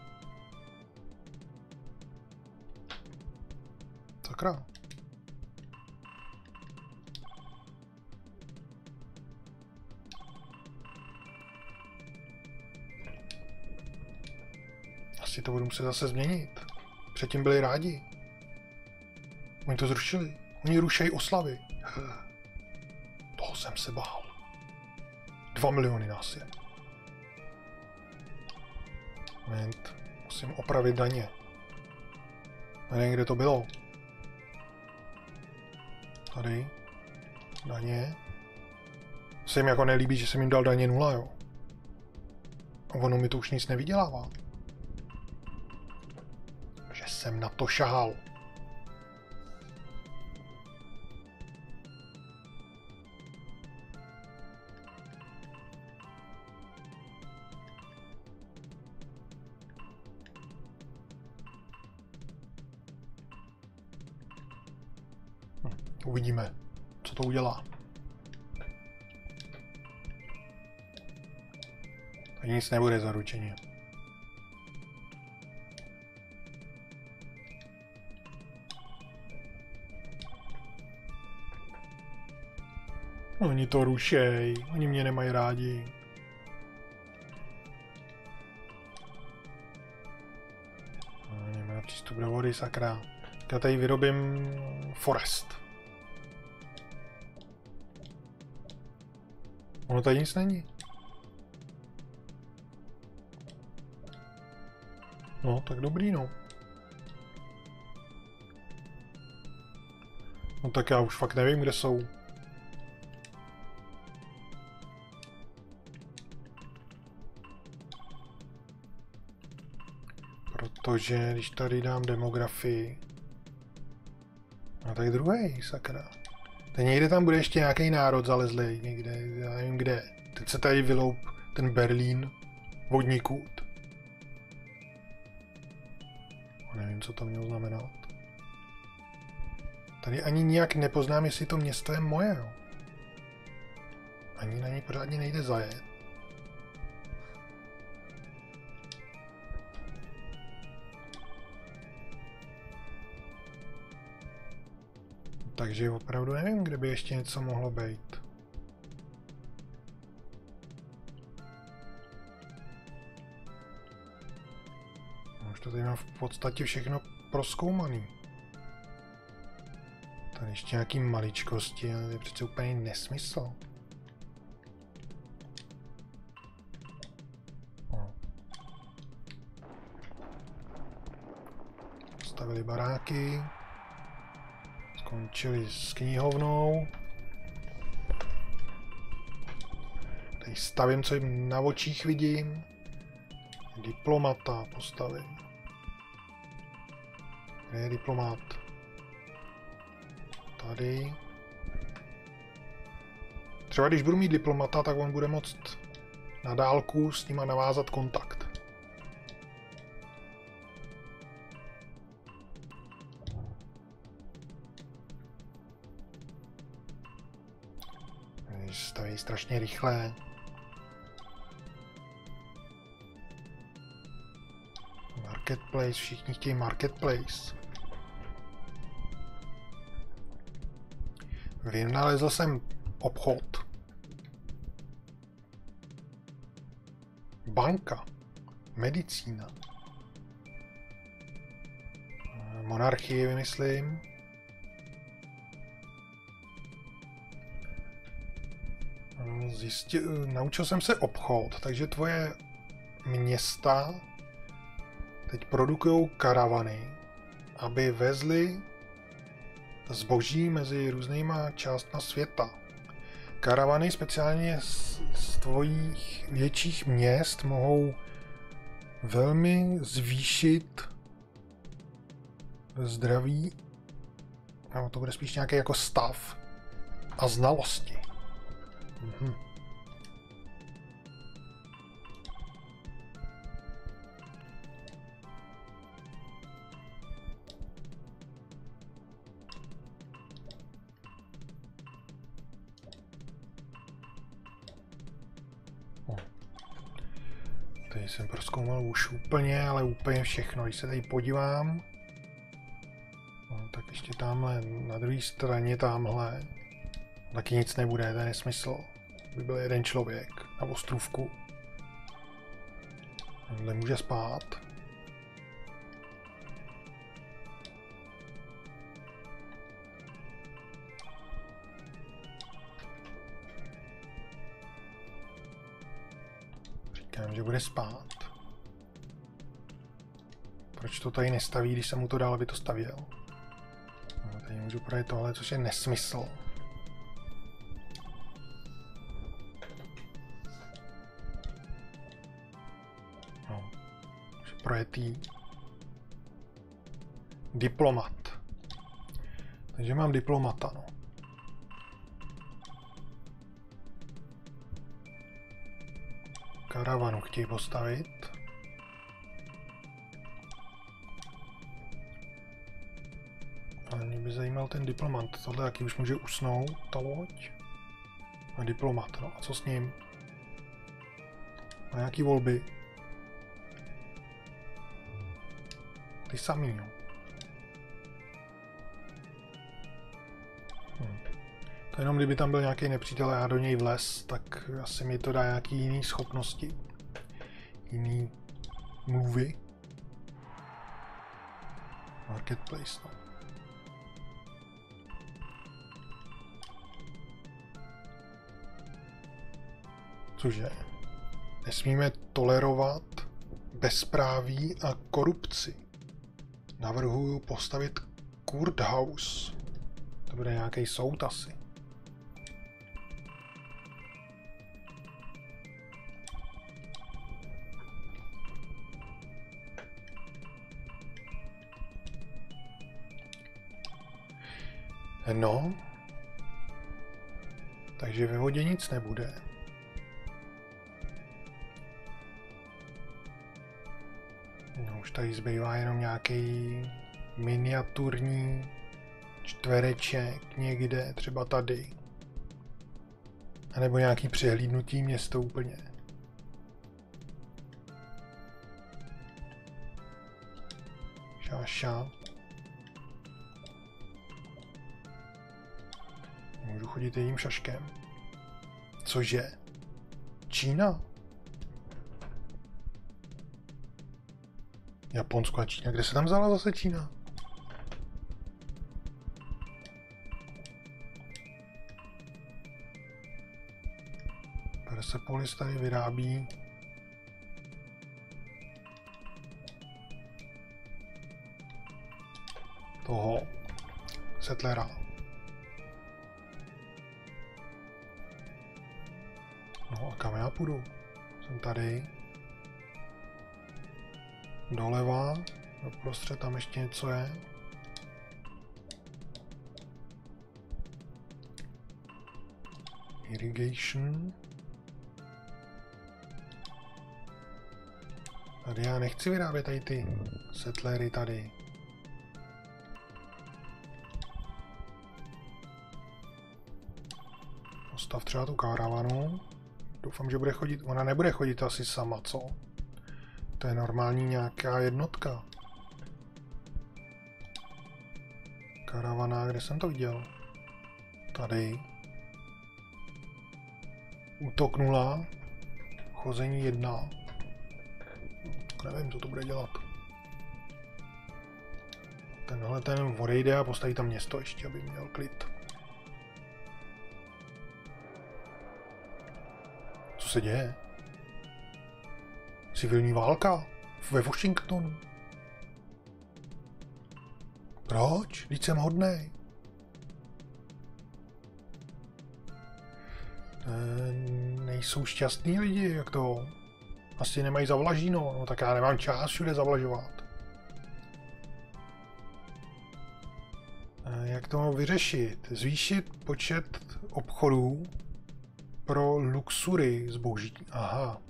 Sakra. Asi to budu muset zase změnit. Předtím byli rádi. Oni to zrušili. Oni rušejí oslavy. Toho jsem se bál. Dva miliony nás je. Moment. Musím opravit daně. Nevím, kde to bylo. Tady. Daně. Se jim jako nelíbí, že jsem jim dal daně nula, jo. A ono mi to už nic nevydělává. Jsem na to šahal. Hm, Uvidíme, co to udělá. Nic nebude zaručeně. Oni to rušej, oni mě nemají rádi. No, Nemá přístup do vody, sakra. Já tady vyrobím forest. Ono tady nic není. No, tak dobrý, no. No tak já už fakt nevím, kde jsou. Protože když tady dám demografii... A tak druhý, sakra. Teď někde tam bude ještě nějaký národ zalezlý, někde, já nevím kde. Teď se tady vyloup ten Berlín, vodní kůd. A nevím, co to mělo znamenat. Tady ani nijak nepoznám, jestli to město je moje. Ani na něj pořádně nejde zajet. Takže opravdu nevím, kde by ještě něco mohlo být. No, Už to tady mám v podstatě všechno proskoumaný. Tady ještě nějaký maličkosti, ale to je přece úplně nesmysl. No. Stavili baráky. Skončili s knihovnou. Tady stavím, co jim na očích vidím. Diplomata postavím. Kde je diplomat? Tady. Třeba když budu mít diplomata, tak on bude moct na dálku s nima navázat kontakt. Strašně rychle. Marketplace, všichni chtějí marketplace. Vynalezl jsem obchod. Banka. Medicína. Monarchii vymyslím. Zjistil, naučil jsem se obchod, takže tvoje města teď produkují karavany, aby vezli zboží mezi různýma částma světa. Karavany speciálně z, z tvojich větších měst mohou velmi zvýšit zdraví, nebo to bude spíš nějaký jako stav a znalosti. Mhm. Proskoumal už úplně, ale úplně všechno. Když se tady podívám, no, tak ještě tamhle na druhé straně tamhle taky nic nebude, to je nesmysl. By byl jeden člověk na ostrůvku. Nemůže spát. Říkám, že bude spát. Proč to tady nestaví, když jsem mu to dal, aby to stavěl? No, tady můžu projet tohle, což je nesmysl. No, projetý. Diplomat. Takže mám diplomata, no. Karavanu chtějí postavit. Ten diplomat. Tohle jaký už může usnout, ta loď. A diplomat, no a co s ním? Má nějaký volby? Ty samý, no. Hm. To jenom kdyby tam byl nějaký nepřítel a já do něj vles, tak asi mi to dá nějaký jiný schopnosti. Jiný mluvy. Marketplace, no. Cože? Nesmíme tolerovat bezpráví a korupci. Navrhuju postavit Kurthaus. To bude nějaký soud asi. No, takže ve vodě nic nebude. Už tady zbývá jenom nějaký miniaturní čtvereček někde, třeba tady. A nebo nějaký přehlídnutí město úplně. Šáša. Můžu chodit jedním šaškem. Cože? Čína? Japonsko a Čína. Kde se tam vzala zase Čína? Persepolis tady vyrábí toho setlera. No a kam já půjdu? Jsem tady. Doleva, doprostřed tam ještě něco je. Irrigation. Tady já nechci vyrábět tady ty settlery tady. Postav třeba tu karavanu. Doufám, že bude chodit, ona nebude chodit asi sama, co? To je normální nějaká jednotka. Karavana, kde jsem to viděl? Tady. Útok 0. Chození 1. Nevím, co to bude dělat. Tenhle ten odejde a postaví tam město ještě, aby měl klid. Co se děje? Civilní válka ve Washingtonu. Proč? Teď jsem hodnej. E, nejsou šťastní lidi, jak to? Asi nemají zavlažíno, no tak já nemám čas všude zavlažovat. E, jak to vyřešit? Zvýšit počet obchodů pro luxury zboží. Aha.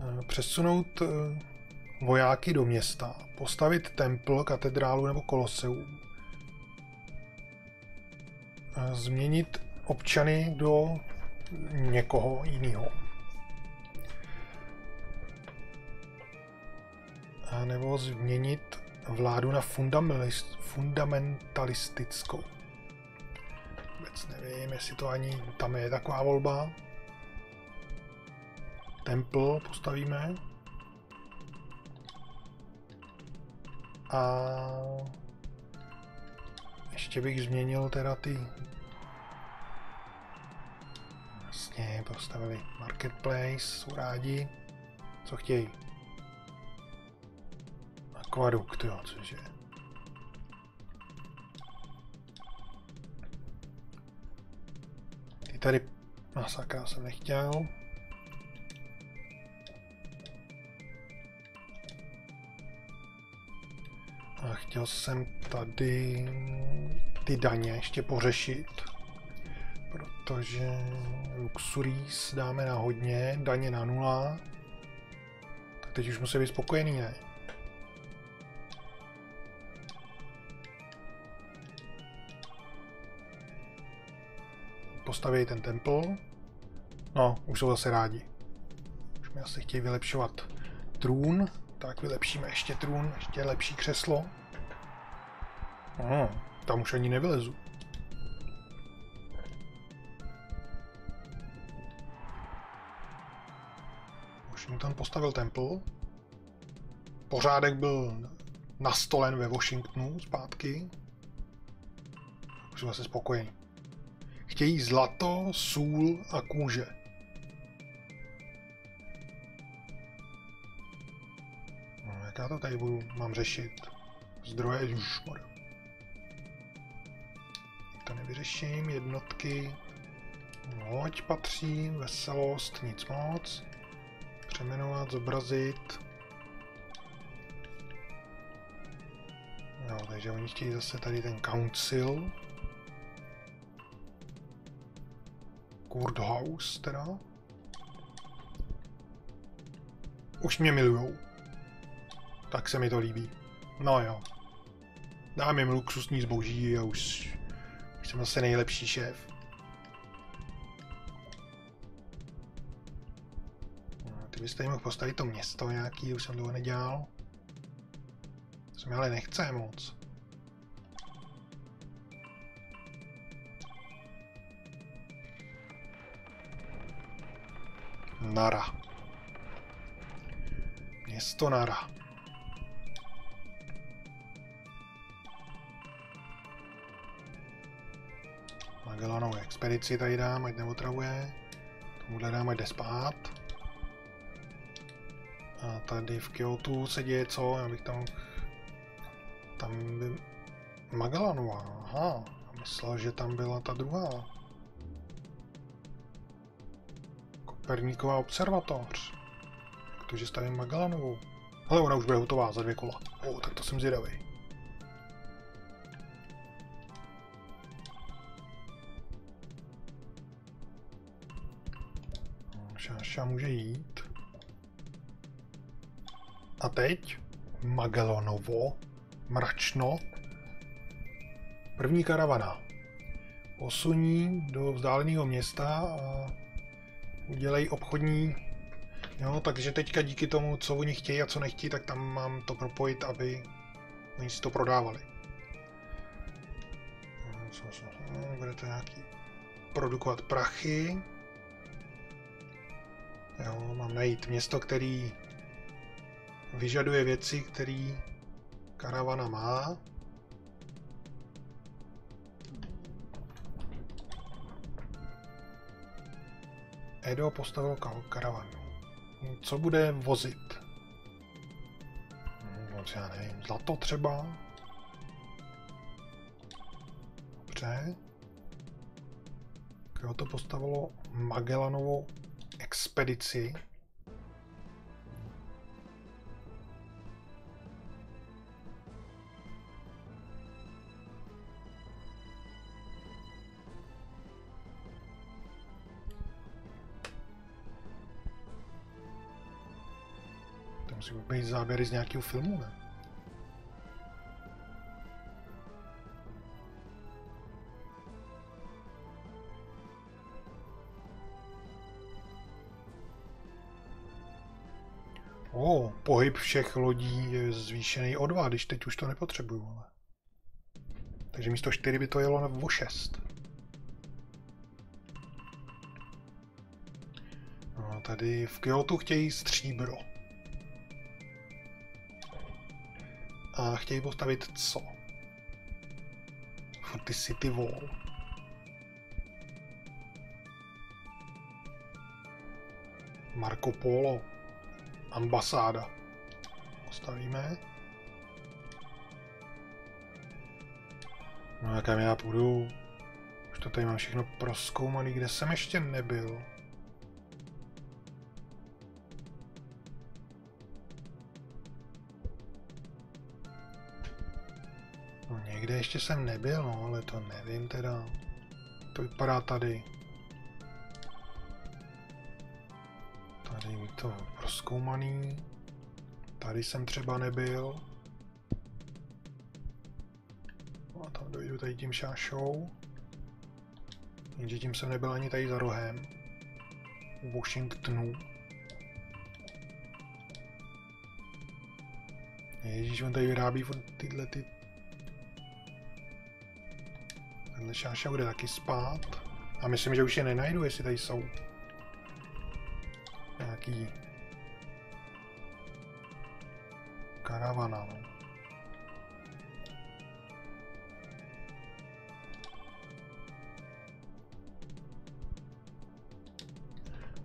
Eh, přesunout eh, vojáky do města, postavit templ, katedrálu nebo koloseum, eh, změnit občany do někoho jiného. A nebo změnit vládu na fundamentalistickou. Vůbec nevím, jestli to ani tam je taková volba. Templ postavíme. A ještě bych změnil teda ty Vlastně postavili marketplace, jsou rádi. Co chtějí? Aquadukt, jo, cože. Ty tady masakra jsem nechtěl. A chtěl jsem tady ty daně ještě pořešit, protože Luxuries dáme na hodně, daně na nula, tak teď už musí být spokojený, ne? Postaví ten templ. No, už jsou zase rádi. Už mi asi chtějí vylepšovat trůn. Tak vylepšíme ještě trůn, ještě lepší křeslo. Hmm, tam už ani nevylezu. Washington postavil templ. Pořádek byl nastolen ve Washingtonu zpátky. Už jsem zase spokojený. Chtějí zlato, sůl a kůže. Já to tady budu, mám řešit? Zdroje, už To nevyřeším, jednotky. Loď patří, veselost, nic moc. Přeměnovat, zobrazit. Jo, takže oni chtějí zase tady ten council. Courthouse teda. Už mě milujou. Tak se mi to líbí. No jo. Dám jim luxusní zboží a už, už jsem zase nejlepší šéf. No, ty byste mohl postavit to město nějaký, už jsem toho nedělal. To mi ale nechce moc. Nara. Město Nara. Magellanovou expedici tady dám, ať neotravuje. Tomuhle dám, ať jde spát. A tady v Kyoto se děje co? Já bych tam... Tam by... Magellanová, aha. Myslel, že tam byla ta druhá. Perníková observatoř. Takže stavím Magallanovou. Ale ona už bude hotová za dvě kola. O, tak to jsem zvědavý. Šáša může jít. A teď Magellanovo, mračno. První karavana. Posuní do vzdáleného města a udělej obchodní, jo, takže teďka díky tomu, co oni chtějí a co nechtějí, tak tam mám to propojit, aby oni si to prodávali. No, bude to nějaký produkovat prachy. Jo, mám najít město, který vyžaduje věci, které karavana má. Edo postavil karavanu. Co bude vozit? No, já nevím, zlato třeba? Dobře. to postavilo Magellanovou expedici. musí být záběry z nějakého filmu, ne? O, pohyb všech lodí je zvýšený o 2, když teď už to nepotřebuju, ale... Takže místo 4 by to jelo na o 6. No, tady v Kyoto chtějí stříbro. A chtějí postavit co? Forty City Wall. Marco Polo. Ambasáda. Postavíme. No jakém já půjdu? Už to tady mám všechno proskoumaný, kde jsem ještě nebyl. No někde ještě jsem nebyl, no, ale to nevím teda. To vypadá tady. Tady je to proskoumaný. Tady jsem třeba nebyl. No a tam dojdu tady tím šášou. Jenže tím jsem nebyl ani tady za rohem. U Washingtonu. Ježíš, on tady vyrábí tyhle ty... Tenhle šáša bude taky spát. A myslím, že už je nenajdu, jestli tady jsou. Nějaký... Karavana, no.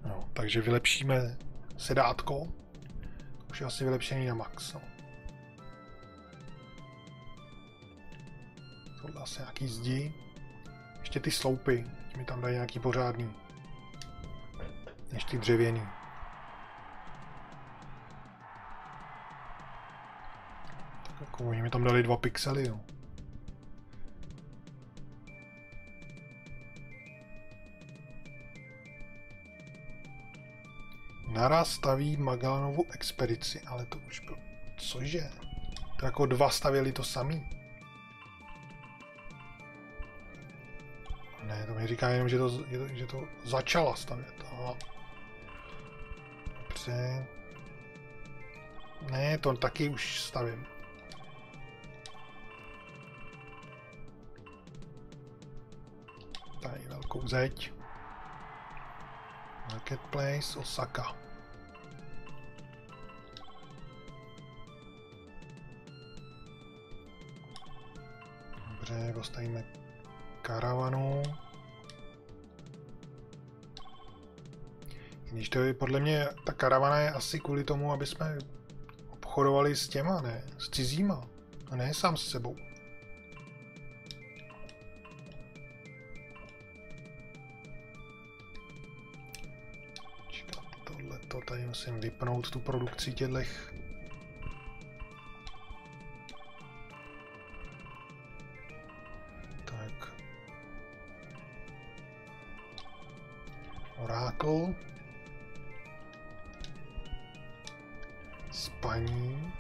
No, takže vylepšíme sedátko. Už je asi vylepšený na max. No. Tohle asi nějaký zdi. Ještě ty sloupy, mi tam dají nějaký pořádný. Než ty dřevěný. Oni mi tam dali dva pixely, jo. Naraz staví Magellanovu expedici, ale to už bylo... Cože? To jako dva stavěli to samý. Ne, to mi říká jenom, že to, že to začala stavět. Aha. Dobře. Ne, to taky už stavím. Velkou zeď. Marketplace Osaka. Dobře, postavíme karavanu. Když to je podle mě, ta karavana je asi kvůli tomu, aby jsme obchodovali s těma, ne? S cizíma. A ne sám s sebou. Musím vypnout tu produkci těchto Oracle. Spaní.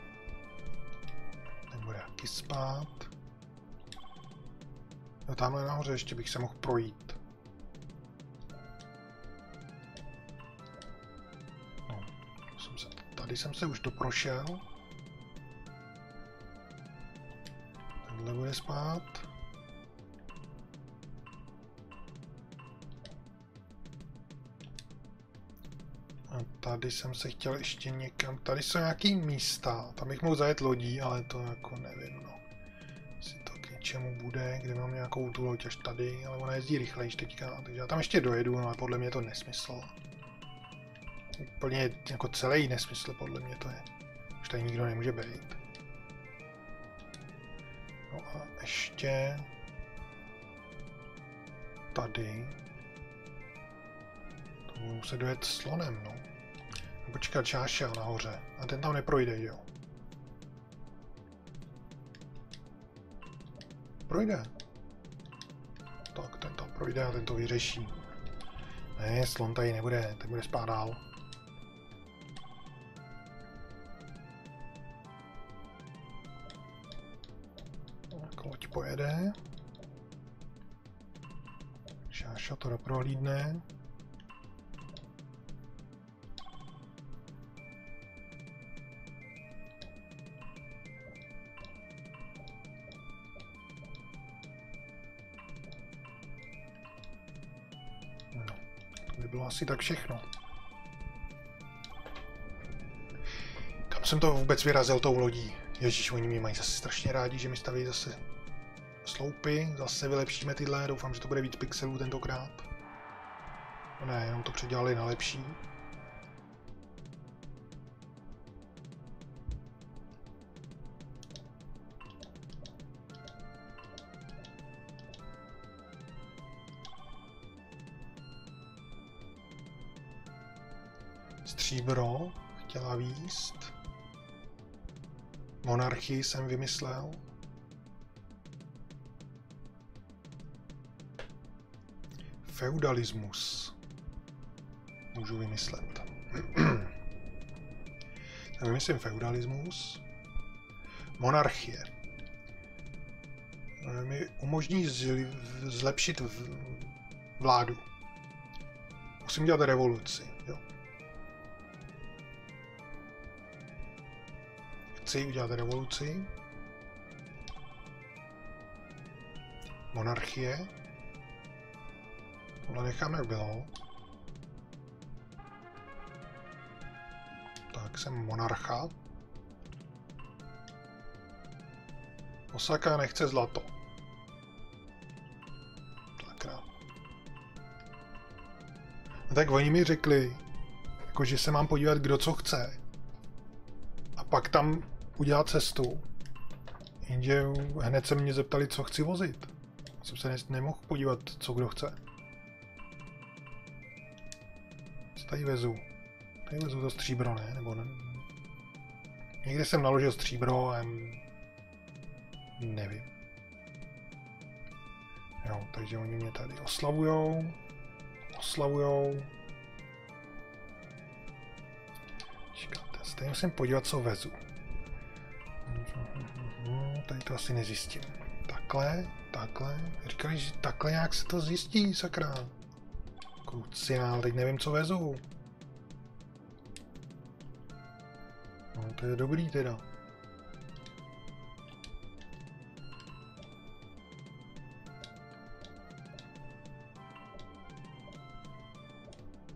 Nebude jaký spát. No tamhle nahoře ještě bych se mohl projít. Jsem se už doprošel. Tenhle bude spát. tady jsem se chtěl ještě někam, tady jsou nějaký místa, tam bych mohl zajet lodí, ale to jako nevím, no. Jestli to k něčemu bude, kde mám nějakou tu loď až tady, ale ona jezdí rychlejš teďka, takže já tam ještě dojedu, no ale podle mě je to nesmysl. Úplně jako celý nesmysl, podle mě to je. Už tady nikdo nemůže být. No a ještě tady to budu muset dojet slonem, no. Počkat, čášel nahoře. A ten tam neprojde, jo? Projde. Tak, ten tam projde a ten to vyřeší. Ne, slon tady nebude, ten bude spát dál. Loď pojede. Šáša to doprohlídne. asi tak všechno. Kam jsem to vůbec vyrazil tou lodí? Ježíš, oni mě mají zase strašně rádi, že mi staví zase sloupy, zase vylepšíme tyhle, doufám, že to bude víc pixelů tentokrát. No ne, jenom to předělali na lepší. stříbro chtěla výst. Monarchii jsem vymyslel. Feudalismus. Můžu vymyslet. Vymyslím feudalismus. Monarchie. Mi umožní zlepšit vládu. Musím dělat revoluci. Jo. Chci udělat revoluci. Monarchie. Tohle necháme, jak bylo. Tak jsem monarcha. Osaka nechce zlato. Dvakrát. No tak oni mi řekli, jako, že se mám podívat, kdo co chce. A pak tam udělat cestu. Jenže hned se mě zeptali, co chci vozit. Jsem se nemohl podívat, co kdo chce. Tady vezu? Tady vezu to stříbro, ne? Nebo ne? Někde jsem naložil stříbro a nevím. Jo, takže oni mě tady oslavujou. Oslavujou. Čekáte, se tady musím podívat, co vezu. Tady to asi nezjistím. Takhle, takhle. Říkali, že takhle nějak se to zjistí, sakra. Kruciál, teď nevím, co vezu. No, to je dobrý teda.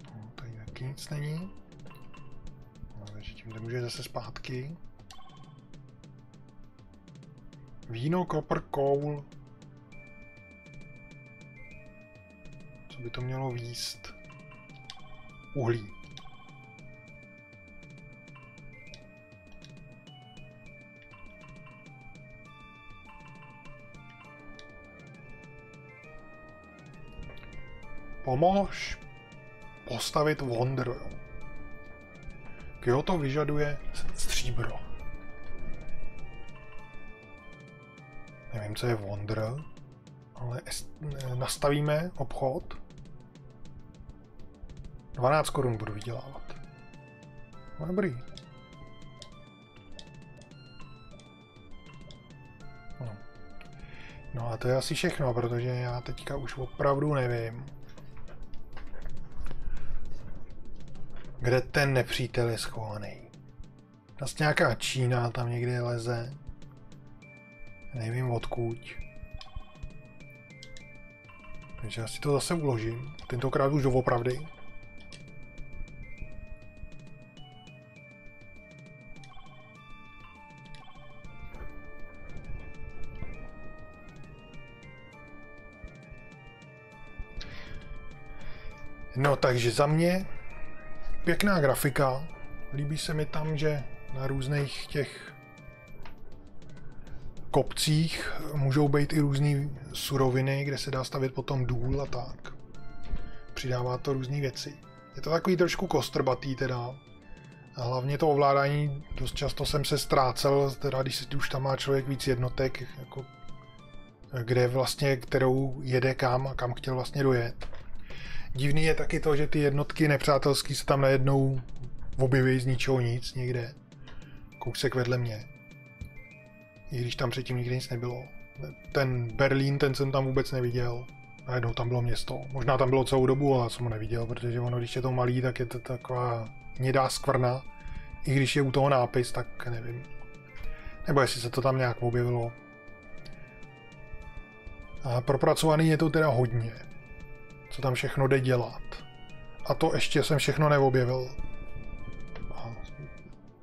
No, tady taky nic není. No, takže tím nemůže zase zpátky. Víno, kopr, koul. By to mělo výst? Uhlí. Pomož postavit Wonder. Kyoto vyžaduje stříbro. Nevím, co je Wonder, ale nastavíme obchod. 12 korun budu vydělávat. No, dobrý. No. no a to je asi všechno, protože já teďka už opravdu nevím, kde ten nepřítel je schovaný. Zase nějaká Čína tam někde leze. Nevím odkud. Takže já si to zase uložím. Tentokrát už doopravdy. No takže za mě pěkná grafika. Líbí se mi tam, že na různých těch kopcích můžou být i různé suroviny, kde se dá stavět potom důl a tak. Přidává to různé věci. Je to takový trošku kostrbatý teda. A hlavně to ovládání, dost často jsem se ztrácel, teda když už tam má člověk víc jednotek, jako kde vlastně, kterou jede kam a kam chtěl vlastně dojet. Divný je taky to, že ty jednotky nepřátelský se tam najednou objeví z ničeho nic někde. Kousek vedle mě. I když tam předtím nikdy nic nebylo. Ten Berlín, ten jsem tam vůbec neviděl. Najednou tam bylo město. Možná tam bylo celou dobu, ale jsem ho neviděl, protože ono, když je to malý, tak je to taková hnědá skvrna. I když je u toho nápis, tak nevím. Nebo jestli se to tam nějak objevilo. A propracovaný je to teda hodně co tam všechno jde dělat. A to ještě jsem všechno neobjevil. A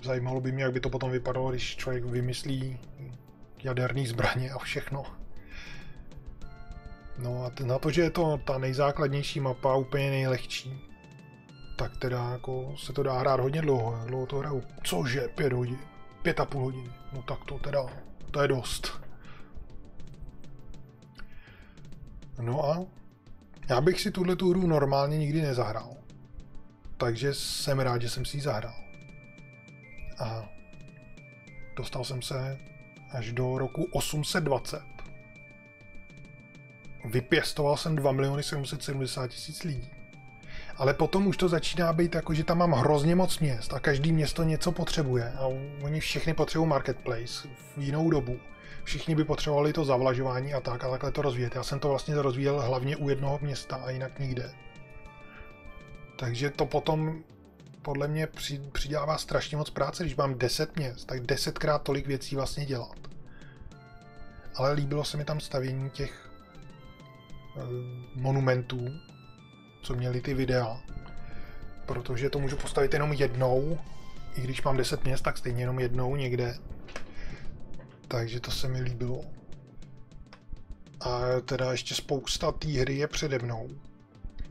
zajímalo by mě, jak by to potom vypadalo, když člověk vymyslí jaderný zbraně a všechno. No a na to, že je to ta nejzákladnější mapa, úplně nejlehčí, tak teda jako se to dá hrát hodně dlouho. Dlouho to hraju, cože, pět hodin, pět a půl hodiny. No tak to teda, to je dost. No a já bych si tuhle tu hru normálně nikdy nezahrál. Takže jsem rád, že jsem si ji zahrál. A dostal jsem se až do roku 820. vypěstoval jsem 2 miliony 770 tisíc lidí. Ale potom už to začíná být jako, že tam mám hrozně moc měst a každý město něco potřebuje a oni všichni potřebují marketplace v jinou dobu. Všichni by potřebovali to zavlažování a tak a takhle to rozvíjet. Já jsem to vlastně rozvíjel hlavně u jednoho města a jinak nikde. Takže to potom podle mě přidává strašně moc práce, když mám 10 měst, tak desetkrát tolik věcí vlastně dělat. Ale líbilo se mi tam stavění těch e, monumentů, co měli ty videa, protože to můžu postavit jenom jednou, i když mám 10 měst, tak stejně jenom jednou někde. Takže to se mi líbilo. A teda ještě spousta té hry je přede mnou.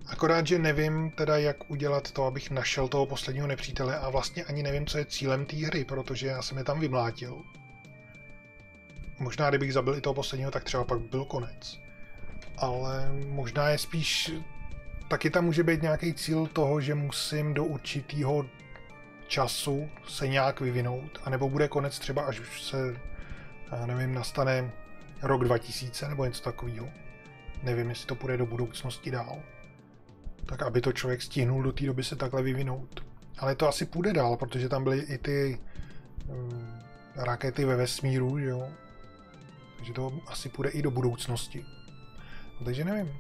Akorát, že nevím teda, jak udělat to, abych našel toho posledního nepřítele a vlastně ani nevím, co je cílem té hry, protože já jsem je tam vymlátil. Možná, kdybych zabil i toho posledního, tak třeba pak byl konec. Ale možná je spíš... Taky tam může být nějaký cíl toho, že musím do určitého času se nějak vyvinout, anebo bude konec třeba, až už se, já nevím, nastane rok 2000 nebo něco takového. Nevím, jestli to půjde do budoucnosti dál tak aby to člověk stihnul do té doby se takhle vyvinout. Ale to asi půjde dál, protože tam byly i ty um, rakety ve vesmíru, že jo. Takže to asi půjde i do budoucnosti. No, takže nevím.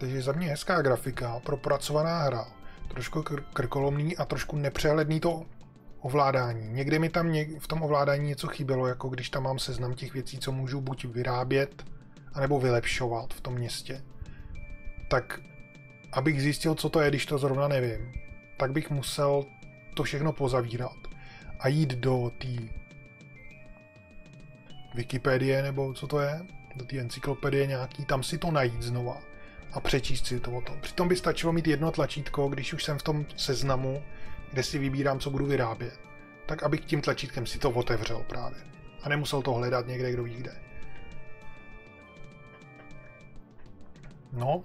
Takže za mě hezká grafika, propracovaná hra, trošku kr- krkolomný a trošku nepřehledný to ovládání. Někde mi tam v tom ovládání něco chybělo, jako když tam mám seznam těch věcí, co můžu buď vyrábět, anebo vylepšovat v tom městě. Tak abych zjistil, co to je, když to zrovna nevím, tak bych musel to všechno pozavírat a jít do té Wikipedie, nebo co to je, do té encyklopedie nějaký, tam si to najít znova a přečíst si to o tom. Přitom by stačilo mít jedno tlačítko, když už jsem v tom seznamu, kde si vybírám, co budu vyrábět, tak abych tím tlačítkem si to otevřel právě. A nemusel to hledat někde, kdo ví kde. No,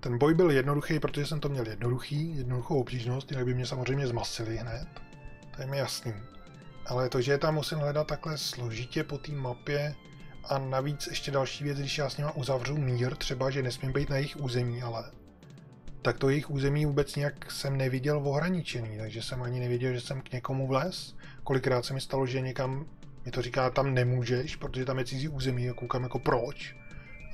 ten boj byl jednoduchý, protože jsem to měl jednoduchý, jednoduchou obtížnost, jinak by mě samozřejmě zmasili hned. To je mi jasný. Ale to, že tam musím hledat takhle složitě po té mapě a navíc ještě další věc, když já s nima uzavřu mír, třeba, že nesmím být na jejich území, ale tak to jejich území vůbec nějak jsem neviděl ohraničený, takže jsem ani nevěděl, že jsem k někomu vles. Kolikrát se mi stalo, že někam mi to říká, tam nemůžeš, protože tam je cizí území a koukám jako proč.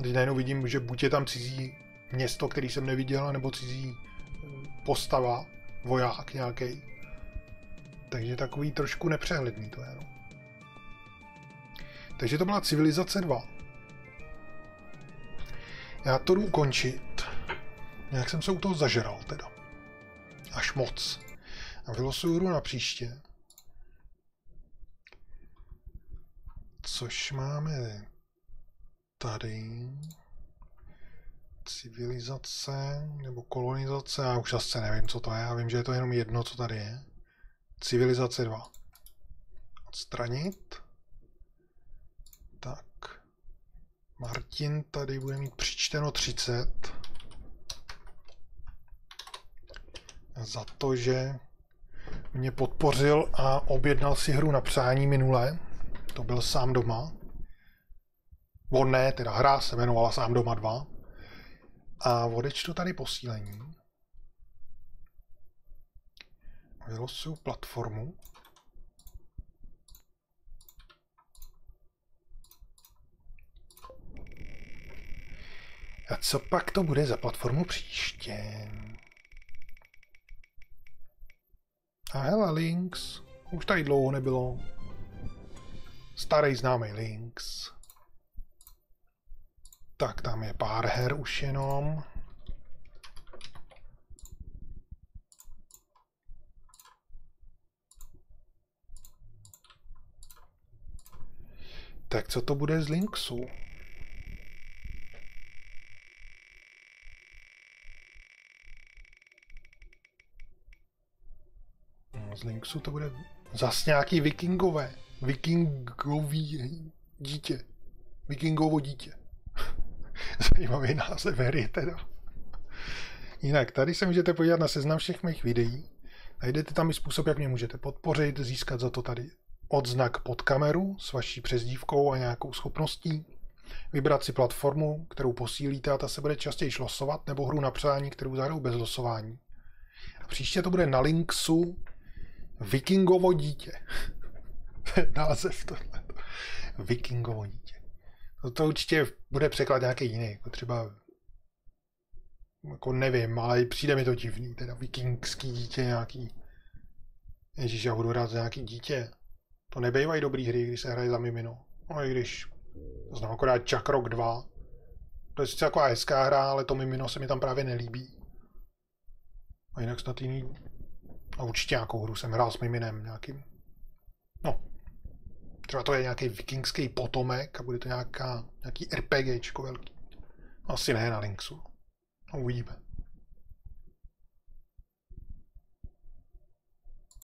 A teď najednou vidím, že buď je tam cizí město, který jsem neviděl, nebo cizí eh, postava, voják nějaký. Takže takový trošku nepřehledný to je. No. Takže to byla Civilizace 2. Já to jdu ukončit. Nějak jsem se u toho zažral teda. Až moc. A vylosuju hru na příště. Což máme tady civilizace nebo kolonizace, já už zase nevím, co to je, já vím, že je to jenom jedno, co tady je. Civilizace 2. Odstranit. Tak. Martin tady bude mít přičteno 30. Za to, že mě podpořil a objednal si hru na přání minule. To byl sám doma. On ne, teda hra se jmenovala sám doma 2. A odečtu tady posílení. Vylosuju platformu. A co pak to bude za platformu příště? A hele, Links. Už tady dlouho nebylo. Starý známý Links. Tak tam je pár her už jenom. Tak co to bude z Linksu? Z Linksu to bude zas nějaký vikingové. Vikingový dítě. Vikingovo dítě. Zajímavý název hry teda. Jinak, tady se můžete podívat na seznam všech mých videí. Najdete tam i způsob, jak mě můžete podpořit, získat za to tady odznak pod kameru s vaší přezdívkou a nějakou schopností. vybrat si platformu, kterou posílíte a ta se bude častěji losovat, nebo hru na přání, kterou zahrajou bez losování. A příště to bude na Linksu Vikingovo dítě. Název tohle. Vikingovo dítě. No to určitě bude překlad nějaký jiný, jako třeba jako nevím, ale přijde mi to divný, teda vikingský dítě nějaký. Ježíš, já budu rád za nějaký dítě. To nebejvají dobrý hry, když se hraje za mimino. No i když, znamená akorát Chuck Rock 2. To je sice jako hezká hra, ale to mimino se mi tam právě nelíbí. A jinak snad jiný, a určitě nějakou hru jsem hrál s miminem nějakým. No, třeba to je nějaký vikingský potomek a bude to nějaká, nějaký RPGčko velký. Asi ne na Linksu. No, uvidíme.